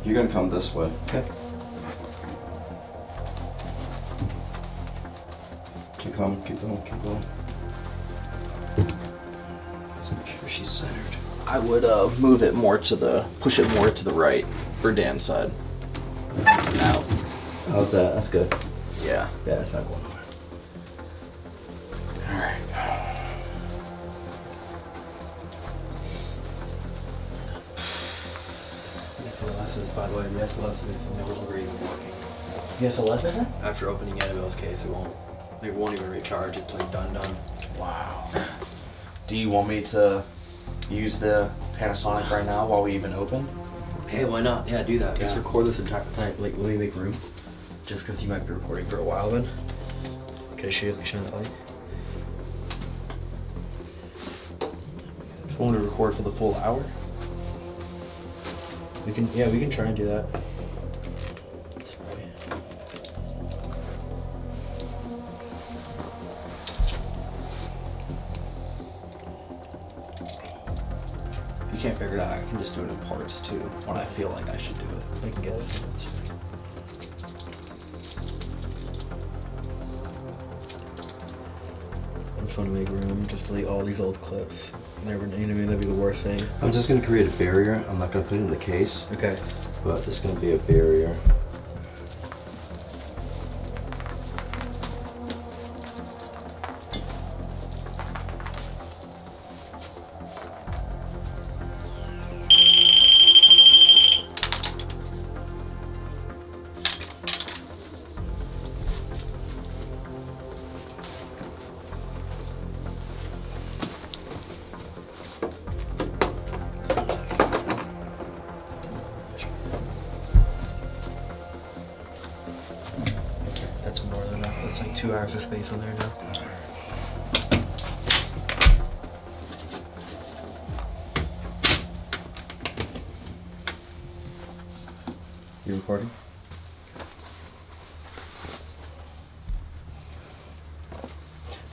You're gonna come this way. Okay. Keep going, keep going, keep going. Make sure she's centered. I would uh, move it more to the, push it more to the right for Dan's side. Now. How's that? That's good. Yeah. Yeah, it's not going nowhere. Alright. SLS is, by the way, the SLS is no longer even working. The SLS isn't? After opening Annabelle's case, it won't. It won't even recharge. It's like done, done. Wow. Do you want me to use the Panasonic right now while we even open? Hey, why not? Yeah, do that. Let's record this entire time. Like, let me make room. Just because you might be recording for a while then. Okay, share, shine that light. Just want to record for the full hour. We can, yeah, we can try and do that. Can't figure it out, I can just do it in parts too when I feel like I should do it. I can get it. I'm just want to make room, just delete all these old clips. Never, you know I mean? That'd be the worst thing. I'm just gonna create a barrier. I'm not gonna put it in the case. Okay. But it's gonna be a barrier.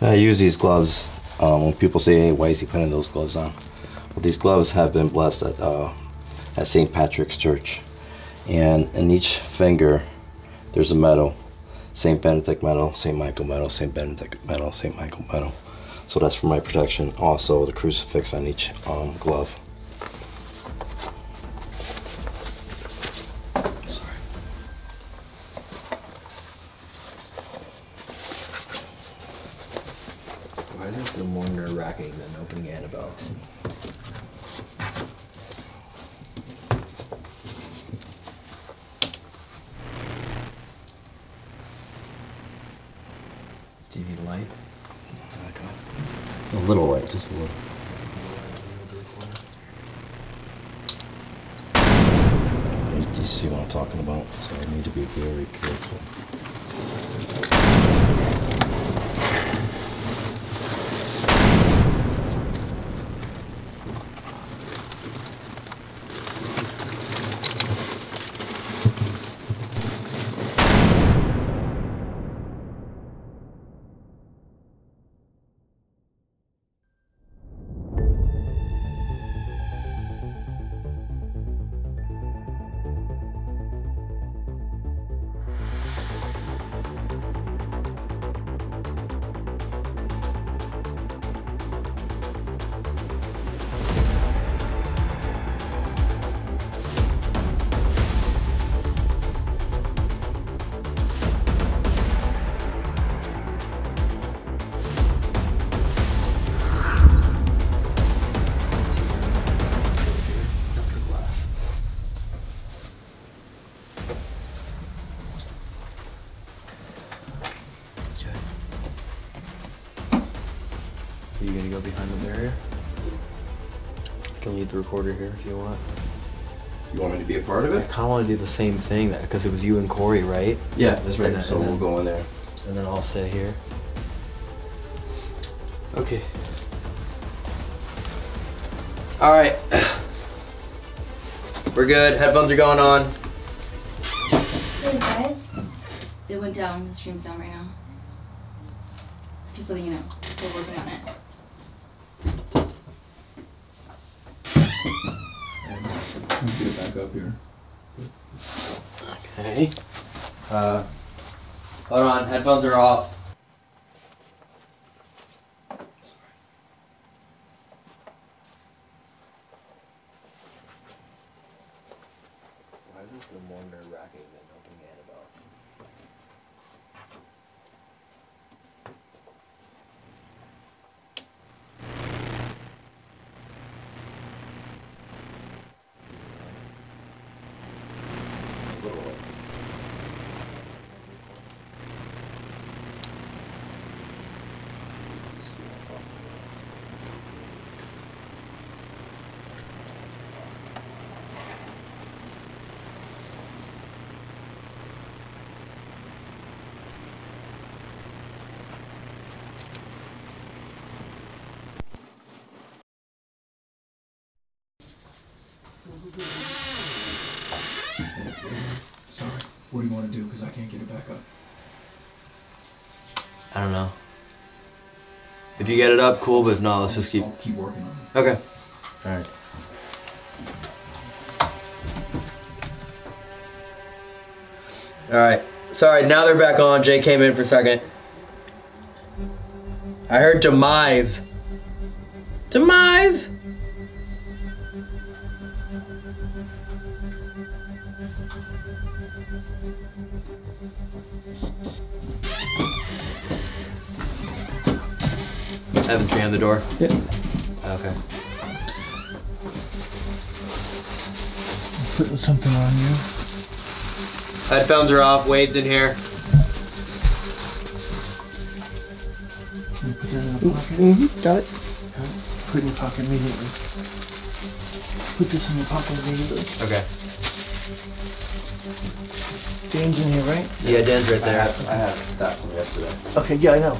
I use these gloves um, when people say, "Hey, why is he putting those gloves on?" Well, these gloves have been blessed at uh, at St. Patrick's Church, and in each finger, there's a medal: St. Benedict medal, St. Michael medal, St. Benedict medal, St. Michael medal. So that's for my protection. Also, the crucifix on each um, glove. Recorder here if you want. You want me to be a part of it? I kind of want to do the same thing that because it was you and Corey, right? Yeah, that's right. And- So and we'll go in there. And then I'll stay here. Okay. All right. We're good. Headphones are going on. Hey guys, it went down. The stream's down right now. Just letting you know. We're working on it. Uh, hold on. Headphones are off. Sorry. What do you want to do? Because I can't get it back up. I don't know. If you get it up, cool. But if not, let's just keep. keep working on it. Okay. All right. All right. Sorry. Now they're back on. Jay came in for a second. I heard demise. Demise. Evan's behind the door. Yeah. Okay. Putting something on you. Headphones are off. Wade's in here. Put that in a pocket? Mm-hmm. Got it. Put it in your pocket immediately. Put this in your pocket immediately. Okay. Dan's in here, right? Yeah, Dan's right there. I have, I have that from yesterday. Okay, yeah, I know.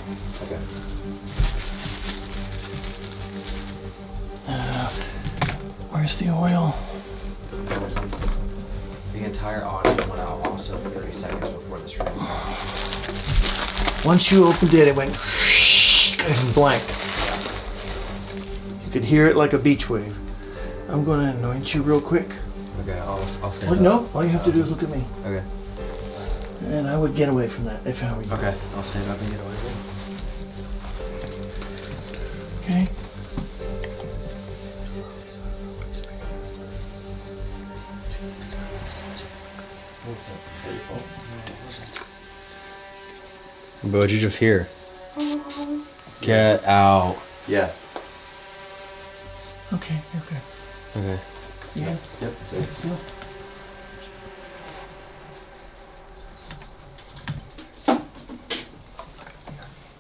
Where's the oil? The entire audio went out also 30 seconds before the stream. Once you opened it, it went and blank. You could hear it like a beach wave. I'm going to anoint you real quick. Okay, I'll, I'll stand up. No, all you have to do is look at me. Okay. And I would get away from that if I were you. Okay, I'll stand up and get away. Okay. But what'd you just hear? Get out. Yeah. Okay, you're. Okay. Yeah. Yep. Let's.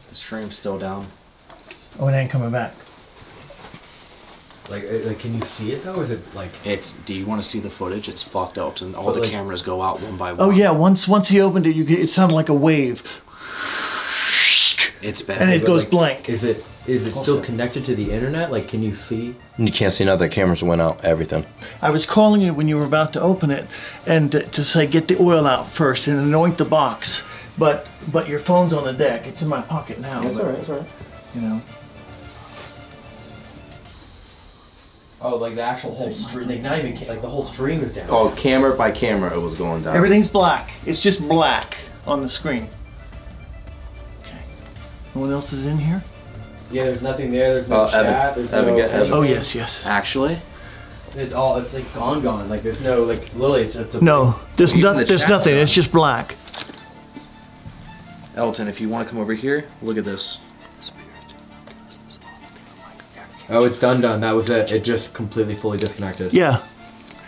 The stream's still down. Oh, it ain't coming back. Like, uh, like, can you see it though? Is it like? It's. Do you want to see the footage? It's fucked up, and all But, the like- cameras go out one by one. Oh yeah, once once he opened it, you could, it sounded like a wave. It's bad. And it But, goes like, blank. Is it? Is it still still. connected to the internet? Like, can you see? You can't see now. The cameras went out. Everything. I was calling you when you were about to open it, and to, to say get the oil out first and anoint the box. But but your phone's on the deck. It's in my pocket now. That's but, all right, that's all right. You know. Oh, like the actual whole stream. Like not even like the whole stream is down. Oh, camera by camera, it was going down. Everything's black. It's just black on the screen. Okay. No one else is in here? Yeah, there's nothing there. There's no Oh, Evan- chat. There's Evan, no. get Evan. Oh yes, yes. Actually, It's all. It's like gone, gone. Like there's no like literally. It's, it's a No, there's Even not, the there's nothing. on. It's just black. Elton, if you want to come over here, look at this. Oh, it's done, done. That was it. It just completely fully disconnected. Yeah.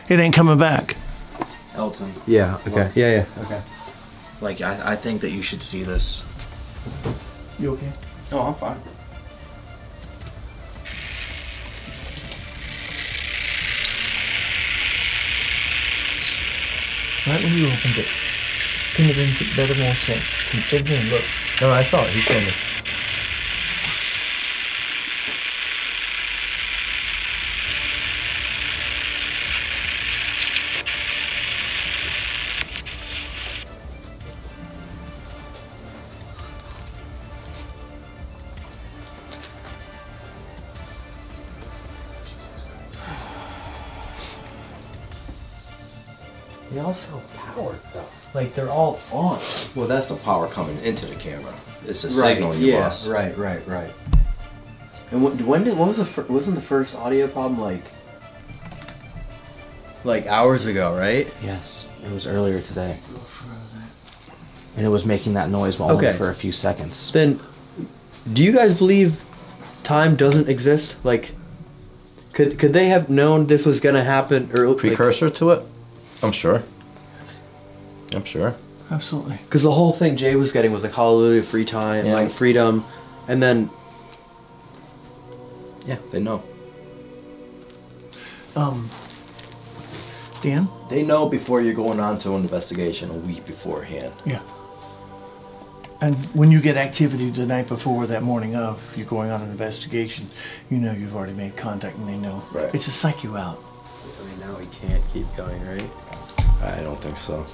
It ain't coming back. Elton. Yeah. Okay. Yeah. Yeah. Okay. Like I, I think that you should see this. You okay? No, I'm fine. Right when you opened it. Can you bring it better more? Bring it in, look. No, I saw it. He told me. Well, that's the power coming into the camera. It's a Right, signal you yeah, lost. right, right, right. And when, when did when was the fir- wasn't the first audio problem like like hours ago, right? Yes, it was earlier today. And it was making that noise while Okay. only for a few seconds. Then do you guys believe time doesn't exist? Like could could they have known this was gonna happen or Precursor to it? I'm sure. I'm sure. Absolutely. Because the whole thing Jay was getting was like hallelujah, free time, Yeah. like freedom, and then Yeah, they know. Um, Dan? They know before you're going on to an investigation a week beforehand. Yeah. And when you get activity the night before, that morning of, you're going on an investigation, you know you've already made contact and they know. Right. It's to psych you out. I mean now we can't keep going, right? I don't think so.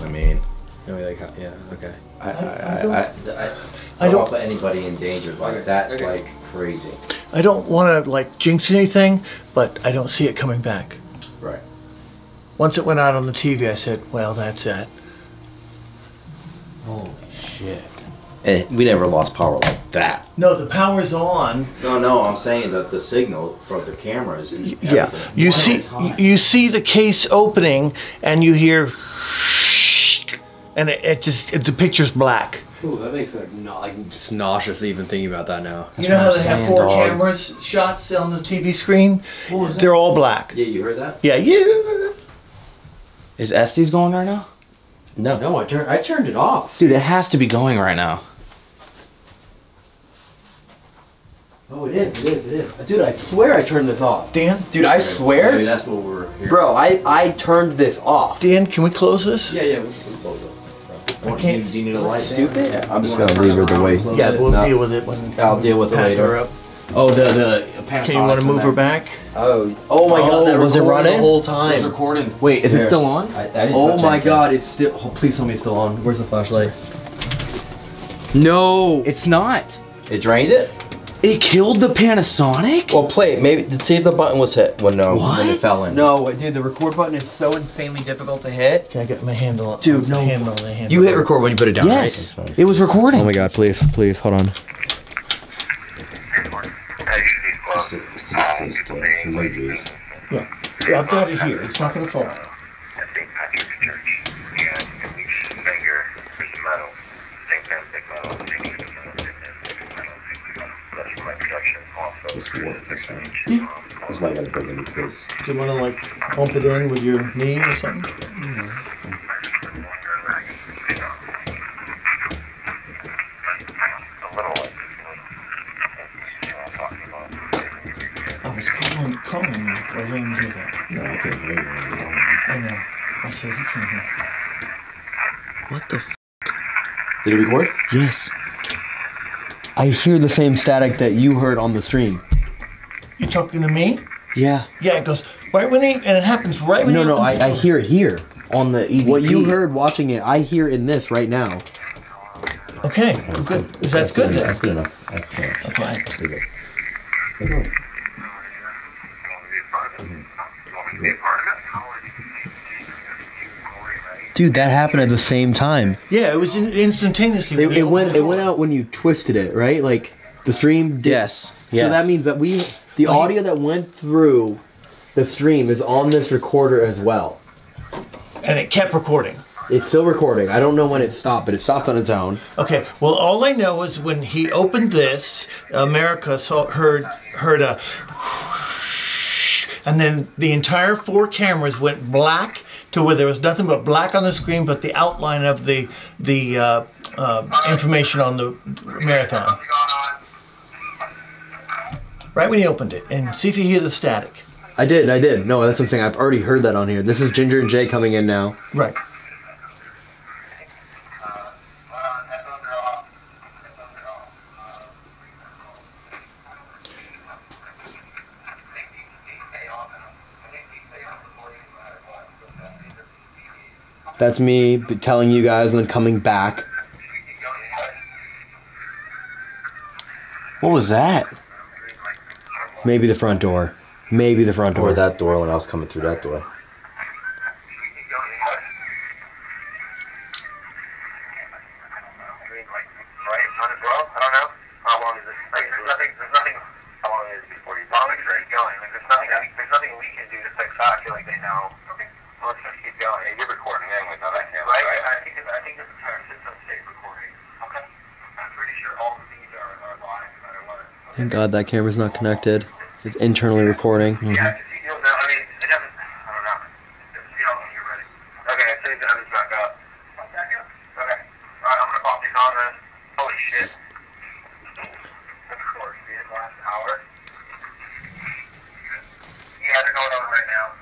I mean, Maybe like, yeah, okay. I, I, I I, don't- I, I, I I don't- don't put anybody in danger. Like that's okay. like crazy. I don't want to like jinx anything, but I don't see it coming back. Right. Once it went out on the TV, I said, "Well, that's it." Holy shit. And we never lost power like that. No, the power's on. No, no, I'm saying that the signal from the cameras and Yeah, you One see, at a time. you see the case opening, and you hear, and it, it just it, the picture's black. Ooh, that makes me no, like just nauseous even thinking about that now. you know how they have four cameras shots on the TV screen? They're all black. Yeah, you heard that? Yeah, yeah. Is Estes going right now? No. No, I turned I turned it off. Dude, it has to be going right now. Oh, it is, it is, it is. Uh, dude, I swear I turned this off. Dan, Dude, I Maybe swear, that's what we're here. bro, I I turned this off. Dan, can we close this? Yeah, yeah, we can close it. I can't. Do you need a light? Stupid. Yeah, I'm just gonna leave her the way. Yeah, we'll No. deal with it when. I'll deal with it pack later. her up. Oh, the the Panasonic. Okay, you want to move her back? Oh, oh my god, oh, that was it recorded running? the whole It was time. recording. Wait, is it Here. still on? I, I didn't Oh touch my anything. god, it's still. Oh, please tell me it's still on. Where's the flashlight? No. It's not. It drained it. It killed the Panasonic. Well, play it. Maybe see if the button was hit when uh, when What? it fell in. No, dude, the record button is so insanely difficult to hit. Can I get my handle on? Dude, no. Handle on the handle. You hit record when you put it down, yes, right? it was recording. Oh my god, please, please, hold on. Yeah. yeah, I've got it here. It's not gonna fall. This for work, this one. Yeah. That's why I gotta put it in the case. Do you want to like bump it in with your knee or something? a little like, you know, talking about. I was calling, calling you. I didn't hear that. No, I can't hear you. I know. I said you can't hear. What the? F- Did it record? yes. I hear the same static that you heard on the stream. You talking to me? Yeah. Yeah, it goes right when he, and it happens right when No, he no, I, I hear it here. on the EVP. What you heard watching it, I hear in this right now. Okay, that's good. That's good then. That's good enough. I can't. Okay. There you go. There you go. Dude, that happened at the same time. Yeah, it was in, instantaneously. It, it went it went out when you twisted it, right? Like the stream did. Yes. So that means that we the Well, he- audio that went through the stream is on this recorder as well. and it kept recording. It's still recording. I don't know when it stopped, but it stopped on its own. Okay. Well, all I know is when he opened this, America saw heard heard a, and then the entire four cameras went black to where there was nothing but black on the screen, but the outline of the the uh, uh, information on the marathon. Right when he opened it, and see if you hear the static. I did, I did. No, that's what I'm saying. I've already heard that on here. This is Ginger and Jay coming in now. Right. That's me telling you guys and then coming back. What was that? Maybe the front door. Maybe the front door. Or that door when I was coming through that door. Right, might as well. I don't know. How long is this? Like, there's nothing. There's nothing. How long is it before you? Long as it's going. Like, there's nothing. There's nothing we can do to fix that. I feel like they know. Okay. Well, keep going. You're recording anyway, not I can. Right. I, I think. I think this entire system stays recording. Okay. I'm pretty sure all of these are, are live, no matter what. Thank God that camera's not connected. It's internally recording. Yeah. Mm-hmm. You know, I mean, it doesn't. I don't know. Just, you know, when you're ready. Okay, I think that is back up. Back up. Okay. All right, I'm gonna pop these on then. Holy shit. Of course, we had last hour. Yeah, they're going on right now.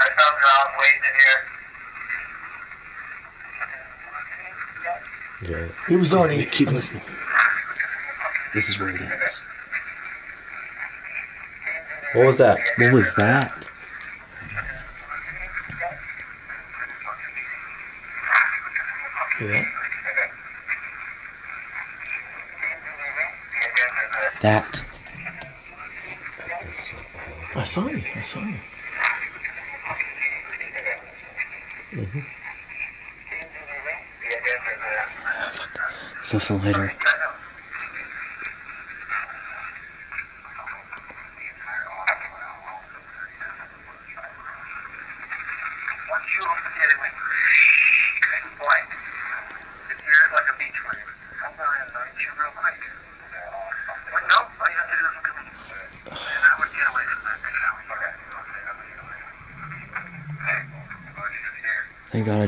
cutting off silence, so. Yeah. He was already. Keep listening. This is where it ends. What was that? What was that? Hear that? That. I saw you. I saw you. Mm-hmm. Listen later. Thank God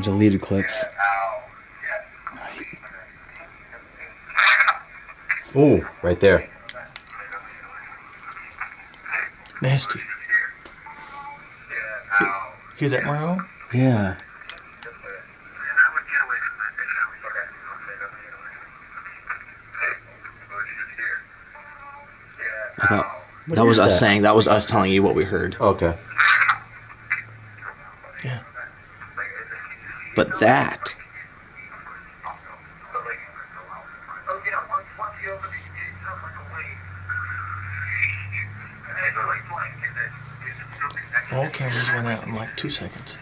deleted clips. Ooh, right there. Nasty. Hear, hear that, Mario? Yeah. I thought What that was is us that? saying. That was us telling you what we heard. Okay. Yeah. But that. All cameras went out in like two seconds.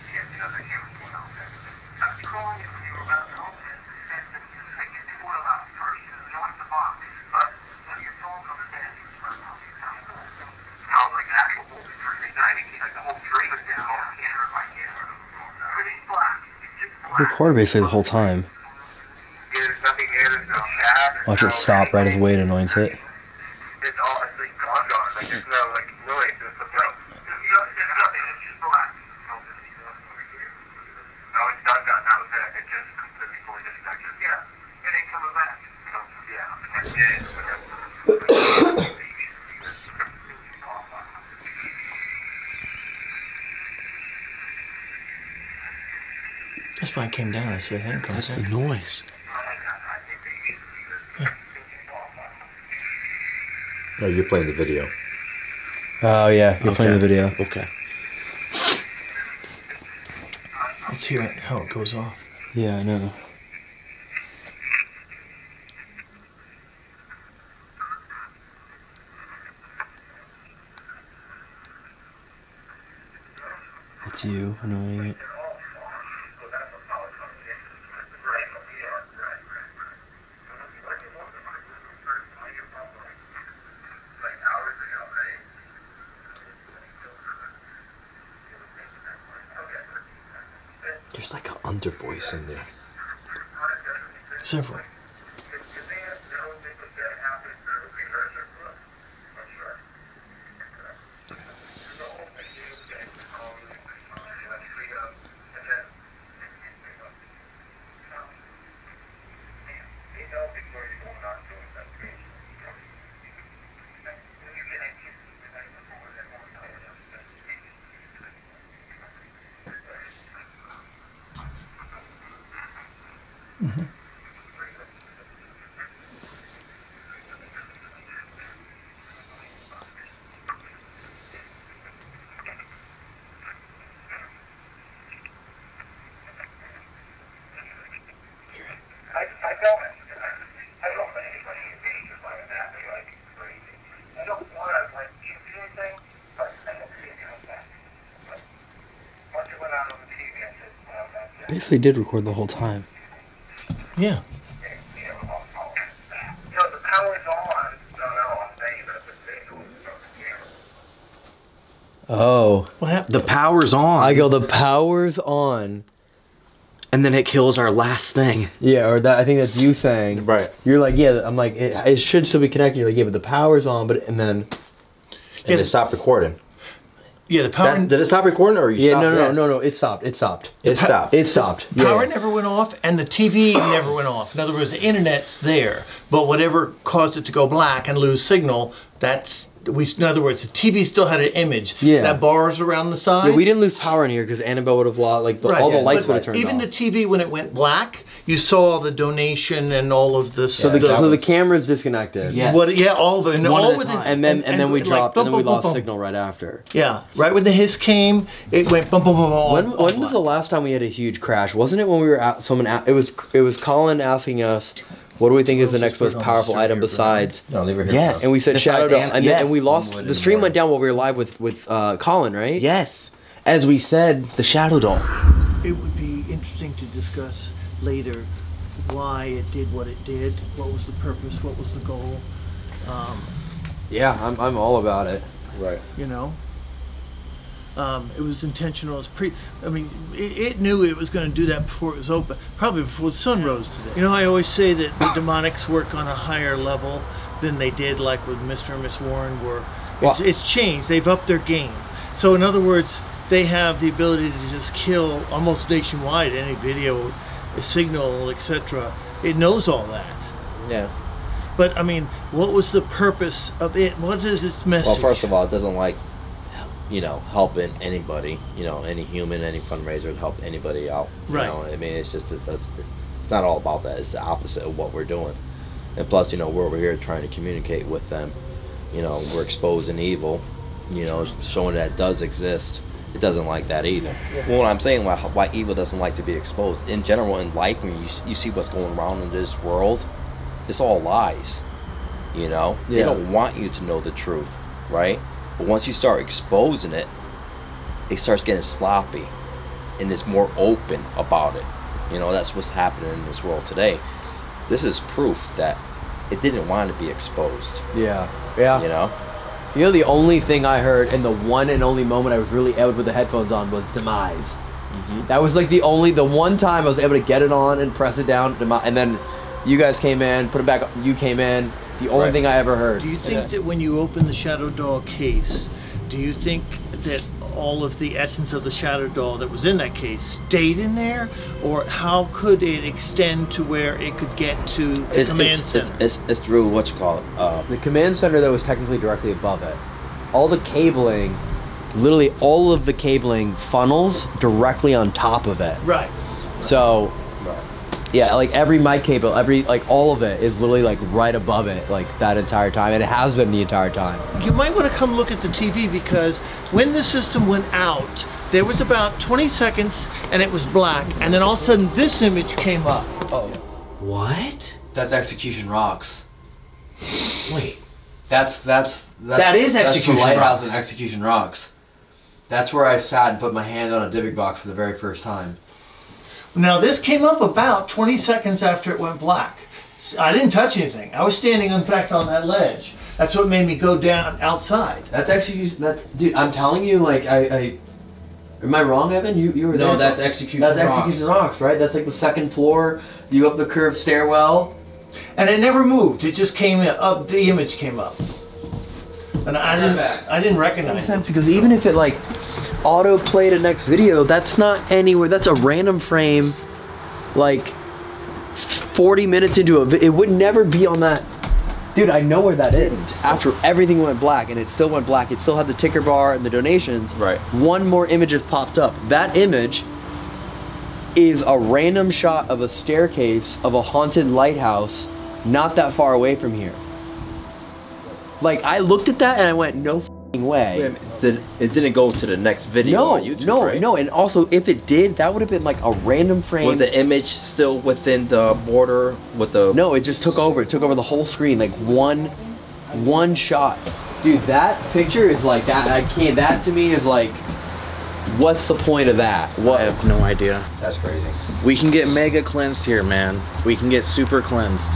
Record basically the whole time. Watch it stop right as Wade anoints it. Why I came down. I said, That's the back." noise. No, you're playing the video. Oh yeah, you're playing the video. Okay. Let's hear it, how it goes off. Yeah, I know. That's you annoying it. There's like an under voice in there. Basically did record the whole time. Yeah. Oh. What happened? The power's on. I go, the power's on. And then it kills our last thing. Yeah, or that I think that's you saying. Right. You're like, yeah, I'm like, it, it should still be connected. You're like, yeah, but the power's on, but and then And it stopped recording. Yeah, the power. That- did it stop recording or you Yeah, stopped? no, no, Yes. no, no. It stopped. It stopped. It stopped. It stopped. Yeah, Power yeah. never went off, and the TV never went off. In other words, the internet's there, but whatever caused it to go black and lose signal, that's we. In other words, the TV still had an image. Yeah. That bars around the side. Yeah, we didn't lose power in here because Annabelle would have lost like the, Right, all the lights but would have turned Even off. the TV when it went black, you saw the donation and all of this. so the, stuff. so the camera's disconnected. What? Yeah, all of it. And One all at a time. And then and, then we like, dropped boom, and then we boom, boom, lost boom. signal right after. Yeah, right when the hiss came, it went boom, boom, boom, boom. When, when was the last time we had a huge crash? Wasn't it when we were at someone? a it was it was Colin asking us, "What do we think is the next most powerful item besides?" No, leave her here. Yes, and we said Besides Shadow Doll, Anna- and, then, and we lost. Wood The stream went down while we were live with with uh, Colin, right? Yes, as we said, the Shadow Doll. It would be interesting to discuss later why it did what it did. What was the purpose? What was the goal? Um, Yeah, I'm I'm all about it. Right. you know um, it was intentional it's pre i mean it, it knew it was going to do that before it was open probably before the sun rose today you know i always say that the demonics work on a higher level than they did like with mr and miss warren were it's, Well- it's changed they've upped their game so in other words they have the ability to just kill almost nationwide any video a signal etc it knows all that Yeah. but i mean what was the purpose of it what is its message Well, first of all, it doesn't like, you know, helping anybody. You know, any human, any fundraiser to help anybody out. You Right. know, I mean, it's just it, that's, it's not all about that. It's the opposite of what we're doing. And plus, you know, we're over here trying to communicate with them. You know, we're exposing evil. You know, showing that it does exist. It doesn't like that either. Well, what I'm saying, why, why evil doesn't like to be exposed in general in life, when you you see what's going around in this world, it's all lies. You know, they don't want you to know the truth, right? But once you start exposing it, it starts getting sloppy, and it's more open about it. You know, that's what's happening in this world today. This is proof that it didn't want to be exposed. Yeah, yeah. You know, You know, the only thing I heard, and the one and only moment I was really able with the headphones on was demise. Mm-hmm. That was like the only, the one time I was able to get it on and press it down, demi- and then you guys came in, put it back. You came in. The only Right. thing I ever heard. Do you think that when you open the Shadow Doll case, do you think that all of the essence of the Shadow Doll that was in that case stayed in there, or how could it extend to where it could get to the it's command it's, center? it's, it's, it's through what you call it. Uh, The command center that was technically directly above it. All the cabling, literally all of the cabling funnels directly on top of it. right. So, yeah, like every mic cable, every like all of it is literally like right above it, like that entire time, and it has been the entire time. You might want to come look at the TV because when the system went out, there was about 20 seconds and it was black, and then all of a sudden this image came up. Oh. What? That's Execution Rocks. Wait. That's that's, that's That is that's the Execution Lighthouse Rocks. and Execution Rocks. That's where I sat and put my hand on a Dybbuk box for the very first time. Now this came up about 20 seconds after it went black. I didn't touch anything. I was standing in fact on that ledge. That's what made me go down outside. That's actually that's dude. I'm telling you, like I, I am I wrong, Evan? You you were No, there. that's Execution That's Rocks. Execution Rocks, right? That's like the second floor. You up the curved stairwell. And it never moved. It just came up. The image came up. And I didn't. I didn't recognize it. Because even if it like auto play to next video, that's not anywhere. That's a random frame, like 40 minutes into a. It would never be on that. Dude, I know where that is. After everything went black, and it still went black, it still had the ticker bar and the donations. Right. One more image has popped up. That image is a random shot of a staircase of a haunted lighthouse not that far away from here. Like, I looked at that and I went, no way. Did, it didn't go to the next video no, on YouTube, no, right? no, and also if it did, that would have been like a random frame. Was the image still within the border with the? No, it just took over. It took over the whole screen, like one, one shot. Dude, that picture is like that. I can't. That to me is like, what's the point of that? What? I have no idea. That's crazy. We can get mega cleansed here, man. We can get super cleansed.